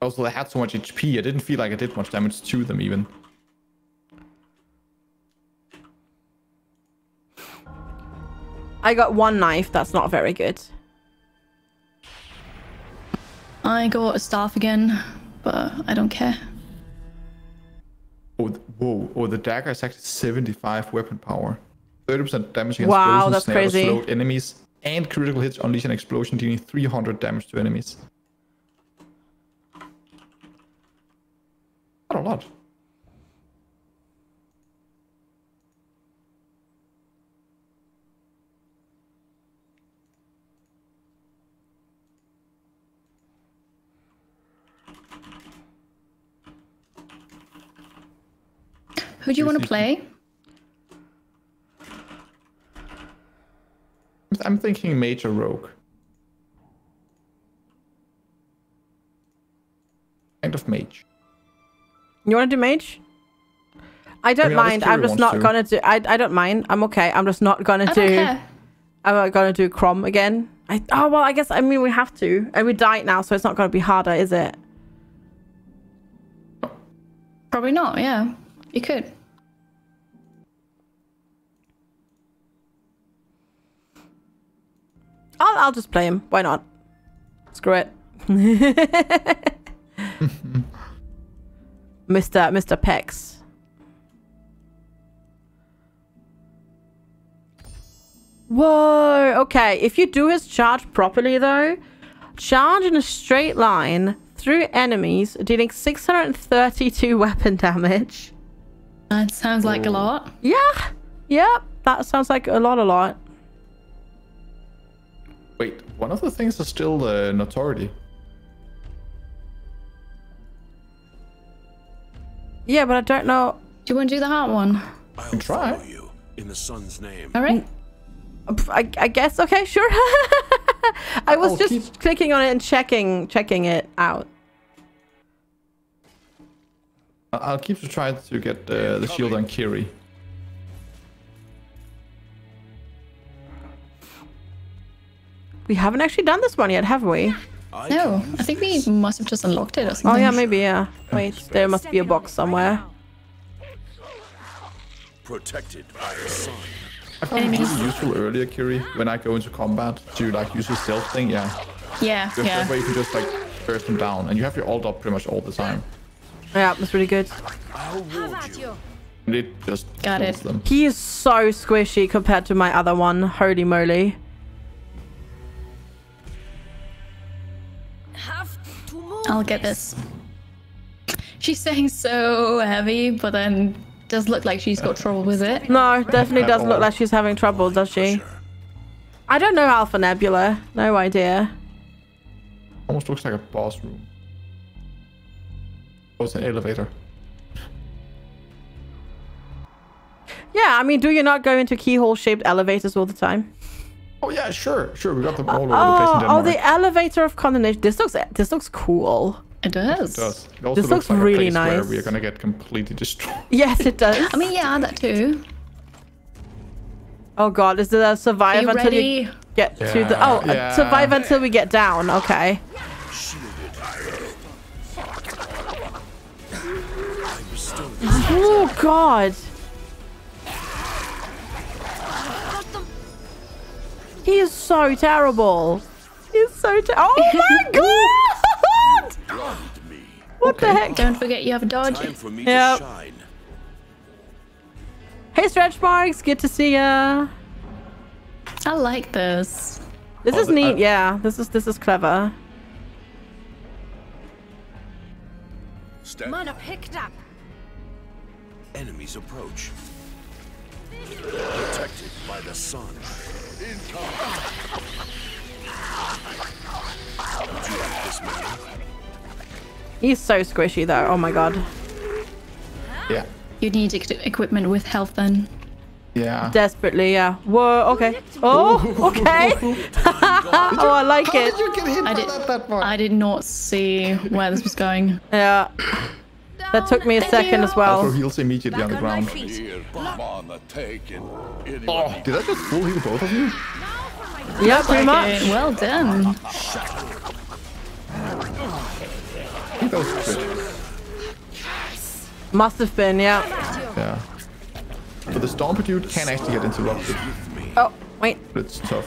[SPEAKER 1] Also, they had so much HP, I didn't feel like I did much damage to them even.
[SPEAKER 2] I got one knife. That's not very good.
[SPEAKER 3] I got a staff again, but I don't care.
[SPEAKER 1] Oh, th- whoa. Oh, the dagger is actually 75 weapon power. 30% damage against
[SPEAKER 2] Wow,
[SPEAKER 1] frozen
[SPEAKER 2] that's
[SPEAKER 1] snare or
[SPEAKER 2] crazy.
[SPEAKER 1] slowed enemies. And critical hits unleash an explosion dealing 300 damage to enemies. Not a lot.
[SPEAKER 3] Who do you want to play?
[SPEAKER 1] I'm thinking Major Rogue. Kind of mage.
[SPEAKER 2] You want to do mage? I don't
[SPEAKER 1] mean,
[SPEAKER 2] mind. I'm just not
[SPEAKER 1] to.
[SPEAKER 2] gonna do. I I don't mind. I'm okay. I'm just not gonna
[SPEAKER 3] I
[SPEAKER 2] do.
[SPEAKER 3] don't care.
[SPEAKER 2] I'm not gonna do Crom again. I oh well. I guess I mean we have to, and we died now, so it's not gonna be harder, is it?
[SPEAKER 3] Probably not. Yeah, you could.
[SPEAKER 2] I'll I'll just play him. Why not? Screw it. Mr. Mr. Pex. Whoa. Okay. If you do his charge properly, though, charge in a straight line through enemies, dealing 632 weapon damage.
[SPEAKER 3] That sounds like a lot.
[SPEAKER 2] Yeah. Yep. That sounds like a lot, a lot.
[SPEAKER 1] Wait, one of the things is still the notoriety.
[SPEAKER 2] Yeah, but I don't know.
[SPEAKER 3] Do you want to do the heart one?
[SPEAKER 5] I'll
[SPEAKER 1] can try.
[SPEAKER 5] you in the sun's name.
[SPEAKER 3] All right.
[SPEAKER 2] I, I guess okay, sure. I was
[SPEAKER 1] I'll
[SPEAKER 2] just
[SPEAKER 1] keep-
[SPEAKER 2] clicking on it and checking checking it out.
[SPEAKER 1] I- I'll keep to try to get uh, the shield on Kiri.
[SPEAKER 2] We haven't actually done this one yet, have we?
[SPEAKER 3] No, I think we must have just unlocked it or something.
[SPEAKER 2] Oh yeah, maybe yeah. Wait, there must be a box somewhere.
[SPEAKER 5] Protected by the sun.
[SPEAKER 1] I found it really useful earlier, Kiri, when I go into combat to like use the stealth thing. Yeah,
[SPEAKER 3] Yeah,
[SPEAKER 1] because
[SPEAKER 3] yeah.
[SPEAKER 1] that way you can just like burst them down, and you have your ult up pretty much all the time.
[SPEAKER 2] Yeah, that's really good.
[SPEAKER 6] Have at you.
[SPEAKER 1] And it just
[SPEAKER 3] Got it.
[SPEAKER 1] them.
[SPEAKER 2] He is so squishy compared to my other one. Holy moly.
[SPEAKER 3] I'll get this. She's saying so heavy, but then does look like she's got trouble with it.
[SPEAKER 2] No, definitely doesn't look like she's having trouble, does she? I don't know Alpha Nebula. No idea.
[SPEAKER 1] Almost looks like a boss room. Oh, it's an elevator.
[SPEAKER 2] Yeah, I mean, do you not go into keyhole-shaped elevators all the time?
[SPEAKER 1] Oh yeah, sure, sure. We got them all over the place in
[SPEAKER 2] Oh,
[SPEAKER 1] Denmark.
[SPEAKER 2] oh, the elevator of condemnation. This looks this looks cool.
[SPEAKER 3] It does.
[SPEAKER 1] It does. It also
[SPEAKER 2] This
[SPEAKER 1] looks,
[SPEAKER 2] looks
[SPEAKER 1] like
[SPEAKER 2] really
[SPEAKER 1] a place where
[SPEAKER 2] nice.
[SPEAKER 1] we are gonna get completely destroyed.
[SPEAKER 2] Yes, it does.
[SPEAKER 3] I mean, yeah, that too.
[SPEAKER 2] Oh god, is it a survive
[SPEAKER 3] you
[SPEAKER 2] until
[SPEAKER 3] ready?
[SPEAKER 2] you get to the oh uh,
[SPEAKER 1] yeah.
[SPEAKER 2] survive until we get down? Okay. Oh god. He is so terrible. He's so terrible. Oh my god! What the heck?
[SPEAKER 3] Don't forget you have a dodge.
[SPEAKER 5] Time for me
[SPEAKER 2] Yep.
[SPEAKER 5] to shine.
[SPEAKER 2] Hey stretch marks, good to see ya.
[SPEAKER 3] I like this.
[SPEAKER 2] This
[SPEAKER 1] Oh,
[SPEAKER 2] is neat,
[SPEAKER 1] uh,
[SPEAKER 2] yeah. This is this is clever.
[SPEAKER 5] Stand.
[SPEAKER 6] Mana picked up.
[SPEAKER 5] Enemies approach. Protected by the sun. Would you like this man?
[SPEAKER 2] He's so squishy though. Oh my god.
[SPEAKER 1] Yeah,
[SPEAKER 3] You need equipment with health then.
[SPEAKER 1] yeah.
[SPEAKER 2] Desperately, yeah. Whoa, okay. Oh, okay. oh, I like
[SPEAKER 1] How
[SPEAKER 2] it.
[SPEAKER 1] did you get hit
[SPEAKER 3] I
[SPEAKER 1] by
[SPEAKER 3] did,
[SPEAKER 1] that that?
[SPEAKER 3] I did not see where this was going.
[SPEAKER 2] Yeah. That took me a
[SPEAKER 3] Thank
[SPEAKER 2] second
[SPEAKER 3] you.
[SPEAKER 2] as well.
[SPEAKER 1] Also heals immediately on the
[SPEAKER 6] Back on my
[SPEAKER 1] ground.
[SPEAKER 6] feet.
[SPEAKER 7] Here, Mana taken. Anyone
[SPEAKER 1] Oh, did I just full heal both of you?
[SPEAKER 2] Yeah, pretty much.
[SPEAKER 3] Okay, well done.
[SPEAKER 1] I think that was good.
[SPEAKER 2] Must have been, yeah.
[SPEAKER 1] Yeah. So the Stomper dude can actually get interrupted,
[SPEAKER 2] Oh, wait.
[SPEAKER 1] but it's tough.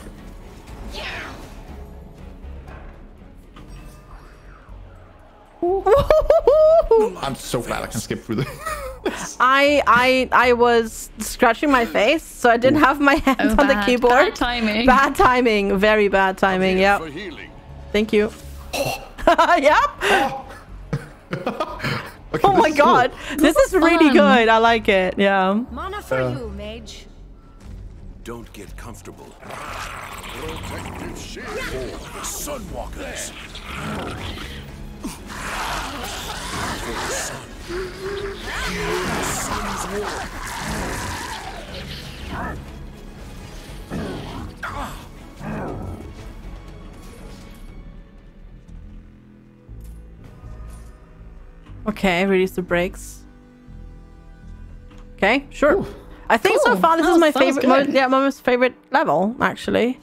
[SPEAKER 1] I'm so glad I can skip through the.
[SPEAKER 2] I I I was scratching my face, so I didn't have my hands
[SPEAKER 3] Oh,
[SPEAKER 2] on the keyboard.
[SPEAKER 3] bad timing.
[SPEAKER 2] Bad timing. Very bad timing. Yeah. Thank you. Oh. yep.
[SPEAKER 1] Okay,
[SPEAKER 2] Oh
[SPEAKER 1] this
[SPEAKER 2] my
[SPEAKER 1] is cool.
[SPEAKER 2] god. This is really
[SPEAKER 3] fun.
[SPEAKER 2] good. I like it. Yeah.
[SPEAKER 6] Mana for uh. you, mage.
[SPEAKER 5] Don't get comfortable.
[SPEAKER 7] Protective shield.
[SPEAKER 5] For the Sunwalkers. For the sun. The sun's war.
[SPEAKER 2] Okay, release the brakes. Okay, sure. I think so far this
[SPEAKER 3] Oh,
[SPEAKER 2] is my favorite, mo- yeah, my most favorite level actually.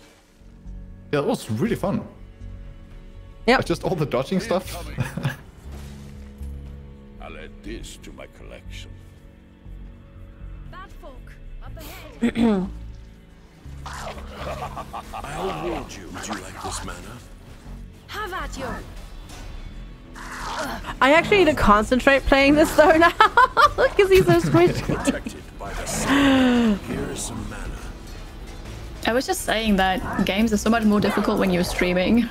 [SPEAKER 1] Yeah, that was really fun.
[SPEAKER 2] Yeah,
[SPEAKER 1] It's just all the dodging stuff.
[SPEAKER 7] I'll this to my collection.
[SPEAKER 6] Bad folk. Up ahead.
[SPEAKER 5] I'll reward you. Would you like this mana?
[SPEAKER 6] Have at you.
[SPEAKER 2] I actually need to concentrate playing this though now because he's so squishy.
[SPEAKER 5] Protected by the sun. Here's some mana.
[SPEAKER 3] I was just saying that games are so much more difficult when you're streaming.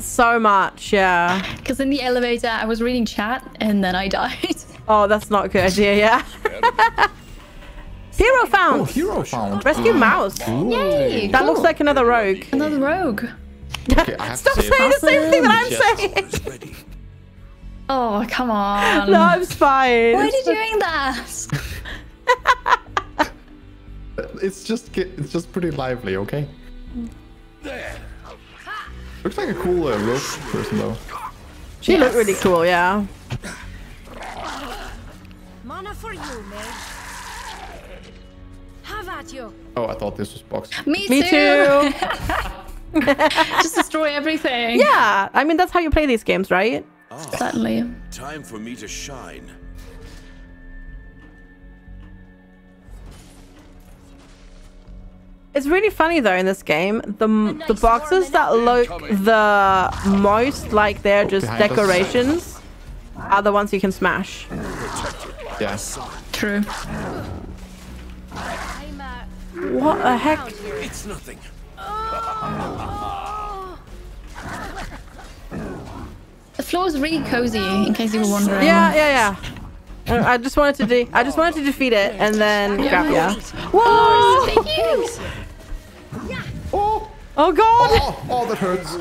[SPEAKER 2] so much, yeah.
[SPEAKER 3] Because in the elevator, I was reading chat and then I died.
[SPEAKER 2] Oh, that's not a good idea, yeah. Hero found.
[SPEAKER 1] Oh, hero found.
[SPEAKER 2] Rescue mouse.
[SPEAKER 3] Yay!
[SPEAKER 2] That looks like another rogue.
[SPEAKER 3] Another rogue.
[SPEAKER 1] Okay,
[SPEAKER 2] Stop
[SPEAKER 1] to
[SPEAKER 2] saying
[SPEAKER 1] say,
[SPEAKER 2] the same thing that I'm
[SPEAKER 1] Yes.
[SPEAKER 2] saying.
[SPEAKER 3] Oh, come on.
[SPEAKER 2] No, I'm fine.
[SPEAKER 3] Why are you doing that?
[SPEAKER 1] it's just it's just pretty lively, okay? Looks like a cool uh, rogue person though.
[SPEAKER 2] She looked really cool, yeah.
[SPEAKER 6] Mana for you, mage. Have at you.
[SPEAKER 1] Oh, I thought this was boxed.
[SPEAKER 3] Me,
[SPEAKER 2] Me too.
[SPEAKER 3] Just destroy everything.
[SPEAKER 2] yeah, I mean that's how you play these games, right?
[SPEAKER 3] Ah, Certainly.
[SPEAKER 5] Time for me to shine.
[SPEAKER 2] It's really funny though in this game. The the boxes that look the most like they're oh, just
[SPEAKER 1] behind us.
[SPEAKER 2] decorations are the ones you can smash.
[SPEAKER 1] Yeah.
[SPEAKER 3] True.
[SPEAKER 6] Uh,
[SPEAKER 2] What the heck?
[SPEAKER 5] It's nothing.
[SPEAKER 3] The floor is really cozy, in case you were wondering.
[SPEAKER 2] Yeah, yeah, yeah. I just wanted to de- I just wanted to defeat it and then grab yeah. Whoa!
[SPEAKER 3] Thank you.
[SPEAKER 1] Oh,
[SPEAKER 2] Oh god!
[SPEAKER 1] oh, oh, that hurts.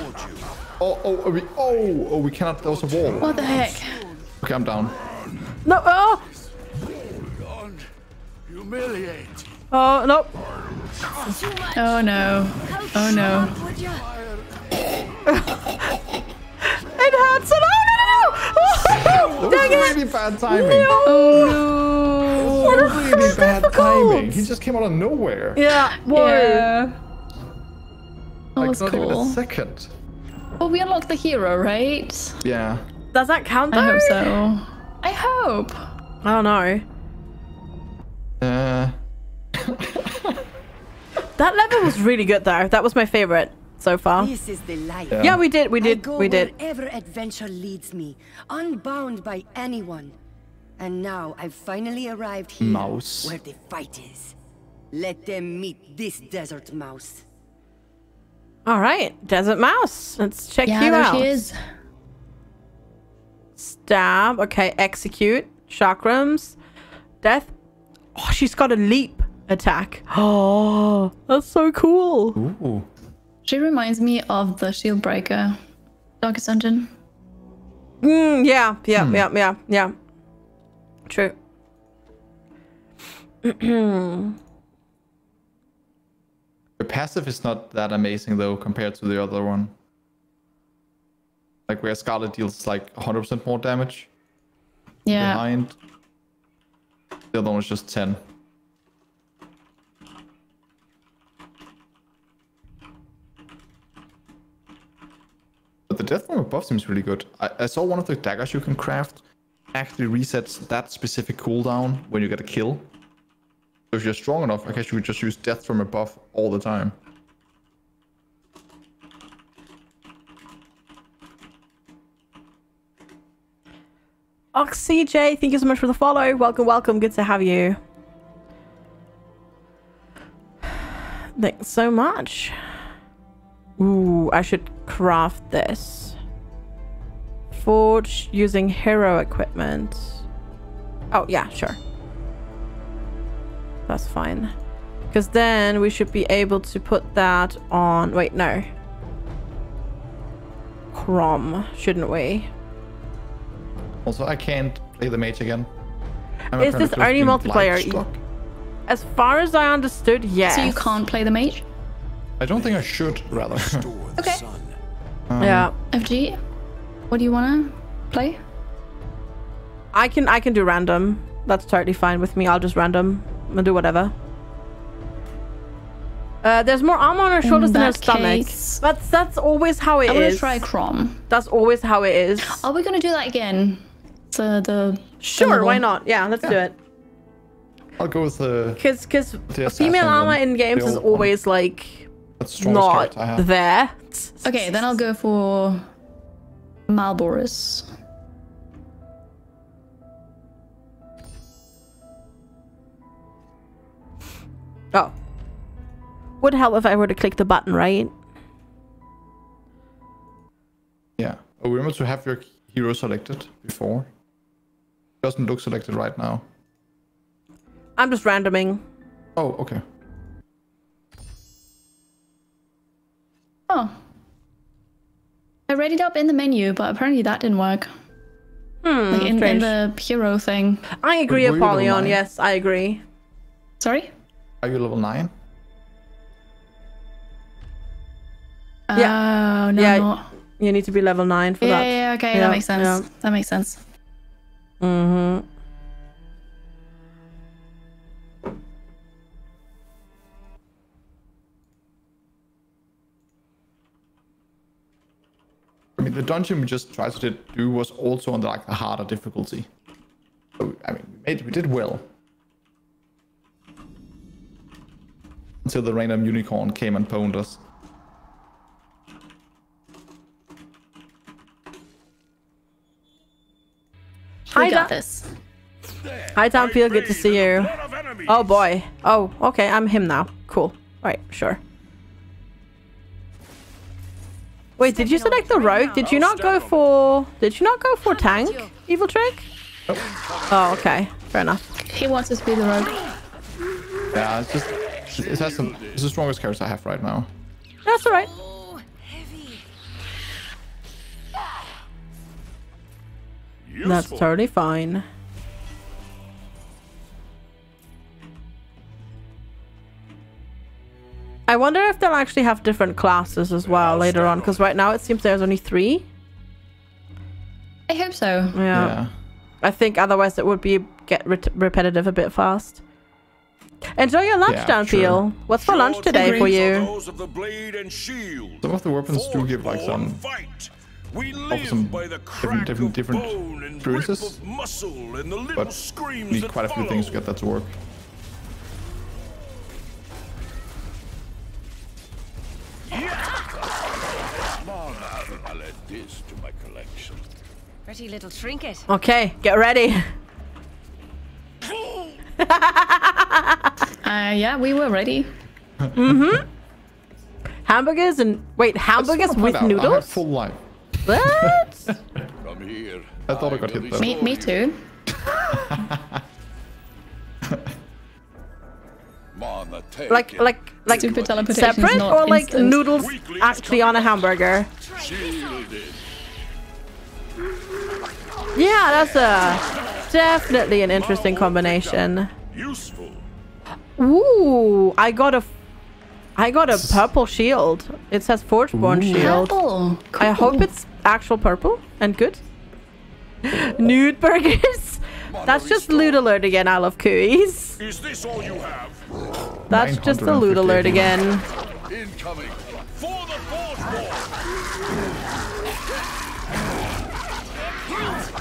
[SPEAKER 1] Oh, oh, oh, we, oh, oh, we cannot. There was a wall.
[SPEAKER 3] What the heck?
[SPEAKER 1] Okay, I'm down.
[SPEAKER 2] No! Oh!
[SPEAKER 5] oh Humiliate.
[SPEAKER 2] Oh no!
[SPEAKER 3] Oh no. Oh no.
[SPEAKER 6] would?
[SPEAKER 2] It hurts! No! No! No! no!
[SPEAKER 1] That
[SPEAKER 2] Dang
[SPEAKER 1] was
[SPEAKER 2] it!
[SPEAKER 1] really bad timing.
[SPEAKER 3] Oh no.
[SPEAKER 2] What a
[SPEAKER 1] Really bad
[SPEAKER 2] difficult.
[SPEAKER 1] timing. He just came out of nowhere.
[SPEAKER 2] Yeah.
[SPEAKER 3] no.
[SPEAKER 2] Whoa.
[SPEAKER 3] Yeah. That
[SPEAKER 1] Like
[SPEAKER 3] was
[SPEAKER 1] not even a second.
[SPEAKER 3] Well, we unlocked the hero, right?
[SPEAKER 1] Yeah.
[SPEAKER 2] Does that count though?
[SPEAKER 3] I hope so. I hope.
[SPEAKER 2] I don't know.
[SPEAKER 1] Uh,
[SPEAKER 2] That level was really good though. That was my favorite so far.
[SPEAKER 9] This is the life.
[SPEAKER 1] Yeah.
[SPEAKER 2] Yeah, we did. We
[SPEAKER 9] I
[SPEAKER 2] did.
[SPEAKER 9] go
[SPEAKER 2] We did.
[SPEAKER 9] wherever adventure leads me, unbound by anyone. And now I've finally arrived here,
[SPEAKER 1] Mouse.
[SPEAKER 9] where the fight is. Let them meet this desert mouse.
[SPEAKER 2] All right, Desert Mouse. Let's check
[SPEAKER 3] Yeah,
[SPEAKER 2] you
[SPEAKER 3] there
[SPEAKER 2] out.
[SPEAKER 3] she is.
[SPEAKER 2] Stab. Okay, execute. Chakrams. Death. Oh, she's got a leap attack. Oh, that's so cool.
[SPEAKER 1] ooh.
[SPEAKER 3] She reminds me of the shield breaker. Darkest Dungeon.
[SPEAKER 2] Mm, yeah, yeah, yeah, yeah, yeah. True.
[SPEAKER 1] The passive is not that amazing though compared to the other one. Like where Scarlet deals like 100% more damage
[SPEAKER 3] Yeah.
[SPEAKER 1] behind. The other one was just 10. But the death from above seems really good. I, I saw one of the daggers you can craft actually resets that specific cooldown when you get a kill. So if you're strong enough, I guess you would just use death from above all the time.
[SPEAKER 2] OxCJ, thank you so much for the follow. Welcome, welcome. Good to have you. Thanks so much. Ooh, I should craft this. Forge using hero equipment. Oh, yeah, sure. That's fine. Because then we should be able to put that on. Wait, no. Crom, shouldn't we?
[SPEAKER 1] Also, I can't play the mage again. I'm
[SPEAKER 2] Is this only multiplayer?
[SPEAKER 1] blind.
[SPEAKER 2] As far as I understood, yes.
[SPEAKER 3] So you can't play the mage?
[SPEAKER 1] I don't think I should, rather.
[SPEAKER 3] Okay.
[SPEAKER 2] Yeah,
[SPEAKER 3] FG, what do you want to play?
[SPEAKER 2] I can. I can do random. That's totally fine with me. I'll just random. I'll do whatever. Uh, there's more armor on her shoulders than her
[SPEAKER 3] that
[SPEAKER 2] stomach.
[SPEAKER 3] case-
[SPEAKER 2] That's that's always how it
[SPEAKER 3] I want
[SPEAKER 2] is.
[SPEAKER 3] to try Crom.
[SPEAKER 2] That's always how it is.
[SPEAKER 3] Are we going to do that again? The, the
[SPEAKER 2] Sure,
[SPEAKER 3] level.
[SPEAKER 2] why not? Yeah, let's do it.
[SPEAKER 1] I'll go with the
[SPEAKER 2] Because because female armor in games is
[SPEAKER 1] old one.
[SPEAKER 2] always like
[SPEAKER 1] that's the
[SPEAKER 2] not
[SPEAKER 1] character I have.
[SPEAKER 2] there.
[SPEAKER 3] Okay, then I'll go for Malboris.
[SPEAKER 2] Oh, would help if I were to click the button, right?
[SPEAKER 1] Yeah. Oh, remember to have your hero selected before. Doesn't look selected right now.
[SPEAKER 2] I'm just randoming.
[SPEAKER 1] Oh, okay.
[SPEAKER 3] Oh. I read it up in the menu, but apparently that didn't work.
[SPEAKER 2] Hmm.
[SPEAKER 3] Like in, in the hero thing.
[SPEAKER 2] I agree,
[SPEAKER 1] were you level
[SPEAKER 2] Apollyon. Yes, I agree.
[SPEAKER 3] Sorry?
[SPEAKER 1] Are you level 9?
[SPEAKER 2] Yeah.
[SPEAKER 3] Oh, no,
[SPEAKER 2] Yeah,
[SPEAKER 3] not.
[SPEAKER 2] You need to be level nine for
[SPEAKER 3] Yeah,
[SPEAKER 2] that.
[SPEAKER 3] yeah, okay,
[SPEAKER 2] Yeah,
[SPEAKER 3] that makes sense.
[SPEAKER 2] yeah.
[SPEAKER 3] That makes sense.
[SPEAKER 2] Mm-hmm.
[SPEAKER 1] I mean, the dungeon we just tried to do was also on the, like the harder difficulty. So, I mean, we, made, we did well. until the random unicorn came and pwned us.
[SPEAKER 3] We
[SPEAKER 2] Hi,
[SPEAKER 3] got this.
[SPEAKER 2] Hi, Tom. Downfield. Good to see you. Oh boy. Oh, okay. I'm him now. Cool. Right, sure. Wait, did you select the rogue? Did you not go for? Did you not go for tank? Eviltrick? Oh, okay. Fair enough.
[SPEAKER 3] He wants us to be the rogue.
[SPEAKER 1] Yeah, it's just it has some. It's the strongest character I have right now.
[SPEAKER 2] That's all That's totally fine. I wonder if they'll actually have different classes as well later on, because right now it seems there's only three.
[SPEAKER 3] I hope so.
[SPEAKER 2] Yeah.
[SPEAKER 1] Yeah.
[SPEAKER 2] I think otherwise it would be get re- repetitive a bit fast. Enjoy your lunch,
[SPEAKER 1] Yeah,
[SPEAKER 2] Downfield.
[SPEAKER 1] sure.
[SPEAKER 2] What's for lunch today for you?
[SPEAKER 5] Of the blade and.
[SPEAKER 1] Some of the weapons do give like some.
[SPEAKER 5] fight. We
[SPEAKER 1] offer
[SPEAKER 5] live
[SPEAKER 1] some
[SPEAKER 5] by the
[SPEAKER 1] different-
[SPEAKER 5] crack
[SPEAKER 1] different-
[SPEAKER 5] of
[SPEAKER 1] different
[SPEAKER 5] bone and
[SPEAKER 1] bruises,
[SPEAKER 5] of muscle and the little
[SPEAKER 1] But
[SPEAKER 5] screams
[SPEAKER 1] need quite a few things to get that to work.
[SPEAKER 7] I'll add this to my collection.
[SPEAKER 6] Pretty little trinket.
[SPEAKER 2] Okay, get ready.
[SPEAKER 3] Uh, yeah, we were ready. mm-hmm.
[SPEAKER 2] Hamburgers and wait, hamburgers with
[SPEAKER 1] out, I have
[SPEAKER 2] noodles?
[SPEAKER 1] full life.
[SPEAKER 2] What?
[SPEAKER 7] Come here.
[SPEAKER 1] I thought I got hit though.
[SPEAKER 3] Me, me too.
[SPEAKER 2] Like like like
[SPEAKER 3] Stupid teleportation
[SPEAKER 2] separate or like
[SPEAKER 3] instant.
[SPEAKER 2] noodles actually on a hamburger?
[SPEAKER 7] Shielded.
[SPEAKER 2] Yeah, that's a definitely an interesting combination.
[SPEAKER 5] Useful.
[SPEAKER 2] Ooh, I got a I got a purple shield. It says Forgeborn shield.
[SPEAKER 3] Purple.
[SPEAKER 2] I hope it's actual purple and good. Nude burgers. That's just loot alert again. I love cooies.
[SPEAKER 5] Is this all you have?
[SPEAKER 2] That's just a loot alert again.
[SPEAKER 7] Incoming.
[SPEAKER 5] For the Forge War!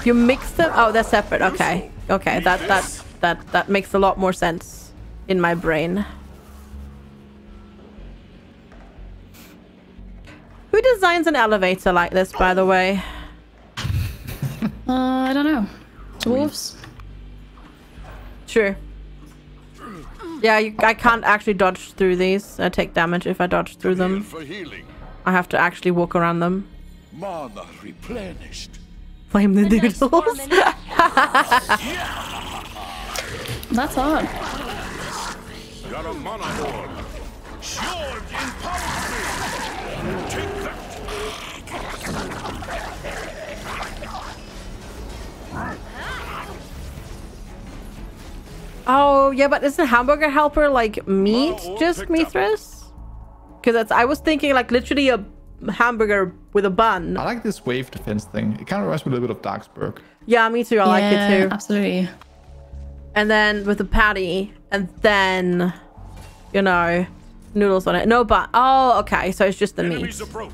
[SPEAKER 2] You mix them. Oh, they're separate. Okay. Okay. That that that that makes a lot more sense in my brain. Who designs an elevator like this, by the way?
[SPEAKER 3] Uh, I don't know. Dwarves?
[SPEAKER 2] True. Yeah, you, I can't actually dodge through these. I take damage if I dodge through them. I have to actually walk around them.
[SPEAKER 7] Mana replenished.
[SPEAKER 2] Flame the
[SPEAKER 6] Nice
[SPEAKER 2] noodles.
[SPEAKER 3] That's hard.
[SPEAKER 5] Got a mana horn. Fjord empowers me!
[SPEAKER 2] Oh, yeah, but isn't hamburger helper like meat
[SPEAKER 5] Oh,
[SPEAKER 2] just
[SPEAKER 5] picked.
[SPEAKER 2] Mithras? Because that's I was thinking like literally a hamburger with a bun.
[SPEAKER 1] I like this wave defense thing. It kind of reminds me a little bit of Darksburg.
[SPEAKER 2] Yeah, me too. I like it too.
[SPEAKER 3] Absolutely.
[SPEAKER 2] And then with the patty, and then you know, noodles on it. No but oh, okay. So it's just the meat.
[SPEAKER 5] Approach.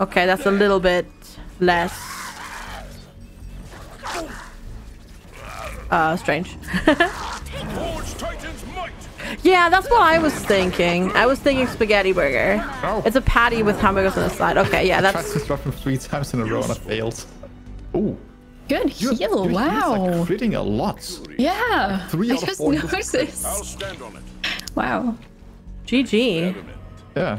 [SPEAKER 2] Okay, that's a little bit less oh. Uh strange.
[SPEAKER 5] Forge Titan's might!
[SPEAKER 2] yeah, that's what I was thinking. I was thinking spaghetti burger.
[SPEAKER 1] Oh.
[SPEAKER 2] It's a patty with hamburgers on the side. Okay, yeah,
[SPEAKER 1] Tried
[SPEAKER 2] that's
[SPEAKER 1] to drop him three times in a row and I failed. Ooh.
[SPEAKER 3] Good
[SPEAKER 1] you're-
[SPEAKER 3] heal.
[SPEAKER 1] you're-
[SPEAKER 3] Wow.
[SPEAKER 1] like critting a lot.
[SPEAKER 3] yeah.
[SPEAKER 1] Three
[SPEAKER 3] I
[SPEAKER 1] out of
[SPEAKER 3] just
[SPEAKER 1] four
[SPEAKER 3] noticed.
[SPEAKER 5] I'll stand on it.
[SPEAKER 3] Wow.
[SPEAKER 2] GG.
[SPEAKER 1] Yeah.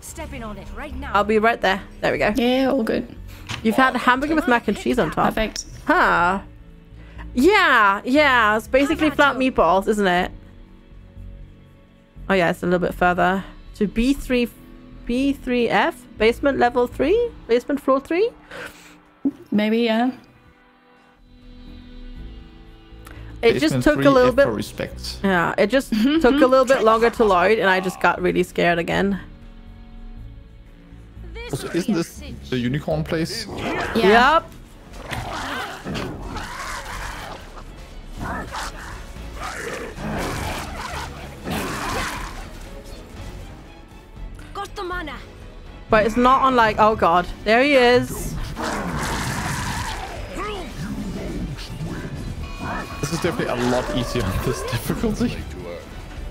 [SPEAKER 6] Stepping on it right now.
[SPEAKER 2] I'll be right there. There we go.
[SPEAKER 3] Yeah, all good.
[SPEAKER 2] You've had a hamburger with mac and cheese on top.
[SPEAKER 3] Perfect.
[SPEAKER 2] Huh. Yeah, yeah. It's basically flat meatballs, isn't it? Oh yeah, it's a little bit further. To B3 B3F? Basement level 3? Basement floor 3?
[SPEAKER 3] Maybe, yeah.
[SPEAKER 2] It just took a little
[SPEAKER 1] F
[SPEAKER 2] bit
[SPEAKER 1] For respect.
[SPEAKER 2] Yeah, it just took a little bit longer to load and I just got really scared again.
[SPEAKER 6] This
[SPEAKER 1] Also, isn't this the unicorn place?
[SPEAKER 3] Yeah.
[SPEAKER 2] Yep.
[SPEAKER 6] Got the mana.
[SPEAKER 2] But it's not on like oh god. There he is.
[SPEAKER 1] This This is definitely a lot easier on this difficulty.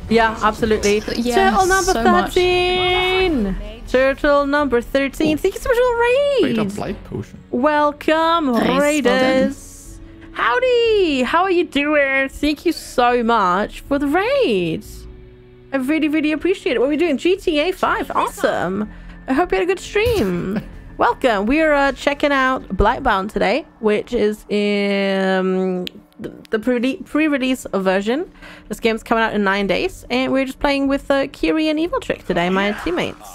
[SPEAKER 2] Yeah, absolutely.
[SPEAKER 3] Yeah,
[SPEAKER 2] Turtle number
[SPEAKER 3] so much.
[SPEAKER 2] 13! Turtle number 13. Thank you so much for the
[SPEAKER 1] Straight
[SPEAKER 2] raid!
[SPEAKER 1] light potion.
[SPEAKER 2] Welcome,
[SPEAKER 3] Nice, well
[SPEAKER 2] raiders! Howdy! How are you doing? Thank you so much for the raid. I really, really appreciate it. What are we doing? GTA 5. Awesome. I hope you had a good stream. Welcome. We're uh, checking out Blightbound today, which is in the, the pre- pre-release version. This game's coming out in nine days, and we're just playing with uh, Kiri and Eviltrick today, my teammates.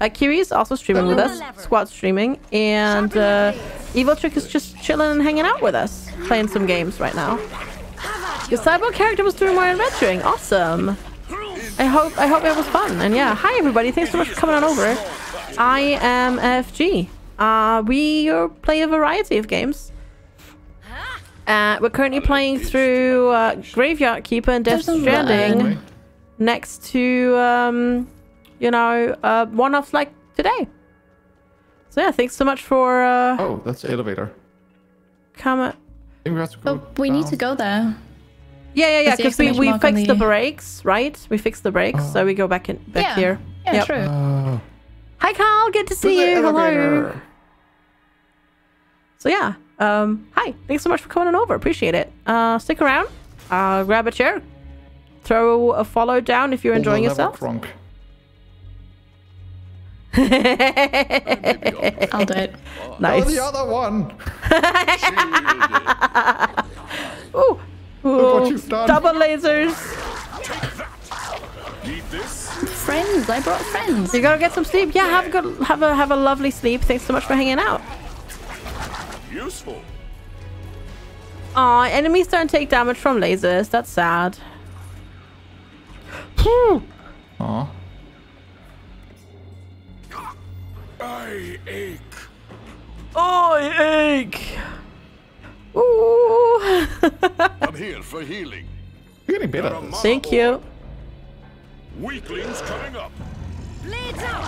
[SPEAKER 2] Uh, Kiri is also streaming with us, squad streaming, and uh, Eviltrick is just chilling and hanging out with us, playing some games right now. Your cyborg character was doing more adventuring. Awesome. I hope I hope it was fun. And yeah, hi everybody. Thanks so much for coming on over. I am FG. Uh, we play a variety of games. Uh, we're currently playing through uh, Graveyard Keeper and Death
[SPEAKER 3] There's
[SPEAKER 2] Stranding next to, um, you know, uh, one-offs like today. So yeah, thanks so much for uh,
[SPEAKER 1] Oh, that's the elevator.
[SPEAKER 2] coming.
[SPEAKER 1] I think we have to go.
[SPEAKER 3] But we need to go there.
[SPEAKER 2] Yeah, yeah, yeah. Because we, we fixed the
[SPEAKER 3] the-
[SPEAKER 2] brakes, right? We fixed the brakes, so we go back in back
[SPEAKER 3] Yeah.
[SPEAKER 2] here.
[SPEAKER 3] Yeah,
[SPEAKER 2] Yep.
[SPEAKER 3] true.
[SPEAKER 1] Oh,
[SPEAKER 2] Hi, Carl. Good to
[SPEAKER 1] to
[SPEAKER 2] see
[SPEAKER 1] the
[SPEAKER 2] you. Hello. So yeah, um, hi. Thanks so much for coming on over. Appreciate it. Uh, stick around. Uh, grab a chair. Throw a follow down if you're enjoying
[SPEAKER 1] Level
[SPEAKER 2] yourself.
[SPEAKER 1] Crunk.
[SPEAKER 3] I'll do it.
[SPEAKER 1] Oh,
[SPEAKER 2] nice.
[SPEAKER 1] the other one.
[SPEAKER 2] Ooh.
[SPEAKER 1] Look what
[SPEAKER 2] Ooh.
[SPEAKER 1] you've done.
[SPEAKER 2] Double lasers.
[SPEAKER 3] Friends. I brought friends.
[SPEAKER 2] You gotta get some sleep. Yeah, have a good, have a have a lovely sleep. Thanks so much for hanging out.
[SPEAKER 5] Useful.
[SPEAKER 2] Aw, enemies don't take damage from lasers. That's sad. Phew.
[SPEAKER 1] Aw.
[SPEAKER 5] I ache.
[SPEAKER 2] Oh, I ache. Ooh.
[SPEAKER 7] I'm here for healing.
[SPEAKER 1] You're getting better at this.
[SPEAKER 2] Thank you.
[SPEAKER 5] Weaklings coming up.
[SPEAKER 6] Blades out!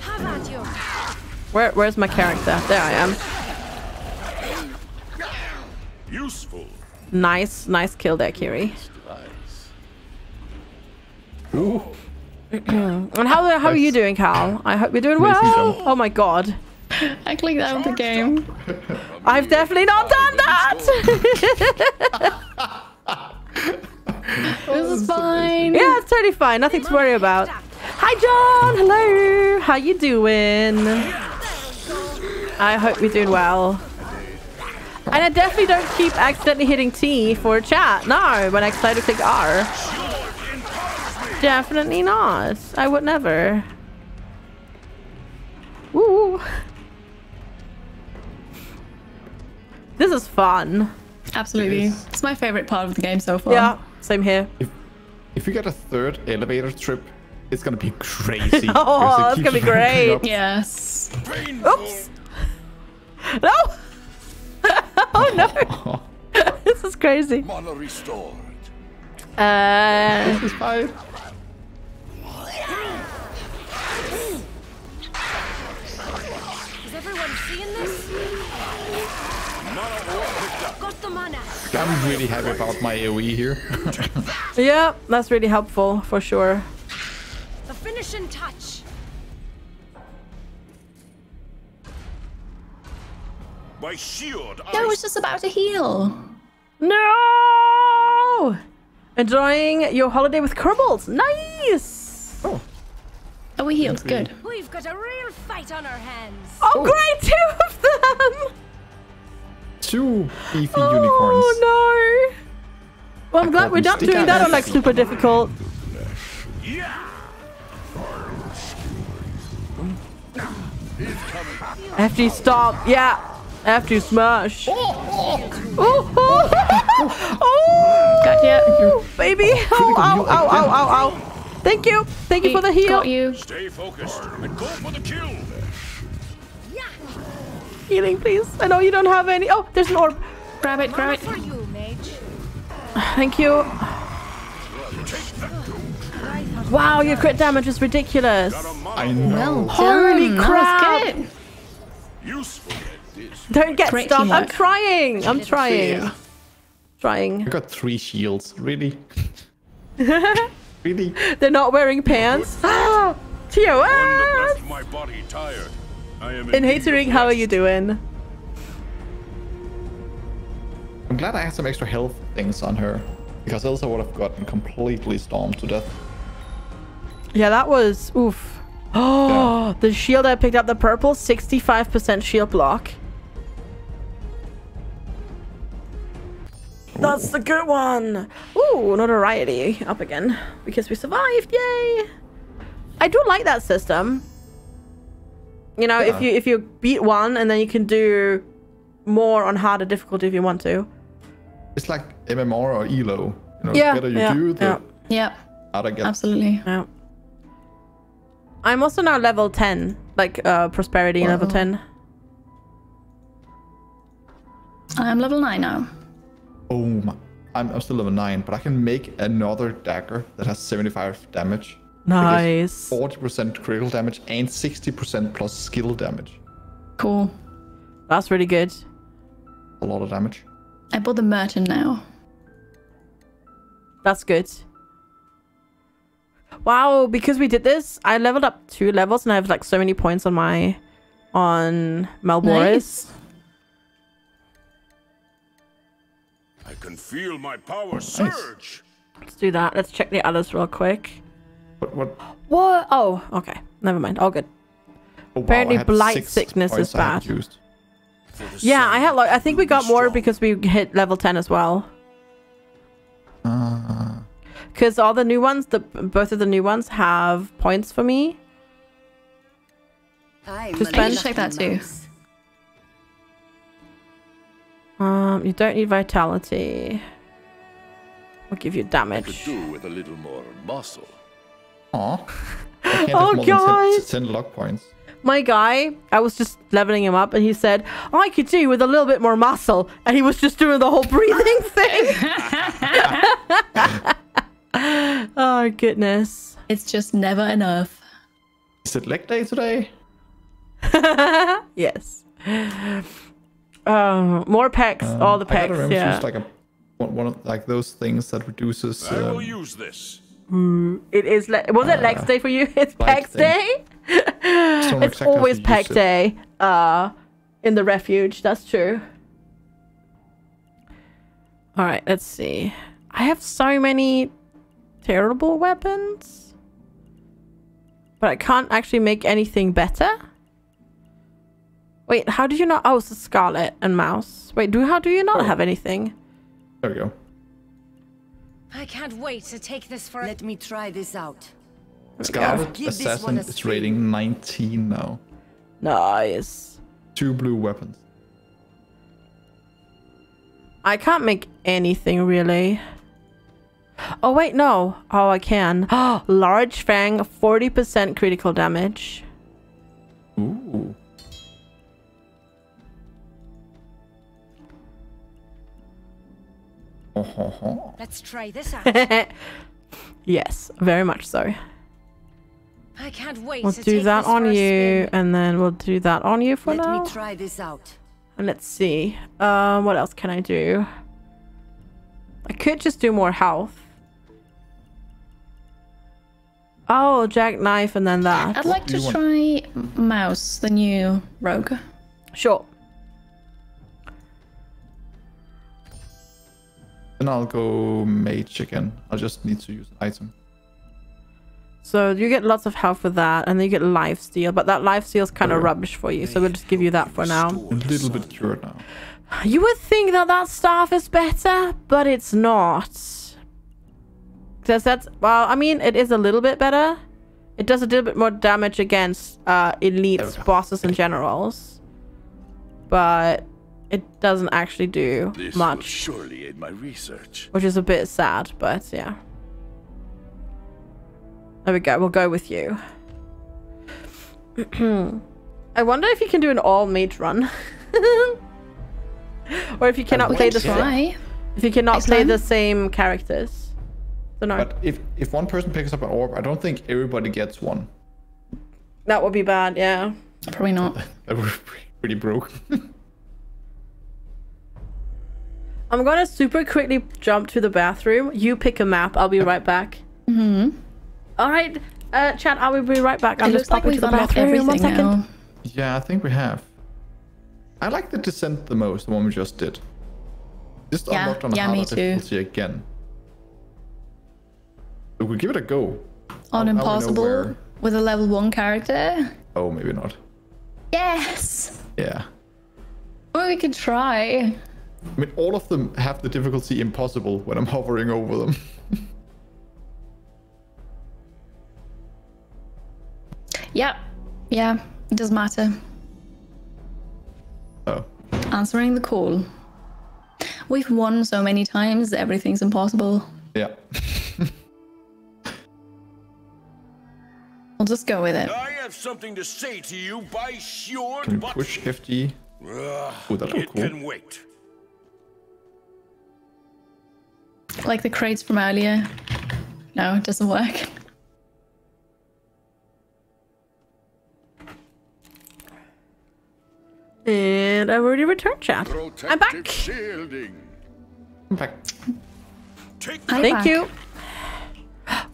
[SPEAKER 6] Have at you!
[SPEAKER 2] Where, where's my character? There I am.
[SPEAKER 5] Useful.
[SPEAKER 2] Nice, nice kill there, Kiri.
[SPEAKER 1] Ooh.
[SPEAKER 2] And how how are you doing, Cal? I hope you're doing well. Oh my god,
[SPEAKER 3] I clicked out of the game.
[SPEAKER 2] I've definitely not done that.
[SPEAKER 3] This is fine.
[SPEAKER 2] yeah, it's totally fine. Nothing to worry about. Hi, John. Hello. How you doing? I hope you're doing well. And I definitely don't keep accidentally hitting T for chat. No, when I decide to click R. Definitely not. I would never. Woo. This is fun.
[SPEAKER 3] Absolutely. It's my favorite part of the game so far.
[SPEAKER 2] Yeah, same here.
[SPEAKER 1] If we get a third elevator trip, it's gonna be crazy.
[SPEAKER 2] Oh,
[SPEAKER 1] because it
[SPEAKER 2] that's gonna be great.
[SPEAKER 3] Yes.
[SPEAKER 2] Oops. No. oh no. this is crazy.
[SPEAKER 7] Mana restored.
[SPEAKER 2] Uh,
[SPEAKER 1] This is fine.
[SPEAKER 6] Is everyone seeing this? Got the mana!
[SPEAKER 1] I'm really happy about my AoE here.
[SPEAKER 2] yeah, that's really helpful for sure.
[SPEAKER 6] The finishing touch!
[SPEAKER 5] My shield.
[SPEAKER 3] No, I
[SPEAKER 5] I
[SPEAKER 3] was just about to heal.
[SPEAKER 2] No. Enjoying your holiday with Kerbals. Nice.
[SPEAKER 1] oh,
[SPEAKER 3] Oh, we healed. Good.
[SPEAKER 6] We've got a real fight on our hands!
[SPEAKER 2] Oh, oh. great, two of them.
[SPEAKER 1] two beefy
[SPEAKER 2] Oh
[SPEAKER 1] unicorns.
[SPEAKER 2] Oh, no. Well, I'm
[SPEAKER 1] I
[SPEAKER 2] glad we're not doing that on like super difficult. After you stop, yeah. After you smash. Oh, oh, oh, oh, oh, oh.
[SPEAKER 3] Gotcha.
[SPEAKER 2] baby. Oh, ow, ow, ow, ow, ow. Thank you. Thank you for the heal.
[SPEAKER 3] Got you.
[SPEAKER 5] Stay focused and go for the kill.
[SPEAKER 2] Healing, please. I know you don't have any. Oh, there's an orb.
[SPEAKER 3] Grab it, grab it.
[SPEAKER 6] For you, mage.
[SPEAKER 2] Thank you. Wow, your crit damage is ridiculous.
[SPEAKER 1] I know.
[SPEAKER 3] Well
[SPEAKER 2] Holy
[SPEAKER 3] done.
[SPEAKER 2] crap.
[SPEAKER 3] That was good.
[SPEAKER 5] Useful.
[SPEAKER 7] This
[SPEAKER 2] Don't get
[SPEAKER 3] Great
[SPEAKER 2] stopped. I'm trying. I'm trying.
[SPEAKER 1] I
[SPEAKER 2] Trying.
[SPEAKER 1] I got three shields. Really? really?
[SPEAKER 2] They're not wearing pants.
[SPEAKER 5] One
[SPEAKER 2] TOS!
[SPEAKER 5] that left my body tired. I am
[SPEAKER 2] In
[SPEAKER 5] indeed
[SPEAKER 2] Hatering, how are you doing?
[SPEAKER 1] I'm glad I had some extra health things on her. Because else I would have gotten completely stormed to death.
[SPEAKER 2] Yeah, that was oof. Oh, the shield I picked up, the purple, 65% shield block. That's the good one. Ooh, notoriety up again because we survived. Yay! I do like that system. You know, if you if you beat one and then you can do more on harder difficulty if you want to.
[SPEAKER 1] It's like MMR or ELO. You know,
[SPEAKER 2] Yeah,
[SPEAKER 1] the better you
[SPEAKER 2] yeah,
[SPEAKER 1] do, the
[SPEAKER 2] yeah.
[SPEAKER 3] Yeah,
[SPEAKER 1] harder gets.
[SPEAKER 3] absolutely.
[SPEAKER 2] Yeah. I'm also now level 10, like uh prosperity level 10.
[SPEAKER 3] I'm level 9 now.
[SPEAKER 1] Oh my. I'm, I'm still level 9, but I can make another dagger that has 75 damage.
[SPEAKER 2] Nice.
[SPEAKER 1] 40% critical damage and 60% plus skill damage.
[SPEAKER 3] Cool.
[SPEAKER 2] That's really good.
[SPEAKER 1] A lot of damage.
[SPEAKER 3] I bought the merchant now.
[SPEAKER 2] That's good. Wow, because we did this, I leveled up two levels and I have like so many points on my on Malboris.
[SPEAKER 3] Nice.
[SPEAKER 5] I can feel my power surge.
[SPEAKER 2] Let's do that. Let's check the others real quick.
[SPEAKER 1] What? What?
[SPEAKER 2] What? Oh, okay. Never mind. All good.
[SPEAKER 1] Oh, wow,
[SPEAKER 2] Apparently
[SPEAKER 1] I
[SPEAKER 2] blight
[SPEAKER 1] six
[SPEAKER 2] sickness is
[SPEAKER 1] points I
[SPEAKER 2] bad.
[SPEAKER 1] used.
[SPEAKER 2] Yeah, I had like I think we got
[SPEAKER 5] be
[SPEAKER 2] more because we hit level 10 as well.
[SPEAKER 1] Uh,
[SPEAKER 2] Because all the new ones, the both of the new ones have points for me.
[SPEAKER 9] I'm
[SPEAKER 2] Just
[SPEAKER 9] a
[SPEAKER 2] bench-
[SPEAKER 9] lucky
[SPEAKER 3] check that too.
[SPEAKER 2] Um, you don't need vitality. I'll give you
[SPEAKER 7] I could
[SPEAKER 2] damage.
[SPEAKER 7] do with a little more muscle.
[SPEAKER 1] aw. I can't have
[SPEAKER 2] Oh,
[SPEAKER 1] more 10
[SPEAKER 2] guys.
[SPEAKER 1] 10 luck points.
[SPEAKER 2] My guy, I was just leveling him up, and he said, "I could do with a little bit more muscle," and he was just doing the whole breathing thing. oh goodness!
[SPEAKER 3] It's just never enough.
[SPEAKER 1] Is it leg day today?
[SPEAKER 2] Yes. Um, more pecs, all the
[SPEAKER 1] I gotta remember to
[SPEAKER 2] Yeah,
[SPEAKER 1] use like a one, one of like those things that reduces.
[SPEAKER 5] I will
[SPEAKER 1] Um,
[SPEAKER 5] use this.
[SPEAKER 2] it is. Le- was it Lex Day for you? It's
[SPEAKER 1] Lex
[SPEAKER 2] Pecs Day. it's
[SPEAKER 1] exactly
[SPEAKER 2] always
[SPEAKER 1] to use
[SPEAKER 2] Pec
[SPEAKER 1] it.
[SPEAKER 2] Day. Uh, in the refuge. That's true. All right. Let's see. I have so many terrible weapons, but I can't actually make anything better. Wait, how do you not? Oh, it's a Scarlet and Mouse. Wait, do how do you not
[SPEAKER 1] Oh.
[SPEAKER 2] have anything?
[SPEAKER 1] There we go.
[SPEAKER 6] I can't wait to take this for
[SPEAKER 9] Let me try this out.
[SPEAKER 1] Scarlet
[SPEAKER 9] Give this
[SPEAKER 1] Assassin
[SPEAKER 9] one a
[SPEAKER 1] is
[SPEAKER 9] spin.
[SPEAKER 1] rating 19 now.
[SPEAKER 2] Nice.
[SPEAKER 1] Two blue weapons.
[SPEAKER 2] I can't make anything really. Oh wait, no. Oh, I can. Large Fang, 40% critical damage.
[SPEAKER 1] Ooh.
[SPEAKER 6] Let's try this out.
[SPEAKER 2] yes, very much so.
[SPEAKER 6] I can't wait
[SPEAKER 2] We'll
[SPEAKER 6] to
[SPEAKER 2] do
[SPEAKER 6] take
[SPEAKER 2] that
[SPEAKER 6] this for
[SPEAKER 2] on you,
[SPEAKER 6] spin.
[SPEAKER 2] and then we'll do that on you for
[SPEAKER 9] Let
[SPEAKER 2] now.
[SPEAKER 9] me try this out.
[SPEAKER 2] And let's see. Um, what else can I do? I could just do more health. Oh, jackknife and then that.
[SPEAKER 3] I'd like to
[SPEAKER 1] you
[SPEAKER 3] try M- Mouse, the new rogue.
[SPEAKER 2] Sure.
[SPEAKER 1] Then I'll go mage again. I'll just need to use an item.
[SPEAKER 2] So you get lots of health with that, and then you get life steal, but that life steal is kind of rubbish for you, so we'll just give you that for now.
[SPEAKER 1] A little bit cured now.
[SPEAKER 2] You would think that that staff is better, but it's not. Because that's well, I mean, it is a little bit better. It does a little bit more damage against uh, elites,
[SPEAKER 1] There we go.
[SPEAKER 2] bosses, and generals, but it doesn't actually do
[SPEAKER 7] This
[SPEAKER 2] much,
[SPEAKER 7] surely aid my research.
[SPEAKER 2] which is a bit sad. But yeah, there we go. We'll go with you. I wonder if you can do an all mage run, or if you cannot play the same. If you cannot
[SPEAKER 3] Next
[SPEAKER 2] play
[SPEAKER 3] time?
[SPEAKER 2] the same characters. So no,
[SPEAKER 1] But if if one person picks up an orb, I don't think everybody gets one.
[SPEAKER 2] that would be bad, yeah.
[SPEAKER 3] Probably not.
[SPEAKER 1] That would be pretty broke.
[SPEAKER 2] I'm gonna super quickly jump to the bathroom. You pick a map. I'll be right back.
[SPEAKER 3] Mm-hmm.
[SPEAKER 2] All right, uh, chat. I will be right back. I'm
[SPEAKER 3] it
[SPEAKER 2] just
[SPEAKER 3] looks like
[SPEAKER 2] to the bathroom. One
[SPEAKER 3] everything now.
[SPEAKER 1] Yeah, I think we have. I like the descent the most, the one we just did. Just
[SPEAKER 3] Yeah,
[SPEAKER 1] unlocked on a
[SPEAKER 3] yeah,
[SPEAKER 1] harder
[SPEAKER 3] me too.
[SPEAKER 1] difficulty again. We could give it a go.
[SPEAKER 3] On
[SPEAKER 1] Now- now
[SPEAKER 3] impossible with a level one character.
[SPEAKER 1] Oh, maybe not.
[SPEAKER 3] Yes.
[SPEAKER 1] Yeah.
[SPEAKER 3] Well, we could try.
[SPEAKER 1] I mean, all of them have the difficulty impossible when I'm hovering over them.
[SPEAKER 3] yeah. Yeah. It does matter.
[SPEAKER 1] Oh.
[SPEAKER 3] Answering the call. We've won so many times. Everything's impossible.
[SPEAKER 1] Yeah.
[SPEAKER 3] We'll just go with it.
[SPEAKER 5] I have something to say to you by sure,
[SPEAKER 1] Can we push FD?
[SPEAKER 5] Ugh,
[SPEAKER 1] Oh, that
[SPEAKER 5] it
[SPEAKER 1] cool.
[SPEAKER 5] can wait.
[SPEAKER 3] Like the crates from earlier. No, it doesn't work.
[SPEAKER 2] And I've already returned, chat. I'm back.
[SPEAKER 7] Protective shielding.
[SPEAKER 1] In fact,
[SPEAKER 5] Take
[SPEAKER 3] Hi,
[SPEAKER 2] Thank
[SPEAKER 3] back.
[SPEAKER 2] you.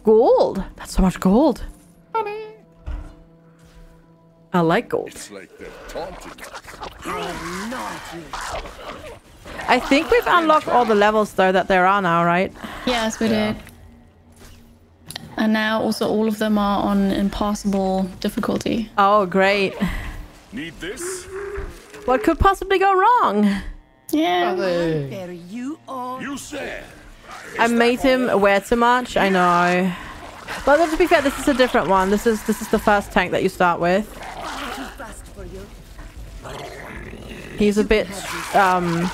[SPEAKER 2] Gold. That's so much gold. I like gold.
[SPEAKER 7] It's like they're taunting us.
[SPEAKER 2] I think we've unlocked all the levels though that there are now, right?
[SPEAKER 3] Yes, we did. And now also all of them are on impossible difficulty.
[SPEAKER 2] Oh, great.
[SPEAKER 5] Need this?
[SPEAKER 2] What could possibly go wrong?
[SPEAKER 3] Yeah.
[SPEAKER 9] There you are.
[SPEAKER 5] You said.
[SPEAKER 2] I made him wear too much. I know. But to be fair, this is a different one. This is this is the first tank that you start with.
[SPEAKER 9] Too fast for you.
[SPEAKER 2] He's a bit um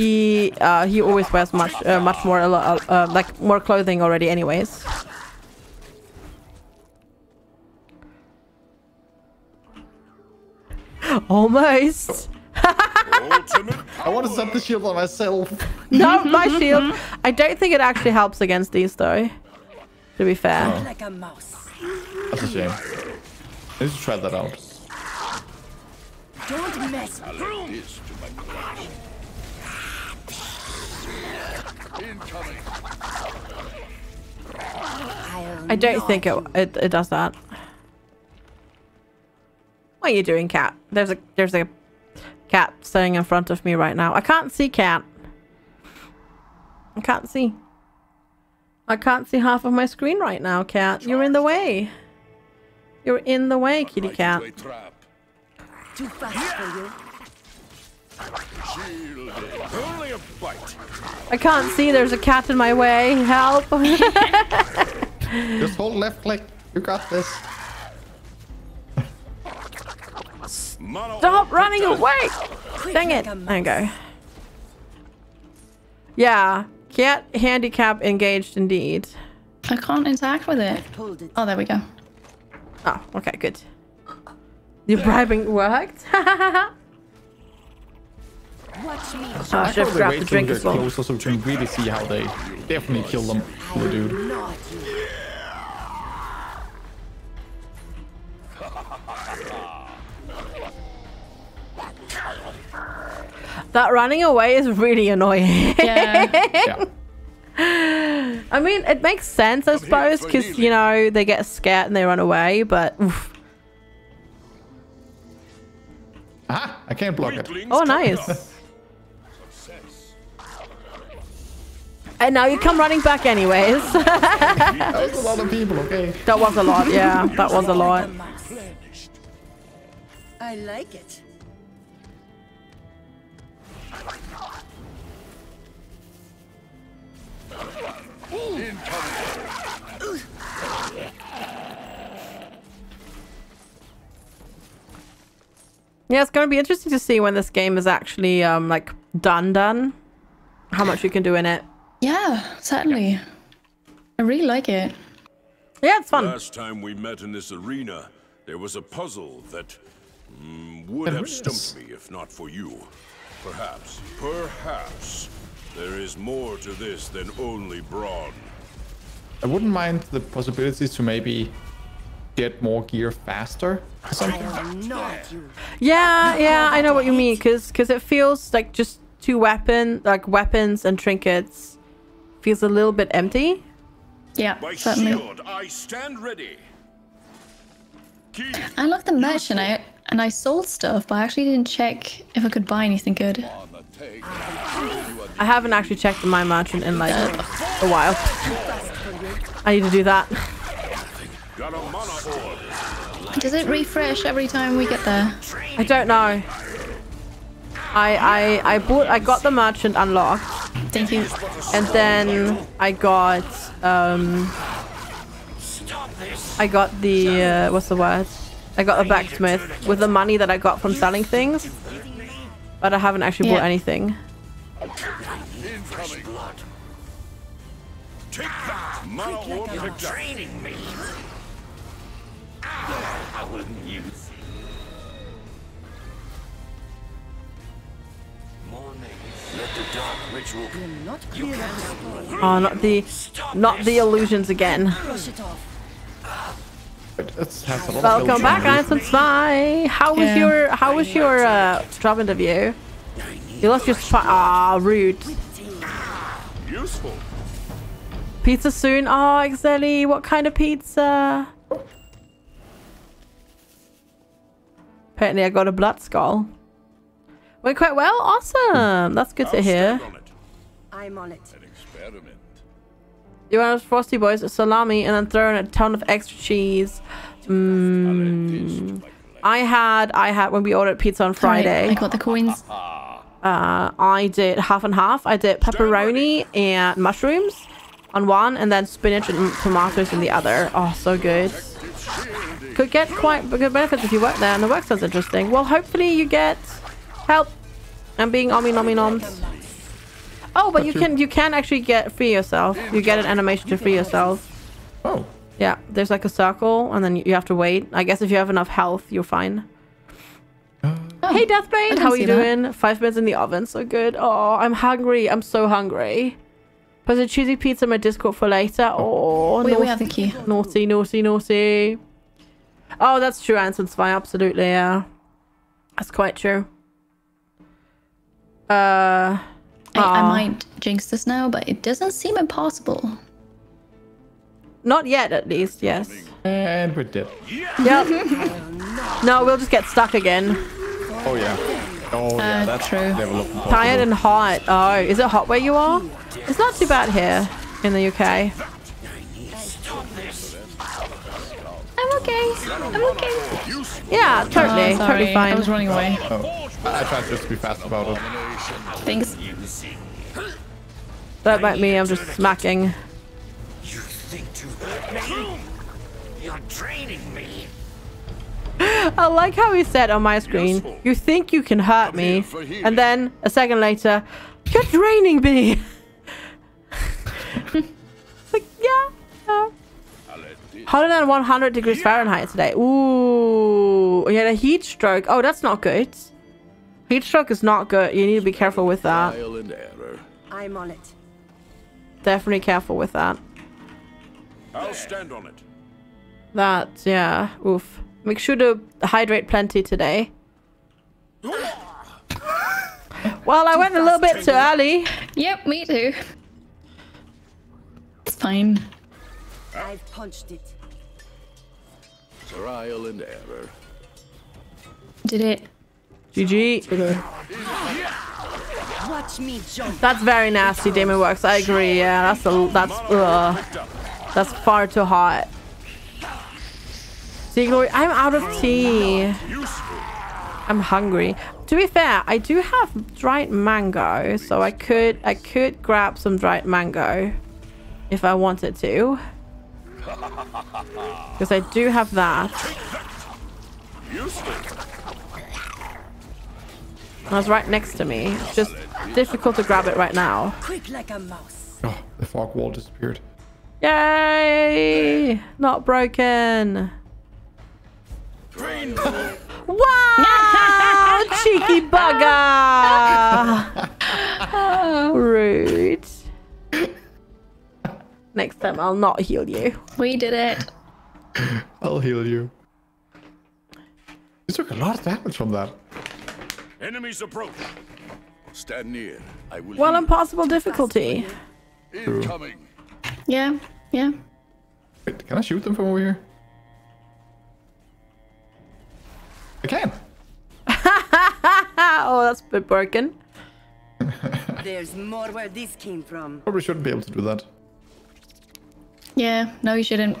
[SPEAKER 2] he uh he always wears much uh, much more uh, uh, like more clothing already anyways. Almost.
[SPEAKER 5] Ultimate
[SPEAKER 1] I want to set the shield on myself.
[SPEAKER 2] No, my shield. I don't think it actually helps against these though. To be fair.
[SPEAKER 9] Like a mouse.
[SPEAKER 1] That's a shame. I need to try that out.
[SPEAKER 9] Don't mess. I'll
[SPEAKER 2] don't think it, it it does that. What are you doing, cat? There's a there's a cat sitting in front of me right now. I can't see cat. I can't see. I can't see half of my screen right now, cat. You're in the way. You're in the way, kitty cat.
[SPEAKER 9] Too fast for you.
[SPEAKER 7] Shielded.
[SPEAKER 5] Only a bite.
[SPEAKER 2] I can't see. There's a cat in my way. Help!
[SPEAKER 1] Just hold left click. You got this.
[SPEAKER 2] Stop running away! Dang it!
[SPEAKER 9] a
[SPEAKER 2] There you
[SPEAKER 9] mouse.
[SPEAKER 2] go. Yeah, cat handicap engaged indeed.
[SPEAKER 3] I can't interact with it.
[SPEAKER 9] It.
[SPEAKER 3] Oh, there we go.
[SPEAKER 2] Oh, okay, good. Your bribing worked.
[SPEAKER 9] Watch me.
[SPEAKER 2] I should
[SPEAKER 1] Probably
[SPEAKER 2] have grabbed
[SPEAKER 1] wait
[SPEAKER 2] the drink
[SPEAKER 1] we
[SPEAKER 2] as
[SPEAKER 1] get
[SPEAKER 2] well.
[SPEAKER 1] closer so we can really see how they definitely kill them. The dude.
[SPEAKER 2] That running away is really annoying.
[SPEAKER 3] Yeah.
[SPEAKER 1] Yeah.
[SPEAKER 2] I mean, it makes sense, I suppose, because, you know, they get scared and they run away, but... oof.
[SPEAKER 1] Aha! I can't block it.
[SPEAKER 2] Oh, nice. And now you come running back anyways.
[SPEAKER 1] That was a lot of people, okay?
[SPEAKER 2] that was a lot, yeah. That was a lot.
[SPEAKER 9] Like a mouse. I like it.
[SPEAKER 2] Yeah, it's going to be interesting to see when this game is actually, um, like, done done. How much you can do in it.
[SPEAKER 3] Yeah, certainly. I really like it.
[SPEAKER 2] Yeah, it's fun.
[SPEAKER 5] Last time we met in this arena, there was a puzzle that mm, would
[SPEAKER 1] There
[SPEAKER 5] have
[SPEAKER 1] is.
[SPEAKER 5] stumped me if not for you. Perhaps, perhaps, there is more to this than only brawn.
[SPEAKER 1] I wouldn't mind the possibilities to maybe get more gear faster or something.
[SPEAKER 9] Not.
[SPEAKER 2] Yeah, yeah, I know what you mean. Cause, cause it feels like just two weapon, like weapons and trinkets, feels a little bit empty.
[SPEAKER 3] Yeah,
[SPEAKER 5] My
[SPEAKER 3] certainly.
[SPEAKER 5] shield, I stand ready. Key.
[SPEAKER 3] I like the merchant. I and I sold stuff, but I actually didn't check if I could buy anything good.
[SPEAKER 7] On the take.
[SPEAKER 2] I haven't actually checked my merchant in like uh, a while. I need to do that.
[SPEAKER 5] Got a mana orb.
[SPEAKER 3] Does it refresh every time we get there?
[SPEAKER 2] I don't know. I I I bought I got the merchant unlocked,
[SPEAKER 3] Thank you.
[SPEAKER 2] and then I got um I got the uh, what's the word? I got the blacksmith with the money that I got from selling things, but I haven't actually bought
[SPEAKER 3] Yeah.
[SPEAKER 2] anything.
[SPEAKER 5] Take that. Mana orb picked up.
[SPEAKER 9] Not clear
[SPEAKER 2] Oh, not the not the illusions again.
[SPEAKER 9] Brush it off.
[SPEAKER 1] It it's- has a lot of
[SPEAKER 2] Welcome back,
[SPEAKER 1] illusion.
[SPEAKER 2] Anson Spy. How was
[SPEAKER 3] Yeah.
[SPEAKER 2] your how was your uh, job interview? You lost your spy. Ah, rude.
[SPEAKER 5] Useful.
[SPEAKER 2] Pizza soon. Oh, Exeli, what kind of pizza? Apparently, I got a blood skull. Went quite well. Awesome. That's good to
[SPEAKER 5] I'll
[SPEAKER 2] hear.
[SPEAKER 5] on.
[SPEAKER 9] I'm on it.
[SPEAKER 7] An experiment.
[SPEAKER 2] You want those Frosty Boys, a salami, and then throw in a ton of extra cheese. Mm. I had, I had when we ordered pizza on
[SPEAKER 3] Alright,
[SPEAKER 2] Friday.
[SPEAKER 3] I got the coins.
[SPEAKER 2] Uh, I did half and half. I did pepperoni and mushrooms on one, and then spinach and tomatoes in the other. Oh, so good. Could get quite good benefits if you work there, and the work sounds interesting. Well, hopefully you get help. I'm being omi nomi noms. Oh, but you can you can actually get free yourself. You get an animation to free yourself.
[SPEAKER 1] Oh,
[SPEAKER 2] Yeah, there's like a circle, and then you have to wait. I guess if you have enough health, you're fine. Hey, Deathbane, how are
[SPEAKER 3] see
[SPEAKER 2] you
[SPEAKER 3] that.
[SPEAKER 2] doing? Five minutes in the oven, so good. Oh, I'm hungry. I'm so hungry. Post a cheesy pizza in my Discord for later. Oh,
[SPEAKER 3] Wait, we
[SPEAKER 2] naughty,
[SPEAKER 3] have the key.
[SPEAKER 2] naughty, naughty, naughty. Oh, that's true, Anson Spy. Absolutely, yeah. That's quite true. Uh,
[SPEAKER 3] I, I might jinx this now, but it doesn't seem impossible.
[SPEAKER 2] not yet, at least. Yes.
[SPEAKER 1] and we're dead.
[SPEAKER 2] Yep. no, we'll just get stuck again.
[SPEAKER 1] Oh yeah. Oh yeah,
[SPEAKER 3] Uh,
[SPEAKER 1] that's
[SPEAKER 3] true.
[SPEAKER 1] level up.
[SPEAKER 2] Tired and hot. Oh, is it hot where you are? It's not too bad here in the UK.
[SPEAKER 3] I'm okay. I'm okay.
[SPEAKER 2] Yeah, totally,
[SPEAKER 3] Oh, sorry.
[SPEAKER 2] totally
[SPEAKER 3] I was
[SPEAKER 2] fine.
[SPEAKER 3] running away.
[SPEAKER 1] Oh, I I tried just to be fast about it.
[SPEAKER 3] Thanks.
[SPEAKER 2] Don't mind me, I'm just smacking.
[SPEAKER 5] You think to hurt me? You're training me.
[SPEAKER 2] I like how he said on my screen, you think you can hurt me, and then a second later, you're draining me. like, yeah. yeah.
[SPEAKER 7] I'll let this
[SPEAKER 2] Hotter than 100 degrees Fahrenheit today. Ooh, you had a heat stroke. Oh, that's not good. Heat stroke is not good. You need to be careful with that.
[SPEAKER 7] trial and error.
[SPEAKER 9] I'm on it.
[SPEAKER 2] Definitely careful with that.
[SPEAKER 5] I'll stand on it.
[SPEAKER 2] That, yeah. Oof. Make sure to hydrate plenty today. Well, I went a little bit too early.
[SPEAKER 3] Yep, me too. It's fine.
[SPEAKER 9] I've punched it.
[SPEAKER 7] Trial and error.
[SPEAKER 3] Did it.
[SPEAKER 2] GG. That's very nasty, Demon Works. I agree. Yeah, that's a that's uh, that's far too hot. See, Glory, I'm out of tea. I'm hungry. To be fair, I do have dried mango, so I could I could grab some dried mango if I wanted to. Because I do have that. And was right next to me. It's just difficult to grab it right now.
[SPEAKER 9] Quick like a mouse.
[SPEAKER 1] Oh, the fog wall disappeared.
[SPEAKER 2] Yay! Not broken. wow! Cheeky bugger! Rude. Next time I'll not heal you.
[SPEAKER 3] We did it.
[SPEAKER 1] I'll heal you. You took a lot of damage from that.
[SPEAKER 5] Enemies approach. Stand near. I will.
[SPEAKER 2] Well, impossible difficulty.
[SPEAKER 5] Incoming.
[SPEAKER 3] Yeah, yeah.
[SPEAKER 1] Wait, can I shoot them from over here? I can.
[SPEAKER 2] oh, that's a bit broken.
[SPEAKER 9] There's more where this came from.
[SPEAKER 1] Probably shouldn't be able to do that.
[SPEAKER 3] Yeah, no, you shouldn't.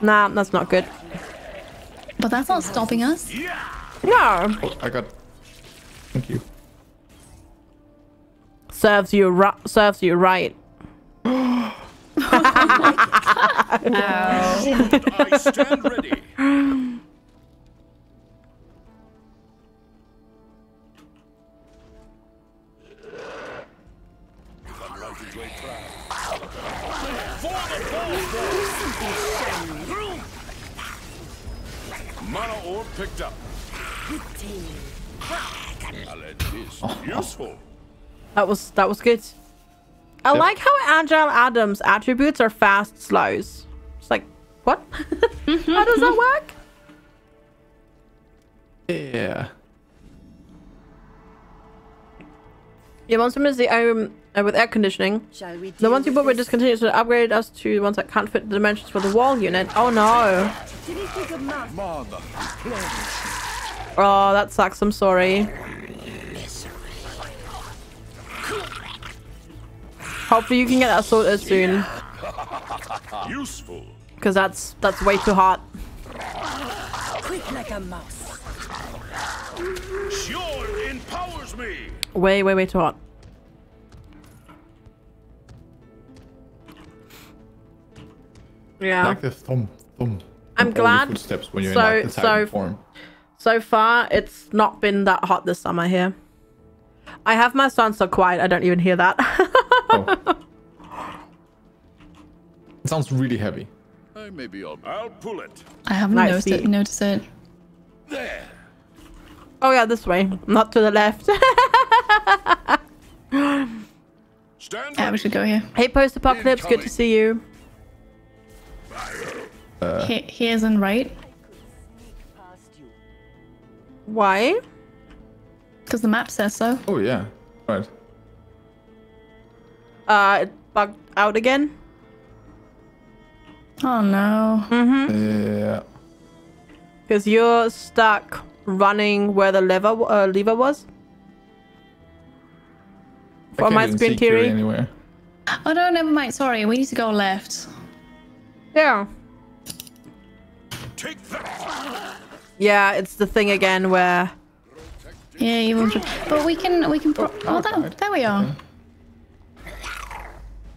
[SPEAKER 2] Nah, that's not good.
[SPEAKER 3] But that's not stopping us.
[SPEAKER 2] No.
[SPEAKER 1] Oh, I got. Thank you.
[SPEAKER 2] Serves you ri- serves you right.
[SPEAKER 5] Oh I stand ready. Useful.
[SPEAKER 2] That was that was good. I like how Agile Adams attributes are fast slows. It's like what? how does that work?
[SPEAKER 1] Yeah.
[SPEAKER 2] Yeah, Monster is the um uh, with air conditioning.
[SPEAKER 9] Shall we
[SPEAKER 2] The ones you bought were discontinued, so they upgraded us to the ones that can't fit the dimensions for the wall unit. Oh no.
[SPEAKER 9] Didn't think of mouth.
[SPEAKER 5] Mother.
[SPEAKER 2] Oh, that sucks. I'm sorry. Hopefully you can get that sorted soon,
[SPEAKER 5] Useful.
[SPEAKER 2] because that's that's way too hot.
[SPEAKER 9] Quick like a mouse.
[SPEAKER 5] Sure empowers me.
[SPEAKER 2] Way, way, way too hot.
[SPEAKER 1] I
[SPEAKER 2] Yeah.
[SPEAKER 1] like the thumb, thumb.
[SPEAKER 2] I'm
[SPEAKER 1] thump all your
[SPEAKER 2] glad.
[SPEAKER 1] When you're
[SPEAKER 2] So-
[SPEAKER 1] in
[SPEAKER 2] so-
[SPEAKER 1] form.
[SPEAKER 2] So far, it's not been that hot this summer here. I have my son so quiet, I don't even hear that.
[SPEAKER 1] Oh. it sounds really heavy.
[SPEAKER 5] I may be on. I'll pull it.
[SPEAKER 3] I haven't
[SPEAKER 2] Nice
[SPEAKER 3] noticed it. Noticed it.
[SPEAKER 5] There.
[SPEAKER 2] oh yeah, this way, not to the left.
[SPEAKER 5] Stand
[SPEAKER 3] Yeah, we should go here.
[SPEAKER 2] hey, post-apocalypse, good to see you. Uh.
[SPEAKER 3] He he isn't right
[SPEAKER 2] Why?
[SPEAKER 3] because the map says so.
[SPEAKER 1] Oh yeah. Right.
[SPEAKER 2] Uh, it bugged out again.
[SPEAKER 3] Oh no. Mm-hmm.
[SPEAKER 1] Yeah.
[SPEAKER 2] Because you're stuck running where the lever uh, lever was.
[SPEAKER 1] I
[SPEAKER 2] For
[SPEAKER 1] can't
[SPEAKER 2] my
[SPEAKER 1] even
[SPEAKER 2] screen
[SPEAKER 1] see Kiri
[SPEAKER 2] theory.
[SPEAKER 1] anywhere.
[SPEAKER 3] Oh no, never mind. Sorry, we need to go left.
[SPEAKER 2] Yeah.
[SPEAKER 5] Take that.
[SPEAKER 2] Yeah, it's the thing again where
[SPEAKER 3] Yeah, you want to. But we can we can. Pro- oh,
[SPEAKER 1] oh,
[SPEAKER 3] there,
[SPEAKER 1] right.
[SPEAKER 3] there we are.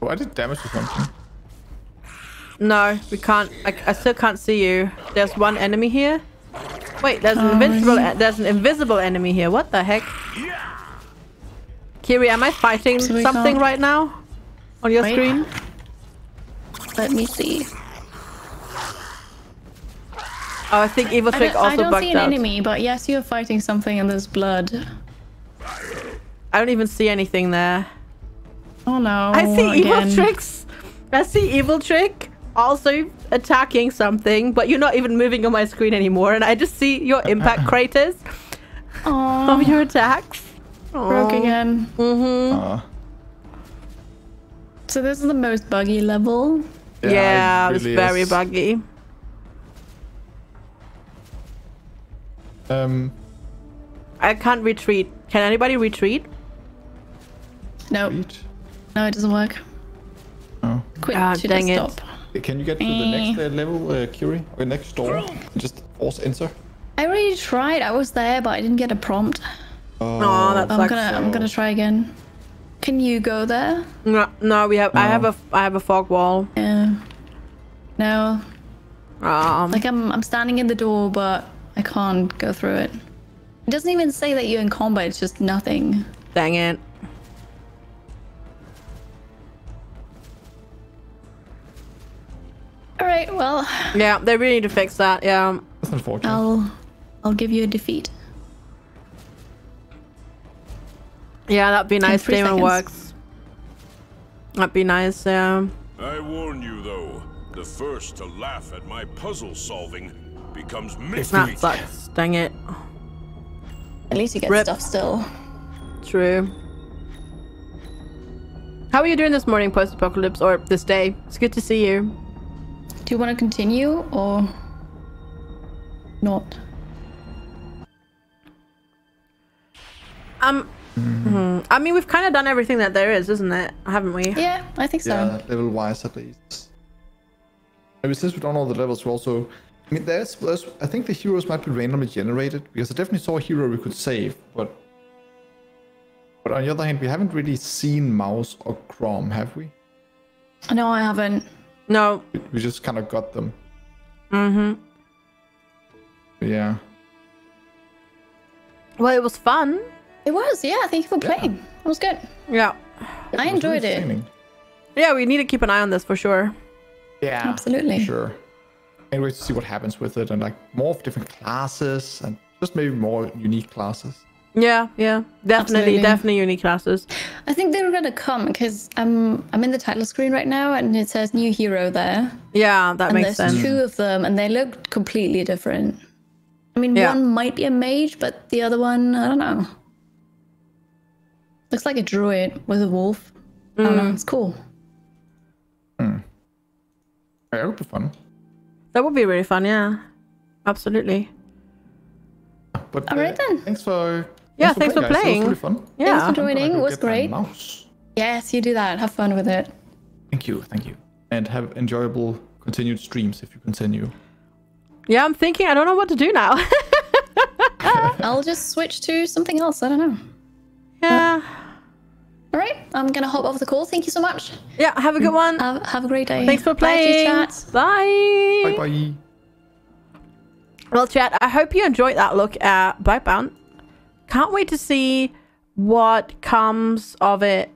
[SPEAKER 1] Oh, I did damage to something.
[SPEAKER 2] no, we can't. I, I still can't see you. There's one enemy here. Wait, there's an
[SPEAKER 3] Oh,
[SPEAKER 2] invincible.
[SPEAKER 3] really?
[SPEAKER 2] There's an invisible enemy here. What the heck? Kiri, am I fighting
[SPEAKER 3] So
[SPEAKER 2] something
[SPEAKER 3] can't-
[SPEAKER 2] right now on your
[SPEAKER 3] Wait.
[SPEAKER 2] screen?
[SPEAKER 3] Let me see.
[SPEAKER 2] Oh, I think Evil
[SPEAKER 3] I
[SPEAKER 2] Trick
[SPEAKER 3] don't, I don't see an
[SPEAKER 2] out.
[SPEAKER 3] enemy, but yes, you're fighting something and there's blood.
[SPEAKER 2] I don't even see anything there.
[SPEAKER 3] Oh no.
[SPEAKER 2] I see
[SPEAKER 3] again.
[SPEAKER 2] Eviltricks. I see Eviltrick also attacking something, but you're not even moving on my screen anymore, and I just see your impact craters
[SPEAKER 3] Aw,
[SPEAKER 2] of your attacks.
[SPEAKER 3] broke again.
[SPEAKER 2] Mm-hmm.
[SPEAKER 1] Uh,
[SPEAKER 3] So this is the most buggy level.
[SPEAKER 2] Yeah,
[SPEAKER 1] it
[SPEAKER 2] it's
[SPEAKER 1] really
[SPEAKER 2] very
[SPEAKER 1] is.
[SPEAKER 2] buggy.
[SPEAKER 1] Um,
[SPEAKER 2] I can't retreat. Can anybody retreat?
[SPEAKER 3] No,
[SPEAKER 1] reach.
[SPEAKER 3] No, it doesn't work.
[SPEAKER 1] Oh.
[SPEAKER 3] Quick,
[SPEAKER 2] Ah,
[SPEAKER 3] should
[SPEAKER 2] dang
[SPEAKER 3] I
[SPEAKER 2] it.
[SPEAKER 3] stop?
[SPEAKER 1] Can you get to the next uh, level, uh, Kiri? Or next door? Just force enter?
[SPEAKER 3] I already tried. I was there, but I didn't get a prompt.
[SPEAKER 1] Oh,
[SPEAKER 2] Aw, that
[SPEAKER 3] I'm gonna, I'm gonna try again. Can you go there?
[SPEAKER 2] No, no, we have. I have a. I have a fog wall.
[SPEAKER 3] Yeah. No,
[SPEAKER 2] Um,
[SPEAKER 3] like I'm, I'm standing in the door, but I can't go through it. It doesn't even say that you're in combat. It's just nothing.
[SPEAKER 2] dang it.
[SPEAKER 3] All right, well,
[SPEAKER 2] Yeah, they really need to fix that. Yeah.
[SPEAKER 1] That's unfortunate.
[SPEAKER 3] I'll, I'll give you a defeat.
[SPEAKER 2] Yeah, that'd be nice.
[SPEAKER 3] three
[SPEAKER 2] Demon
[SPEAKER 3] seconds.
[SPEAKER 2] works. That'd be nice. Yeah.
[SPEAKER 5] I warn you, though. The first to laugh at my puzzle solving becomes
[SPEAKER 2] That
[SPEAKER 5] mystery.
[SPEAKER 2] sucks. Dang it.
[SPEAKER 3] At least you get
[SPEAKER 2] Rip.
[SPEAKER 3] stuff still.
[SPEAKER 2] True. How are you doing this morning, post-apocalypse, or this day? It's good to see you.
[SPEAKER 3] Do you want to continue or not?
[SPEAKER 2] Um, hmm, I mean, we've kind of done everything that there is, isn't it? Haven't we?
[SPEAKER 3] Yeah, I think so.
[SPEAKER 1] Yeah, level wise at least. Maybe since we've done all the levels, we also. I mean, there's, there's. I think the heroes might be randomly generated because I definitely saw a hero we could save, but. But on the other hand, we haven't really seen Mouse or Chrome, have we?
[SPEAKER 3] No, I haven't.
[SPEAKER 2] No.
[SPEAKER 1] We, we just kind of got them.
[SPEAKER 2] Mm-hmm.
[SPEAKER 1] Yeah.
[SPEAKER 2] Well, it was fun.
[SPEAKER 3] It was, yeah. Thank you for playing. It was good.
[SPEAKER 2] Yeah.
[SPEAKER 3] I
[SPEAKER 1] was really
[SPEAKER 3] enjoyed it.
[SPEAKER 2] Yeah, we need to keep an eye on this for sure.
[SPEAKER 1] Yeah,
[SPEAKER 3] Absolutely.
[SPEAKER 1] Sure. Can't wait to see what happens with it and like more of different classes and just maybe more unique classes.
[SPEAKER 2] Yeah, yeah. Definitely,
[SPEAKER 3] Absolutely.
[SPEAKER 2] definitely unique classes.
[SPEAKER 3] I think they're gonna come because I'm I'm in the title screen right now and it says new hero there.
[SPEAKER 2] Yeah, that
[SPEAKER 3] and
[SPEAKER 2] makes
[SPEAKER 3] there's
[SPEAKER 2] sense.
[SPEAKER 3] two of them and they look completely different. I mean,
[SPEAKER 2] Yeah.
[SPEAKER 3] one might be a mage, but the other one, I don't know. Looks like a druid with a wolf. I don't know.
[SPEAKER 2] Mm.
[SPEAKER 3] It's cool.
[SPEAKER 1] Yeah, it would be fun.
[SPEAKER 2] That would be really fun, yeah. Absolutely.
[SPEAKER 1] But
[SPEAKER 3] All right
[SPEAKER 1] uh,
[SPEAKER 3] then.
[SPEAKER 1] Thanks for
[SPEAKER 2] Yeah, thanks for
[SPEAKER 1] guys. It
[SPEAKER 2] playing.
[SPEAKER 1] was really fun.
[SPEAKER 2] Yeah.
[SPEAKER 3] Thanks for joining. It was great. Yes, you do that. Have fun with it.
[SPEAKER 1] Thank you, thank you, and have enjoyable continued streams if you continue.
[SPEAKER 2] Yeah, I'm thinking I don't know what to do now.
[SPEAKER 3] I'll just switch to something else. I don't know.
[SPEAKER 2] yeah.
[SPEAKER 3] All right, I'm gonna hop off the call. Thank you so much.
[SPEAKER 2] Yeah, have a good one.
[SPEAKER 3] Have, have a great day.
[SPEAKER 2] Thanks for playing.
[SPEAKER 3] Bye,
[SPEAKER 2] playing.
[SPEAKER 3] chat.
[SPEAKER 2] Bye.
[SPEAKER 1] Bye bye.
[SPEAKER 2] Well, chat, I hope you enjoyed that look at Blightbound. Can't wait to see what comes of it